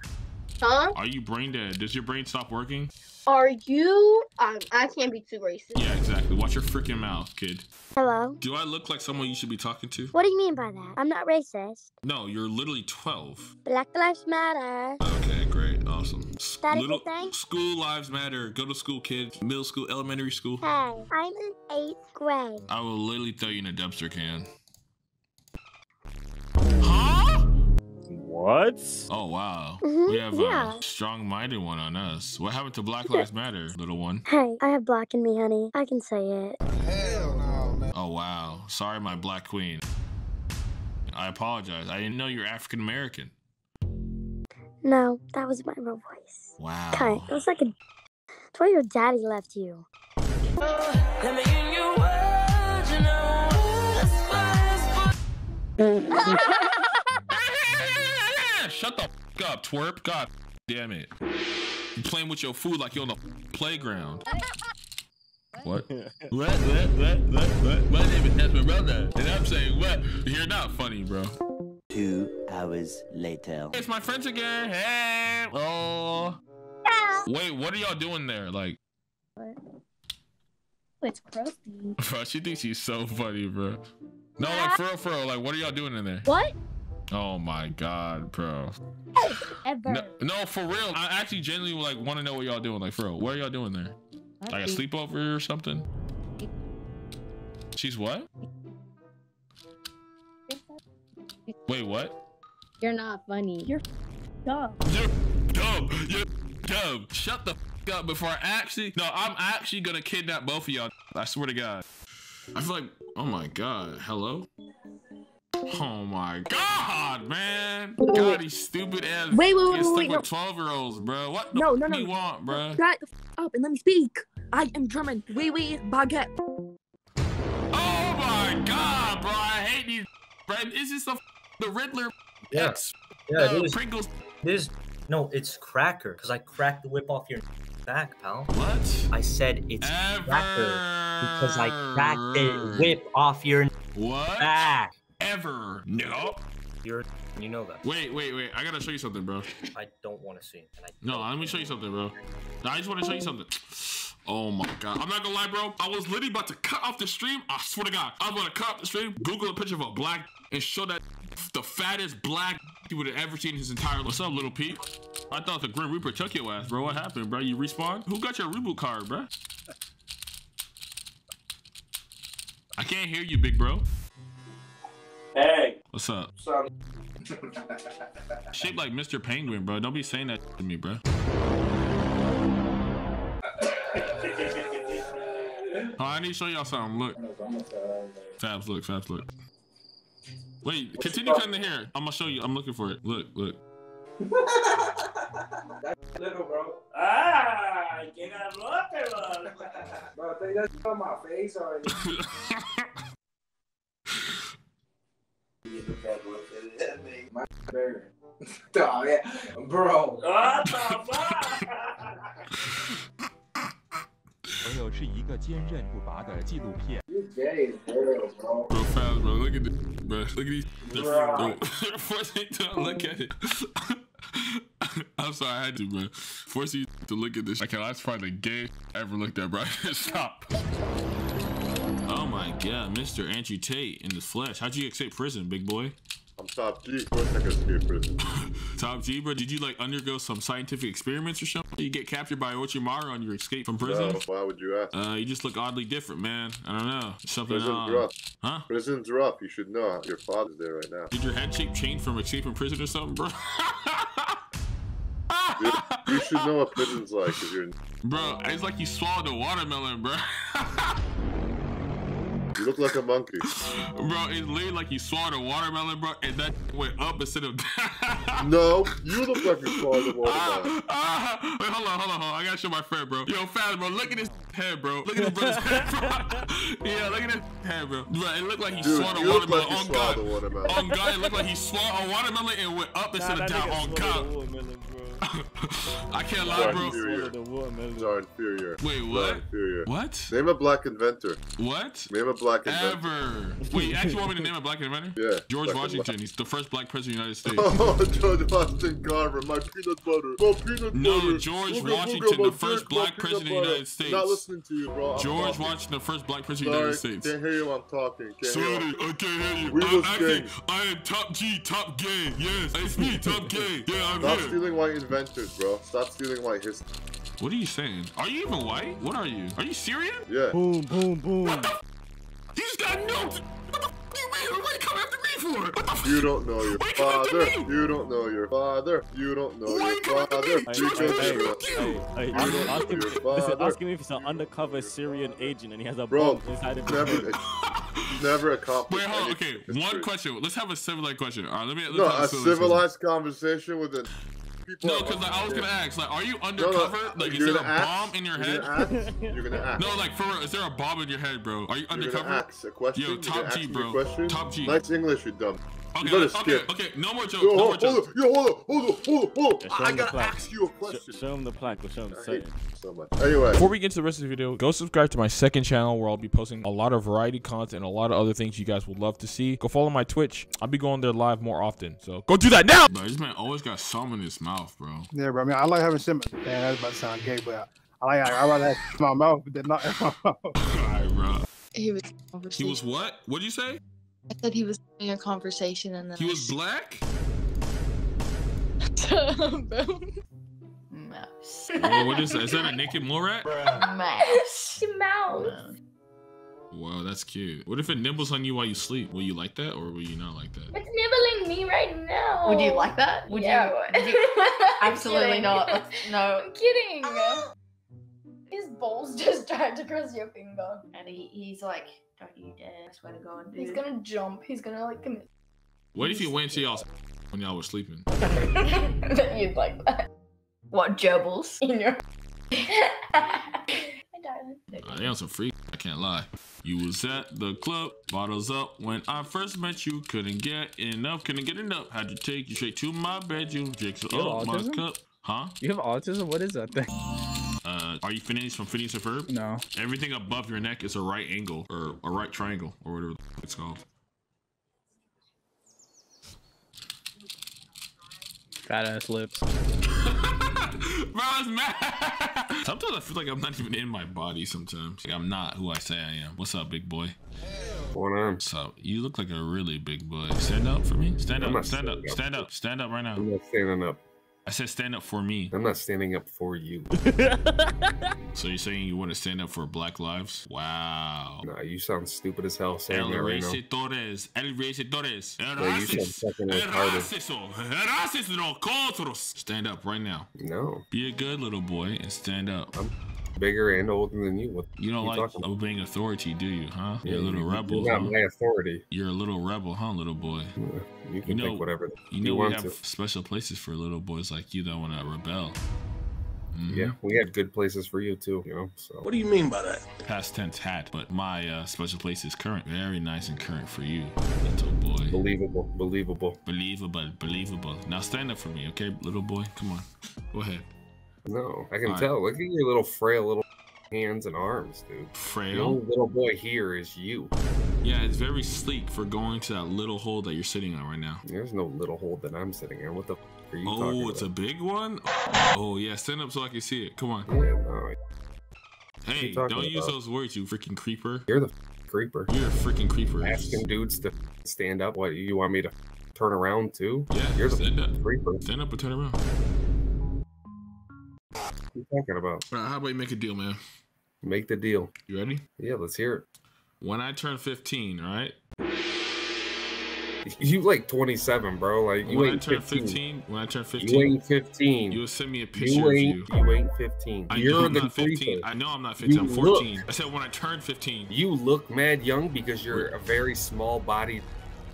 Huh? Are you brain dead? Does your brain stop working? Are you? Um, I can't be too racist. Yeah, exactly. Watch your freaking mouth, kid. Hello? Do I look like someone you should be talking to? What do you mean by that? I'm not racist. No, you're literally 12. Black Lives Matter. Okay, great. Awesome. S- That a Little thing? school lives matter. Go to school, kids. Middle school, elementary school. Hey, I'm in eighth grade. I will literally throw you in a dumpster can. What? Oh wow. Mhm, We have yeah. a strong-minded one on us. What happened to Black Lives Matter, little one? Hey, I have black in me, honey. I can say it. Hell no, man. Oh wow. Sorry, my black queen. I apologize. I didn't know you're African American. No, that was my real voice. Wow. Okay, it was like a. It's why your daddy left you. [laughs] [laughs] Shut the f- up, twerp. God damn it. You playing with your food like you're on the playground. What? [laughs] what? What? What? What? What? My name is Esmeralda, and I'm saying what? You're not funny, bro. Two hours later. It's my friends again. Hey. Oh. Wait, what are y'all doing there? Like, What? It's crusty. [laughs] bro, she thinks she's so funny, bro. No, like for real, for real. Like, what are y'all doing in there? What? Oh my god, bro. Ever. No, no, for real. I actually genuinely like want to know what y'all doing. Like, for real, what are y'all doing there? Like a sleepover or something? She's what? Wait, what? You're not funny. You're dumb. You're dumb. You're dumb. Shut the f- up before I actually. No, I'm actually gonna kidnap both of y'all. I swear to God. I feel like. Oh my God. Hello. Oh my God, man. God, these stupid ass. Wait, wait, wait, kids wait, wait, no. with twelve year olds, bro. What the No, f- no, do no. you want, bro? Shut the f- up and let me speak. I am German. Oui, oui, baguette. Oh my God, bro. I hate these. Bro, is this the f- the Riddler? Yeah. X, Yeah, uh, it is. Pringles. It is. No, it's cracker, because I cracked the whip off your back, pal. What? I said it's cracker because I cracked the whip off your What? back. Ever? No. You're, you know that. Wait, wait, wait. I gotta show you something, bro. I don't want to see it. No, let me show you something, bro. I just want to show you something. Oh my god. I'm not gonna lie, bro. I was literally about to cut off the stream. I swear to god. I was gonna cut off the stream, Google a picture of a black and show that the fattest black [laughs] he would have ever seen in his entire life. What's up, little Pete? I thought the Grim Reaper took your ass, bro. What happened, bro? You respawned? Who got your reboot card, bro? I can't hear you, big bro. Hey. What's up? Son. [laughs] Shaped like Mr. Penguin, bro. Don't be saying that to me, bro. [laughs] Oh, I need to show y'all something. Look. Fabs, look. Fabs, look. Wait, continue cutting the hair. I'm gonna show you. I'm looking for it. Look, look. That's Little bro. Ah, que galote, bro. Bro, take that shit on my face already. [laughs] You look at what it is, My bear. Oh, yeah. Bro. What the fuck? 朋友是一个坚韧不拔的纪录片。 You gay as hell, bro. Bro, Fabs, bro. Look at this, bro. Look at these. Bro. Bro. Force me to look at it. I'm sorry, I had to, bro. Force you to look at this. Okay, that's probably the gayest I ever looked at, bro. Stop. Oh my god, Mr. Andrew Tate in the flesh. How'd you escape prison, big boy? I'm top G. Of course I can escape prison. [laughs] Top G, bro, did you like undergo some scientific experiments or something? You get captured by Orochimaru on your escape from prison? No, why would you ask? Uh, you just look oddly different, man. I don't know. Something Prison's odd. rough. Huh? Prison's rough. You should know. Your father's there right now. Did your head shape change from escaping prison or something, bro? You, [laughs] you should know what prison's like if you're. Bro, it's like you swallowed a watermelon, bro. [laughs] You look like a monkey. bro, it's literally like you swallowed a watermelon, bro, and that went up instead of down. No, you look like you swallowed a watermelon. Ah, wait, hold on, hold on, hold on. I gotta show my friend, bro. Yo, fast, bro. Look at his head, bro. Look at his brother's [laughs] head, bro. yeah, look at his head, bro. Bro, it looked like he Dude, swallowed a watermelon. like you on God. a watermelon. On God, it looked like he swallowed a watermelon and went up instead of down. On God. I can't lie, You're bro. inferior. You're inferior. Wait, You're what? inferior. What? Name a black inventor. What? Name a black black inventor. ever. Wait, you actually want me to name a black inventor? Yeah. George second Washington. He's the first black president of the United States. [laughs] Oh, George Washington Carver, my peanut butter. My peanut No, butter. George Booga, booga, Washington, my the first drink, black peanut president of the. United States. Not listening to you, bro. I'm George talking. Washington, the first black president of the United States. can't hear you I'm talking. Can't Sorry, hear you. I can't hear you. We I'm acting. gang. I am top G, top gay. Yes, it's me, top gay. Yeah, I'm Stop here. stealing white inventors, bro. Stop stealing white history. What are you saying? Are you even white? What are you? Are you Syrian? Yeah. Boom, boom, boom. You just got nuked. What the f- do you mean? What are you coming after me for? What the You don't know your Why you come after father. You don't know your father. You don't know Why your you come after father. me? You George don't Hey, know your hey, hey, You ask him, don't ask know him, your listen, father. ask him if he's an undercover Syrian agent and he has a Bro, bomb inside of never, [laughs] never accomplished Wait, hold on. anything. Okay, It's one question. Let's have a civilized question. All right, let me. Let's No, have a civilized civilized conversation with a people. No, because like, I was gonna ask, like, are you No, no, undercover? Uh, like, is there a ask- bomb in your you're head? gonna You're gonna [laughs] ask. No, like for real, is there a bomb in your head, bro? Are you You're undercover? gonna ask a question. Yo, top G, bro. Top G. Nice English, you dumb. Okay, you gotta okay, skip. okay, no more jokes. Yo, no more hold, hold jokes. yo, hold on, hold on, hold on, hold Yeah, show I him the gotta plaque. ask you a Sh- question. show him the plaque. We'll show him the I hate setting. you so much. Anyway, Before we get to the rest of the video, go subscribe to my second channel where I'll be posting a lot of variety content and a lot of other things you guys would love to see. Go follow my Twitch. I'll be going there live more often. So go do that now. Bro, this man always got some in his mouth, bro. Yeah, bro. I mean, I like having semen. Damn, that's about to sound gay, but I like. I rather have my mouth than not [laughs] in my mouth. Alright, bro. He was. He was what? What did you say? I said he was having a conversation and then He was black? [laughs] Boom. Mouse. Whoa, what is that? Is that a naked mole rat? Mouse. Mouse. Wow, that's cute. What if it nibbles on you while you sleep? Will you like that or will you not like that? It's nibbling me right now. Would you like that? Would yeah. you? Would you [laughs] [laughs] absolutely kidding. not. Let's- No. I'm kidding. His balls just tried to cross your finger. And he, he's like, don't you dare! I swear to God, dude. He's gonna jump. He's gonna like commit. What if you went to y'all's [laughs] when y'all were sleeping? [laughs] You'd like that. What gerbils? [laughs] In your. Hi, darling. Uh, they on some free. I can't lie. You was at the club, bottles up. When I first met you, couldn't get enough, couldn't get enough. Had to take you straight to my bedroom. Drinks You have up my cup. Huh? You have autism? What is that thing? Uh, are you Phineas from Phineas and Ferb? No. Everything above your neck is a right angle or a right triangle or whatever it's called. Fat ass lips. [laughs] Bro, I was mad. Sometimes I feel like I'm not even in my body. Sometimes like, I'm not who I say I am. What's up, big boy? One arm. What's up? You look like a really big boy. Stand up for me. Stand up. Stand up. standing up. Stand up. Stand up right now. I'm not standing up. I said stand up for me. I'm not standing up for you. [laughs] So you're saying you want to stand up for Black Lives? Wow. Nah, you sound stupid as hell saying El that right now. Racitores, el Racitores, el Yeah, you sound racis, el retarded. Oh, el racis nosotros. Stand up right now. No, Be a good little boy and stand up. I'm bigger and older than you. What You don't you like talking about? obeying authority, do you, huh? You're a Yeah, little you- rebel. You're not huh? my authority. You're a little rebel, huh, little boy? You can know- think whatever You you, know we have to. special places for little boys like you that want to rebel. Mhm. Yeah, we had good places for you too. You know. So. What do you mean by that? Past tense had, but my uh, special place is current. Very nice and current for you, little boy. Believable, believable. Believable, believable. Now stand up for me, okay, little boy? Come on. Go ahead. No, I can Alright. tell. Look at your little frail little [laughs] hands and arms, dude. The Frail? only little boy here is you. Yeah, it's very sleek for going to that little hole that you're sitting on right now. There's no little hole that I'm sitting in. What the f- are you talking Oh, about? it's a big one? Oh, yeah, stand up so I can see it. Come on. Yeah, no, Hey, don't use those words, you freaking creeper. you're the creeper. You're a freaking creeper. Asking dudes to stand up. What you want me to turn around too? Yeah, you're the stand up. creeper. Stand up and turn around. What you talking about? All right, how about you make a deal, man? Make the deal. You ready? Yeah, let's hear it. When I turn 15, all right? [laughs] You like 27, bro. Like you when I ain't turn 15. 15, when I turn 15, You ain't 15. you will send me a picture You of you. You ain't 15. I You're know I'm not 15. creeper. I know I'm not 15. I'm 14. look- I said when I turn 15. You look mad young because you're a very small-bodied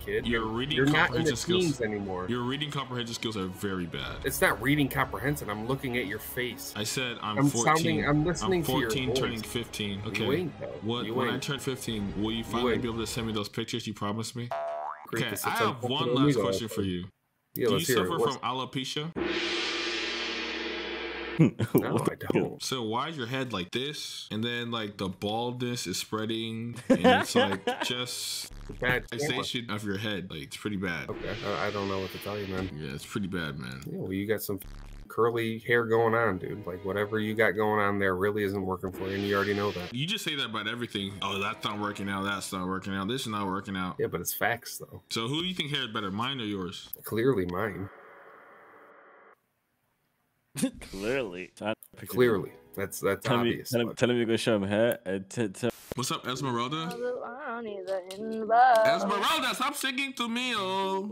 kid. Your reading You're not in the comprehension skills anymore. Your reading comprehension skills are very bad. It's not reading comprehension. I'm looking at your face. I said I'm, I'm 14. sounding- I'm listening to your 14 voice. turning 15. You Okay. ain't. What You when I turn 15, will you finally ain't. be able to send me those pictures you promised me? Okay, I have one last question for you. Yeah, Do you let's hear it. suffer from alopecia? [laughs] No, I don't. So why is your head like this, and then like the baldness is spreading, [laughs] and it's like just Bad sensation of your head. Like it's pretty bad. Okay, I, I don't know what to tell you, man. Yeah, it's pretty bad, man. Yeah, well, you got some curly hair going on, dude. Like whatever you got going on there really isn't working for you, and you already know that. You just say that about everything. Oh, that's not working out. That's not working out. This is not working out. Yeah, but it's facts though. So who do you think hair is better, mine or yours? Clearly mine. Clearly. [laughs] Clearly, that's that's Tell me, obvious. tell him, tell him you go show him hair. And t- t- What's up, Esmeralda? Oh, Esmeralda, Esmeralda, stop singing to me, oh.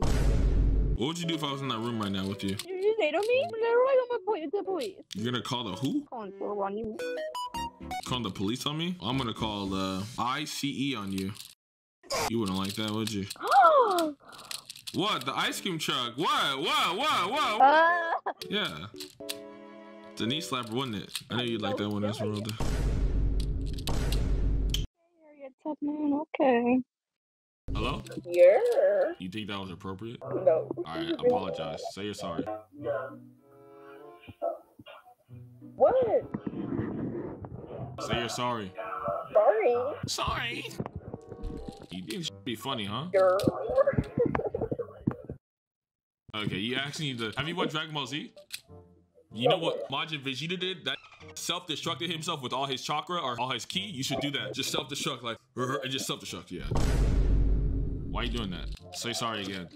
What would you do if I was in that room right now with you? You just hate on me? Literally, I'm gonna point the police. You're gonna call the who? Calling for on you. Calling the police on me? I'm gonna call uh, the ICE on you. You wouldn't like that, would you? [gasps] [gasps] Oh, What? The ice cream truck? What? What? What? What? Uh, Yeah. The knee slapper, wasn't it? I know you'd like that one, Esmeralda. tough man, okay. Hello? Yeah. You think that was appropriate? No. Alright, apologize. Say you're sorry. What? Say you're sorry. Sorry. Sorry. You think should be funny, huh? Okay, you actually need to. Have you watched Dragon Ball Z? You know what Majin Vegeta did? That self-destructed himself with all his chakra or all his ki. You should do that. Just self-destruct, like, and just self-destruct. Yeah. Why are you doing that? Say sorry again.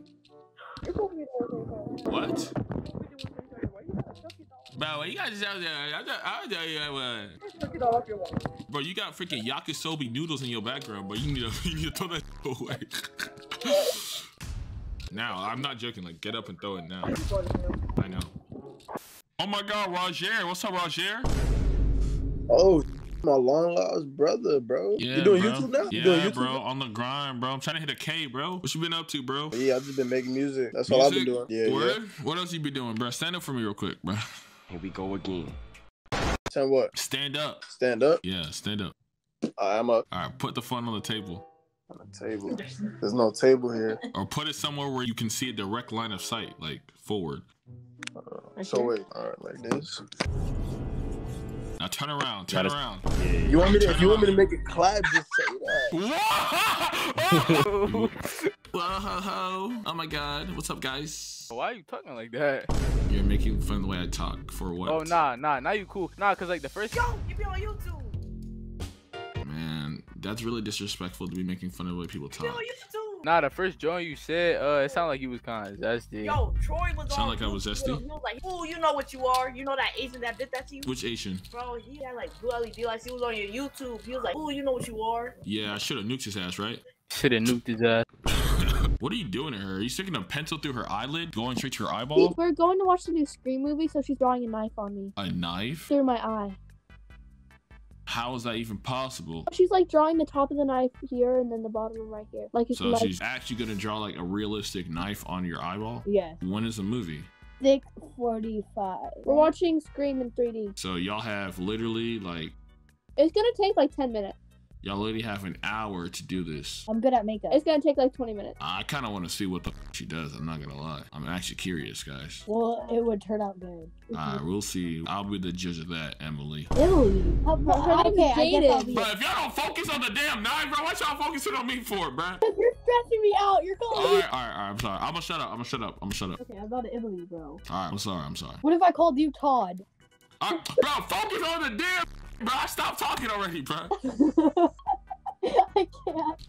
What? Bro, you I, Bro, you got freaking yakisoba noodles in your background, but you need to [laughs] you need to throw that [laughs] away. [laughs] now, I'm not joking. Like, get up and throw it now. I know. Oh my God, Roger! What's up, Roger? Oh, my long lost brother, bro. Yeah, you doing bro. YouTube now? You Yeah, doing YouTube bro. now? On the grind, bro. I'm trying to hit a K, bro. What you been up to, bro? Yeah, I've just been making music. That's all I've been doing. Yeah, Word? yeah. What else you been doing, bro? Stand up for me real quick, bro. Here we go again. Tell what? Stand up. Stand up. Yeah, stand up. I'm up. All right, put the phone on the table. On the table. There's no table here. Or put it somewhere where you can see a direct line of sight, like forward. Uh, so wait, all right, like this. Now turn around, turn Gotta- around. You want me to? If you want me to make it clap, just say that. [laughs] [laughs] Whoa, oh my god. What's up, guys? Why are you talking like that? You're making fun of the way I talk. For what? Oh nah, nah, now you cool. Nah, cause like the first Yo, you be on YouTube. Man, that's really disrespectful to be making fun of the way people You be talk. on Nah, the first joint you said, uh, it sounded like you was kind of zesty. Yo, Troy was Sound like I was zesty? He was like, "Ooh, you know what you are. You know that Asian that did that to you." Which Asian? Bro, he had like blue LED lights. He was on your YouTube. He was like, "Ooh, you know what you are." Yeah, I should have nuked his ass, right? Should have nuked his ass. [laughs] What are you doing to her? Are you sticking a pencil through her eyelid, going straight to her eyeball? We're going to watch the new Scream movie, so she's drawing a knife on me A knife? through my eye. How is that even possible? She's like drawing the top of the knife here and then the bottom right here, like it's So like she's actually gonna draw like a realistic knife on your eyeball? Yeah. When is the movie? thick forty-five. We're watching Scream in 3D. So y'all have literally like It's gonna take like 10 minutes. Y'all literally have an hour to do this. I'm good at makeup. It's gonna take like 20 minutes. I kind of want to see what the f- she does. I'm not gonna lie. I'm actually curious, guys. Well, it would turn out good. Alright, we'll see. I'll be the judge of that, Emily. Emily. Her, her name's Okay, I guess I'll be. Bro, if y'all don't focus on the damn nine, bro, what y'all focusing on me for, bro? You're stressing me out. You're calling. Alright, alright, alright. I'm sorry. I'm gonna shut up. I'm gonna shut up. I'm gonna shut up. Okay, I'm about to Emily, bro. Alright, I'm sorry. I'm sorry. What if I called you Todd? Alright, bro, focus on the damn. Bro, I stopped talking already, bro. [laughs] I can't.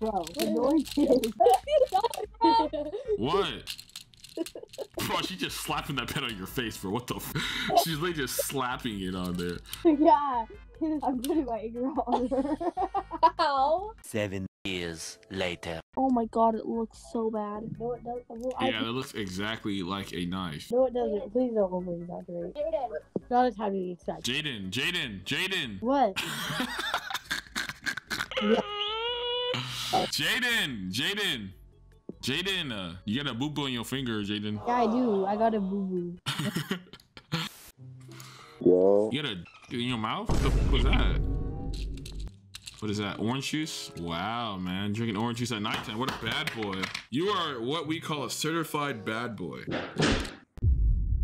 Bro, [laughs] the noise [laughs] What? Bro, she just slapping that pen on your face, bro. What the? F- She's literally just slapping it on there. yeah, I'm putting my anger on her. Ow. Seven years later. Oh my god, it looks so bad. No, it doesn't. Well, I- Yeah, that looks exactly like a knife. No, it doesn't. Please don't over exaggerate. Jaden. Not as heavy as that. Jaden, Jaden, Jaden, What? [laughs] Jaden, Jaden, Jaden. Uh, you got a boo boo on your finger, Jaden. Yeah, I do. I got a boo boo. [laughs] Yo. You got a in your mouth? What the fuck was that? What is that? Orange juice? Wow, man. Drinking orange juice at nighttime. What a bad boy. You are what we call a certified bad boy.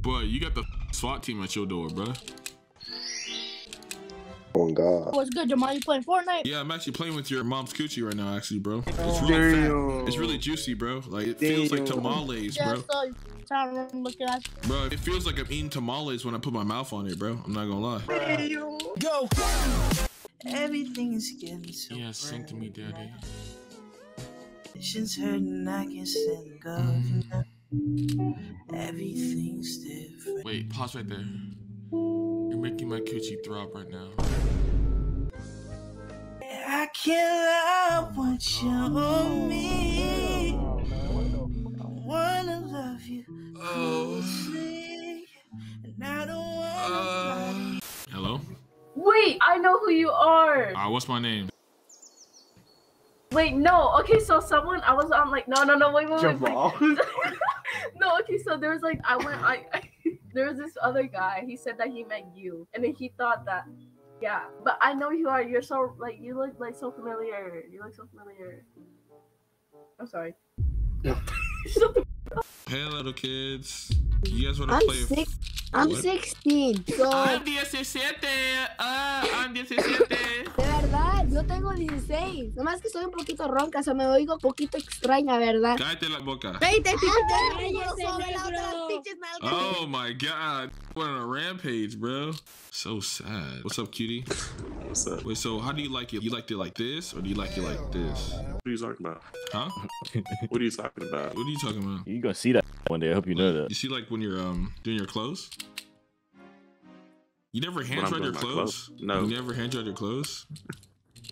Boy, you got the SWAT team at your door, bro. Oh God. Oh, What's good, Jamal? You playing Fortnite? Yeah, I'm actually playing with your mom's coochie right now, actually, bro. It's really oh, Damn. fat. It's really juicy, bro. Like it feels like Damn. tamales, Yeah, bro. so time I'm looking at. Bro, it feels like I'm eating tamales when I put my mouth on it, bro. I'm not gonna lie. Go. Everything is getting so Yeah, sing to me, daddy. Patience hurting, I can you now. Everything's different. Wait, pause right there. You're making my coochie throb right now. I can't love what you owe me. I wanna love you oh. closely, and I don't wanna. Hello? Wait, I know who you are. Uh, what's my name? Wait, no. Okay, so someone I was on like no, no, no. Wait, wait, wait. Jamal. wait. [laughs] no, okay. So there was like I went. I, [laughs] there was this other guy. He said that he met you, and then he thought that. Yeah, but I know who you are. You're so like you look like so familiar. You look so familiar. I'm sorry. [laughs] Hey, little kids. You guys wanna I'm play? six. I'm What? 16. So, I'm 17. Ah, I'm 17. de verdad, yo tengo 16. Nomás que soy un poquito ronca, o sea, me oigo un poquito extraña, ¿verdad? Cállate la boca. Cállate, cállese, sobre la otra negro. pinches nalgas. Oh my god. Went on a rampage, bro. So sad. What's up, cutie? What's up? Wait, so how do you like it? You like it like this, or do you like it like this? What are you talking about? Huh? What are you talking about? What are you talking about? You gonna see that one day. I hope you know that. You see, like when you're um doing your clothes. You never hand I'm dry your clothes? clothes? No. You never hand dry your clothes?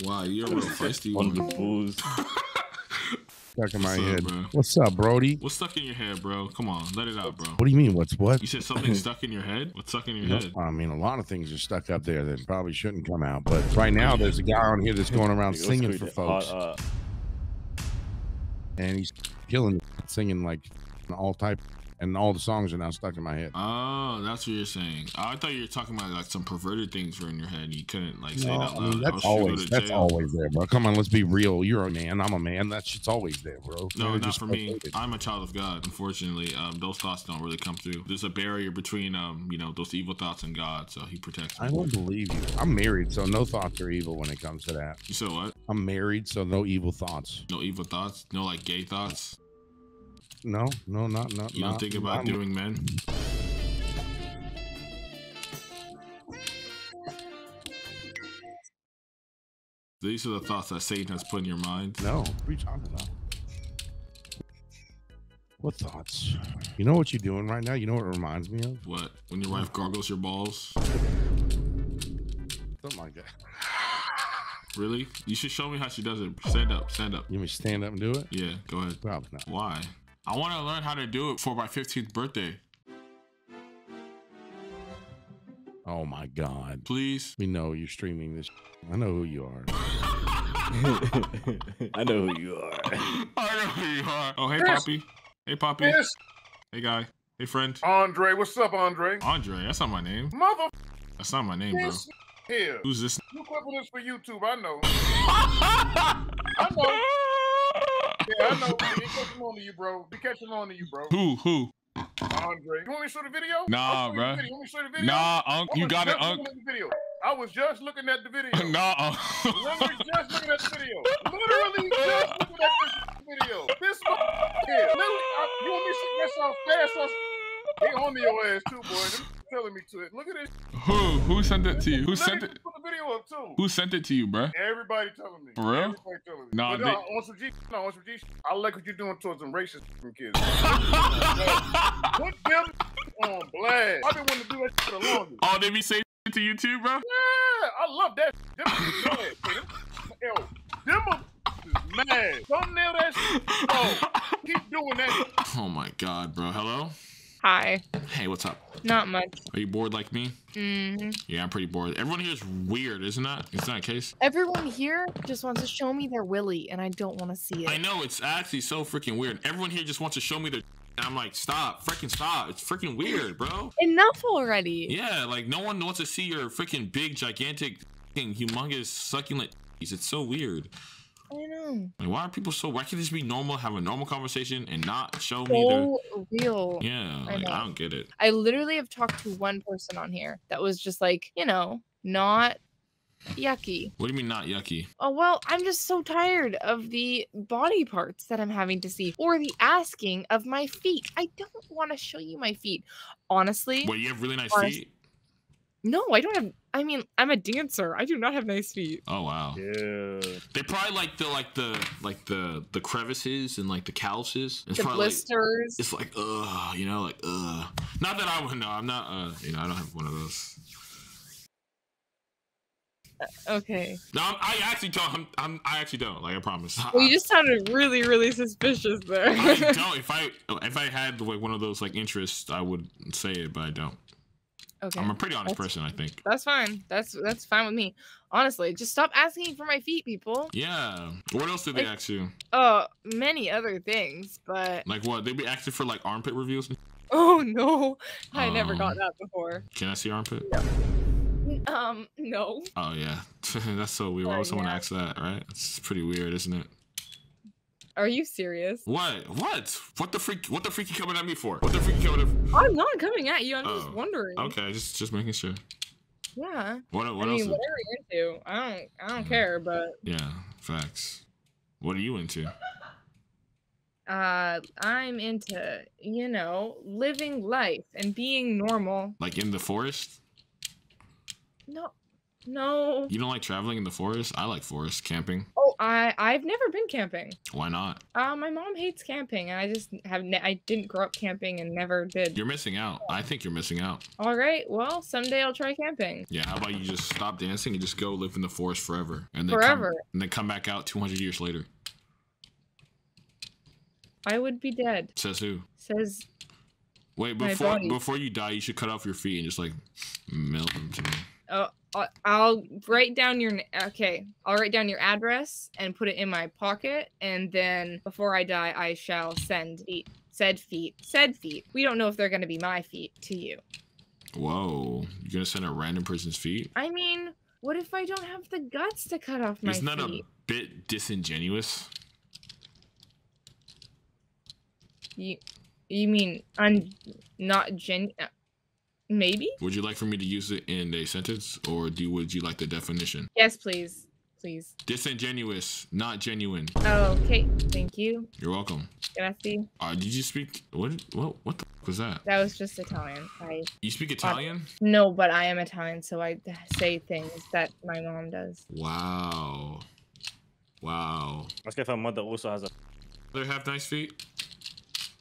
Wow, you're a real [laughs] feisty One one. of the fools. Stuck in my What's up, head. bro? What's up, Brody? What's stuck in your head, bro? Come on, let it out, bro. What do you mean? What's what? You said something stuck in your head? What's stuck in your No, head? I mean, a lot of things are stuck up there that probably shouldn't come out. But right now, there's a guy on here that's going around Let's singing for folks, hot, uh, and he's killing, singing like all type, and all the songs are now stuck in my head. Oh, that's what you're saying. I thought you were talking about like some perverted things were in your head. and You couldn't like say No, out I loud. mean, that's go always that's jail. always there, bro. Come on, let's be real. You're a man. I'm a man. That shit's always there, bro. No, They're not for me. I'm a child of God. Unfortunately, um, those thoughts don't really come through. There's a barrier between, um, you know, those evil thoughts and God, so He protects me. I don't believe you. I'm married, so no thoughts are evil when it comes to that. You said what? I'm married, so no evil thoughts. No evil thoughts. No like gay thoughts. No, no, not not. You don't not- think about doing men. These are the thoughts that Satan has put in your mind. No, what are you talking about? What thoughts? You know what you're doing right now? You know what it reminds me of? What? When your wife gargles your balls? Something like that. Really? You should show me how she does it. Stand up. Stand up. You mean stand up and do it? Yeah, go ahead. Probably not. Why? I want to learn how to do it for my 15th birthday. Oh my God. Please. We know you're streaming this. I know who you are. [laughs] I know who you are. [laughs] I know who you are. Oh, hey, Yes. Poppy. Hey, Poppy. Yes. Hey, guy. Hey, friend. Andre, what's up, Andre? Andre, that's not my name. Mother That's not my name, bro. here. Who's this? You clipping this for YouTube, I know. [laughs] I know. Yeah, I know. He catching on to you, bro. Be catching on to you, bro. Who? Who? Andre. You want me to show the video? Nah, I'll you the bruh. video. You want me to show the video? Nah, Unc, you got it, just Unc. looking at the video. I was just looking at the video. [laughs] Nah, Unc. Literally just looking at the video. Literally just looking at this video. This motherfucker here. Literally, I, you want me to see that so fast? So, they on to your ass too, boy. Them telling me to it. Look at this. Who? Who sent it to you? Who Let sent it? Put the video up too. Who sent it to you, bruh? Everybody telling me. For real? Everybody telling me. Nah, but they- no, on some G, no, on some G. I like what you're doing towards them racist kids. [laughs] Put them on blast. I've been wanting to do that for the longest. Oh, they be saying to you too, bro? Yeah, I love that. Them. Yo, them is mad. Thumbnail that shit. Oh, keep doing that. Oh my god, bro. Hello? Hi. Hey, what's up? Not much. Are you bored like me? Mm hmm Yeah, I'm pretty bored. Everyone here is weird, isn't that? Is that the case? Everyone here just wants to show me their willy, and I don't want to see it. I know it's actually so freaking weird. Everyone here just wants to show me their. [laughs] And I'm like, stop, freaking stop. It's freaking weird, bro. Enough already. Yeah, like no one wants to see your freaking big, gigantic, [laughs] humongous, succulent. [laughs] It's so weird. I know. Like, why are people so? Why can't this be normal? Have a normal conversation and not show me the. So real. Yeah, I like know. I don't get it. I literally have talked to one person on here that was just like, you know, not yucky. What do you mean not yucky? Oh well, I'm just so tired of the body parts that I'm having to see or the asking of my feet. I don't want to show you my feet. Honestly. Well, you have really nice honest- feet. No, I don't have I mean, I'm a dancer. I do not have nice feet. Oh wow. Yeah. They probably like the like the like the the crevices and like the calluses. It's The probably like- blisters. it's like ugh, you know, like ugh. Not that I would know. I'm not. uh You know, I don't have one of those. Okay. No, I'm, I actually don't. I'm, I'm. I actually don't. Like I promise. Well, you just sounded really, really suspicious there. I [laughs] don't. If I if I had like one of those like interests, I would say it, but I don't. Okay. I'm a pretty honest That's- person, I think. That's fine. That's that's fine with me. Honestly, just stop asking for my feet, people. Yeah. What else did they Like- ask you? Uh, many other things, but Like what? They be asking for like armpit reviews. [laughs] oh no, I never got Um, that before. Can I see armpit? Um, no. Oh yeah, [laughs] that's so weird. Why would someone yeah. ask that? Right? It's pretty weird, isn't it? Are you serious? What? What? What the freak? What the freak you coming at me for? What the freak you coming at? I'm not coming at you. I'm just Oh, wondering. Okay, just just making sure. Yeah. What what I else? mean, whatever you're into, I don't, I don't care. But Yeah, facts. What are you into? [laughs] uh, I'm into, you know, living life and being normal. Like in the forest? No, no. You don't like traveling in the forest? I like forest camping. Oh, I, I've never been camping. Why not? Uh, my mom hates camping, and I just have, ne- I didn't grow up camping and never did. You're missing out. I think you're missing out. All right, well, someday I'll try camping. Yeah, how about you just stop dancing and just go live in the forest forever, and then Forever? come, and then come back out 200 years later. I would be dead. Says who? Says Wait, before before you die, you should cut off your feet and just like melt them to me. Oh, Uh, I'll write down your okay. I'll write down your address and put it in my pocket, and then before I die, I shall send feet, said feet, said feet. We don't know if they're gonna be my feet to you. Whoa, you're gonna send a random person's feet? I mean, what if I don't have the guts to cut off my feet? Isn't that a bit disingenuous? You, you mean I'm not gen? Uh, Maybe. Would you like for me to use it in a sentence, or do would you like the definition? Yes, please, please. Disingenuous, not genuine. Okay, thank you. You're welcome. Grazie. Uh, did you speak? What? What? What the was that? That was just Italian. I You speak Italian? no, but I am Italian, so I say things that my mom does. Wow. Wow. Ask if her mother also has a. They have nice feet.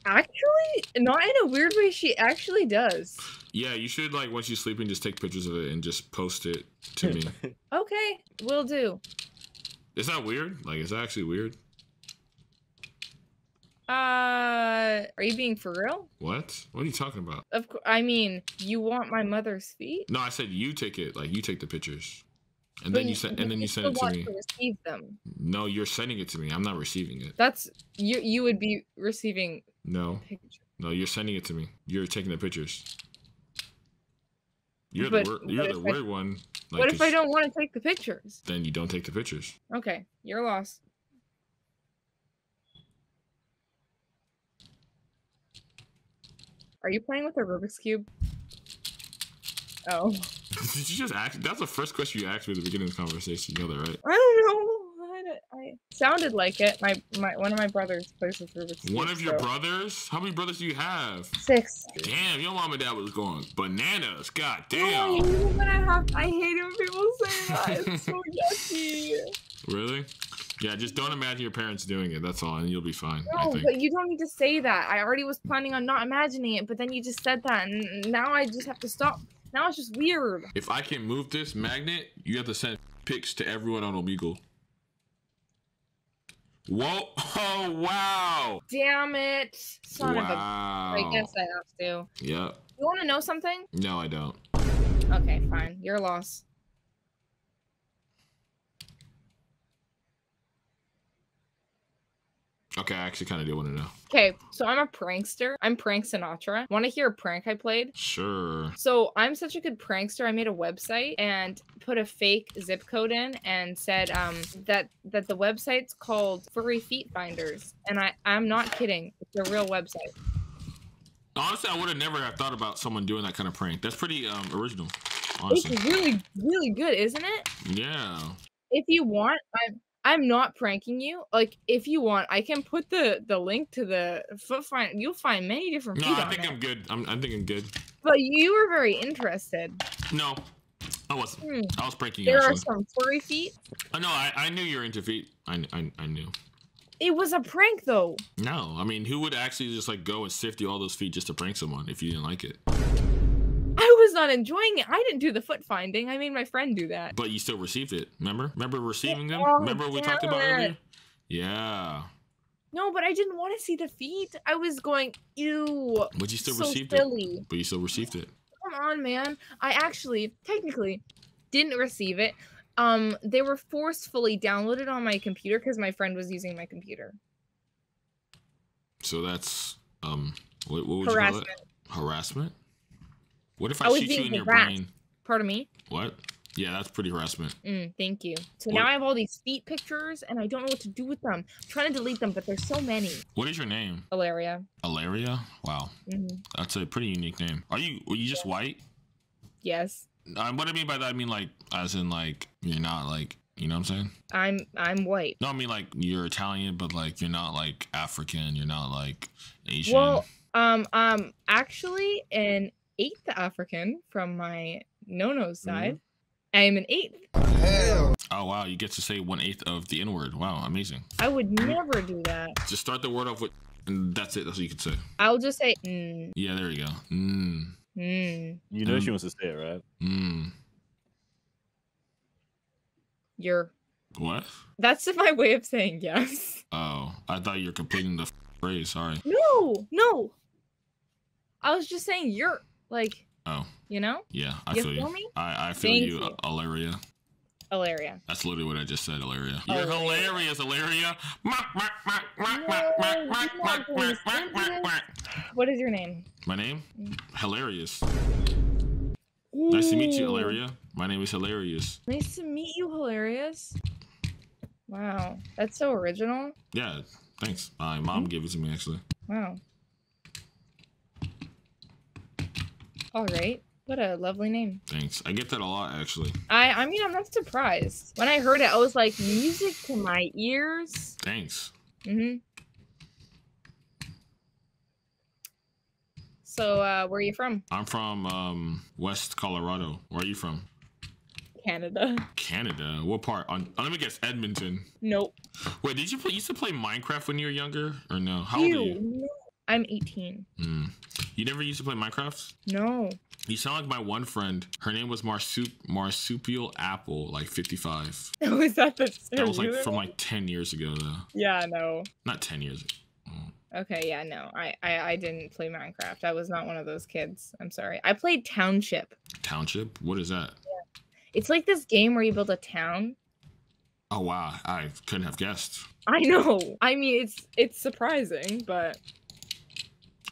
Actually, not in a weird way. She actually does. Yeah, you should like once you're sleeping, just take pictures of it and just post it to me. [laughs] Okay, will do. Is that weird? Like, is that actually weird? Uh, are you being for real? What? What are you talking about? Of course. I mean, you want my mother's feet, No, I said you take it. Like, you take the pictures, and But then you send, and then you send it to me. To receive them. No, you're sending it to me. I'm not receiving it. That's you. You would be receiving. No, Picture. no, you're sending it to me. You're taking the pictures. You're But the wor- you're the I- one. Like, what if I don't want to take the pictures? Then you don't take the pictures. Okay, you're lost. Are you playing with a Rubik's cube? Oh, [laughs] Did you just ask? That's the first question you asked me at the beginning of the conversation. You know that, right? I don't know. I, don't- I sounded like it. My my one of my brothers plays with Rubik's cube. One of your so- brothers? How many brothers do you have? Six. Damn, your mom and dad was going bananas. God Oh, I damn. hate it when I have. I hate it when people say that. It's [laughs] so yucky. Really? Yeah, just don't imagine your parents doing it. That's all, and you'll be fine. I No, think. but you don't need to say that. I already was planning on not imagining it, but then you just said that, and now I just have to stop. Now it's just weird. If I can move this magnet, you have to send pics to everyone on Omegle. Whoa! [laughs] Oh wow! Damn it, son of a. Wow. I guess I have to. Yep. You want to know something? No, I don't. Okay, fine. Your loss. Okay, I actually kind of do want to know. Okay, so I'm a prankster. I'm Prank Sinatra. Want to hear a prank I played? Sure. So I'm such a good prankster. I made a website and put a fake zip code in and said um, that that the website's called Furry Feet Finders, and I I'm not kidding. It's a real website. Honestly, I would have never have thought about someone doing that kind of prank. That's pretty um original. Honestly. It's really really good, isn't it? Yeah. If you want, I'm I'm not pranking you. Like if you want, I can put the the link to the foot find. You'll find many different No, I think it. I'm good. I'm, I think I'm good. But you were very interested. No, I wasn't. Hmm. I was pranking you. There are some furry feet. Uh, no, I, I knew you were into feet. I, I, I knew. It was a prank though. No, I mean, who would actually just like go and sift through all those feet just to prank someone if you didn't like it? Was not enjoying it. I didn't do the foot finding. I made my friend do that. But you still received it. Remember? Remember receiving them? Oh, Remember what we talked about it. earlier? Yeah. No, but I didn't want to see the feet. I was going, ew. But you still so received silly. it. But you still received it. Come on, man. I actually, technically, didn't receive it. Um, they were forcefully downloaded on my computer because my friend was using my computer. So that's um what, what would you call it? Harassment? What if I I, shoot you in your harassed. brain? Pardon me. What? Yeah, that's pretty harassment. Mm, thank you. So What- now I have all these feet pictures, and I don't know what to do with them. I'm trying to delete them, but there's so many. What is your name? Valeria. Alaria? Wow. Mhm. That's a pretty unique name. Are you are you just white? Yes, Um, what I mean by that, I mean like as in like you're not like you know what I'm saying? I'm. I'm white. No, I mean like you're Italian, but like you're not like African. You're not like Asian. Well, um, um, actually, an eighth African from my no-no side. I am an eighth. oh wow, you get to say one eighth of the N word. Wow, amazing. I would never do that. Just start the word off with, and that's it. That's what you can say. I'll just say, mm, Yeah, there you go. Mm. mm, You know she wants to say it, right? Mm. you're. What? That's [laughs] my way of saying yes. Oh, I thought you were completing the phrase. Sorry. No, no. I was just saying you're like, Oh, you know, yeah, I You feel feel you. me? I I feel Thank you, you. Uh, Alaria. Alaria. That's literally what I just said, Alaria. You're hilarious, Alaria. What is your name? My name? Mm. Hilarious. Nice to meet you, Hilaria. My name is Hilarious. Nice to meet you, hilarious. Wow, that's so original. Yeah, thanks. My mom mm-hmm. gave it to me actually. Wow. All right. What a lovely name. Thanks. I get that a lot actually. I I mean I'm not surprised. When I heard it, I was like, music to my ears. Thanks. Mm-hmm. So uh where are you from? I'm from um West Colorado. Where are you from? Canada. Canada. What part? On oh, let me guess, Edmonton. Nope. Wait, did you play, used to play Minecraft when you were younger, or no? How old are you? I'm 18. Hmm. You never used to play Minecraft? No. You sound like my one friend. Her name was Marsup Marsupial Apple, like 55. [laughs] Was that the That was like from like 10 years ago, though. Yeah, no. Not 10 years ago. Okay, yeah, no. I, I I didn't play Minecraft. I was not one of those kids. I'm sorry. I played Township. Township? What is that? It's like this game where you build a town. Oh, wow. I couldn't have guessed. I know. I mean, it's it's surprising, but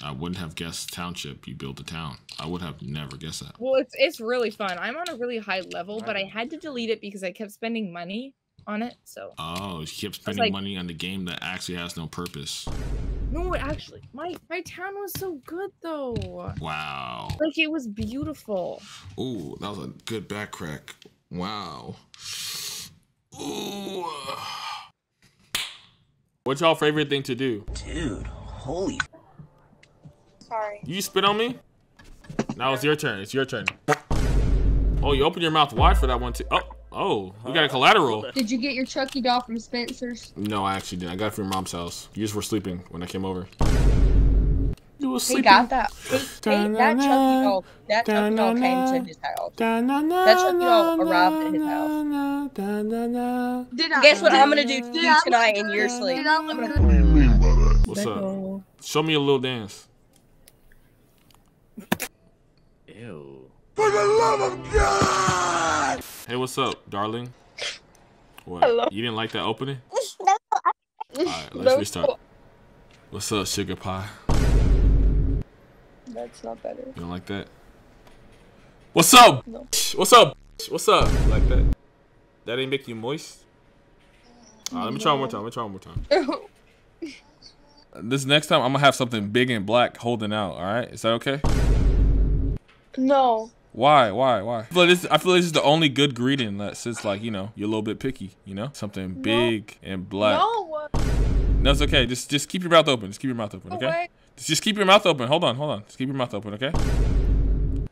I wouldn't have guessed Township. You build a town. I would have never guessed that. well, it's it's really fun. I'm on a really high level, but I had to delete it because I kept spending money on it. So Oh, you kept spending like- money on the game that actually has no purpose. no, actually, my my town was so good though. Wow. Like it was beautiful. Ooh, that was a good back crack. Wow. Ooh. What's y'all favorite thing to do? Dude, holy. Sorry. You spit on me? Now it's your turn. It's your turn. Oh, you opened your mouth wide for that one too. Oh, oh, we got a collateral. Did you get your Chucky doll from Spencer's? No, I actually didn't. I got it from your mom's house. You just were sleeping when I came over. You were He got that. He, he, that Chucky doll. That Chucky doll came to his house. That Chucky doll arrived at his house. Did Guess what I'm gonna do to you tonight in your sleep? Did I look good? What's up? Show me a little dance. Ew. For the love of God! Hey, what's up, darling? What? Hello. You didn't like that opening? No, Alright, let's restart. What's up, sugar pie? That's not better. You don't like that? What's up? No. What's up? What's up? You like that? That ain't make you moist? Alright, let me try one more time. Let me try one more time. [laughs] This next time, I'm gonna have something big and black holding out. All right, is that okay? no. Why? Why? Why? I feel like this. I feel like this is the only good greeting that says like you know you're a little bit picky. You know, something big and black. No. No, it's okay. Just just keep your mouth open. Just keep your mouth open. Okay. way. Just, just keep your mouth open. Hold on. Hold on. Just keep your mouth open. Okay.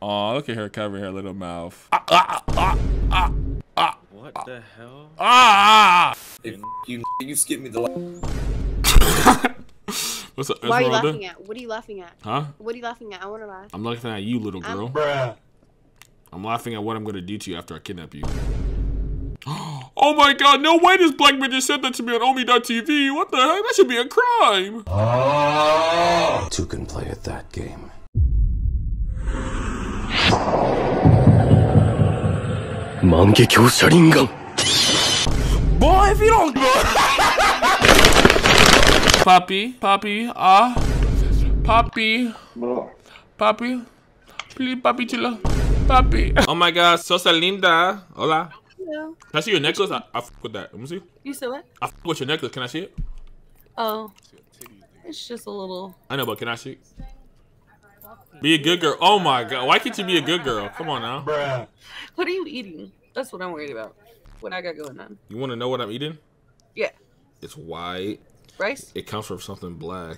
Aw, look at her covering her little mouth. Ah, ah, ah, ah, ah. What the hell? Ah! ah. If you you skip me the. [laughs] What's up? Why are you laughing at? What are you laughing at? Huh? What are you laughing at? I want to laugh. I'm laughing at you, little I'm- girl. I'm laughing at what I'm gonna do to you after I kidnap you. [gasps] Oh my god, no way this black man just said that to me on Ome.tv. What the heck? That should be a crime. [gasps] Two can play at that game. Boy, if you don't. Papi, papi, ah. Papi. Papi. Please, papi, chilo. Papi. Oh my god, Sosa linda. Hola. Yeah. Can I see your necklace? I, I fuck with that. Let me see. You said what? I fuck with your necklace. Can I see it? Oh. It's just a little. I know, but can I see it? Be a good girl. Oh my god. Why can't you be a good girl? Come on now. What are you eating? That's what I'm worried about. What I got going on. You want to know what I'm eating? Yeah. It's white. Rice? It comes from something black.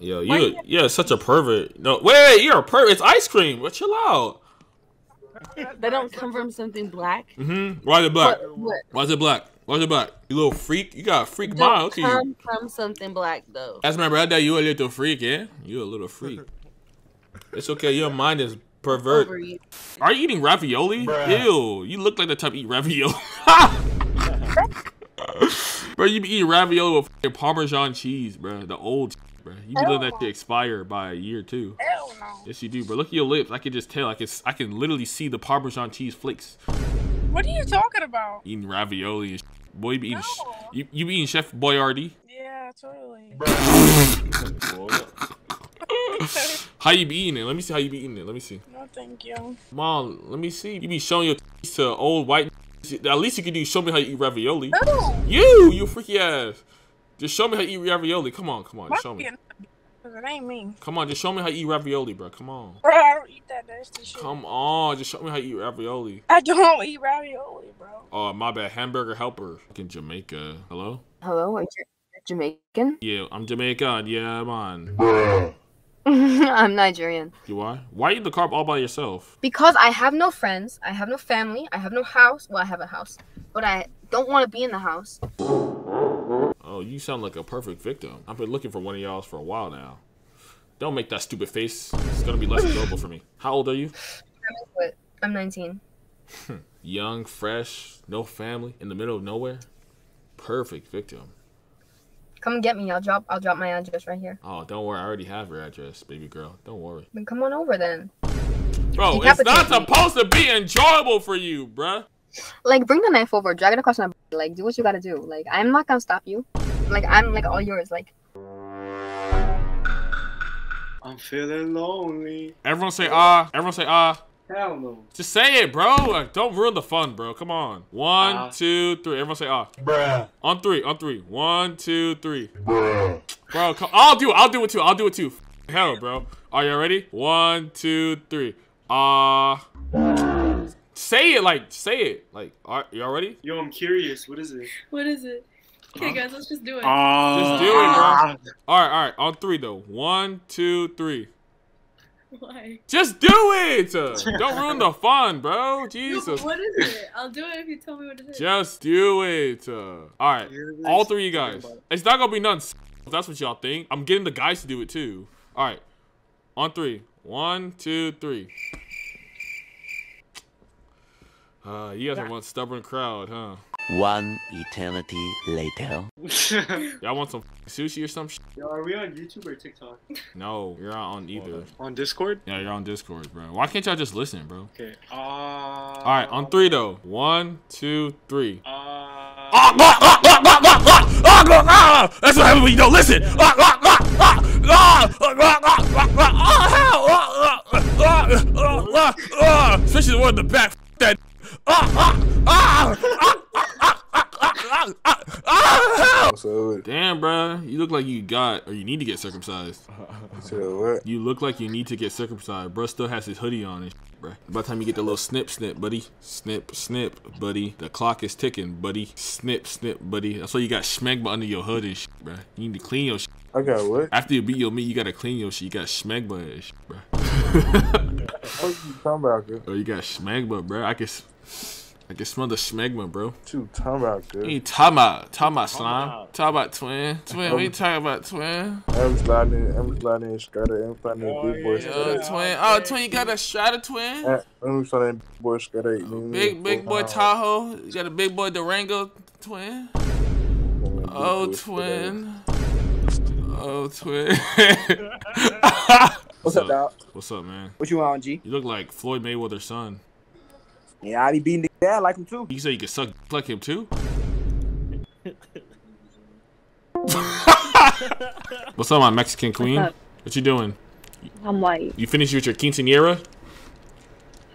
Yo, Why you you- yeah, such a pervert. No, wait, wait, you're a pervert. It's ice cream. But chill out. They don't come from something black. Mm-hmm. Why is it black? What- what? Why is it black? Why is it black? You little freak. You got a freak Don't mind. Look at you. come from something black though. That's my brother. You a little freak, yeah? You a little freak. it's okay. Your mind is pervert. Overeat. Are you eating ravioli? Bruh. Ew. You look like the type to eat ravioli. [laughs] [laughs] bro, you be eating ravioli with fucking Parmesan cheese, bro. The old cheese, bro. You be letting that shit expire by a year too. Hell no. Yes, you do, bro. Look at your lips. I can just tell. I can, I can literally see the Parmesan cheese flakes. What are you talking about? Eating ravioli and shit. Boy, you be eating. sh- You, you be eating Chef Boyardee. Yeah, totally. [laughs] How you be eating it? Let me see how you be eating it. Let me see. No, thank you. Mom, let me see. You be showing your to old white. At least you can do. Show me how you eat ravioli. You, you freaky ass. Just show me how you eat ravioli. Come on, come on, just show me. Because it ain't me. Come on, just show me how you eat ravioli, bro. Come on. Bro, I don't eat that nasty shit. Come on, just show me how you eat ravioli. I don't eat ravioli, bro. Oh, my bad. Hamburger helper. Fucking Jamaica. Hello? Hello, are you Jamaican? Yeah, I'm Jamaican. Yeah, man. [laughs] I'm Nigerian. You are? Why eat the carb all by yourself? Because I have no friends, I have no family, I have no house. Well, I have a house, but I don't want to be in the house. Oh, you sound like a perfect victim. I've been looking for one of y'all's for a while now. Don't make that stupid face. It's gonna be less enjoyable for me. How old are you? I'm 19. Hmm. Young, fresh, no family, in the middle of nowhere. Perfect victim. Come get me. I'll drop. I'll drop my address right here. Oh, don't worry. I already have your address, baby girl. Don't worry. Then come on over then. Bro, it's not me. supposed to be enjoyable for you, bruh. Like, bring the knife over, drag it across my. Like, do what you gotta do. Like, I'm not gonna stop you. Like, I'm like all yours. Like, I'm feeling lonely. Everyone say ah. Everyone say ah. Hell no. Just say it, bro. Like, don't ruin the fun, bro. Come on. One, Ah. two, three. Everyone say ah. Bruh. On three. On three. One, two, three. Bro, come, I'll do it. I'll do it too. I'll do it too. Hell, bro. Are you ready? One, two, three. Ah. say it like. Say it like. Are y'all ready? Yo, I'm curious. What is it? What is it? Okay, guys, let's just do it. Just do it, bro. All right, all right. On three though. One, two, three. Why? Just do it. Uh, Don't ruin the fun, bro. No, Jesus. what is it? I'll do it if you tell me what it is. Just do it. Uh, all right, all three of you guys. It's not gonna be none. If that's what y'all think. I'm getting the guys to do it too. All right, on three. One, two, three. Uh, you guys are one stubborn crowd, huh? One eternity later. Y'all want some sushi or some shit? Yo, are we on YouTube or TikTok? No, you're not on either. On Discord? Yeah, you're on Discord, bro. Why can't y'all just listen, bro? Okay. Uh... All right, on three though. One, two, three. Uh... That's what happens when you don't listen. Especially the one in the back ah, ah, ah, ah, ah, ah, ah, ah. Damn, bro. You look like you got or you need to get circumcised. You look like you need to get circumcised. Bro still has his hoodie on and shit, bro. By the time you get the little snip, snip, buddy. Snip, snip, buddy. The clock is ticking, buddy. Snip, snip, buddy. That's why you got schmegma under your hood and shit, bro. You need to clean your shit. I got what? After you beat your meat, you gotta clean your shit. You got schmegma and shit, bro. What you talking about? Oh, you got schmegma, bro. I can, I can smell the schmegma, bro. What you talking about, good? You ain't talking about, talking about slime. Talking about twin. Twin, what you talking about, twin? I'm sliding, I'm sliding Strata, I'm sliding in oh, Big Boy Yo, Strata. twin. Oh, twin, you got a strata twin? I'm sliding in Big Boy Strata. Oh, big, big boy Tahoe. You got a big boy Durango twin. Oh, twin. Oh, twin. [laughs] What's up, dog? What's up, man? What you on, G? You look like Floyd Mayweather's son. Yeah, I be beating the I like him too. You say you can suck dick like him too? [laughs] What's up, my Mexican queen? What you doing? I'm white. You finished with your quinceanera?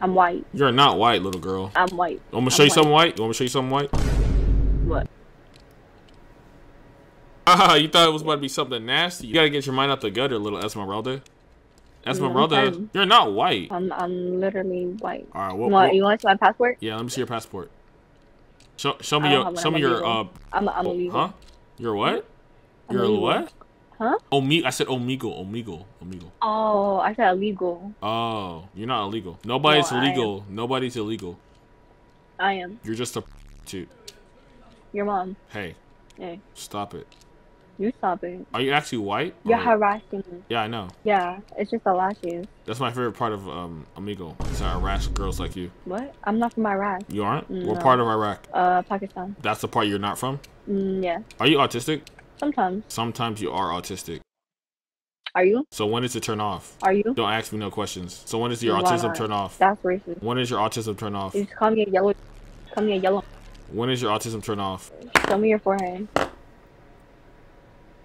I'm white. You're not white, little girl. I'm white. I'm gonna I'm show you white. something white. You want me to show you something white? What? Ah, [laughs] you thought it was about to be something nasty. You gotta get your mind out the gutter, little Esmeralda. Esmeralda, I'm- you're not white. I'm I'm literally white. All right, what? what- you want to see my passport? yeah, let me see your passport. Show, show me your, show I'm me your, uh. I'm I'm oh, illegal. huh? You're what? I'm You're illegal. what? Huh? Omi, I said omegle, omegle, omegle. Oh, I said illegal. Oh, you're not illegal. Nobody's No, illegal. Nobody's illegal. I am. You're just a [laughs] dude. Your mom. Hey, Hey, stop it. You stop it. Are you actually white? You're Or- harassing me. Yeah, I know. Yeah, it's just the lashes. That's my favorite part of um Amigo. It's I harass girls like you. What? I'm not from Iraq. You aren't? No. What part of Iraq? Uh, Pakistan. That's the part you're not from? Mm, yeah. Are you autistic? Sometimes. Sometimes you are autistic. Are you? So when is it turn off? Are you? Don't ask me no questions. So when is your Why autism not? turn off? That's racist. When is your autism turn off? You just call me a yellow. Call me a yellow. When is your autism turn off? Show me your forehead.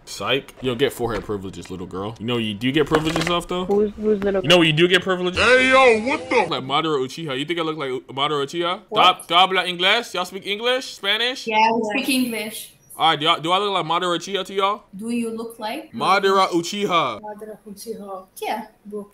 Psych. You don't get forehead privileges, little girl. You know you do get privileges off though? Who's who's little? You know what you do get privileges? Hey yo, what the? Like Madara Uchiha. You think I look like Madara Uchiha? What? Do I habla English? Y'all speak English? Spanish? Yeah, we speak English. Alright, do, y'all- do I look like Madara Uchiha to y'all? Do you look like? Madara Uchiha. Madara Uchiha. Yeah.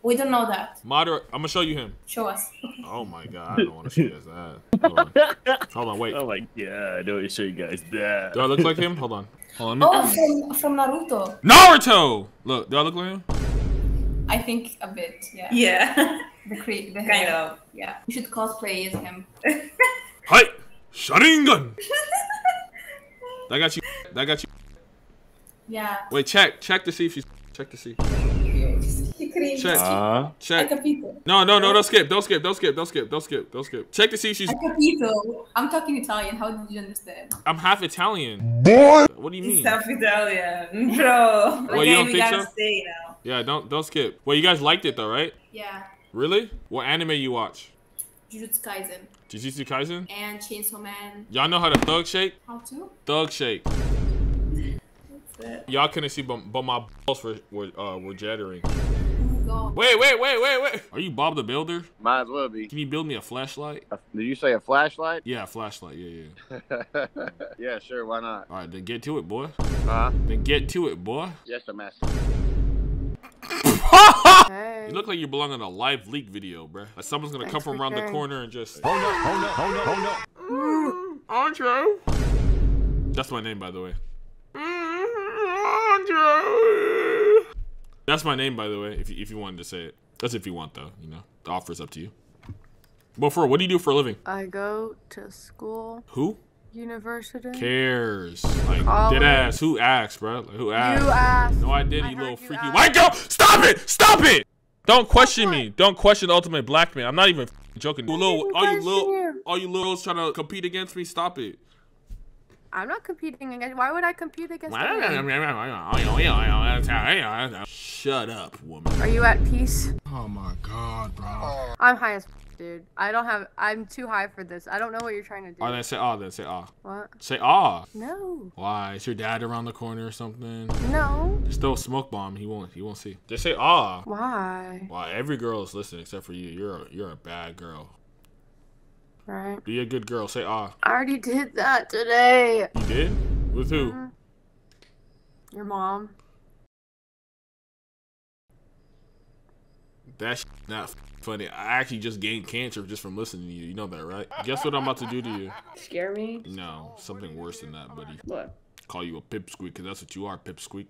We don't know that. Madara, I'm gonna show you him. Show us. [laughs] Oh my god, I don't want to see this. that. Hold on. [laughs] Hold on, wait. Oh my god, I don't want to show you guys that. Do I look like him? Hold on. Hold on. Oh, from from Naruto. Naruto! Look, do I look like him? I think a bit. Yeah. Yeah. The cre- the Kind of. Yeah. You should cosplay as him. [laughs] Hi! Sharingan! [laughs] That got you. That got you. Yeah. Wait, check. Check to see if she's. Check to see. Check. Uh, Check. I capito. No, no, no, don't skip. Don't skip. Don't skip. Don't skip. Don't skip. Don't skip. Check to see if she's. I capito. I'm talking Italian. How did you understand? I'm half Italian. Boy! What do you mean? He's South Italian, bro. Well, you don't we think gotta so? stay now. Yeah, don't don't skip. Well, you guys liked it though, right? Yeah. Really? What anime you watch? Jujutsu Kaisen Jujutsu Kaisen? and Chainsaw Man. Y'all know how to thug shake? How to? Thug shake. That's it. Y'all couldn't see, but, but my balls were were, uh, were jittering. God. Wait, wait, wait, wait, wait. Are you Bob the Builder? Might as well be. Can you build me a flashlight? Did you say a flashlight? Yeah, a flashlight. Yeah, yeah. [laughs] yeah, sure. Why not? All right, then get to it, boy. Huh? Then get to it, boy. Yes, I'm asking. [laughs] You look like you belong in a live leak video, bruh. Like someone's gonna come from around the corner and just. Hold up, hold up, hold up, hold up. Mm-hmm. Andre. That's my name, by the way. Mm-hmm. Andre. That's my name, by the way. If you, if you wanted to say it, that's if you want, though. You know, the offer's up to you. But for what do you do for a living? I go to school, Who university. cares? Like College. dead ass. Who asked, bro? Like, who asked? asked. No, I did. You little freaky white girl. Stop it! Stop it! Don't question me. Don't question the ultimate black man. I'm not even joking. You little, all you little, all you littles trying to compete against me. Stop it. I'm not competing against. Why would I compete against? a man? Shut up, woman. Are you at peace? Oh my god, bro. I'm high as. dude. I don't have. I'm too high for this. I don't know what you're trying to do. All right, then say ah. Then say ah. What? Say ah. No. Why? Is your dad around the corner or something? No. Just throw a smoke bomb. He won't. He won't see. Just say ah. Why? Why? Every girl is listening except for you. You're a, you're a bad girl. Right. Be a good girl. Say ah. I already did that today. You did? With who? Mhm. Your mom. That's not funny. I actually just gained cancer just from listening to you. You know that, right? Guess what I'm about to do to you? Scare me? No, something worse than that, buddy. What? Call you a pipsqueak, because that's what you are, pipsqueak.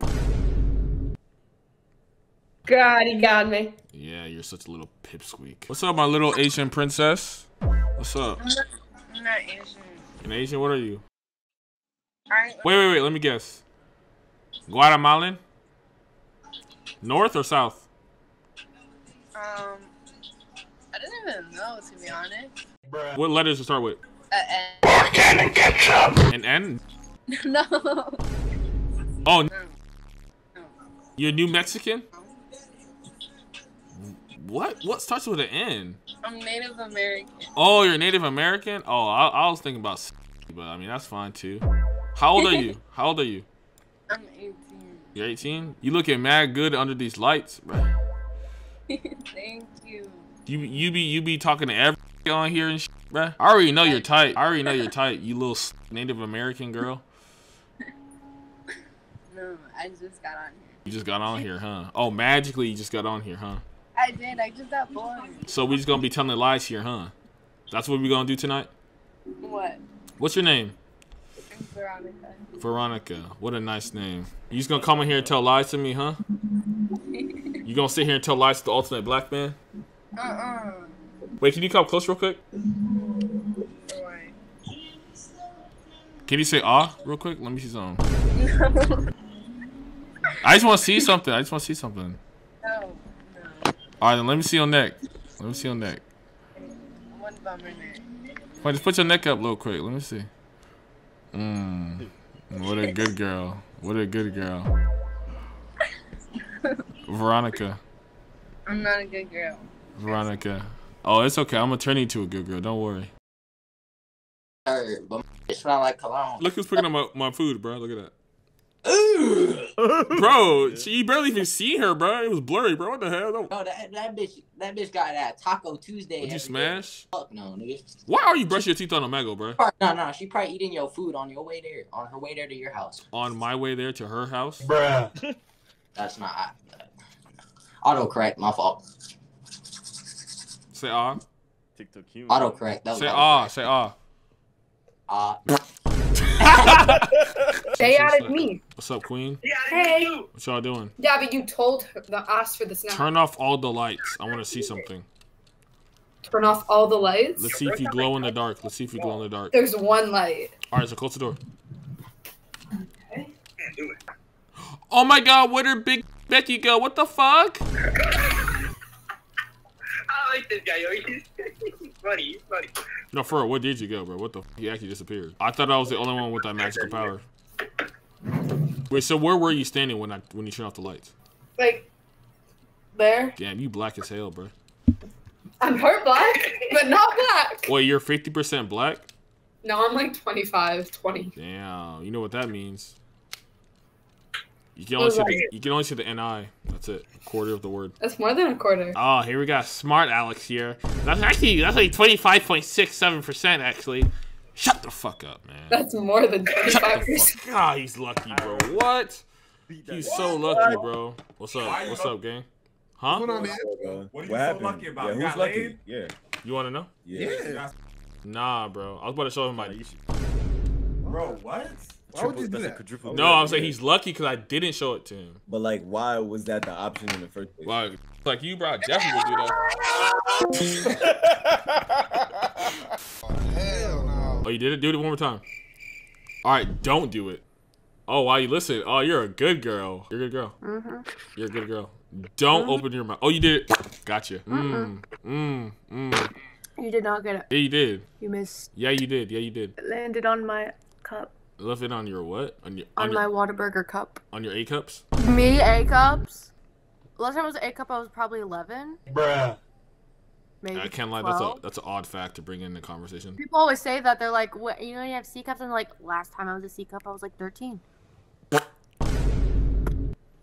God, he got me. Yeah, you're such a little pipsqueak. What's up, my little Asian princess? What's up? I'm not, I'm not Asian. An Asian? What are you? I, Wait, wait, wait. Let me guess. Guatemalan? North or south? um, I don't even know to be honest. What letters to start with? Uh, Organic ketchup. An N? [laughs] no. Oh, n- you're New Mexican? What? What starts with an N? I'm Native American. Oh, you're Native American? Oh, I, I was thinking about, but I mean that's fine too. How old are you? [laughs] How old are you? I'm 18. You're 18. You looking mad good under these lights, bro. [laughs] Thank you. You you be you be talking to every [laughs] on here and shit, bruh. I already know you're tight. I already know you're tight. You little Native American girl. No, I just got on here. You just got on here, huh? Oh, magically you just got on here, huh? I did. I just got bored. So we just gonna be telling lies here, huh? That's what we gonna do tonight. What? What's your name? Veronica. Veronica. What a nice name. You just gonna come in here and tell lies to me, huh? [laughs] You gonna sit here and tell lies to the ultimate black man? Uh-uh. Wait, can you come close real quick? Can you say ah real quick? Let me see something. I just want to see something. I just want to see something. [laughs] No. All right, then let me see your neck. Let me see your neck. One bummer neck. Wait, just put your neck up real quick. Let me see. Mmm. What a good girl. What a good girl. Veronica. I'm not a good girl. Veronica. Oh, it's okay. I'm gonna turn you into a good girl. Don't worry. Hurt, but it smell like cologne. Look who's picking up my, my food, bro. Look at that. Bro, [laughs] she, you barely even see her, bro. It was blurry, bro. What the hell? Don't- No, that, that bitch, that bitch got that Taco Tuesday. Would you every day. smash? Fuck no, nigga. Why are you brushing your teeth on a Omegle, bro? No, no, she probably eating your food on your way there, on her way there to your house. On my way there to her house? Bruh. [laughs] That's not. I, auto correct, my fault. Say ah. TikTok humor. Auto correct. That was Say auto ah. Say ah. Ah. Stay out of me. What's up, Queen? Hey. What y'all doing? Yeah, but you told her the asked for the snap. Turn off all the lights. I want to see something. Turn off all the lights. Let's see if you glow in the dark. Let's see if you glow in the dark. There's one light. All right, so close the door. Oh my God, where did Big Becky go? What the fuck? [laughs] I like this guy, yo. He's, he's funny. He's funny. No, for real, where did you go, bro? What the? F he actually disappeared. I thought I was the only one with that magical power. Wait, so where were you standing when I when you turned off the lights? Like there. Damn, you black as hell, bro. I'm part black, but not black. [laughs] Wait, you're 50% black? No, I'm like 25, 20. Damn, you know what that means. You can only see the, you can only see the NI. That's it. A quarter of the word. That's more than a quarter. Oh, here we got smart Alex here. That's actually that's like twenty five point six seven percent actually. Shut the fuck up, man. That's more than 25 percent. fuck. Ah, he's lucky, bro. What? He's so lucky, bro. What's up? What's up, gang? Huh? What are you so lucky about? Yeah, You got lucky? laid? Yeah. You want to know? Yeah. Nah, bro. I was about to show him my. Bro, what? Why would you do that? No, I'm saying he's lucky because I didn't show it to him. But like, why was that the option in the first place? Like, like you, bro. I definitely would do that. Hell [laughs] no. Oh, you did it? Do it one more time. All right, don't do it. Oh, wow, you listen. Oh, you're a good girl. You're a good girl. Mm-hmm. You're a good girl. Don't mm-hmm. open your mouth. Oh, you did it. Gotcha. Mmm. Mmm. Mmm. You did not get it. Yeah, you did. You missed. Yeah, you did. Yeah, you did. It landed on my cup. Left it on your what? On your On, on, my your, Whataburger cup. on your A cups? Me, A cups? Last time I was A cup, I was probably 11. Bruh. maybe. I can't lie. That's a that's an odd fact to bring in the conversation. People always say that they're like, what? You know, you have C cups, and like last time I was a C cup, I was like 13.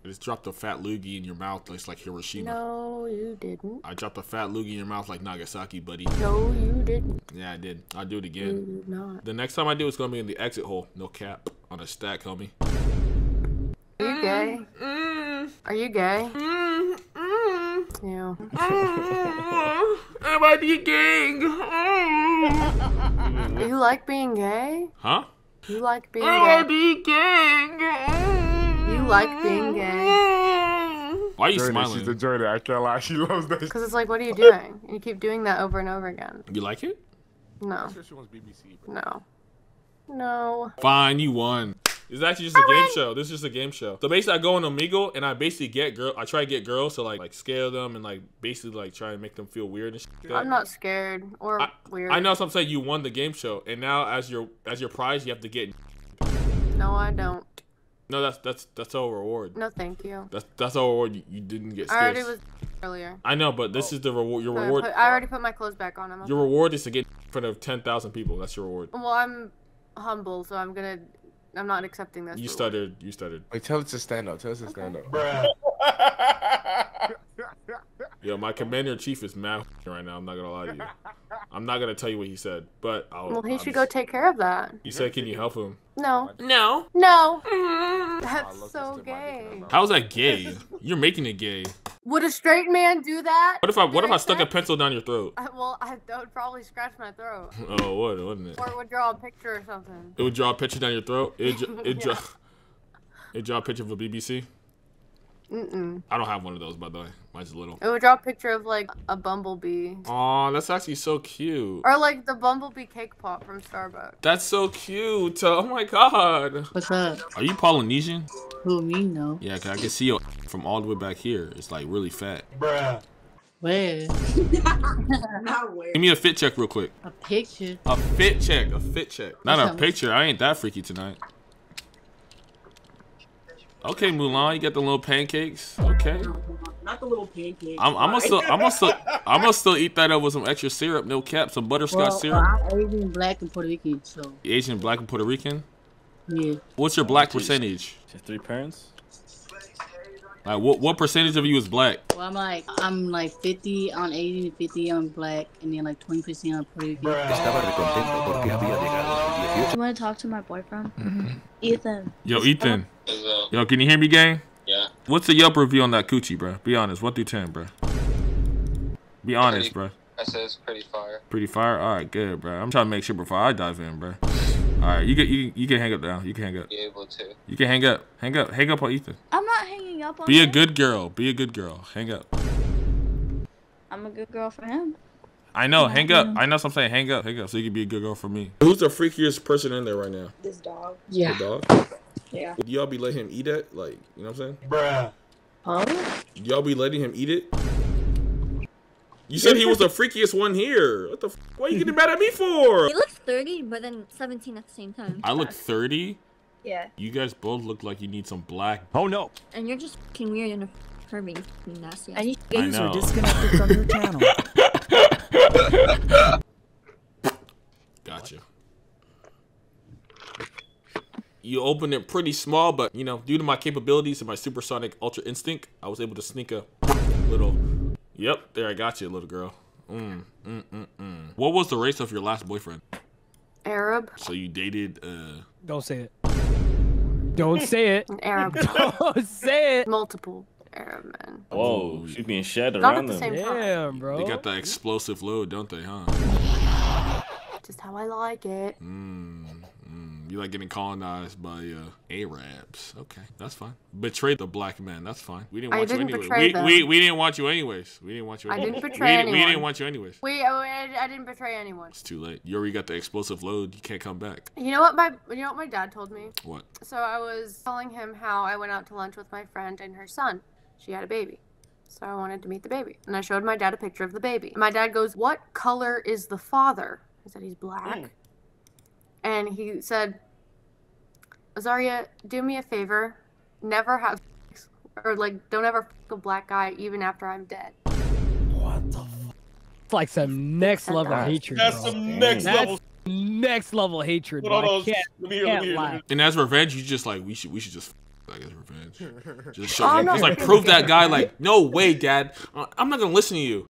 I just dropped a fat loogie in your mouth, just like Hiroshima. No, you didn't. I dropped a fat loogie in your mouth like Nagasaki, buddy. No, you didn't. Yeah, I did. I'll do it again. You did not. The next time I do, it's gonna be in the exit hole. No cap. On a stack, homie. Are you gay? Are you gay? Yeah. [laughs] Am I the gang? you like being gay? Huh? You like being Am I gay? the gang? You like being gay? Why are you Jordan, smiling? She's enjoying it. I can't lie. She loves that. Because it's like, what are you doing? And you keep doing that over and over again. You like it? No. No. No. Fine, you won. It's actually just a game show. This is just a game show. So basically, I go on Omegle and I basically get girl. I try to get girls to like like scare them and like basically like try and make them feel weird and shit. like. I'm not scared or weird. I know. So I'm saying you won the game show, and now as your as your prize, you have to get. No, I don't. No, that's that's that's all reward. No, thank you. That's that's all reward. You, you didn't get I already scared. was earlier. I know, but this oh. is the reward. Your I reward. put- I already put my clothes back on. I'm Your reward is to get in front of ten thousand people. That's your reward. Well, I'm humble, so I'm gonna. I'm not accepting this. You reward. stuttered. You stuttered. Wait, tell us to stand up. Tell us to stand up. [laughs] [laughs] Yo, my commander in chief is mad right now. I'm not gonna lie to you. I'm not gonna tell you what he said, but I'll. Well, he I'm should go take care of that. He said, "Can you help him?" No. No. No. Mm-hmm. That's so gay. How's that gay? You're making it gay. Would a straight man do that? What if I what if I During stuck a pencil down your throat? I, well, I, that would probably scratch my throat. [laughs] Oh, what wouldn't it? Or it would draw a picture or something. It would draw a picture down your throat. It [laughs] it Yeah. draw it draw a picture of a BBC. Mm-mm. I don't have one of those by the way. Mine's a little. It would draw a picture of like a bumblebee. Aw, that's actually so cute. Or like the bumblebee cake pop from Starbucks. That's so cute. Oh my god. What's up? Are you Polynesian? Who me no? Yeah, 'cause I can see you [laughs] from all the way back here. It's like really fat. Bruh. Where? [laughs] Not where. Give me a fit check real quick. A picture. A fit check. A fit check. Not a picture. I ain't that freaky tonight. Okay, Mulan, you got the little pancakes. Okay. Not the little pancakes. I'm, I'm gonna still, I'm gonna still, I'm gonna still eat that up with some extra syrup, no cap, some butterscotch Well, syrup. I'm Asian, black, and Puerto Rican, so Asian, black, and Puerto Rican. yeah. What's your black percentage? Just Three parents. Like, what, what percentage of you is black? Well, I'm like, I'm like 50 on Asian, 50 on black, and then like 20% on Puerto Rican. Estaba recontento porque había llegado You oh, want to talk to my boyfriend? Mm-hmm. Ethan. Yo, Ethan. Yo, can you hear me, gang? Yeah. What's the Yelp review on that coochie, bro? Be honest, one through ten, bro. Be honest, bro. I said it's pretty fire. Pretty fire. All right, good, bro. I'm trying to make sure before I dive in, bro. All right, you can you, you can hang up now. You can hang up. Be able to. You can hang up. Hang up. Hang up on Ethan. I'm not hanging up on Be a good girl. Be a good girl. Hang up. I'm a good girl for him. I know. Hang up. I know. So I'm saying hang up. Hang up. So you can be a good girl for me. Who's the freakiest person in there right now? This dog. The dog. Yeah. Do y'all be letting him eat it? Like, you know what I'm saying? Bruh. Huh? Y'all be letting him eat it? You said he was the freakiest one here. What the? F- why are you getting mad at me for? He looks 30, but then 17 at the same time. I look 30. Yeah. You guys both look like you need some black. Oh no. And you're just fucking weird and a pervy, nasty. And you I know. from your channel. [laughs] Gotcha. You opened it pretty small, but you know, due to my capabilities and my supersonic ultra instinct, I was able to sneak a little. Yep, there I got you, little girl. Mm, mm, mm, mm. What was the race of your last boyfriend? Arab. So you dated uh Don't say it. Don't say it. An Arab. [laughs] Don't say it. Multiple Arab men. Whoa, she's being shed Not around at the them. same time. Damn, bro. They got that explosive load, don't they, huh? Just how I like it. Mm, mm. You like getting colonized by uh, Arabs. Okay, that's fine. Betray the black men. That's fine. We didn't I want didn't you anyways. betray We, them. we, we didn't want you anyways. We didn't want you I anyways. didn't we, betray didn't- we didn't want you anyways. We, oh, I, I didn't betray anyone. It's too late. You already got the explosive load. You can't come back. You know what my you know what my dad told me? What? So I was telling him how I went out to lunch with my friend and her son she had a baby. So I wanted to meet the baby. And I showed my dad a picture of the baby. My dad goes, What color is the father? I said, He's black. Mm. And he said, Azaria, do me a favor. Never have, or like, don't ever a black guy even after I'm dead. What the It's like some next level hatred. That's bro. some next level. That's next level hatred. Hold on, And as revenge, you just like, we should, we should just I guess revenge. [laughs] Just show him. Just like prove that guy. Like, no way, Dad. I'm not gonna listen to you.